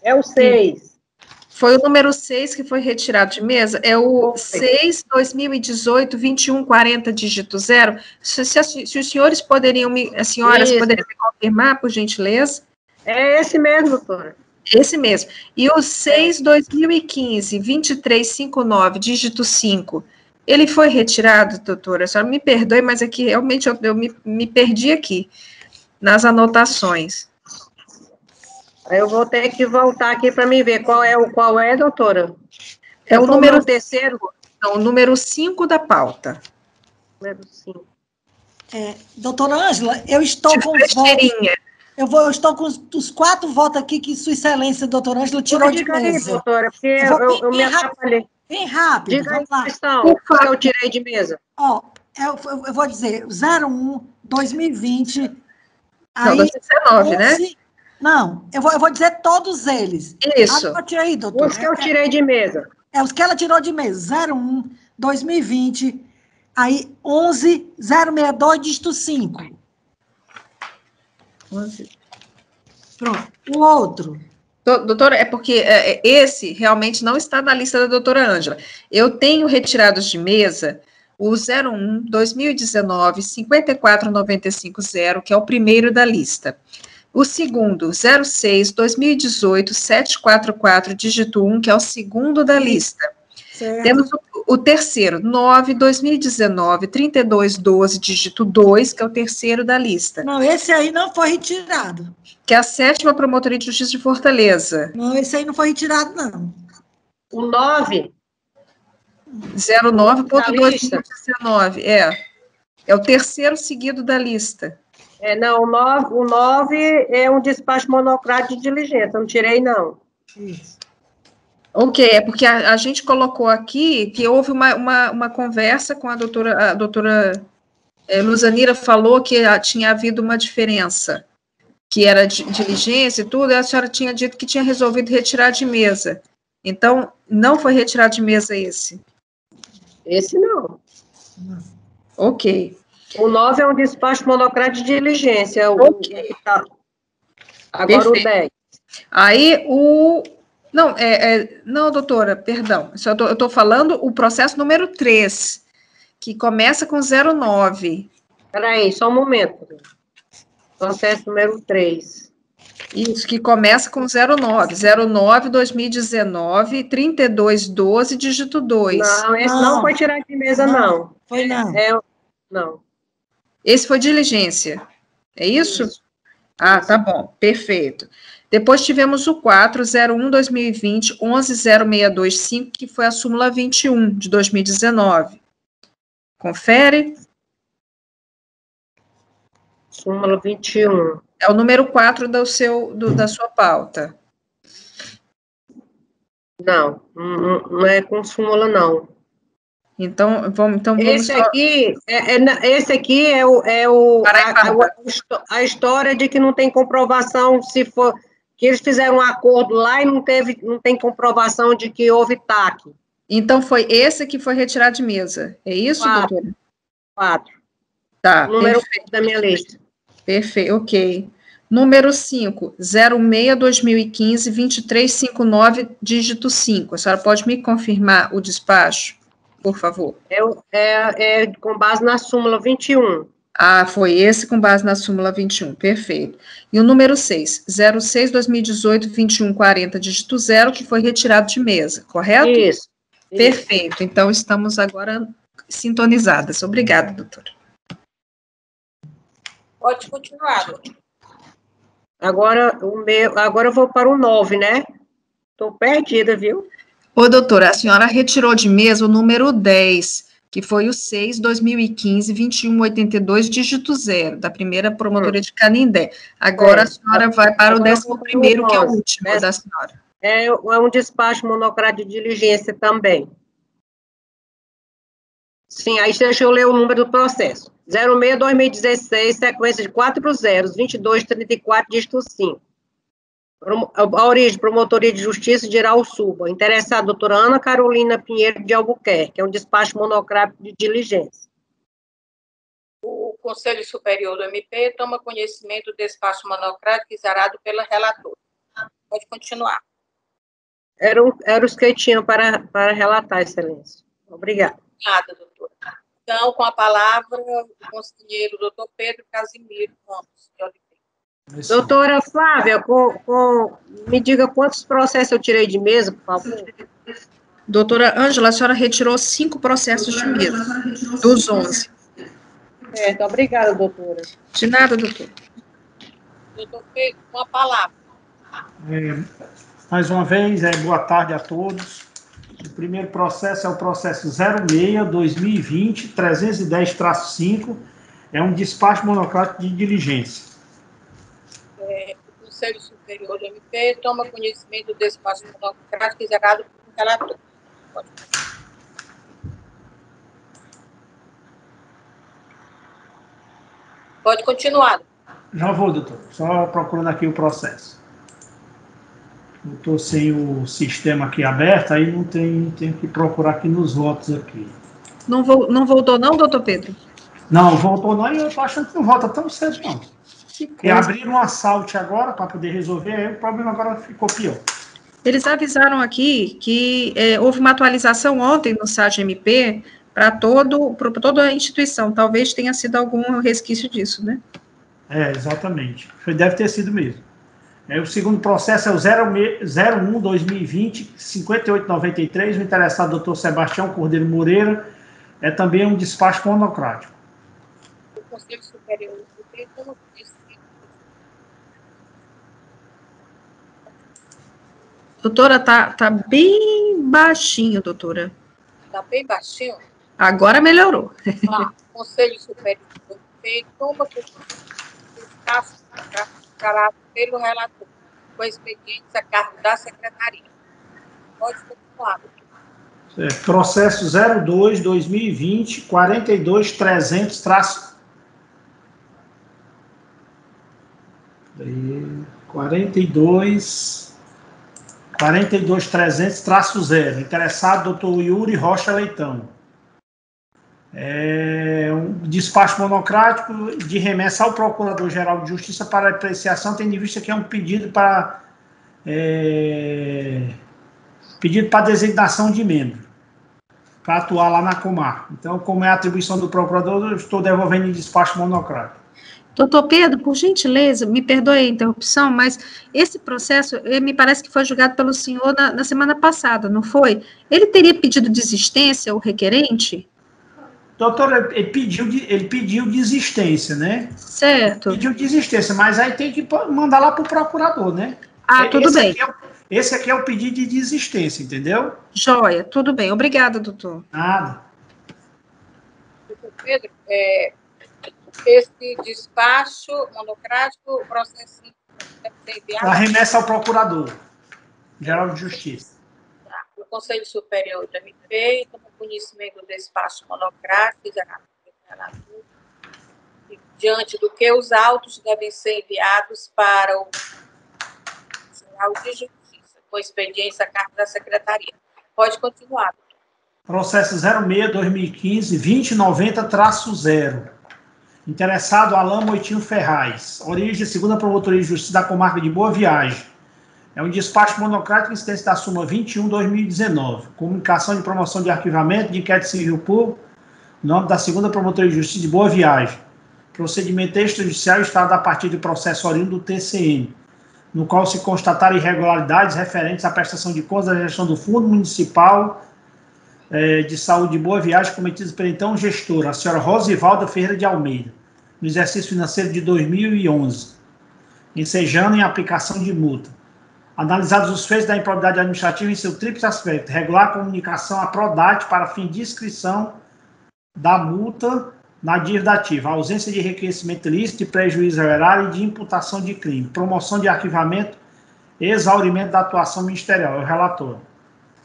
É o 6. Foi o número 6 que foi retirado de mesa? É o 6, 2018, 2140, dígito zero. Se, se, se, os senhores poderiam me, as senhoras Isso. poderiam me confirmar, por gentileza? É esse mesmo, doutora. Esse mesmo. E o 6, 2015, 2359, dígito 5, ele foi retirado, doutora? A senhora me perdoe, mas é que realmente eu, eu me, me perdi aqui nas anotações. Eu vou ter que voltar aqui para me ver qual é o qual é, doutora. É, o número terceiro, não, o número 5 da pauta. Número 5. É, doutora Ângela, eu estou com os votos. Eu, vou, eu estou com os, os, quatro votos aqui que Sua Excelência, doutora Ângela, tirou de mesa. Aí, doutora, porque eu, eu, eu me atrapalhei. Bem rápido. Diga aí a questão que eu tirei de mesa. Ó, eu, eu vou dizer, 01 2020. Aí, não, 2019, 11, né? Não, eu vou, eu vou dizer todos eles. Isso. Anote aí, doutor. Os que eu tirei de mesa. É, os que ela tirou de mesa. 01, 2020, aí 11, 062, dígito 5. 11. Pronto. O outro. Doutora, é porque é, é, esse realmente não está na lista da doutora Ângela. Eu tenho retirados de mesa o 01 2019 54950, que é o primeiro da lista. O segundo, 06 2018 744, dígito 1, que é o segundo da lista. Certo. Temos o, o, terceiro, 9 2019 3212, dígito 2, que é o terceiro da lista. Não, esse aí não foi retirado. Que é a sétima Promotoria de Justiça de Fortaleza. Não, esse aí não foi retirado, não. O 9 09.2019, é. É o terceiro seguido da lista. É, não, o 9, o 9 é um despacho monocrático de diligência, não tirei, não. Isso. Ok, é porque a, a, gente colocou aqui que houve uma, uma, uma conversa com a doutora, a doutora é, Luzanira falou que tinha havido uma diferença, que era de, diligência e tudo, e a senhora tinha dito que tinha resolvido retirar de mesa. Então, não foi retirado de mesa esse? Esse não. Ok. O 9 é um despacho monocrático de diligência. Okay. O, tá. Agora Perfeito. o 10. Aí o. Não, é, é não, doutora, perdão. Eu estou falando o processo número 3, que começa com 09. Espera aí, só um momento. Processo número 3. Isso, que começa com 09. 09, 2019, 3212, dígito 2. Não, esse não, não foi tirado de mesa, não. não. Foi não. É, não. Esse foi diligência. É isso? isso. Ah, tá bom. Perfeito. Depois tivemos o 401-2020, 11062.5, que foi a súmula 21 de 2019. Confere. Súmula 21. É o número 4 do seu, do, da sua pauta. Não, não é com súmula, não. Então, vamos, então vamos esse aqui, é, é, esse aqui é o, é o a, a, a, história de que não tem comprovação se for que eles fizeram um acordo lá e não teve, não tem comprovação de que houve TAC. Então foi esse que foi retirado de mesa, é isso, Quatro. doutora? Quatro. Tá. Número perfeito. da minha lista. Perfeito, ok. Número 5, 06-2015, 2359, dígito 5. A senhora pode me confirmar o despacho? por favor. É, é, é com base na súmula 21. Ah, foi esse com base na súmula 21, perfeito. E o número 6, 06 2018 2140, dígito 0, que foi retirado de mesa, correto? Isso. Perfeito, isso. então estamos agora sintonizadas. Obrigada, doutora. Pode continuar, doutora. Agora, o meu, agora eu vou para o 9, né? Estou perdida, viu? Ô, doutora, a senhora retirou de mesa o número 10, que foi o 6, 2015, 2182, dígito zero, da primeira promotoria de Canindé. Agora é. a senhora vai para o 11 primeiro, que é o último é, da senhora. É, é um despacho monocrático de diligência também. Sim, aí deixa eu ler o número do processo. 06-2016, sequência de 4 zeros, 2234, dígito 5 a origem, Promotoria de Justiça de Irauçuba, interessada doutora Ana Carolina Pinheiro de Albuquerque, é um despacho monocrático de diligência. O Conselho Superior do MP toma conhecimento do despacho monocrático exarado pela relatora. Pode continuar. eram, eram os que tinham para, para relatar, excelência. Obrigada. Obrigada, doutora. Então, com a palavra, o conselheiro doutor Pedro Casimiro Ramos de Doutora Flávia, com, com, me diga quantos processos eu tirei de mesa, por favor. Doutora Ângela, a senhora retirou cinco processos de mesa, dos onze. Certo, obrigada, doutora. De nada, doutor. Doutor Pedro, com a palavra. É, mais uma vez, é, boa tarde a todos. O primeiro processo é o processo 06-2020-310-5, é um despacho monocrático de diligência. O Conselho Superior do MP toma conhecimento do despacho monocrático executado por relator. Pode. Pode continuar. Já vou, doutor. Só procurando aqui o processo. Eu estou sem o sistema aqui aberto, aí não tem, tem que procurar aqui nos votos aqui. Não, vo, não voltou não, doutor Pedro? Não, voltou não, e eu estou achando que não volta tão cedo, não. E abriram um assalto agora para poder resolver, aí o problema agora ficou pior. Eles avisaram aqui que é, houve uma atualização ontem no SAG-MP para todo, toda a instituição. Talvez tenha sido algum resquício disso, né? É, exatamente. Deve ter sido mesmo. É, o segundo processo é o 01-2020-5893. O interessado, doutor Sebastião Cordeiro Moreira, é também um despacho monocrático. O Conselho Superior do como Doutora, tá, tá bem baixinho, doutora. Tá bem baixinho? Agora melhorou. Ah, Conselho Superior do toma monocrático pelo relator, com expedientes a cargo da Secretaria. Pode continuar. É, processo 02-2020, 42-300, traço. 42. 42-300, traço zero. Interessado, doutor Yuri Rocha Leitão. É um despacho monocrático de remessa ao Procurador-Geral de Justiça para apreciação, tendo em vista que é um pedido para é, pedido para designação de membro para atuar lá na Comar. Então, como é atribuição do procurador, eu estou devolvendo em despacho monocrático. Doutor Pedro, por gentileza, me perdoe a interrupção, mas esse processo, eh, me parece que foi julgado pelo senhor na, na semana passada, não foi? Ele teria pedido desistência, o requerente? Doutor, ele pediu, ele pediu desistência, né? Certo. Pediu desistência, mas aí tem que mandar lá para o procurador, né? Ah, tudo esse bem. Aqui é, esse aqui é o pedido de desistência, entendeu? Joia, tudo bem. Obrigada, doutor. Nada. Doutor Pedro, é, esse despacho monocrático, o processo deve ser enviado... A remessa ao procurador geral de justiça. O Conselho Superior do MP toma conhecimento do despacho monocrático diante do que os autos devem ser enviados para o Tribunal de Justiça, com expediência a cargo da Secretaria. Pode continuar. Processo 06-2015-2090-0. Interessado Alain Moitinho Ferraz. Origem, segunda Promotoria de Justiça da Comarca de Boa Viagem. É um despacho monocrático incidência da súmula 21-2019. Comunicação de promoção de arquivamento de inquérito civil público, nome da segunda Promotoria de Justiça de Boa Viagem. Procedimento extrajudicial estado a partir do processo oriundo do TCM, no qual se constataram irregularidades referentes à prestação de contas da gestão do Fundo Municipal eh, de Saúde de Boa Viagem cometidas pela então gestora, a senhora Rosivalda Ferreira de Almeida, no exercício financeiro de 2011, ensejando em aplicação de multa Analisados os feitos da improbidade administrativa em seu tríplice aspecto, regular a comunicação à PRODAT para fim de inscrição da multa na dívida ativa, ausência de reconhecimento ilícito, de prejuízo erário e de imputação de crime, promoção de arquivamento, exaurimento da atuação ministerial, é o relator.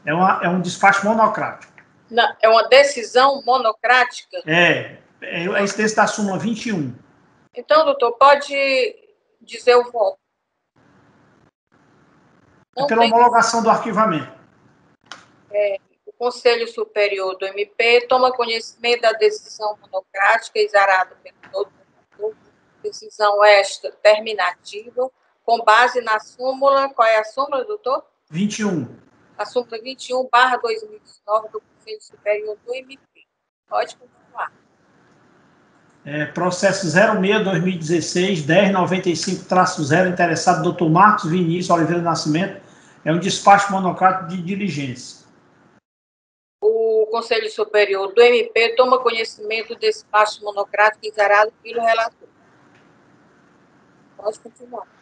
É, uma, é um despacho monocrático. Não, é uma decisão monocrática? É, é a instância da súmula 21. Então, doutor, pode dizer o voto. Não pela tem... homologação do arquivamento. É, o Conselho Superior do MP toma conhecimento da decisão monocrática exarada pelo todo decisão esta terminativa, com base na súmula, qual é a súmula, doutor? 21. assunto 21, barra 2019, do Conselho Superior do MP. Pode continuar. É, processo 06-2016, 1095-0, interessado doutor Marcos Vinícius Oliveira Nascimento, é um despacho monocrático de diligência. O Conselho Superior do MP toma conhecimento do despacho monocrático encarado pelo relator. Pode continuar.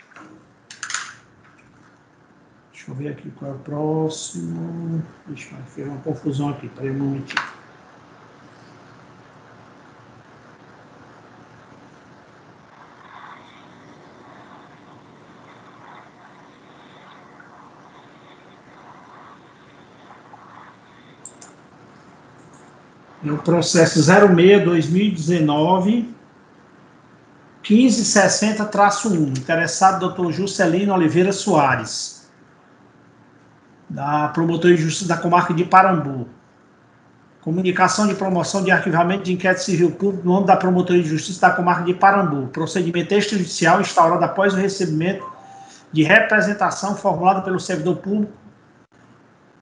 Deixa eu ver aqui qual é o próximo. Deixa eu ver uma confusão aqui, peraí um momentinho. no processo 06-2019, 1560-1, interessado doutor Juscelino Oliveira Soares, da Promotoria de Justiça da Comarca de Parambu. Comunicação de promoção de arquivamento de inquérito civil público no âmbito da Promotoria de Justiça da Comarca de Parambu. Procedimento extrajudicial instaurado após o recebimento de representação formulada pelo servidor público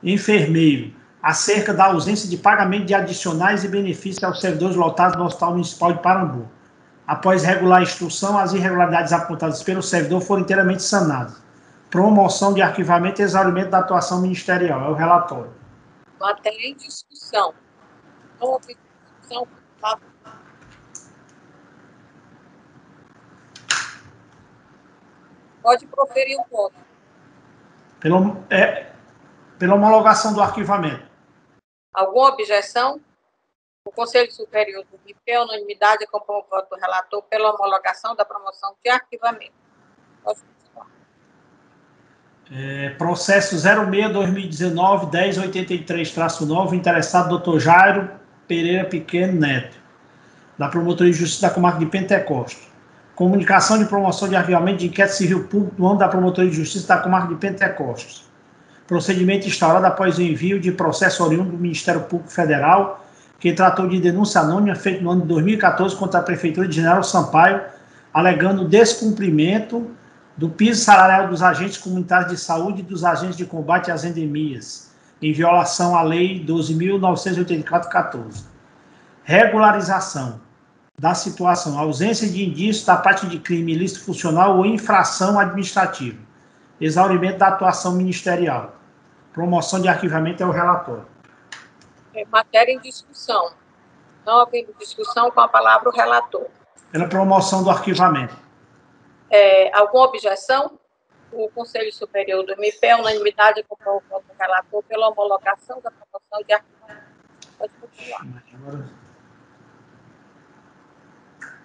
enfermeiro acerca da ausência de pagamento de adicionais e benefícios aos servidores lotados no Hospital Municipal de Parambu. Após regular a instrução, as irregularidades apontadas pelo servidor foram inteiramente sanadas. Promoção de arquivamento e exaurimento da atuação ministerial. É o relatório. Matéria em discussão. Não houve discussão. Pode proferir o voto. Pelo, é, pela homologação do arquivamento. Alguma objeção? O Conselho Superior do MIP, a unanimidade, acompanha o voto do relator pela homologação da promoção de arquivamento. Pode. É, processo 06-2019-1083-9, interessado doutor Jairo Pereira Pequeno Neto, da Promotoria de Justiça da Comarca de Pentecoste. Comunicação de promoção de arquivamento de inquérito civil público no âmbito da Promotoria de Justiça da Comarca de Pentecostes procedimento instaurado após o envio de processo oriundo do Ministério Público Federal, que tratou de denúncia anônima feita no ano de 2014 contra a Prefeitura de General Sampaio, alegando descumprimento do piso salarial dos agentes comunitários de saúde e dos agentes de combate às endemias, em violação à Lei 12.984-14. Regularização da situação, ausência de indícios da parte de crime ilícito funcional ou infração administrativa exaurimento da atuação ministerial. Promoção de arquivamento é o relatório. É matéria em discussão. Não havendo discussão, com a palavra o relator. Pela promoção do arquivamento. É, alguma objeção? O Conselho Superior do MP, a unanimidade, comprou o voto do relator pela homologação da promoção de arquivamento. Pode continuar.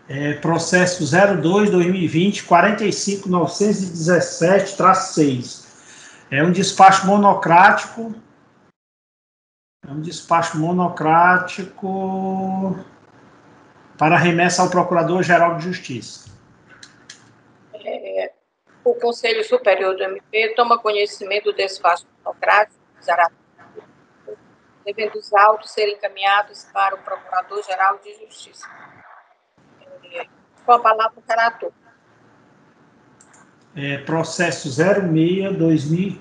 É, processo 02-2020, 45.917-6. É um despacho monocrático. É um despacho monocrático para remessa ao Procurador-Geral de Justiça. O Conselho Superior do MP toma conhecimento do despacho monocrático, devendo os autos serem encaminhados para o Procurador-Geral de Justiça com a palavra o relator. É, processo 06-2015,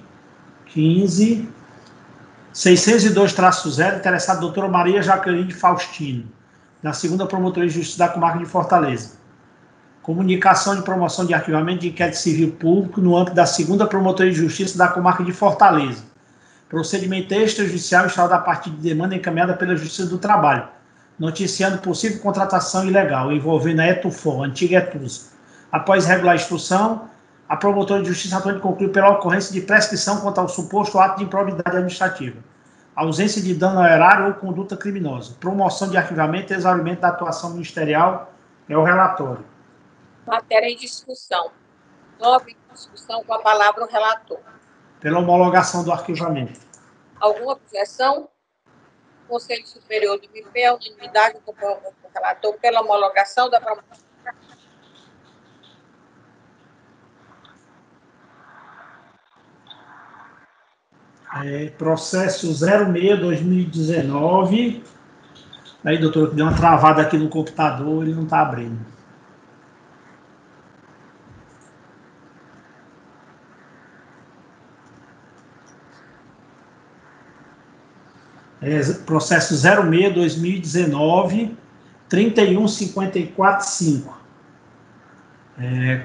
602-0, interessado doutora Maria Jaqueline Faustino, da segunda Promotoria de Justiça da Comarca de Fortaleza. Comunicação de promoção de arquivamento de inquérito civil público no âmbito da segunda Promotoria de Justiça da Comarca de Fortaleza. Procedimento extrajudicial instaurado a partir de demanda encaminhada pela Justiça do Trabalho noticiando possível contratação ilegal envolvendo a Etufor, antiga Etus. Após regular a instrução, a promotora de justiça atuante concluiu pela ocorrência de prescrição quanto ao suposto ato de improbidade administrativa, ausência de dano ao erário ou conduta criminosa, promoção de arquivamento e exaurimento da atuação ministerial é o relatório. Matéria em discussão. Nove em discussão com a palavra o relator. Pela homologação do arquivamento. Alguma objeção? Conselho Superior do MP, a unanimidade do relator pela homologação da promoção. É, processo 06-2019. Aí, doutor, deu uma travada aqui no computador, ele não está abrindo. É, processo 06-2019, 31545. É,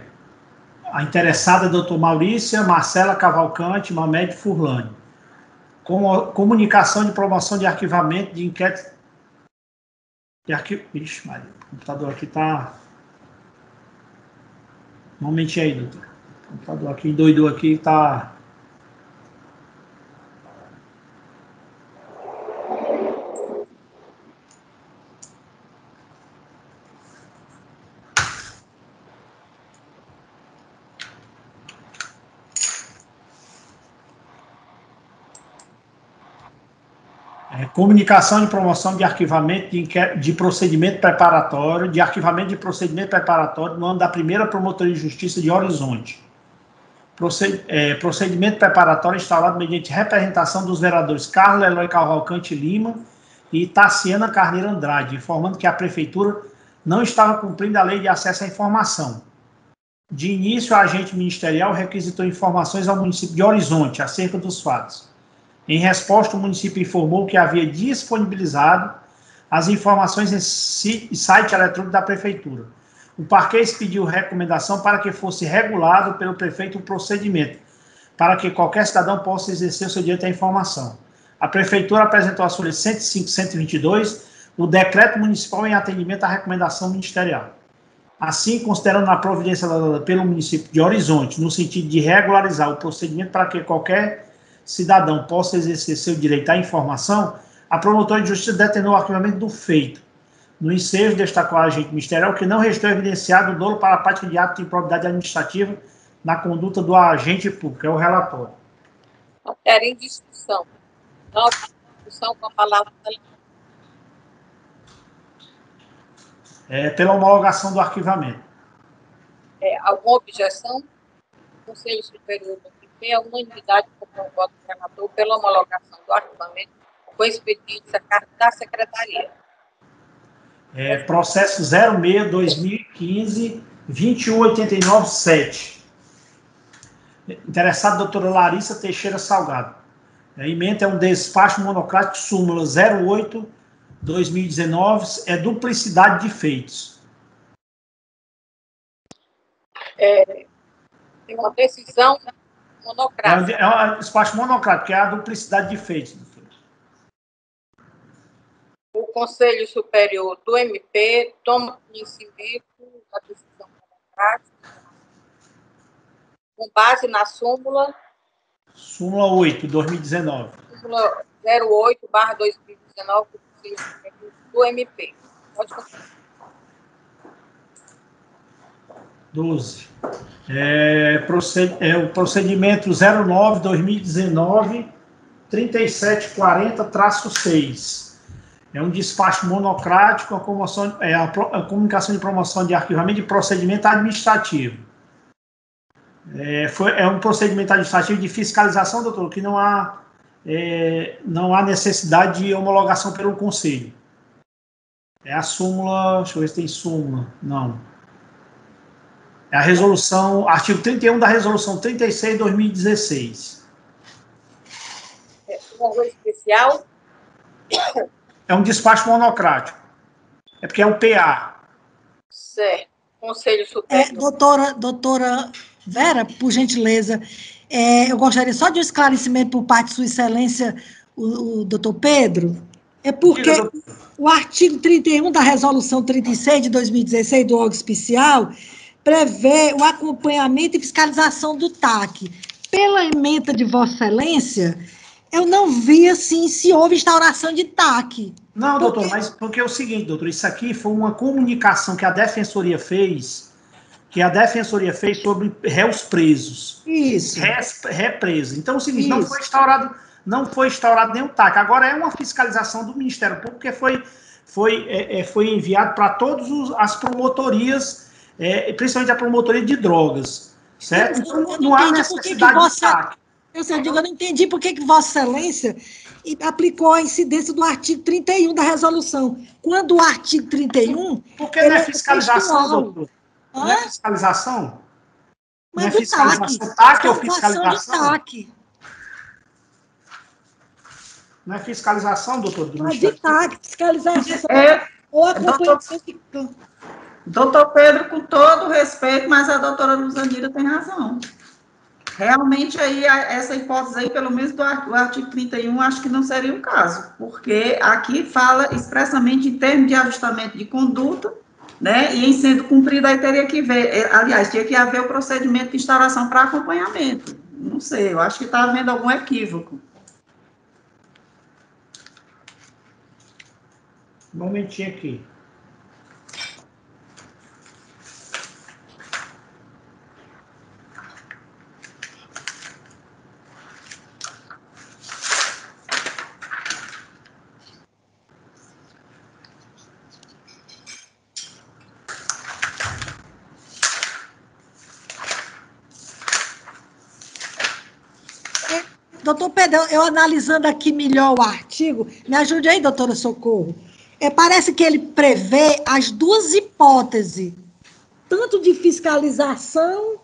a interessada é a doutora Maurícia Marcela Cavalcante Mamed Furlani. Com comunicação de promoção de arquivamento de inquérito de. Ixi, mas o computador aqui está. Um momentinho aí, doutor. O computador aqui doido aqui está comunicação de promoção de arquivamento de, de, procedimento preparatório, de arquivamento de procedimento preparatório no âmbito da primeira Promotoria de Justiça de Horizonte. Proced, é, procedimento preparatório instalado mediante representação dos vereadores Carlos Eloy Cavalcante Lima e Tassiana Carneiro Andrade, informando que a Prefeitura não estava cumprindo a lei de acesso à informação. De início, a agente ministerial requisitou informações ao município de Horizonte acerca dos fatos. Em resposta, o município informou que havia disponibilizado as informações em site eletrônico da prefeitura. O Parquês pediu recomendação para que fosse regulado pelo prefeito o procedimento, para que qualquer cidadão possa exercer o seu direito à informação. A prefeitura apresentou a folha 105-122, o decreto municipal em atendimento à recomendação ministerial. Assim, considerando a providência dada pelo município de Horizonte, no sentido de regularizar o procedimento para que qualquer cidadão possa exercer seu direito à informação, a promotora de justiça determinou o arquivamento do feito. No ensejo, destacou a agente ministerial que não restou evidenciado o dolo para a prática de ato de improbidade administrativa na conduta do agente público, é o relatório. Matéria em discussão. Nova discussão com a palavra é, pela homologação do arquivamento. É, alguma objeção? Conselho Superior do a unanimidade com o voto do relator pela homologação do arquivamento com expediente da Secretaria. É, processo 06-2015, 21897. Interessado, doutora Larissa Teixeira Salgado. A emenda é um despacho monocrático súmula 08 2019, é duplicidade de feitos. É, tem uma decisão Monocrático. É, é um despacho monocrático, que é a duplicidade de feitos. O Conselho Superior do MP toma conhecimento da decisão monocrática com base na súmula. Súmula 8, 2019. Súmula 08, barra 2019, do Conselho Superior do MP. Pode continuar. 12. É, é o procedimento 09-2019, 3740-6. É um despacho monocrático, a, comoção, é a, a, comunicação de promoção de arquivamento de procedimento administrativo. É, foi, é um procedimento administrativo de fiscalização, doutor, que não há, é, não há necessidade de homologação pelo Conselho. É a súmula, deixa eu ver se tem súmula. Não. É a resolução, artigo 31 da resolução 36 de 2016. É um órgão especial? É um despacho monocrático. É porque é um PA. Certo. Conselho Superior. É, doutora, doutora Vera, por gentileza, é, eu gostaria só de um esclarecimento por parte de Sua Excelência, o, o doutor Pedro. É porque o artigo 31 da Resolução 36 de 2016 do órgão especial prevê o acompanhamento e fiscalização do TAC. Pela emenda de Vossa Excelência, eu não vi assim se houve instauração de TAC. Não, porque... doutor, mas porque é o seguinte, doutor, isso aqui foi uma comunicação que a Defensoria fez, que a Defensoria fez sobre réus presos. Isso. represos. Então, é o seguinte, isso. não foi instaurado, não foi instaurado nenhum TAC. Agora é uma fiscalização do Ministério Público, porque foi, foi, é, é foi enviado para todas as promotorias é, principalmente a promotoria de drogas, certo? Eu, eu não, há necessidade que vossa, de eu, digo, eu não entendi por que, que Vossa Excelência aplicou a incidência do artigo 31 da resolução. Quando o artigo 31. Porque não é, é fiscalização, doutor? Não é fiscalização? Mas não é fiscalização TAC, TAC ou fiscalização? TAC. Não é fiscalização, doutor? Do Mas de TAC, fiscalização. É, ou acompanhamento. Doutor Pedro, com todo respeito, mas a doutora Luzanira tem razão. Realmente, aí, essa hipótese aí, pelo menos do artigo 31, acho que não seria o caso, porque aqui fala expressamente em termos de ajustamento de conduta, né, e em sendo cumprido, aí teria que ver, é, aliás, tinha que haver o procedimento de instalação para acompanhamento. Não sei, eu acho que está havendo algum equívoco. Um momentinho aqui. Pedro, eu analisando aqui melhor o artigo, me ajude aí, doutora Socorro. É, parece que ele prevê as duas hipóteses, tanto de fiscalização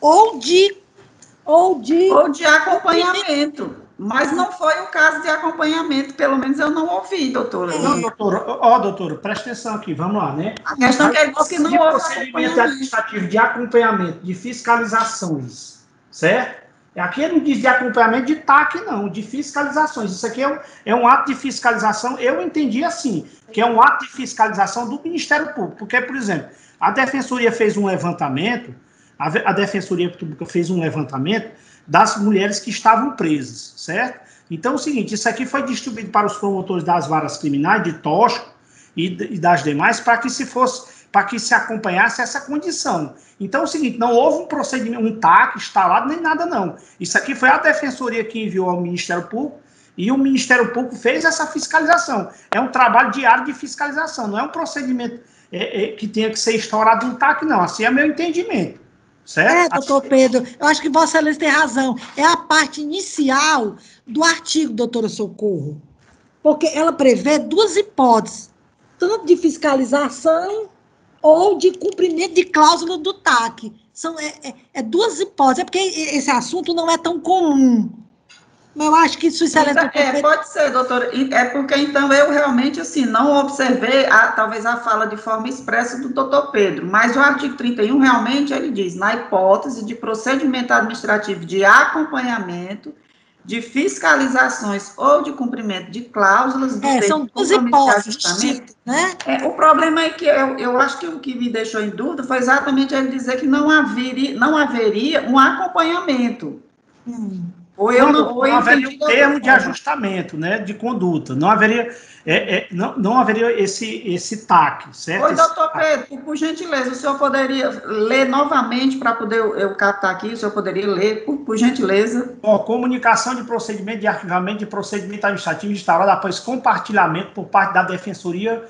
ou de ou de ou de acompanhamento. Mas não foi o caso de acompanhamento, pelo menos eu não ouvi, doutora. Não, doutora, ó, doutora, presta atenção aqui, vamos lá, né? A questão é que que não houve procedimento administrativo de acompanhamento, de fiscalizações, certo? Aqui não diz de acompanhamento de TAC, não, de fiscalizações. Isso aqui é um, é um ato de fiscalização, eu entendi assim, que é um ato de fiscalização do Ministério Público. Porque, por exemplo, a Defensoria fez um levantamento, a, a Defensoria Pública fez um levantamento das mulheres que estavam presas, certo? Então, é o seguinte, isso aqui foi distribuído para os promotores das varas criminais, de Tosco e, e das demais, para que se fosse para que se acompanhasse essa condição. Então é o seguinte, não houve um procedimento, um TAC instalado, nem nada não. Isso aqui foi a Defensoria que enviou ao Ministério Público e o Ministério Público fez essa fiscalização. É um trabalho diário de fiscalização, não é um procedimento é, é, que tenha que ser instaurado um TAC, não. Assim é meu entendimento. Certo? É, doutor Pedro, eu acho que Vossa Excelência tem razão. É a parte inicial do artigo, doutora Socorro. Porque ela prevê duas hipóteses, tanto de fiscalização ou de cumprimento de cláusula do TAC. São é, é, é, duas hipóteses, é porque esse assunto não é tão comum. Mas eu acho que isso é, é Pode ser, doutora. É porque então eu realmente assim não observei a, talvez a fala de forma expressa do doutor Pedro, mas o artigo 31 realmente ele diz, na hipótese de procedimento administrativo de acompanhamento de fiscalizações ou de cumprimento de cláusulas do é, são duas hipóteses, né? É, o problema é que eu, eu acho que o que me deixou em dúvida foi exatamente ele dizer que não haveria, não haveria um acompanhamento. Hum. Ou eu não, não, não haveria um termo de ajustamento, né, de conduta. Não haveria, é, é, não, não haveria esse, esse TAC, certo? Oi, doutor Pedro, por gentileza, o senhor poderia ler novamente para poder eu captar aqui? O senhor poderia ler, por, por gentileza? Bom, comunicação de procedimento de arquivamento de procedimento administrativo instalado após compartilhamento por parte da Defensoria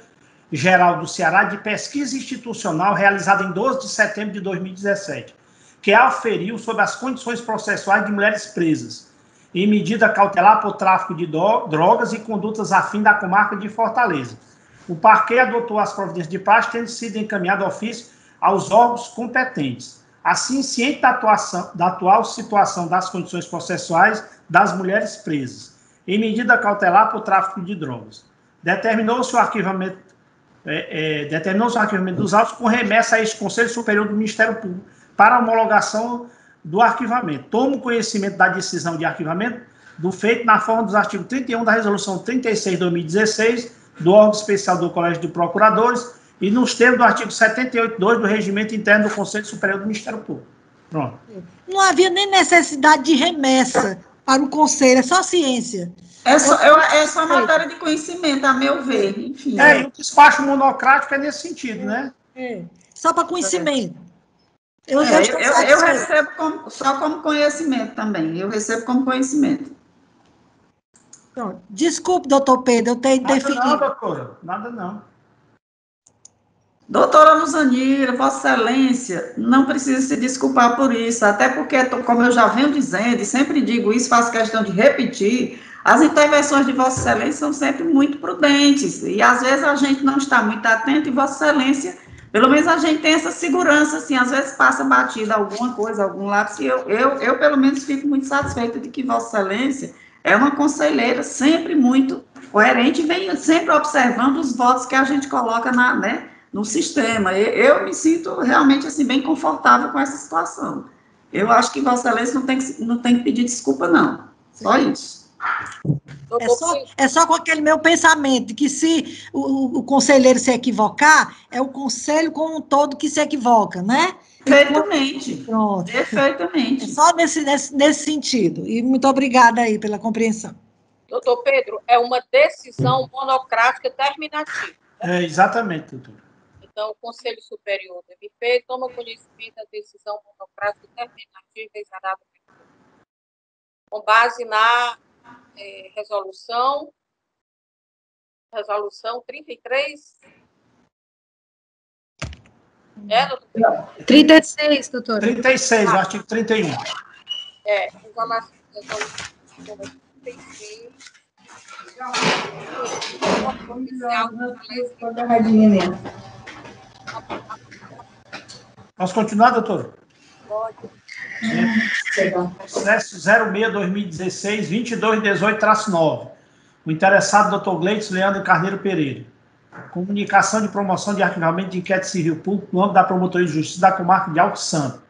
Geral do Ceará de pesquisa institucional realizada em 12 de setembro de 2017 que aferiu sobre as condições processuais de mulheres presas, em medida cautelar por tráfico de drogas e condutas afim da comarca de Fortaleza. O parquet adotou as providências de praxe, tendo sido encaminhado ofício aos órgãos competentes. Assim, ciente da, atuação, da atual situação das condições processuais das mulheres presas, em medida cautelar por tráfico de drogas. Determinou-se o arquivamento, é, é, determinou-se o arquivamento dos autos com remessa a este Conselho Superior do Ministério Público, para a homologação do arquivamento. Tomo conhecimento da decisão de arquivamento do feito na forma dos artigos 31 da Resolução 36 de 2016 do órgão especial do Colégio de Procuradores e nos termos do artigo 78.2 do Regimento Interno do Conselho Superior do Ministério Público. Pronto. Não havia nem necessidade de remessa para o Conselho, é só ciência. É só, é, é só matéria de conhecimento, a meu ver, enfim. É, e o despacho monocrático é nesse sentido, né? É, só para conhecimento. Eu, é, eu, eu, eu recebo como, só como conhecimento também. Eu recebo como conhecimento. Pronto. Desculpe, doutor Pedro, eu tenho Nada definido. Não, doutora, nada não. Doutora Luzanira, Vossa Excelência, não precisa se desculpar por isso, até porque, como eu já venho dizendo, e sempre digo isso, faço questão de repetir, as intervenções de Vossa Excelência são sempre muito prudentes, e às vezes a gente não está muito atento, e Vossa Excelência pelo menos a gente tem essa segurança, assim, às vezes passa batida alguma coisa, algum lápis, e eu, eu, eu pelo menos fico muito satisfeita de que Vossa Excelência é uma conselheira sempre muito coerente e vem sempre observando os votos que a gente coloca na, né, no sistema. Eu, eu me sinto realmente assim bem confortável com essa situação. Eu acho que Vossa Excelência não tem que, não tem que pedir desculpa, não. Só isso. É só, é só com aquele meu pensamento, que se o, o, conselheiro se equivocar, é o conselho como um todo que se equivoca, né? Perfeitamente. Pronto. Perfeitamente. É só nesse, nesse, nesse sentido. E muito obrigada aí pela compreensão. Doutor Pedro, é uma decisão monocrática terminativa. É, exatamente, doutor. Então, o Conselho Superior do MP toma conhecimento da decisão monocrática terminativa exarada com base na é, resolução, resolução 33. É, doutor? 36, doutor. 36, ah. artigo 31. É, resolução 36. Posso continuar, doutor? Pode. Processo 06-2016, 2218-9. O interessado, doutor Gleitos Leandro Carneiro Pereira. Comunicação de promoção de arquivamento de inquérito civil público no âmbito da Promotoria de Justiça da Comarca de Alto Santo.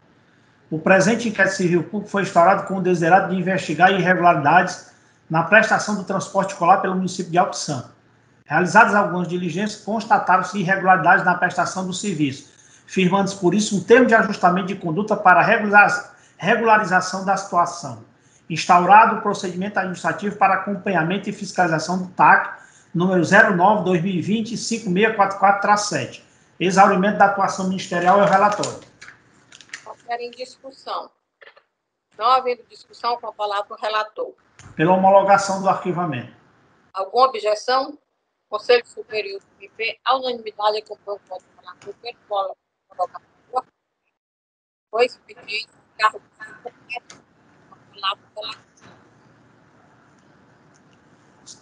O presente inquérito civil público foi instaurado com o desejado de investigar irregularidades na prestação do transporte escolar pelo município de Alto Santo. Realizadas algumas diligências, constataram-se irregularidades na prestação do serviço, firmando-se por isso um termo de ajustamento de conduta para regularização da situação. Instaurado o procedimento administrativo para acompanhamento e fiscalização do TAC, número 09-2020-5644-7. Exaurimento da atuação ministerial é o relatório. Qualquer em discussão. Não havendo discussão, com a palavra o relator. Pela homologação do arquivamento. Alguma objeção? Conselho Superior do MP, a unanimidade acompanha o voto do relator pelo foi expediente, carro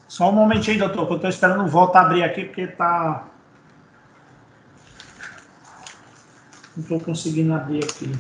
Só um momentinho, doutor, que eu estou esperando o voto abrir aqui, porque está. Não estou conseguindo abrir aqui.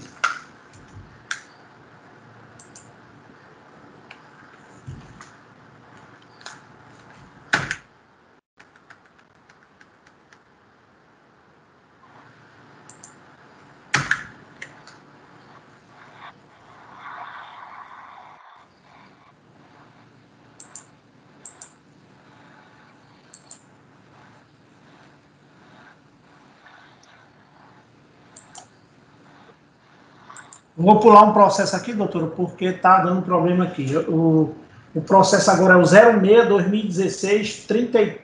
Vou pular um processo aqui, doutora, porque está dando problema aqui. O, o processo agora é o 06 2016 30,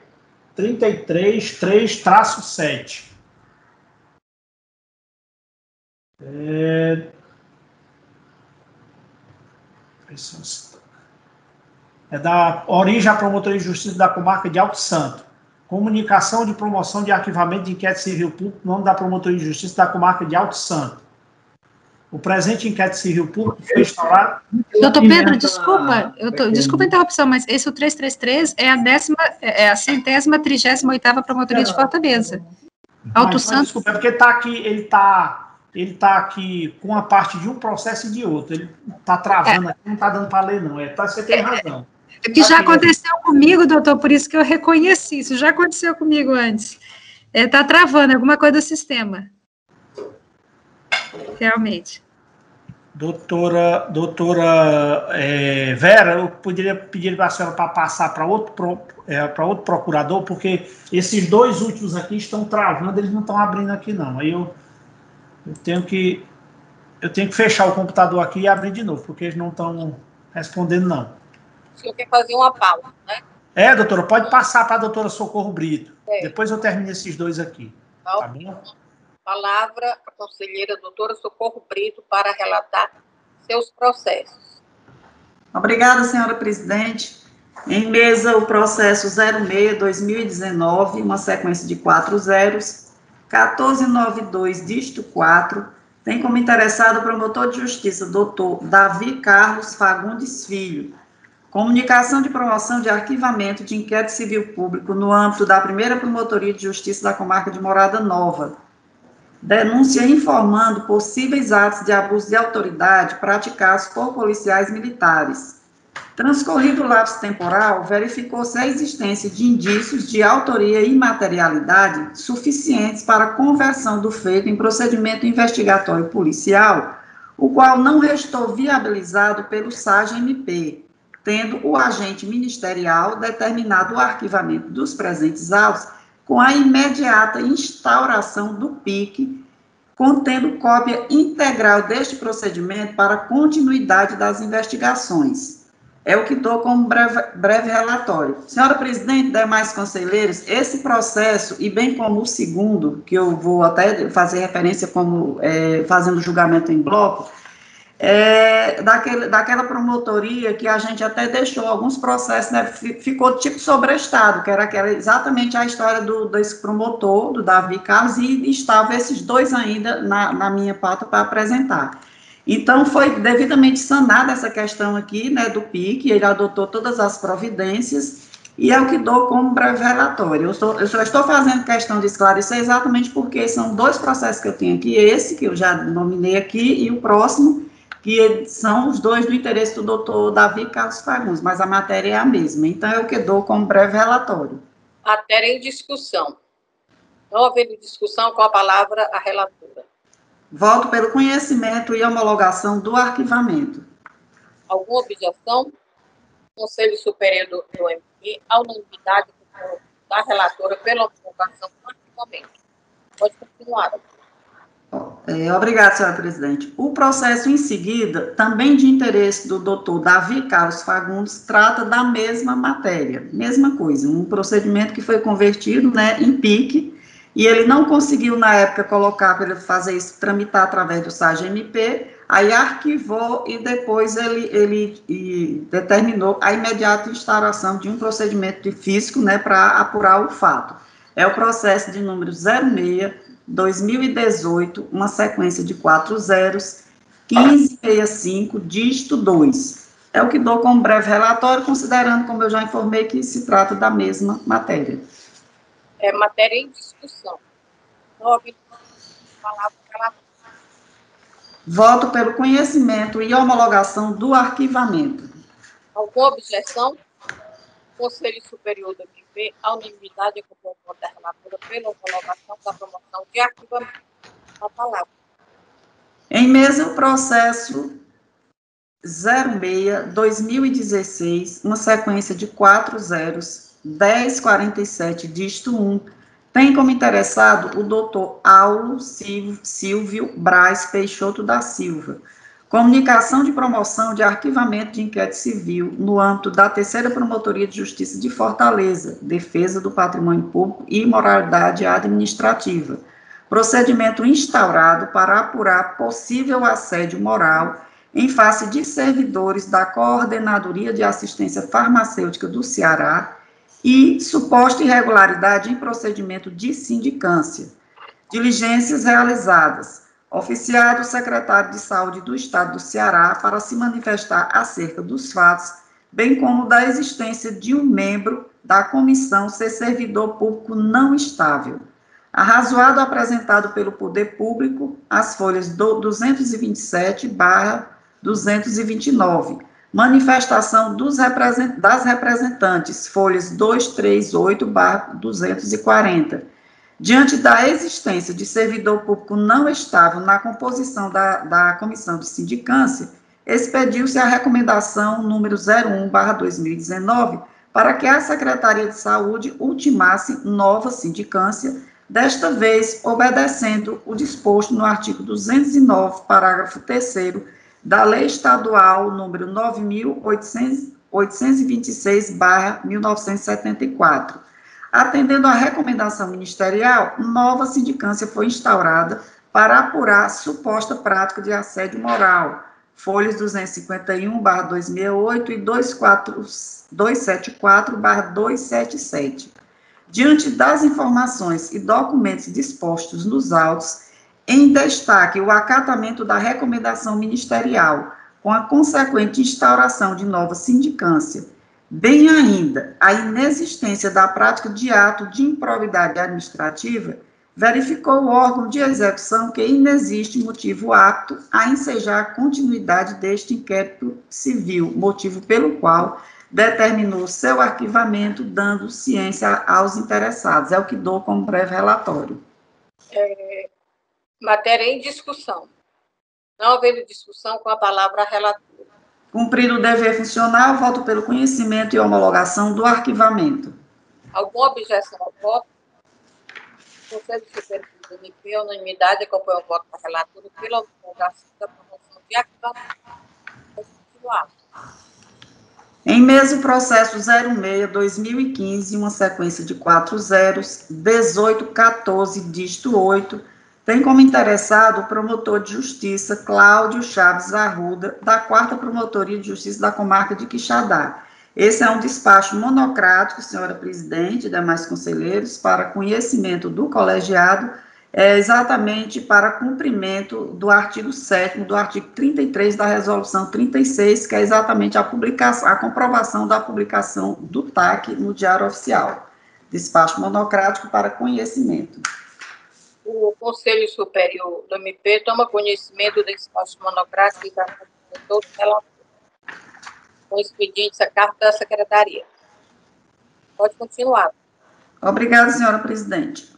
33 3-7. É... é da origem à promotoria de justiça da comarca de Alto Santo. Comunicação de promoção de arquivamento de inquérito civil público, nome da promotoria de justiça da comarca de Alto Santo. O presente inquérito civil público foi instaurado. Doutor Pedro, desculpa, eu tô, desculpa a interrupção, mas esse o 333 é a décima, é a centésima, trigésima oitava promotoria de Fortaleza. Alto Santo. Desculpa, é porque tá aqui, ele está ele tá aqui com a parte de um processo e de outro. Ele está travando é. aqui, não está dando para ler, não. É, tá, você tem razão. É que já aconteceu comigo, doutor, por isso que eu reconheci. Isso já aconteceu comigo antes. Está é, tá travando alguma coisa do sistema. Realmente. Doutora, doutora é, Vera, eu poderia pedir para a senhora para passar para outro, pro, é, para outro procurador, porque esses dois últimos aqui estão travando, eles não estão abrindo aqui não. Aí eu, eu tenho que eu tenho que fechar o computador aqui e abrir de novo, porque eles não estão respondendo não. O senhor quer fazer uma pausa, né? É, doutora, pode passar para a doutora Socorro Brito. É. Depois eu termino esses dois aqui. Tá, tá bom? Palavra a conselheira doutora Socorro Brito para relatar seus processos. Obrigada, senhora presidente. Em mesa, o processo 06-2019, uma sequência de quatro zeros, 1492, dígito 4, tem como interessado o promotor de justiça, doutor Davi Carlos Fagundes Filho. Comunicação de promoção de arquivamento de inquérito civil público no âmbito da primeira promotoria de justiça da comarca de Morada Nova, denúncia informando possíveis atos de abuso de autoridade praticados por policiais militares. Transcorrido o lapso temporal, verificou-se a existência de indícios de autoria e materialidade suficientes para a conversão do feito em procedimento investigatório policial, o qual não restou viabilizado pelo SAG-MP, tendo o agente ministerial determinado o arquivamento dos presentes autos com a imediata instauração do PIC, contendo cópia integral deste procedimento para continuidade das investigações é o que dou como breve, breve relatório. Senhora presidente, demais conselheiros, esse processo, e bem como o segundo, que eu vou até fazer referência como é, fazendo julgamento em bloco, é, daquele, daquela promotoria que a gente até deixou alguns processos, né, ficou tipo sobrestado, que era aquela, exatamente a história do, desse promotor, do Davi Carlos, e estava esses dois ainda na, na minha pauta para apresentar. Então, foi devidamente sanada essa questão aqui, né, do PIC, ele adotou todas as providências, e é o que dou como breve relatório. Eu, só, eu só estou fazendo questão de esclarecer exatamente porque são dois processos que eu tenho aqui, esse que eu já nominei aqui, e o próximo, que são os dois do interesse do doutor Davi Carlos Fagundes, mas a matéria é a mesma. Então, é o que dou como breve relatório. Matéria em discussão. Não havendo discussão, com a palavra a relatora. Voto pelo conhecimento e homologação do arquivamento. Alguma objeção? Conselho Superior do, do MP, a unanimidade da relatora pela homologação do arquivamento. Pode continuar. É, obrigada, senhora presidente. O processo em seguida, também de interesse do doutor Davi Carlos Fagundes, trata da mesma matéria, mesma coisa, um procedimento que foi convertido né, em PIC, e ele não conseguiu, na época, colocar para ele fazer isso, tramitar através do SAG-MP, aí arquivou e depois ele, ele determinou a imediata instauração de um procedimento de físico, né, para apurar o fato. É o processo de número 06 2018, uma sequência de quatro zeros, 1565, dígito 2. É o que dou como breve relatório, considerando, como eu já informei, que se trata da mesma matéria é matéria em discussão. Palavra Voto pelo conhecimento e homologação do arquivamento. Alguma objeção? Conselho Superior do MP, a unanimidade é comprovou da relatora pela homologação da promoção de arquivamento. A palavra. Em mesmo processo 06-2016, uma sequência de quatro zeros, 1047, dígito 1, tem como interessado o doutor Aulo Silvio Braz Peixoto da Silva. Comunicação de promoção de arquivamento de inquérito civil no âmbito da Terceira Promotoria de Justiça de Fortaleza, Defesa do Patrimônio Público e Moralidade Administrativa. Procedimento instaurado para apurar possível assédio moral em face de servidores da Coordenadoria de Assistência Farmacêutica do Ceará e suposta irregularidade em procedimento de sindicância. Diligências realizadas. Oficiado o secretário de Saúde do Estado do Ceará para se manifestar acerca dos fatos, bem como da existência de um membro da comissão ser servidor público não estável. Arrazoado apresentado pelo Poder Público, as folhas do 227 barra 229, manifestação represent, das representantes, folhas 238-240. Diante da existência de servidor público não estável na composição da, da comissão de sindicância, expediu-se a recomendação número 01-2019 para que a Secretaria de Saúde ultimasse nova sindicância, desta vez obedecendo o disposto no artigo 209, parágrafo 3 da Lei Estadual número 9.826-1974. Atendendo à recomendação ministerial, nova sindicância foi instaurada para apurar suposta prática de assédio moral, folhas 251-268 e 274-277. Diante das informações e documentos dispostos nos autos, em destaque, o acatamento da recomendação ministerial, com a consequente instauração de nova sindicância, bem ainda a inexistência da prática de ato de improbidade administrativa, verificou o órgão de execução que inexiste motivo apto a ensejar a continuidade deste inquérito civil, motivo pelo qual determinou seu arquivamento, dando ciência aos interessados. É o que dou como breve relatório. É, matéria em discussão. Não havendo discussão, com a palavra relatora. Cumprido o dever funcional, voto pelo conhecimento e homologação do arquivamento. Alguma objeção ao voto? Conselho Superior do MP, unanimidade, acompanha o voto da relatora pela homologação da promoção de arquivamento. Em mesmo processo 06-2015, uma sequência de quatro zeros, 1814, dígito 8, tem como interessado o promotor de justiça Cláudio Chaves Arruda, da 4 Promotoria de Justiça da Comarca de Quixadá. Esse é um despacho monocrático, senhora presidente e demais conselheiros, para conhecimento do colegiado é exatamente para cumprimento do artigo 7 do artigo 33 da resolução 36, que é exatamente a publicação, a comprovação da publicação do TAC no Diário Oficial. Despacho monocrático para conhecimento. O Conselho Superior do MP toma conhecimento do monocrático e da todo com expedientes a cargo da Secretaria. Pode continuar. Obrigada, senhora presidente.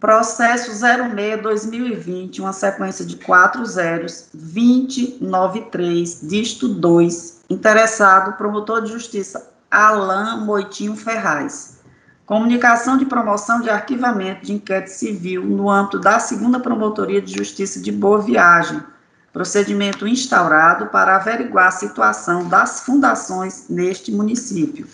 Processo 06-2020, uma sequência de quatro zeros, 2093, dígito 2, interessado, promotor de justiça Alain Moitinho Ferraz. Comunicação de promoção de arquivamento de inquérito civil no âmbito da segunda Promotoria de Justiça de Boa Viagem. Procedimento instaurado para averiguar a situação das fundações neste município.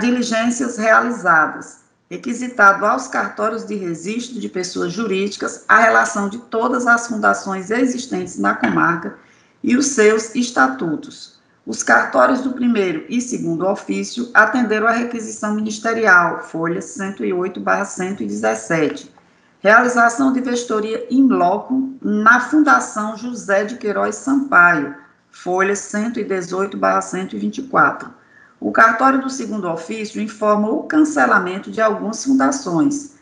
Diligências realizadas requisitado aos cartórios de registro de pessoas jurídicas a relação de todas as fundações existentes na comarca e os seus estatutos. Os cartórios do primeiro e segundo ofício atenderam à requisição ministerial, folha 108/117. Realização de vestoria in loco na Fundação José de Queiroz Sampaio, folha 118/124 o cartório do segundo ofício informa o cancelamento de algumas fundações.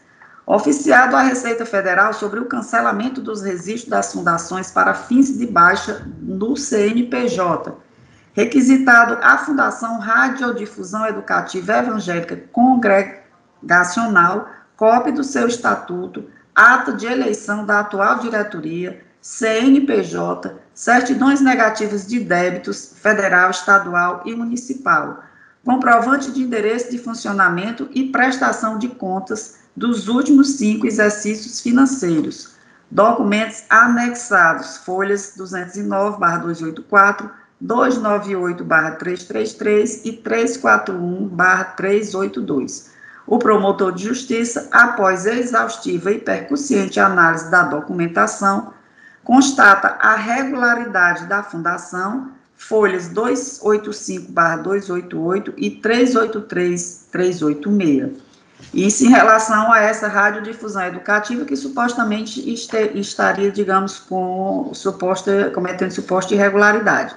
Oficiado à Receita Federal sobre o cancelamento dos registros das fundações para fins de baixa no CNPJ. Requisitado a Fundação Radiodifusão Educativa Evangélica Congregacional, cópia do seu estatuto, ata de eleição da atual diretoria, CNPJ, certidões negativas de débitos federal, estadual e municipal, comprovante de endereço de funcionamento e prestação de contas dos últimos cinco exercícios financeiros, documentos anexados, folhas 209/284, 298/333 e 341/382. O promotor de justiça, após exaustiva e percussiente análise da documentação, constata a regularidade da fundação, folhas 285/288 e 383/386. Isso em relação a essa radiodifusão educativa que supostamente estaria, digamos, com suposta, cometendo suposta irregularidade.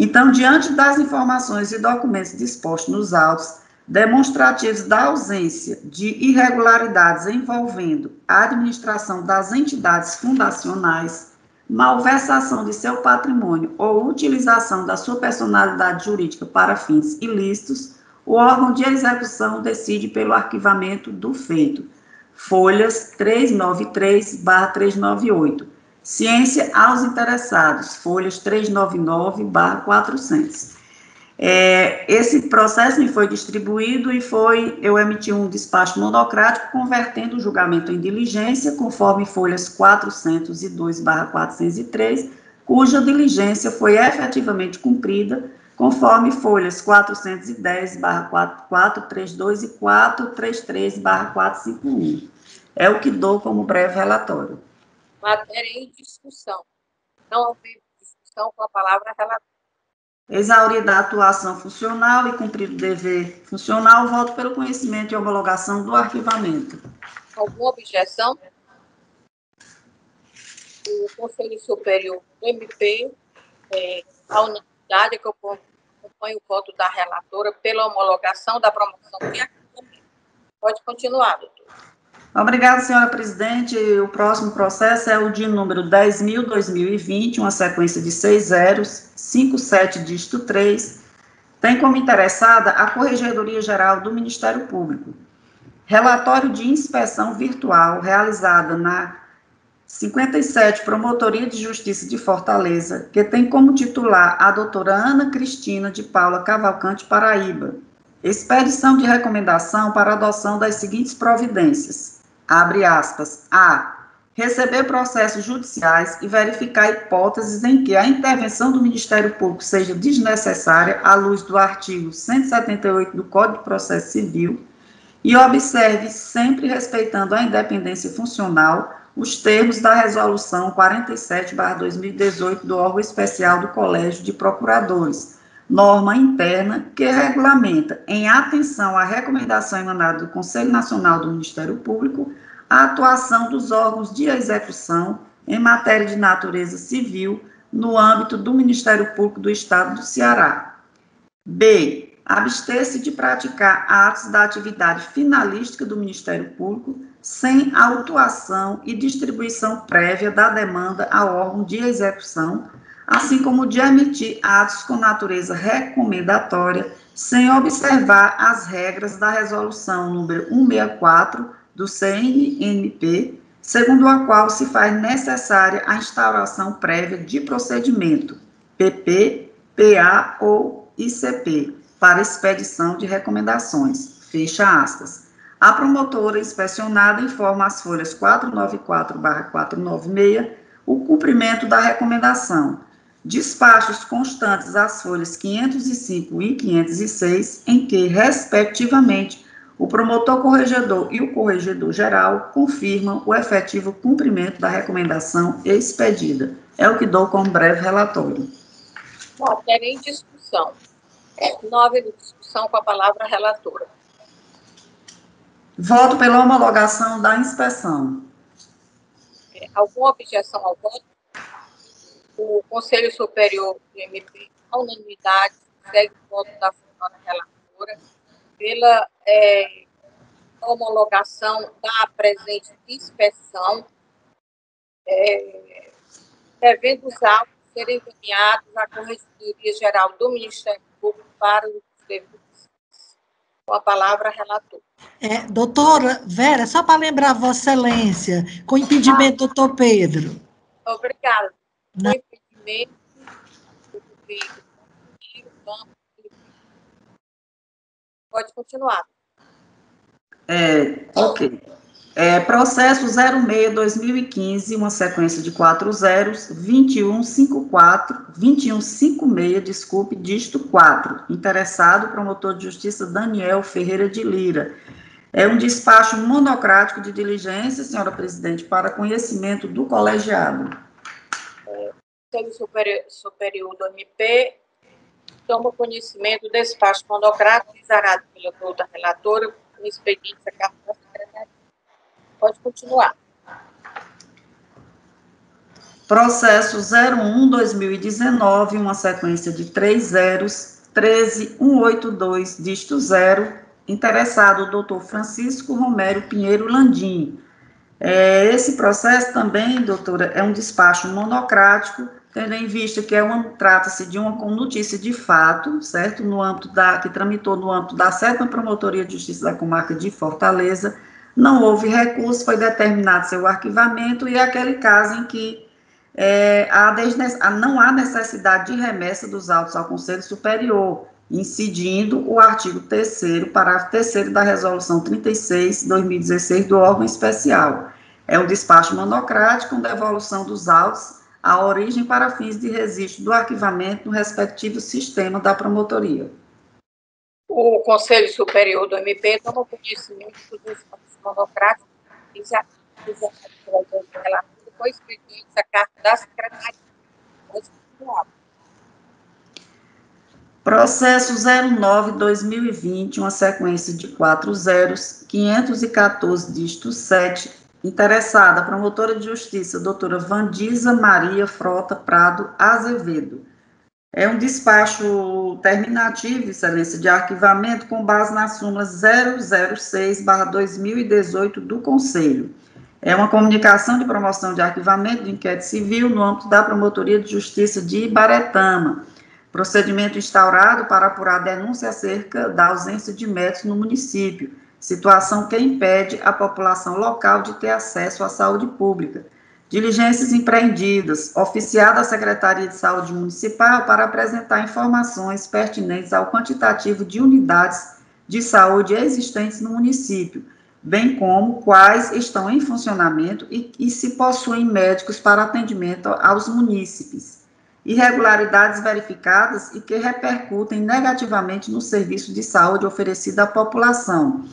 Então, diante das informações e documentos dispostos nos autos, demonstrativos da ausência de irregularidades envolvendo a administração das entidades fundacionais, malversação de seu patrimônio ou utilização da sua personalidade jurídica para fins ilícitos, o órgão de execução decide pelo arquivamento do feito. Folhas 393/398. Ciência aos interessados. Folhas 399/400. É, esse processo me foi distribuído e foi, eu emiti um despacho monocrático convertendo o julgamento em diligência, conforme folhas 402/403, cuja diligência foi efetivamente cumprida, conforme folhas 410/432 e 433/451. É o que dou como breve relatório. Matéria em discussão. Não houve discussão com a palavra relatório Exaurida a atuação funcional e cumprido o dever funcional, voto pelo conhecimento e homologação do arquivamento. Alguma objeção? O Conselho Superior do MP, é, a unanimidade que eu acompanho o voto da relatora pela homologação da promoção de arquivamento. Pode continuar, doutor. Obrigada, senhora presidente. O próximo processo é o de número 10.000-2020, uma sequência de seis zeros, 57 dígito 3. Tem como interessada a Corregedoria Geral do Ministério Público. Relatório de inspeção virtual realizada na 57 Promotoria de Justiça de Fortaleza, que tem como titular a doutora Ana Cristina de Paula Cavalcante Paraíba. Expedição de recomendação para adoção das seguintes providências abre aspas, a receber processos judiciais e verificar hipóteses em que a intervenção do Ministério Público seja desnecessária à luz do artigo 178 do Código de Processo Civil e observe, sempre respeitando a independência funcional, os termos da Resolução 47-2018 do órgão especial do Colégio de Procuradores, norma interna que regulamenta, em atenção à recomendação emanada do Conselho Nacional do Ministério Público, a atuação dos órgãos de execução em matéria de natureza civil no âmbito do Ministério Público do Estado do Ceará. B. Abster-se de praticar atos da atividade finalística do Ministério Público sem autuação e distribuição prévia da demanda ao órgão de execução assim como de emitir atos com natureza recomendatória, sem observar as regras da resolução número 164 do CNMP, segundo a qual se faz necessária a instauração prévia de procedimento, PP, PA ou ICP, para expedição de recomendações. Fecha aspas. A promotora inspecionada informa as folhas 494-496 o cumprimento da recomendação, despachos constantes às folhas 505 e 506, em que, respectivamente, o promotor corregedor e o corregedor geral confirmam o efetivo cumprimento da recomendação expedida. É o que dou como breve relatório. Matéria em discussão. Nove de discussão com a palavra relatora. Voto pela homologação da inspeção. É, alguma objeção ao voto? O Conselho Superior do MP, a unanimidade, segue o voto da senhora relatora, pela é, homologação da presente inspeção, é, devendo os autos serem encaminhados à Corregedoria Geral do Ministério Público para o serviço. Com a palavra, relator. É, doutora Vera, só para lembrar Vossa Excelência, com impedimento, ah. doutor Pedro. Obrigada. Na... Pode continuar. É, ok. É, processo 06-2015, uma sequência de quatro zeros, 2154, 2156, desculpe, dígito 4. Interessado, promotor de justiça Daniel Ferreira de Lira. É um despacho monocrático de diligência, senhora presidente, para conhecimento do colegiado. Conselho Superior, do MP toma conhecimento do despacho monocrático exarado pela doutora relatora no expediente da carta secretaria. Pode continuar. Processo 01-2019, uma sequência de três zeros, 13182, dígito 0, interessado o doutor Francisco Romero Pinheiro Landim. É, esse processo também, doutora, é um despacho monocrático tendo em vista que é uma, trata-se de uma notícia de fato, certo, no âmbito da, que tramitou no âmbito da sétima Promotoria de Justiça da Comarca de Fortaleza, não houve recurso, foi determinado seu arquivamento, e é aquele caso em que é, há não há necessidade de remessa dos autos ao Conselho Superior, incidindo o artigo 3 parágrafo 3 da Resolução 36, 2016, do órgão especial. É um despacho monocrático com devolução dos autos a origem para fins de registro do arquivamento no respectivo sistema da promotoria. O Conselho Superior do MP toma conhecimento dos monocráticos e já foi expediente a carta da Secretaria. Processo 09-2020, uma sequência de quatro zeros, 514, dígito 7, Interessada, promotora de justiça, doutora Vandisa Maria Frota Prado Azevedo. É um despacho terminativo, Excelência, de arquivamento com base na súmula 006-2018 do Conselho. É uma comunicação de promoção de arquivamento de inquérito civil no âmbito da Promotoria de Justiça de Ibaretama. Procedimento instaurado para apurar denúncia acerca da ausência de médicos no município, situação que impede a população local de ter acesso à saúde pública Diligências empreendidas, oficiada à Secretaria de Saúde Municipal para apresentar informações pertinentes ao quantitativo de unidades de saúde existentes no município, bem como quais estão em funcionamento e, e se possuem médicos para atendimento aos munícipes. Irregularidades verificadas e que repercutem negativamente no serviço de saúde oferecido à população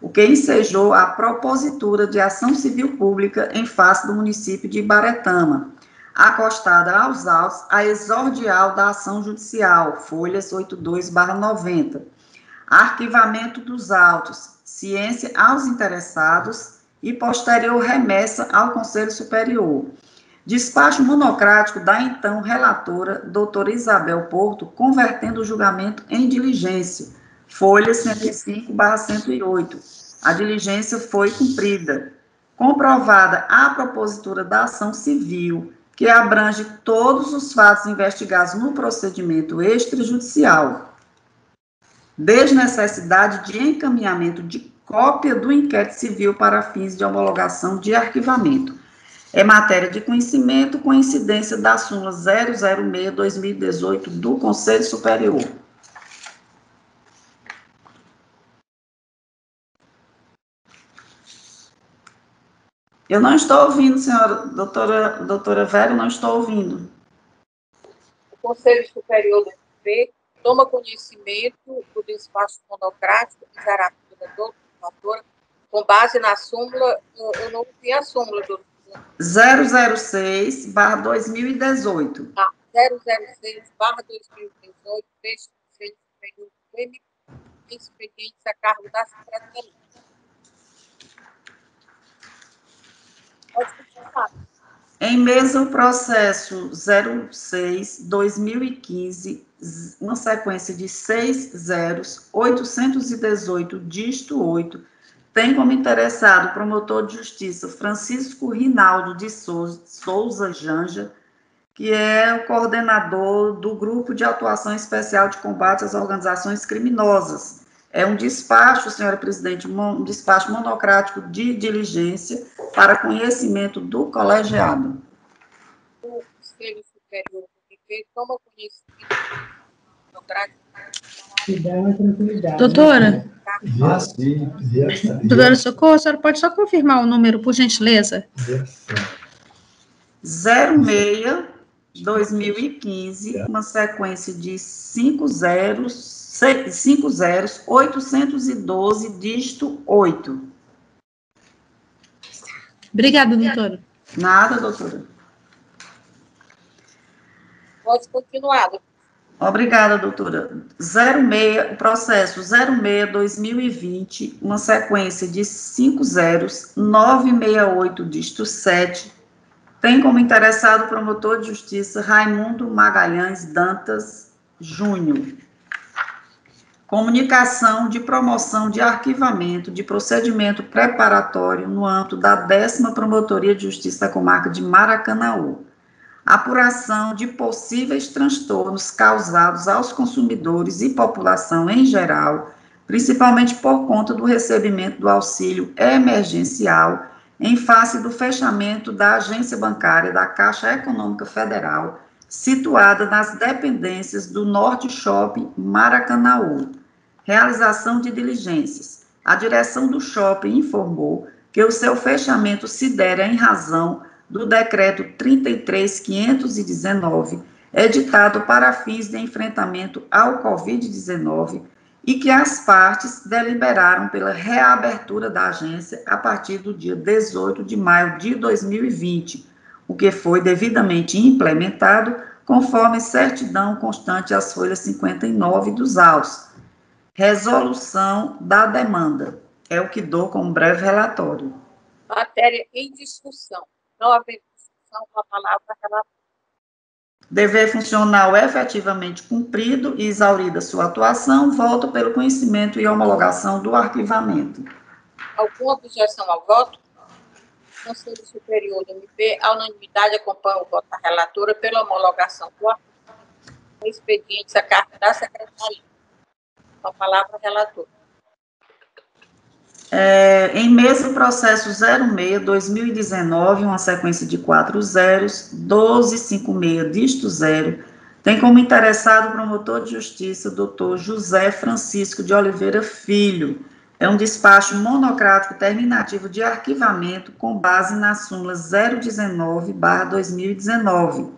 o que ensejou a propositura de ação civil pública em face do município de Ibaretama, acostada aos autos a exordial da ação judicial, folhas 82/90. Arquivamento dos autos, ciência aos interessados e posterior remessa ao Conselho Superior. Despacho monocrático da então relatora, doutora Isabel Porto, convertendo o julgamento em diligência folha 105/108. A diligência foi cumprida. Comprovada a propositura da ação civil, que abrange todos os fatos investigados no procedimento extrajudicial, desnecessidade de encaminhamento de cópia do inquérito civil para fins de homologação de arquivamento. É matéria de conhecimento, coincidência da súmula 006-2018 do Conselho Superior. Eu não estou ouvindo, senhora doutora, doutora Vera, não estou ouvindo. O Conselho Superior do MP toma conhecimento do despacho monocrático de Zarapuda, doutora, com base na súmula, eu não vi a súmula, do 006, barra 2018. Ah, 006, barra 2018, texto do Conselho Superior do MP, expediente a cargo da Secretaria. Em mesmo processo 06-2015, uma sequência de seis zeros, 818, dígito 8, tem como interessado o promotor de justiça Francisco Rinaldo de Souza, Souza Janja, que é o coordenador do Grupo de Atuação Especial de Combate às Organizações Criminosas, é um despacho, senhora presidente, um despacho monocrático de diligência para conhecimento do colegiado. O Conselho Superior do toma conhecimento monocrático. Doutora? Doutora Socorro, a senhora pode só confirmar o número, por gentileza? 06 2015, uma sequência de cinco zeros 50 812, dígito 8. Obrigada, doutora. Nada, doutora. Pode continuar. Obrigada, doutora. 06, processo 06-2020, uma sequência de 5 zeros, 968, dígito 7, tem como interessado o promotor de justiça Raimundo Magalhães Dantas Júnior. Comunicação de promoção de arquivamento de procedimento preparatório no âmbito da 10 Promotoria de Justiça da Comarca de Maracanaú. Apuração de possíveis transtornos causados aos consumidores e população em geral, principalmente por conta do recebimento do auxílio emergencial em face do fechamento da agência bancária da Caixa Econômica Federal situada nas dependências do Norte Shopping Maracanaú. Realização de diligências. A direção do shopping informou que o seu fechamento se dera em razão do decreto 33519, editado para fins de enfrentamento ao COVID-19 e que as partes deliberaram pela reabertura da agência a partir do dia 18 de maio de 2020 o que foi devidamente implementado conforme certidão constante às folhas 59 dos autos. Resolução da demanda. É o que dou como breve relatório. Matéria em discussão. Não havendo discussão com a palavra relatório. Dever funcional efetivamente cumprido e exaurida sua atuação, voto pelo conhecimento e homologação do arquivamento. Alguma objeção ao voto? Conselho Superior do MP, a unanimidade acompanha o voto da relatora pela homologação do expediente a carta da Secretaria. A palavra, relator. É, em mesmo processo 06-2019, uma sequência de quatro zeros, 1256, dígito zero, tem como interessado o promotor de justiça, doutor José Francisco de Oliveira Filho, é um despacho monocrático terminativo de arquivamento com base na súmula 019/2019.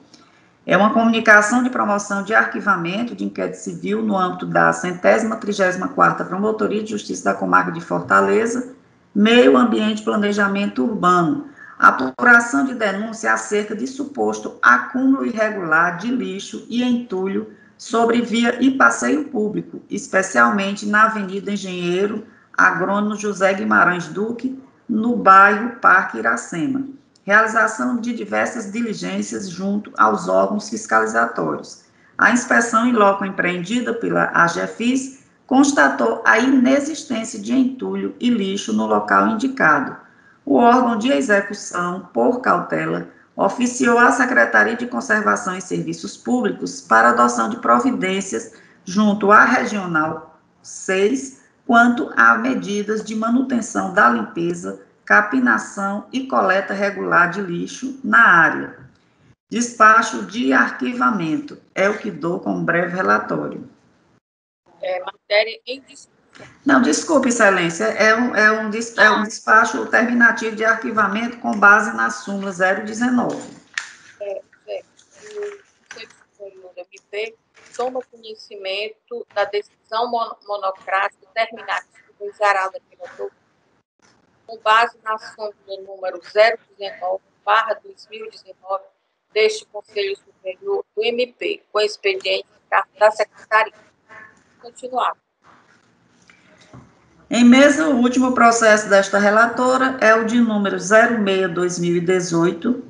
É uma comunicação de promoção de arquivamento de inquérito civil no âmbito da centésima trigésima quarta Promotoria de Justiça da Comarca de Fortaleza, Meio Ambiente e Planejamento Urbano, apuração de denúncia acerca de suposto acúmulo irregular de lixo e entulho sobre via e passeio público, especialmente na Avenida Engenheiro agrônomo José Guimarães Duque, no bairro Parque Iracema. Realização de diversas diligências junto aos órgãos fiscalizatórios. A inspeção em loco empreendida pela AGFIS constatou a inexistência de entulho e lixo no local indicado. O órgão de execução, por cautela, oficiou à Secretaria de Conservação e Serviços Públicos para adoção de providências junto à Regional 6 quanto a medidas de manutenção da limpeza, capinação e coleta regular de lixo na área. Despacho de arquivamento é o que dou como breve relatório. É matéria em. Não, desculpe, Excelência, é um, é um, é um despacho terminativo de arquivamento com base na súmula 019. É, é. O do MP toma conhecimento da decisão monocrática terminativa exarada pelo doutor, com base na súmula número 019, barra 2019, deste Conselho Superior do MP, com expediente da Secretaria. Continuar. Em mesmo o último processo desta relatora é o de número 06-2018,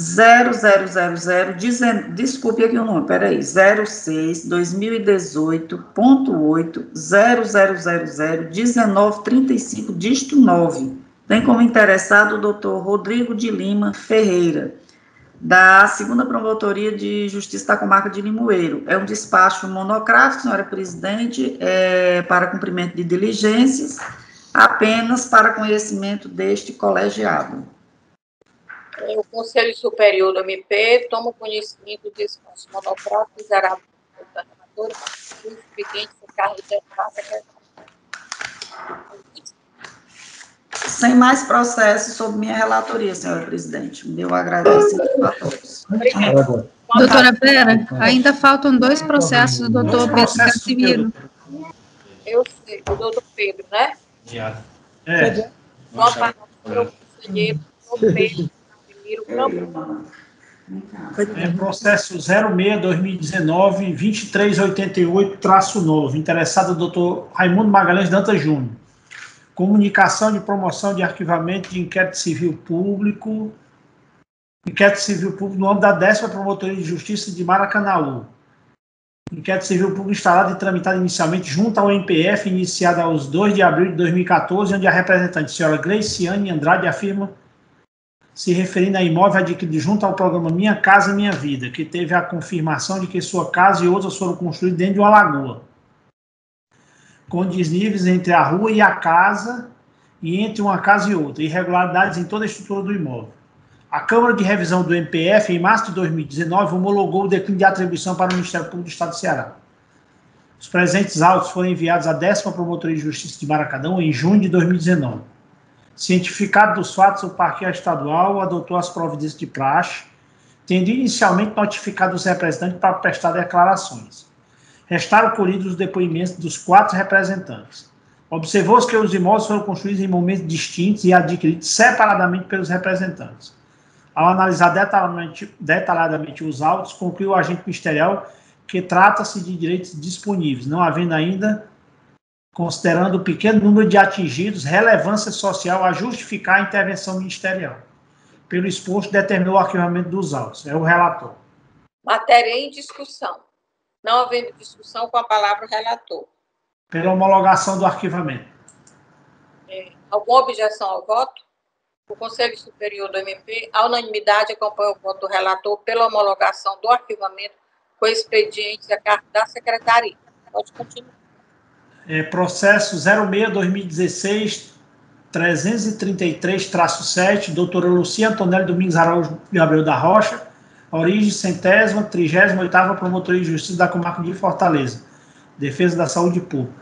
0000, desculpe aqui o número, peraí, 06 2018.8 0000 1935, dígito 9. Tem como interessado o doutor Rodrigo de Lima Ferreira, da segunda Promotoria de Justiça da Comarca de Limoeiro. É um despacho monocrático, senhora presidente, é, para cumprimento de diligências, apenas para conhecimento deste colegiado. O Conselho Superior do MP toma conhecimento desse espaço monocrático zerado da relatora e o expediente Carlos de Sem mais processos sobre minha relatoria, senhora presidente. Meu agradecimento a todos. Doutora Vera, ainda faltam dois processos do doutor Pedro Casimiro. Eu sei, o doutor Pedro, né? É. Boa tarde, conselheiro, doutor Pedro é processo 06-2019-2388-9. Interessado, doutor Raimundo Magalhães Dantas Júnior. Comunicação de promoção de arquivamento de inquérito civil público. Inquérito civil público no âmbito da décima Promotoria de Justiça de Maracanaú. Inquérito civil público instalado e tramitado inicialmente junto ao MPF, iniciado aos 2 de abril de 2014, onde a representante, senhora Gleiciane Andrade, afirma se referindo a imóvel adquirido junto ao programa Minha Casa Minha Vida, que teve a confirmação de que sua casa e outras foram construídas dentro de uma lagoa, com desníveis entre a rua e a casa e entre uma casa e outra, irregularidades em toda a estrutura do imóvel. A Câmara de Revisão do MPF, em março de 2019, homologou o declínio de atribuição para o Ministério Público do Estado do Ceará. Os presentes autos foram enviados à 10 Promotoria de Justiça de Maracadão em junho de 2019. Cientificado dos fatos, o parqueiro estadual adotou as providências de praxe, tendo inicialmente notificado os representantes para prestar declarações. Restaram colhidos os depoimentos dos quatro representantes. Observou-se que os imóveis foram construídos em momentos distintos e adquiridos separadamente pelos representantes. Ao analisar detalhadamente, detalhadamente os autos, concluiu o agente ministerial que trata-se de direitos disponíveis, não havendo ainda considerando o pequeno número de atingidos, relevância social a justificar a intervenção ministerial. pelo exposto determinou o arquivamento dos autos. É o relator. Matéria em discussão. Não havendo discussão com a palavra relator. Pela homologação do arquivamento. É, alguma objeção ao voto? O Conselho Superior do MP, a unanimidade, acompanha o voto do relator pela homologação do arquivamento com expedientes a cargo da Secretaria. Pode continuar. É, processo 06-2016, 333-7, doutora Lucia Antonelli Domingos Araújo Abreu da Rocha, origem centésima, trigésima oitava Promotoria de Justiça da Comarca de Fortaleza, Defesa da Saúde Pública.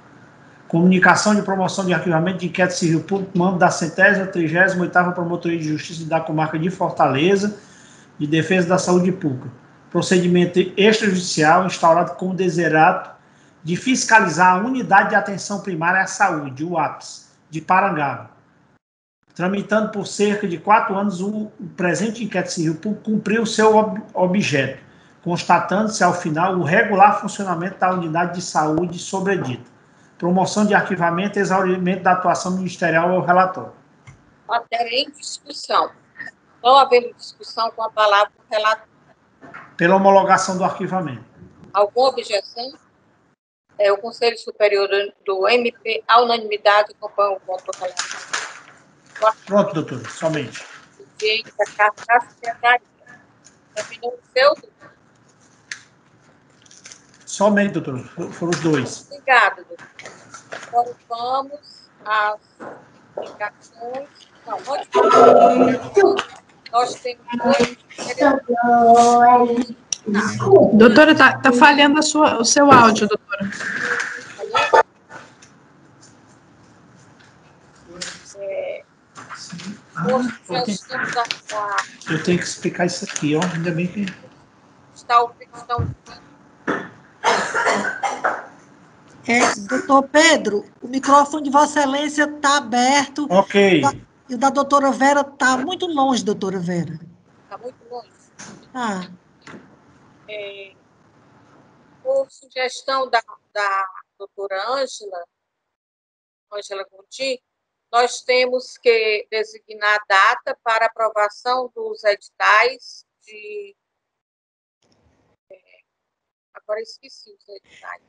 Comunicação de promoção de arquivamento de inquérito civil público, mando da centésima, trigésima oitava Promotoria de Justiça da Comarca de Fortaleza, de Defesa da Saúde Pública. Procedimento extrajudicial instaurado como deserato de fiscalizar a Unidade de Atenção Primária à Saúde, o APS, de Parangaba. Tramitando por cerca de quatro anos, o, presente inquérito civil cumpriu seu ob objeto, constatando-se, ao final, o regular funcionamento da unidade de saúde sobredita promoção de arquivamento e exaurimento da atuação ministerial ao relatório. Matéria em discussão. Não havendo discussão com a palavra relator. Pela homologação do arquivamento. Alguma objeção? É, o Conselho Superior do, do MP, à unanimidade, acompanha o voto do relator. Pronto, doutor, somente. Gente, a carta da secretaria. Terminou o seu, doutor? Somente, doutor. Foram os dois. Obrigada, doutor. Então, vamos às indicações. Não, antes nós temos Doutora, está tá falhando a sua, o seu áudio, doutora. É, eu tenho que explicar isso aqui, ó. Ainda bem que. Está, estão é, doutor Pedro, o microfone de Vossa Excelência está aberto. Ok. E o da doutora Vera está muito longe, doutora Vera. Está muito longe. Ah. É, por sugestão da, da doutora Ângela, Ângela Gunti, nós temos que designar data para aprovação dos editais de. É, agora esqueci os editais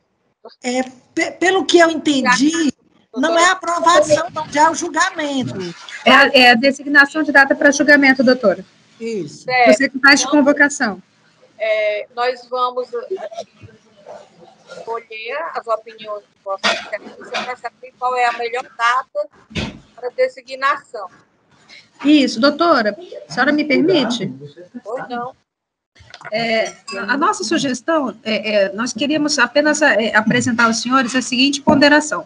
é, pelo que eu entendi, não é aprovação, não, já é o julgamento. É a, é a designação de data para julgamento, doutora. Isso. Você que faz de convocação. É, nós vamos escolher as opiniões de Vossa Excelência para saber qual é a melhor data para designação. Isso, doutora, a senhora me permite? Pois não. É, a nossa sugestão, é, é, nós queríamos apenas é, apresentar aos senhores a seguinte ponderação.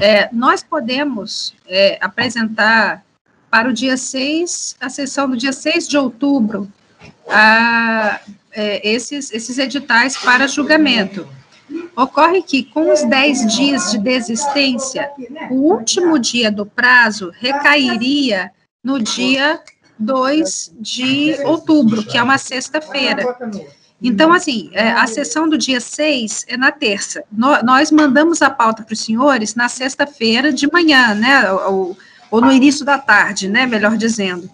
É, nós podemos é, apresentar para o dia 6, a sessão do dia 6 de outubro, a, esses, esses editais para julgamento. Ocorre que, com os 10 dias de desistência, o último dia do prazo recairia no dia 2 de outubro, que é uma sexta-feira. Então, assim, é, a sessão do dia 6 é na terça. nós mandamos a pauta para os senhores na sexta-feira de manhã, né? Ou, ou, no início da tarde, né? Melhor dizendo.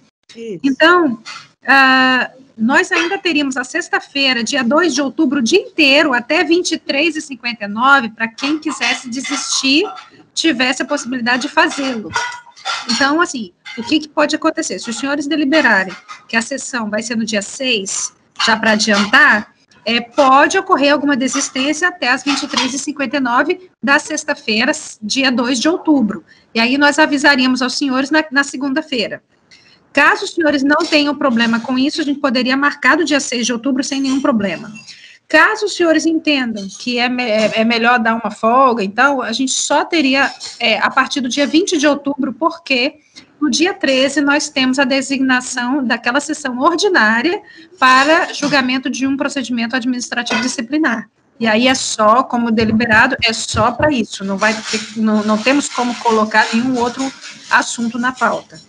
Então, ah, nós ainda teríamos a sexta-feira, dia 2 de outubro, o dia inteiro, até 23h59, para quem quisesse desistir, tivesse a possibilidade de fazê-lo. Então, assim, o que, que, pode acontecer? Se os senhores deliberarem que a sessão vai ser no dia 6, já para adiantar, é, pode ocorrer alguma desistência até as 23h59 da sexta-feira, dia 2 de outubro. E aí nós avisaríamos aos senhores na, na segunda-feira. Caso os senhores não tenham problema com isso, a gente poderia marcar do dia 6 de outubro sem nenhum problema. Caso os senhores entendam que é, é, é, melhor dar uma folga, então, a gente só teria é, a partir do dia 20 de outubro, porque no dia 13 nós temos a designação daquela sessão ordinária para julgamento de um procedimento administrativo disciplinar. E aí é só, como deliberado, é só para isso, não, vai ter, não, não temos como colocar nenhum outro assunto na pauta.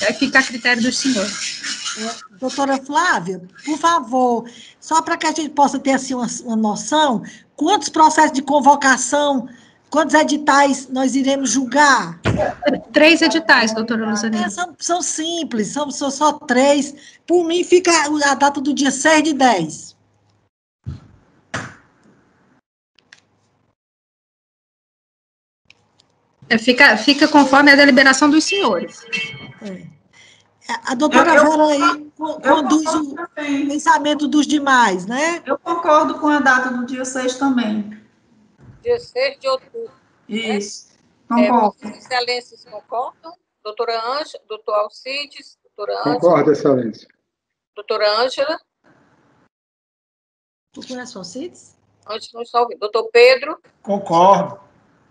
É, fica a critério dos senhores. Doutora Flávia, por favor, só para que a gente possa ter assim, uma, uma noção, quantos processos de convocação Quantos editais nós iremos julgar? Três editais, doutora Luzanina. É, são, são, simples, são, são só três. Por mim, fica a data do dia 6 de 10. É, fica, fica conforme a deliberação dos senhores. É. A doutora eu, Vera aí conduz o também. pensamento dos demais, né? Eu concordo com a data do dia 6 também. Dia 6 de outubro. Né? Isso, né? concordo. É, excelências concordam? Doutora Ângela, doutor Alcides, doutora Ângela. Concordo, excelência. Doutora Ângela. Doutora Alcides? Antes não ouvindo. Doutor Pedro. Concordo.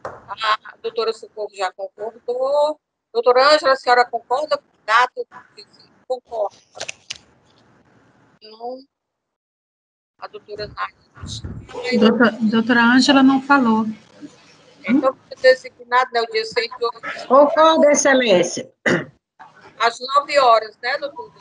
A doutora Socorro já concordou. Doutora Ângela, a senhora concorda com o dado? Concordo. Não. A doutora Nádia. Doutora, doutora Ângela não falou. Então, designado, né, o dia 6 de outubro. Concordo, excelência. Às 9 horas, né, doutora?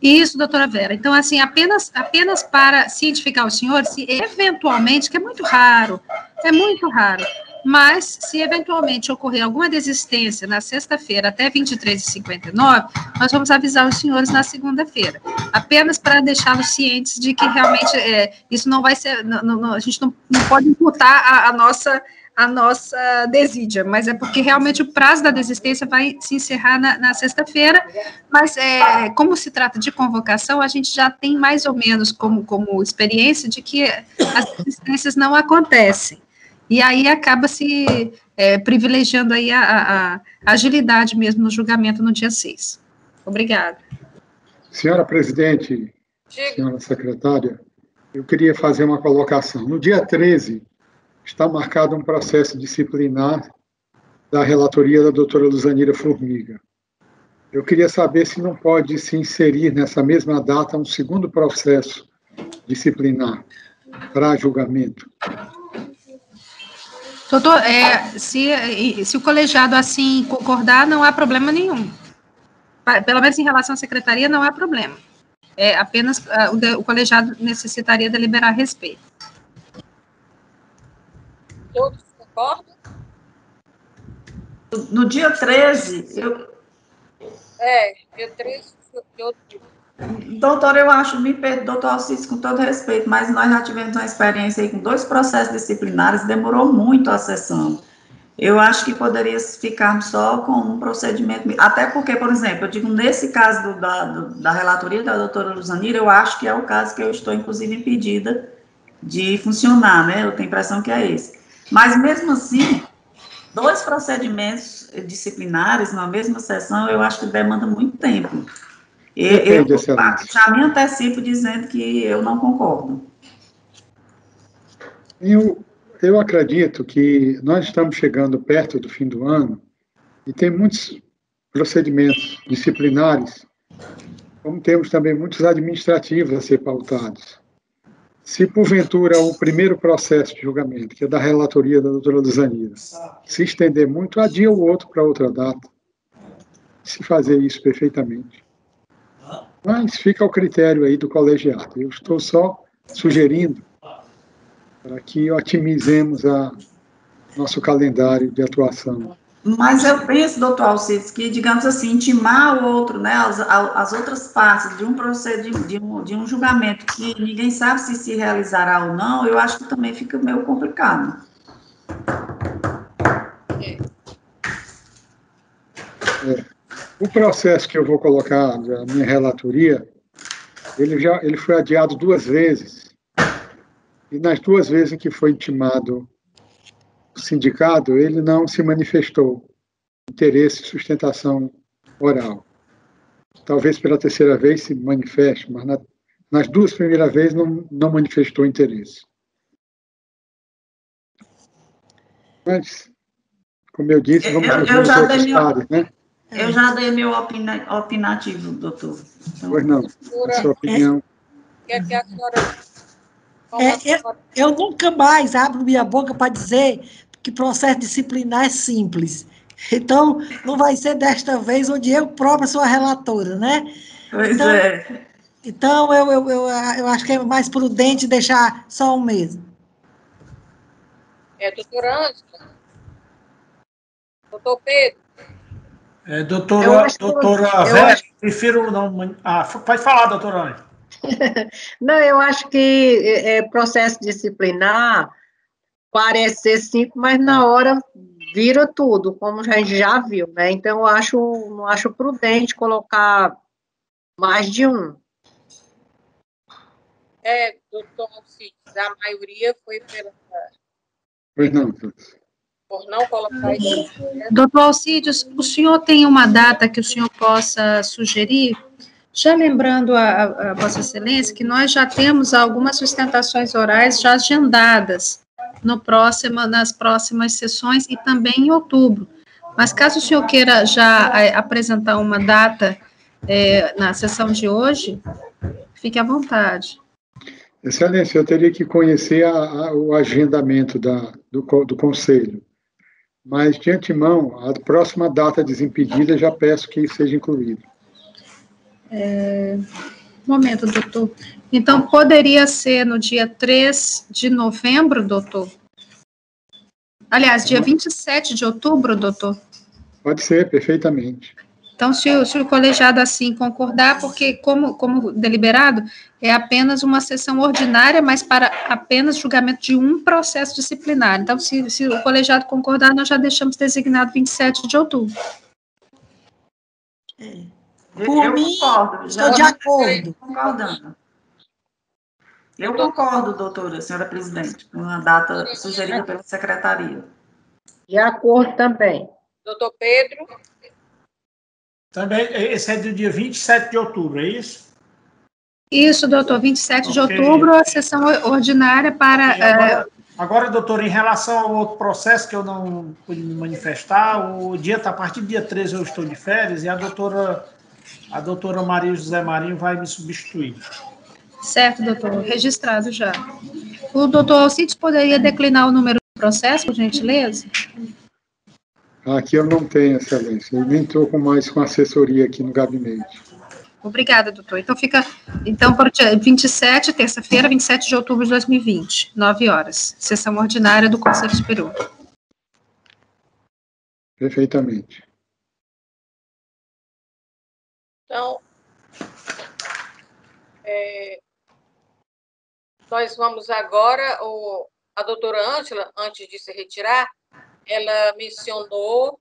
Isso, doutora Vera. Então, assim, apenas, apenas para cientificar os senhores, se eventualmente, que é muito raro, é muito raro, mas se eventualmente ocorrer alguma desistência na sexta-feira até 23h59, nós vamos avisar os senhores na segunda-feira, apenas para deixá-los cientes de que realmente é, isso não vai ser, não, não, a gente não, não pode imputar a, a nossa a nossa desídia, mas é porque realmente o prazo da desistência vai se encerrar na, na sexta-feira, mas é, como se trata de convocação, a gente já tem mais ou menos como, como experiência de que as desistências não acontecem. E aí acaba se é, privilegiando aí a, a, a, agilidade mesmo no julgamento no dia 6. Obrigada. Senhora presidente, senhora secretária, eu queria fazer uma colocação. No dia 13, está marcado um processo disciplinar da relatoria da doutora Luzanira Formiga. Eu queria saber se não pode se inserir nessa mesma data um segundo processo disciplinar para julgamento. Doutor, é, se, se o colegiado assim concordar, não há problema nenhum. Pelo menos em relação à secretaria, não há problema. É apenas uh, o, o, colegiado necessitaria deliberar a respeito. Todos concordam? No dia 13, eu. É, dia 13 de outubro. Doutor, eu acho, me perdoe, doutor Alcides, com todo respeito, mas nós já tivemos uma experiência aí com dois processos disciplinares, demorou muito a sessão. Eu acho que poderia ficar só com um procedimento, até porque, por exemplo, eu digo, nesse caso do, da, do, da relatoria da doutora Luzanira, eu acho que é o caso que eu estou, inclusive, impedida de funcionar, né? Eu tenho a impressão que é esse. Mas, mesmo assim, dois procedimentos disciplinares na mesma sessão, eu acho que demanda muito tempo. Eu, eu já me antecipo dizendo que eu não concordo. Eu, eu acredito que nós estamos chegando perto do fim do ano e tem muitos procedimentos disciplinares, como temos também muitos administrativos a ser pautados. Se, porventura, o primeiro processo de julgamento, que é da relatoria da doutora Luzanira, se estender muito, adia o outro para outra data. Se fazer isso perfeitamente. Mas fica ao critério aí do colegiado. Eu estou só sugerindo para que otimizemos a nosso calendário de atuação. Mas eu penso, doutor Alcides, que, digamos assim, intimar o outro, né, as, as outras partes de um procedimento, de um, de um julgamento que ninguém sabe se se realizará ou não, eu acho que também fica meio complicado. É. O processo que eu vou colocar na minha relatoria, ele já ele foi adiado duas vezes. E nas duas vezes em que foi intimado o sindicato, ele não se manifestou interesse e sustentação oral. Talvez pela terceira vez se manifeste, mas na, nas duas primeiras vezes não, não manifestou interesse. Mas, como eu disse, vamos eu, eu já dei meu, né? Eu já dei meu opina, opinativo, doutor. Então, pois não, a sua opinião. É, que a senhora. É, eu, eu nunca mais abro minha boca para dizer que processo disciplinar é simples. Então, não vai ser desta vez onde eu própria sou a relatora, né? Pois então, é. Então, eu, eu, eu, eu acho que é mais prudente deixar só um mês. É, doutora Ângela, Doutor Pedro. É, doutora, doutora Vera, acho... prefiro não. Ah, pode falar, doutora Ana. não, eu acho que é, processo disciplinar parece ser simples, mas na hora vira tudo, como a gente já viu, né? Então, eu acho, não acho prudente colocar mais de um. É, doutor Alcides, a maioria foi pela. Pois não, por não colocar isso. Doutor Alcides, o senhor tem uma data que o senhor possa sugerir? Já lembrando a, a, Vossa Excelência que nós já temos algumas sustentações orais já agendadas no próximo, nas próximas sessões e também em outubro. Mas caso o senhor queira já é, apresentar uma data é, na sessão de hoje, fique à vontade. Excelência, eu teria que conhecer a, a, o agendamento da, do, do Conselho, mas de antemão, a próxima data desimpedida, já peço que seja incluída. É, momento, doutor. Então, poderia ser no dia 3 de novembro, doutor? Aliás, dia 27 de outubro, doutor? Pode ser, perfeitamente. Então, se o, se o colegiado assim concordar, porque como, como deliberado, é apenas uma sessão ordinária, mas para apenas julgamento de um processo disciplinar. Então, se, se o colegiado concordar, nós já deixamos designado 27 de outubro. É. Por eu mim, concordo, estou de acordo. Concordando. Eu concordo, doutora, senhora presidente, com a data sugerida pela secretaria. De acordo também. Doutor Pedro? Também, esse é do dia 27 de outubro, é isso? Isso, doutor, 27 okay. de outubro, a sessão ordinária para. Agora, é... agora, doutor, em relação ao outro processo que eu não pude me manifestar, o dia tá, a partir do dia 13 eu estou de férias e a doutora, a doutora Maria José Marinho vai me substituir. Certo, doutor, registrado já. O doutor Alcides poderia declinar o número do processo, por gentileza? Aqui eu não tenho, excelência. Eu nem estou com mais com assessoria aqui no gabinete. Obrigada, doutor. Então fica, então para o dia 27, terça-feira, 27 de outubro de 2020, 9 horas, sessão ordinária do Conselho Superior. Perfeitamente. Então, é, nós vamos agora, o, a doutora Ângela, antes de se retirar, ela mencionou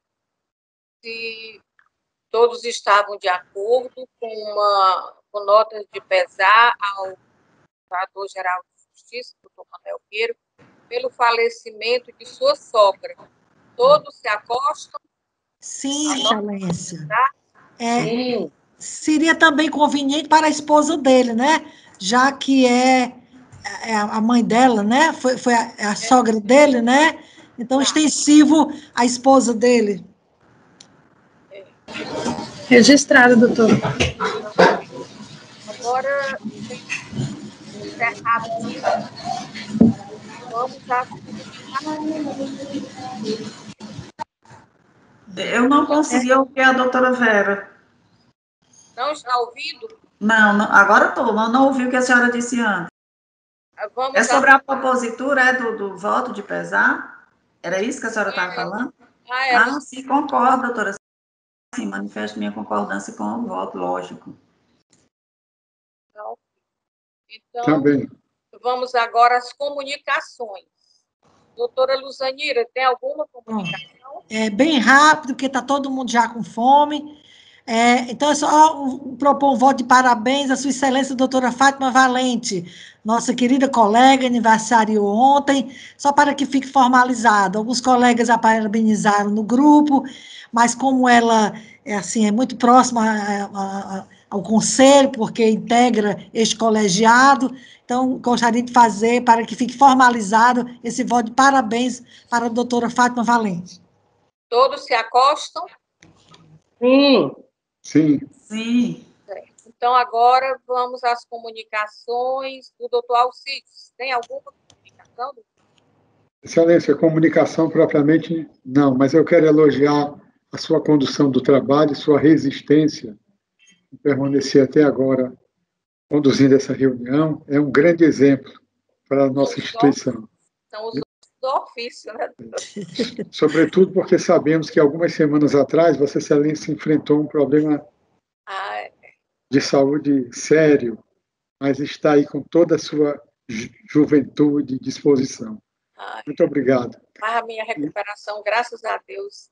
se todos estavam de acordo com uma com notas de pesar ao Procurador-Geral de Justiça, doutor Manuel Pinheiro, pelo falecimento de sua sogra. Todos se acostam? Sim, Excelência. É, Sim. Seria também conveniente para a esposa dele, né? Já que é, é a mãe dela, né? Foi, foi a, a sogra dele, né? Então, extensivo à esposa dele. Registrado, doutor. Agora, encerrado. Vamos a... Eu não consegui ouvir a doutora Vera. Não está ouvindo? Não, não agora estou, mas não ouvi o que a senhora disse antes. Vamos é sobre a propositura é, do, do voto de pesar? Era isso que a senhora estava é. falando? Ah, é. ah, sim, concordo, doutora. Sim, manifesto minha concordância com o voto, lógico. Então, Também. vamos agora às comunicações. Doutora Luzanira, tem alguma comunicação? É bem rápido, porque está todo mundo já com fome. É, então, é só propor um voto de parabéns à Sua Excelência, doutora Fátima Valente, nossa querida colega, aniversário ontem, só para que fique formalizado. Alguns colegas a parabenizaram no grupo, mas como ela é, assim, é muito próxima a, a, ao conselho, porque integra este colegiado, então gostaria de fazer para que fique formalizado esse voto de parabéns para a doutora Fátima Valente. Todos se acostam? Sim. Sim. Sim. Então, agora vamos às comunicações do doutor Alcides. Tem alguma comunicação? Excelência, comunicação propriamente não, mas eu quero elogiar a sua condução do trabalho, sua resistência em permanecer até agora conduzindo essa reunião. É um grande exemplo para a nossa instituição. São os do ofício, né? Sobretudo porque sabemos que algumas semanas atrás Vossa Excelência enfrentou um problema ah, é. de saúde sério, mas está aí com toda a sua ju juventude e disposição. Ah, é. Muito obrigado. Mas a minha recuperação, graças a Deus,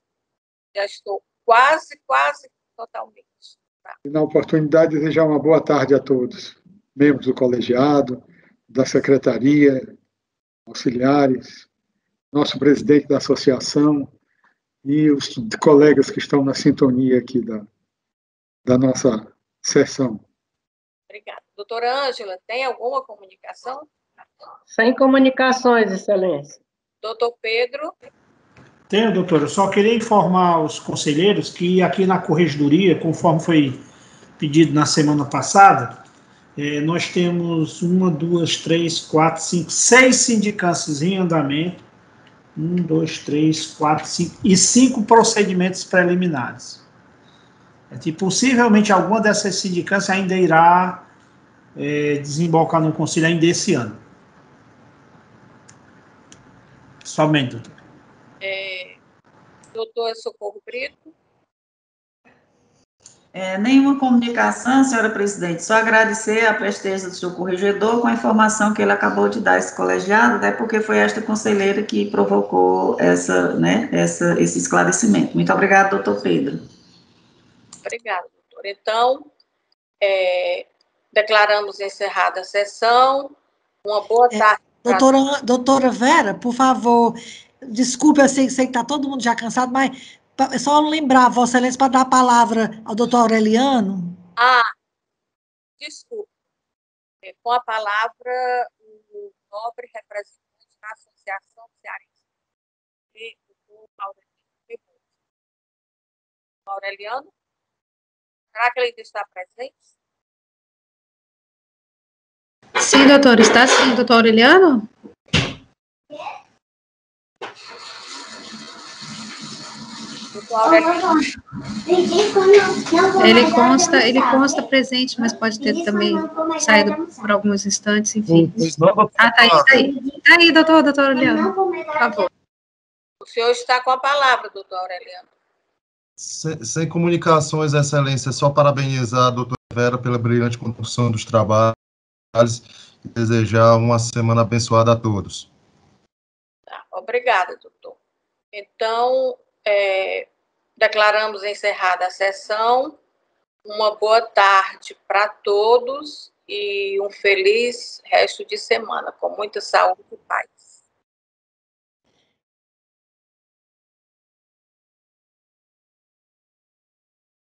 já estou quase, quase totalmente. Tá? E na oportunidade, desejar uma boa tarde a todos, membros do colegiado, da secretaria, auxiliares, nosso presidente da associação e os colegas que estão na sintonia aqui da, da nossa sessão. Obrigada. Doutora Ângela, tem alguma comunicação? Sem comunicações, Excelência. Doutor Pedro. Tenho, doutora. Eu só queria informar os conselheiros que aqui na corregedoria, conforme foi pedido na semana passada, é, nós temos uma, duas, três, quatro, cinco, seis sindicâncias em andamento um, dois, três, quatro, cinco e cinco procedimentos preliminares. É que possivelmente alguma dessas sindicâncias ainda irá é, desembocar no conselho ainda esse ano. Somente, doutor. É, doutor Socorro Brito. É, nenhuma comunicação, senhora presidente, só agradecer a presteza do seu corregedor com a informação que ele acabou de dar a esse colegiado, né, porque foi esta conselheira que provocou essa, né, essa, esse esclarecimento. Muito obrigada, doutor Pedro. Obrigada, doutor. Então, é, declaramos encerrada a sessão. Uma boa é, tarde. É, doutora, doutora Vera, por favor, desculpe, eu sei, sei que está todo mundo já cansado, mas só lembrar, Vossa Excelência, para dar a palavra ao doutor Aureliano. Ah, desculpe. É, com a palavra, o nobre representante da Associação Cearense, o Aureliano. Aureliano? Será que ele ainda está presente? Sim, doutor. Está sim, doutor Aureliano? Ele consta, ele consta presente, mas pode ter também saído por alguns instantes, enfim. Ah, tá aí, tá aí. Tá aí, doutor, doutor Aureliano, por favor. O senhor está com a palavra, doutor Aureliano. Sem, sem comunicações, excelência, só parabenizar a doutora Vera pela brilhante condução dos trabalhos e desejar uma semana abençoada a todos. Tá, obrigada, doutor. Então, é, declaramos encerrada a sessão. Uma boa tarde para todos e um feliz resto de semana, com muita saúde e paz.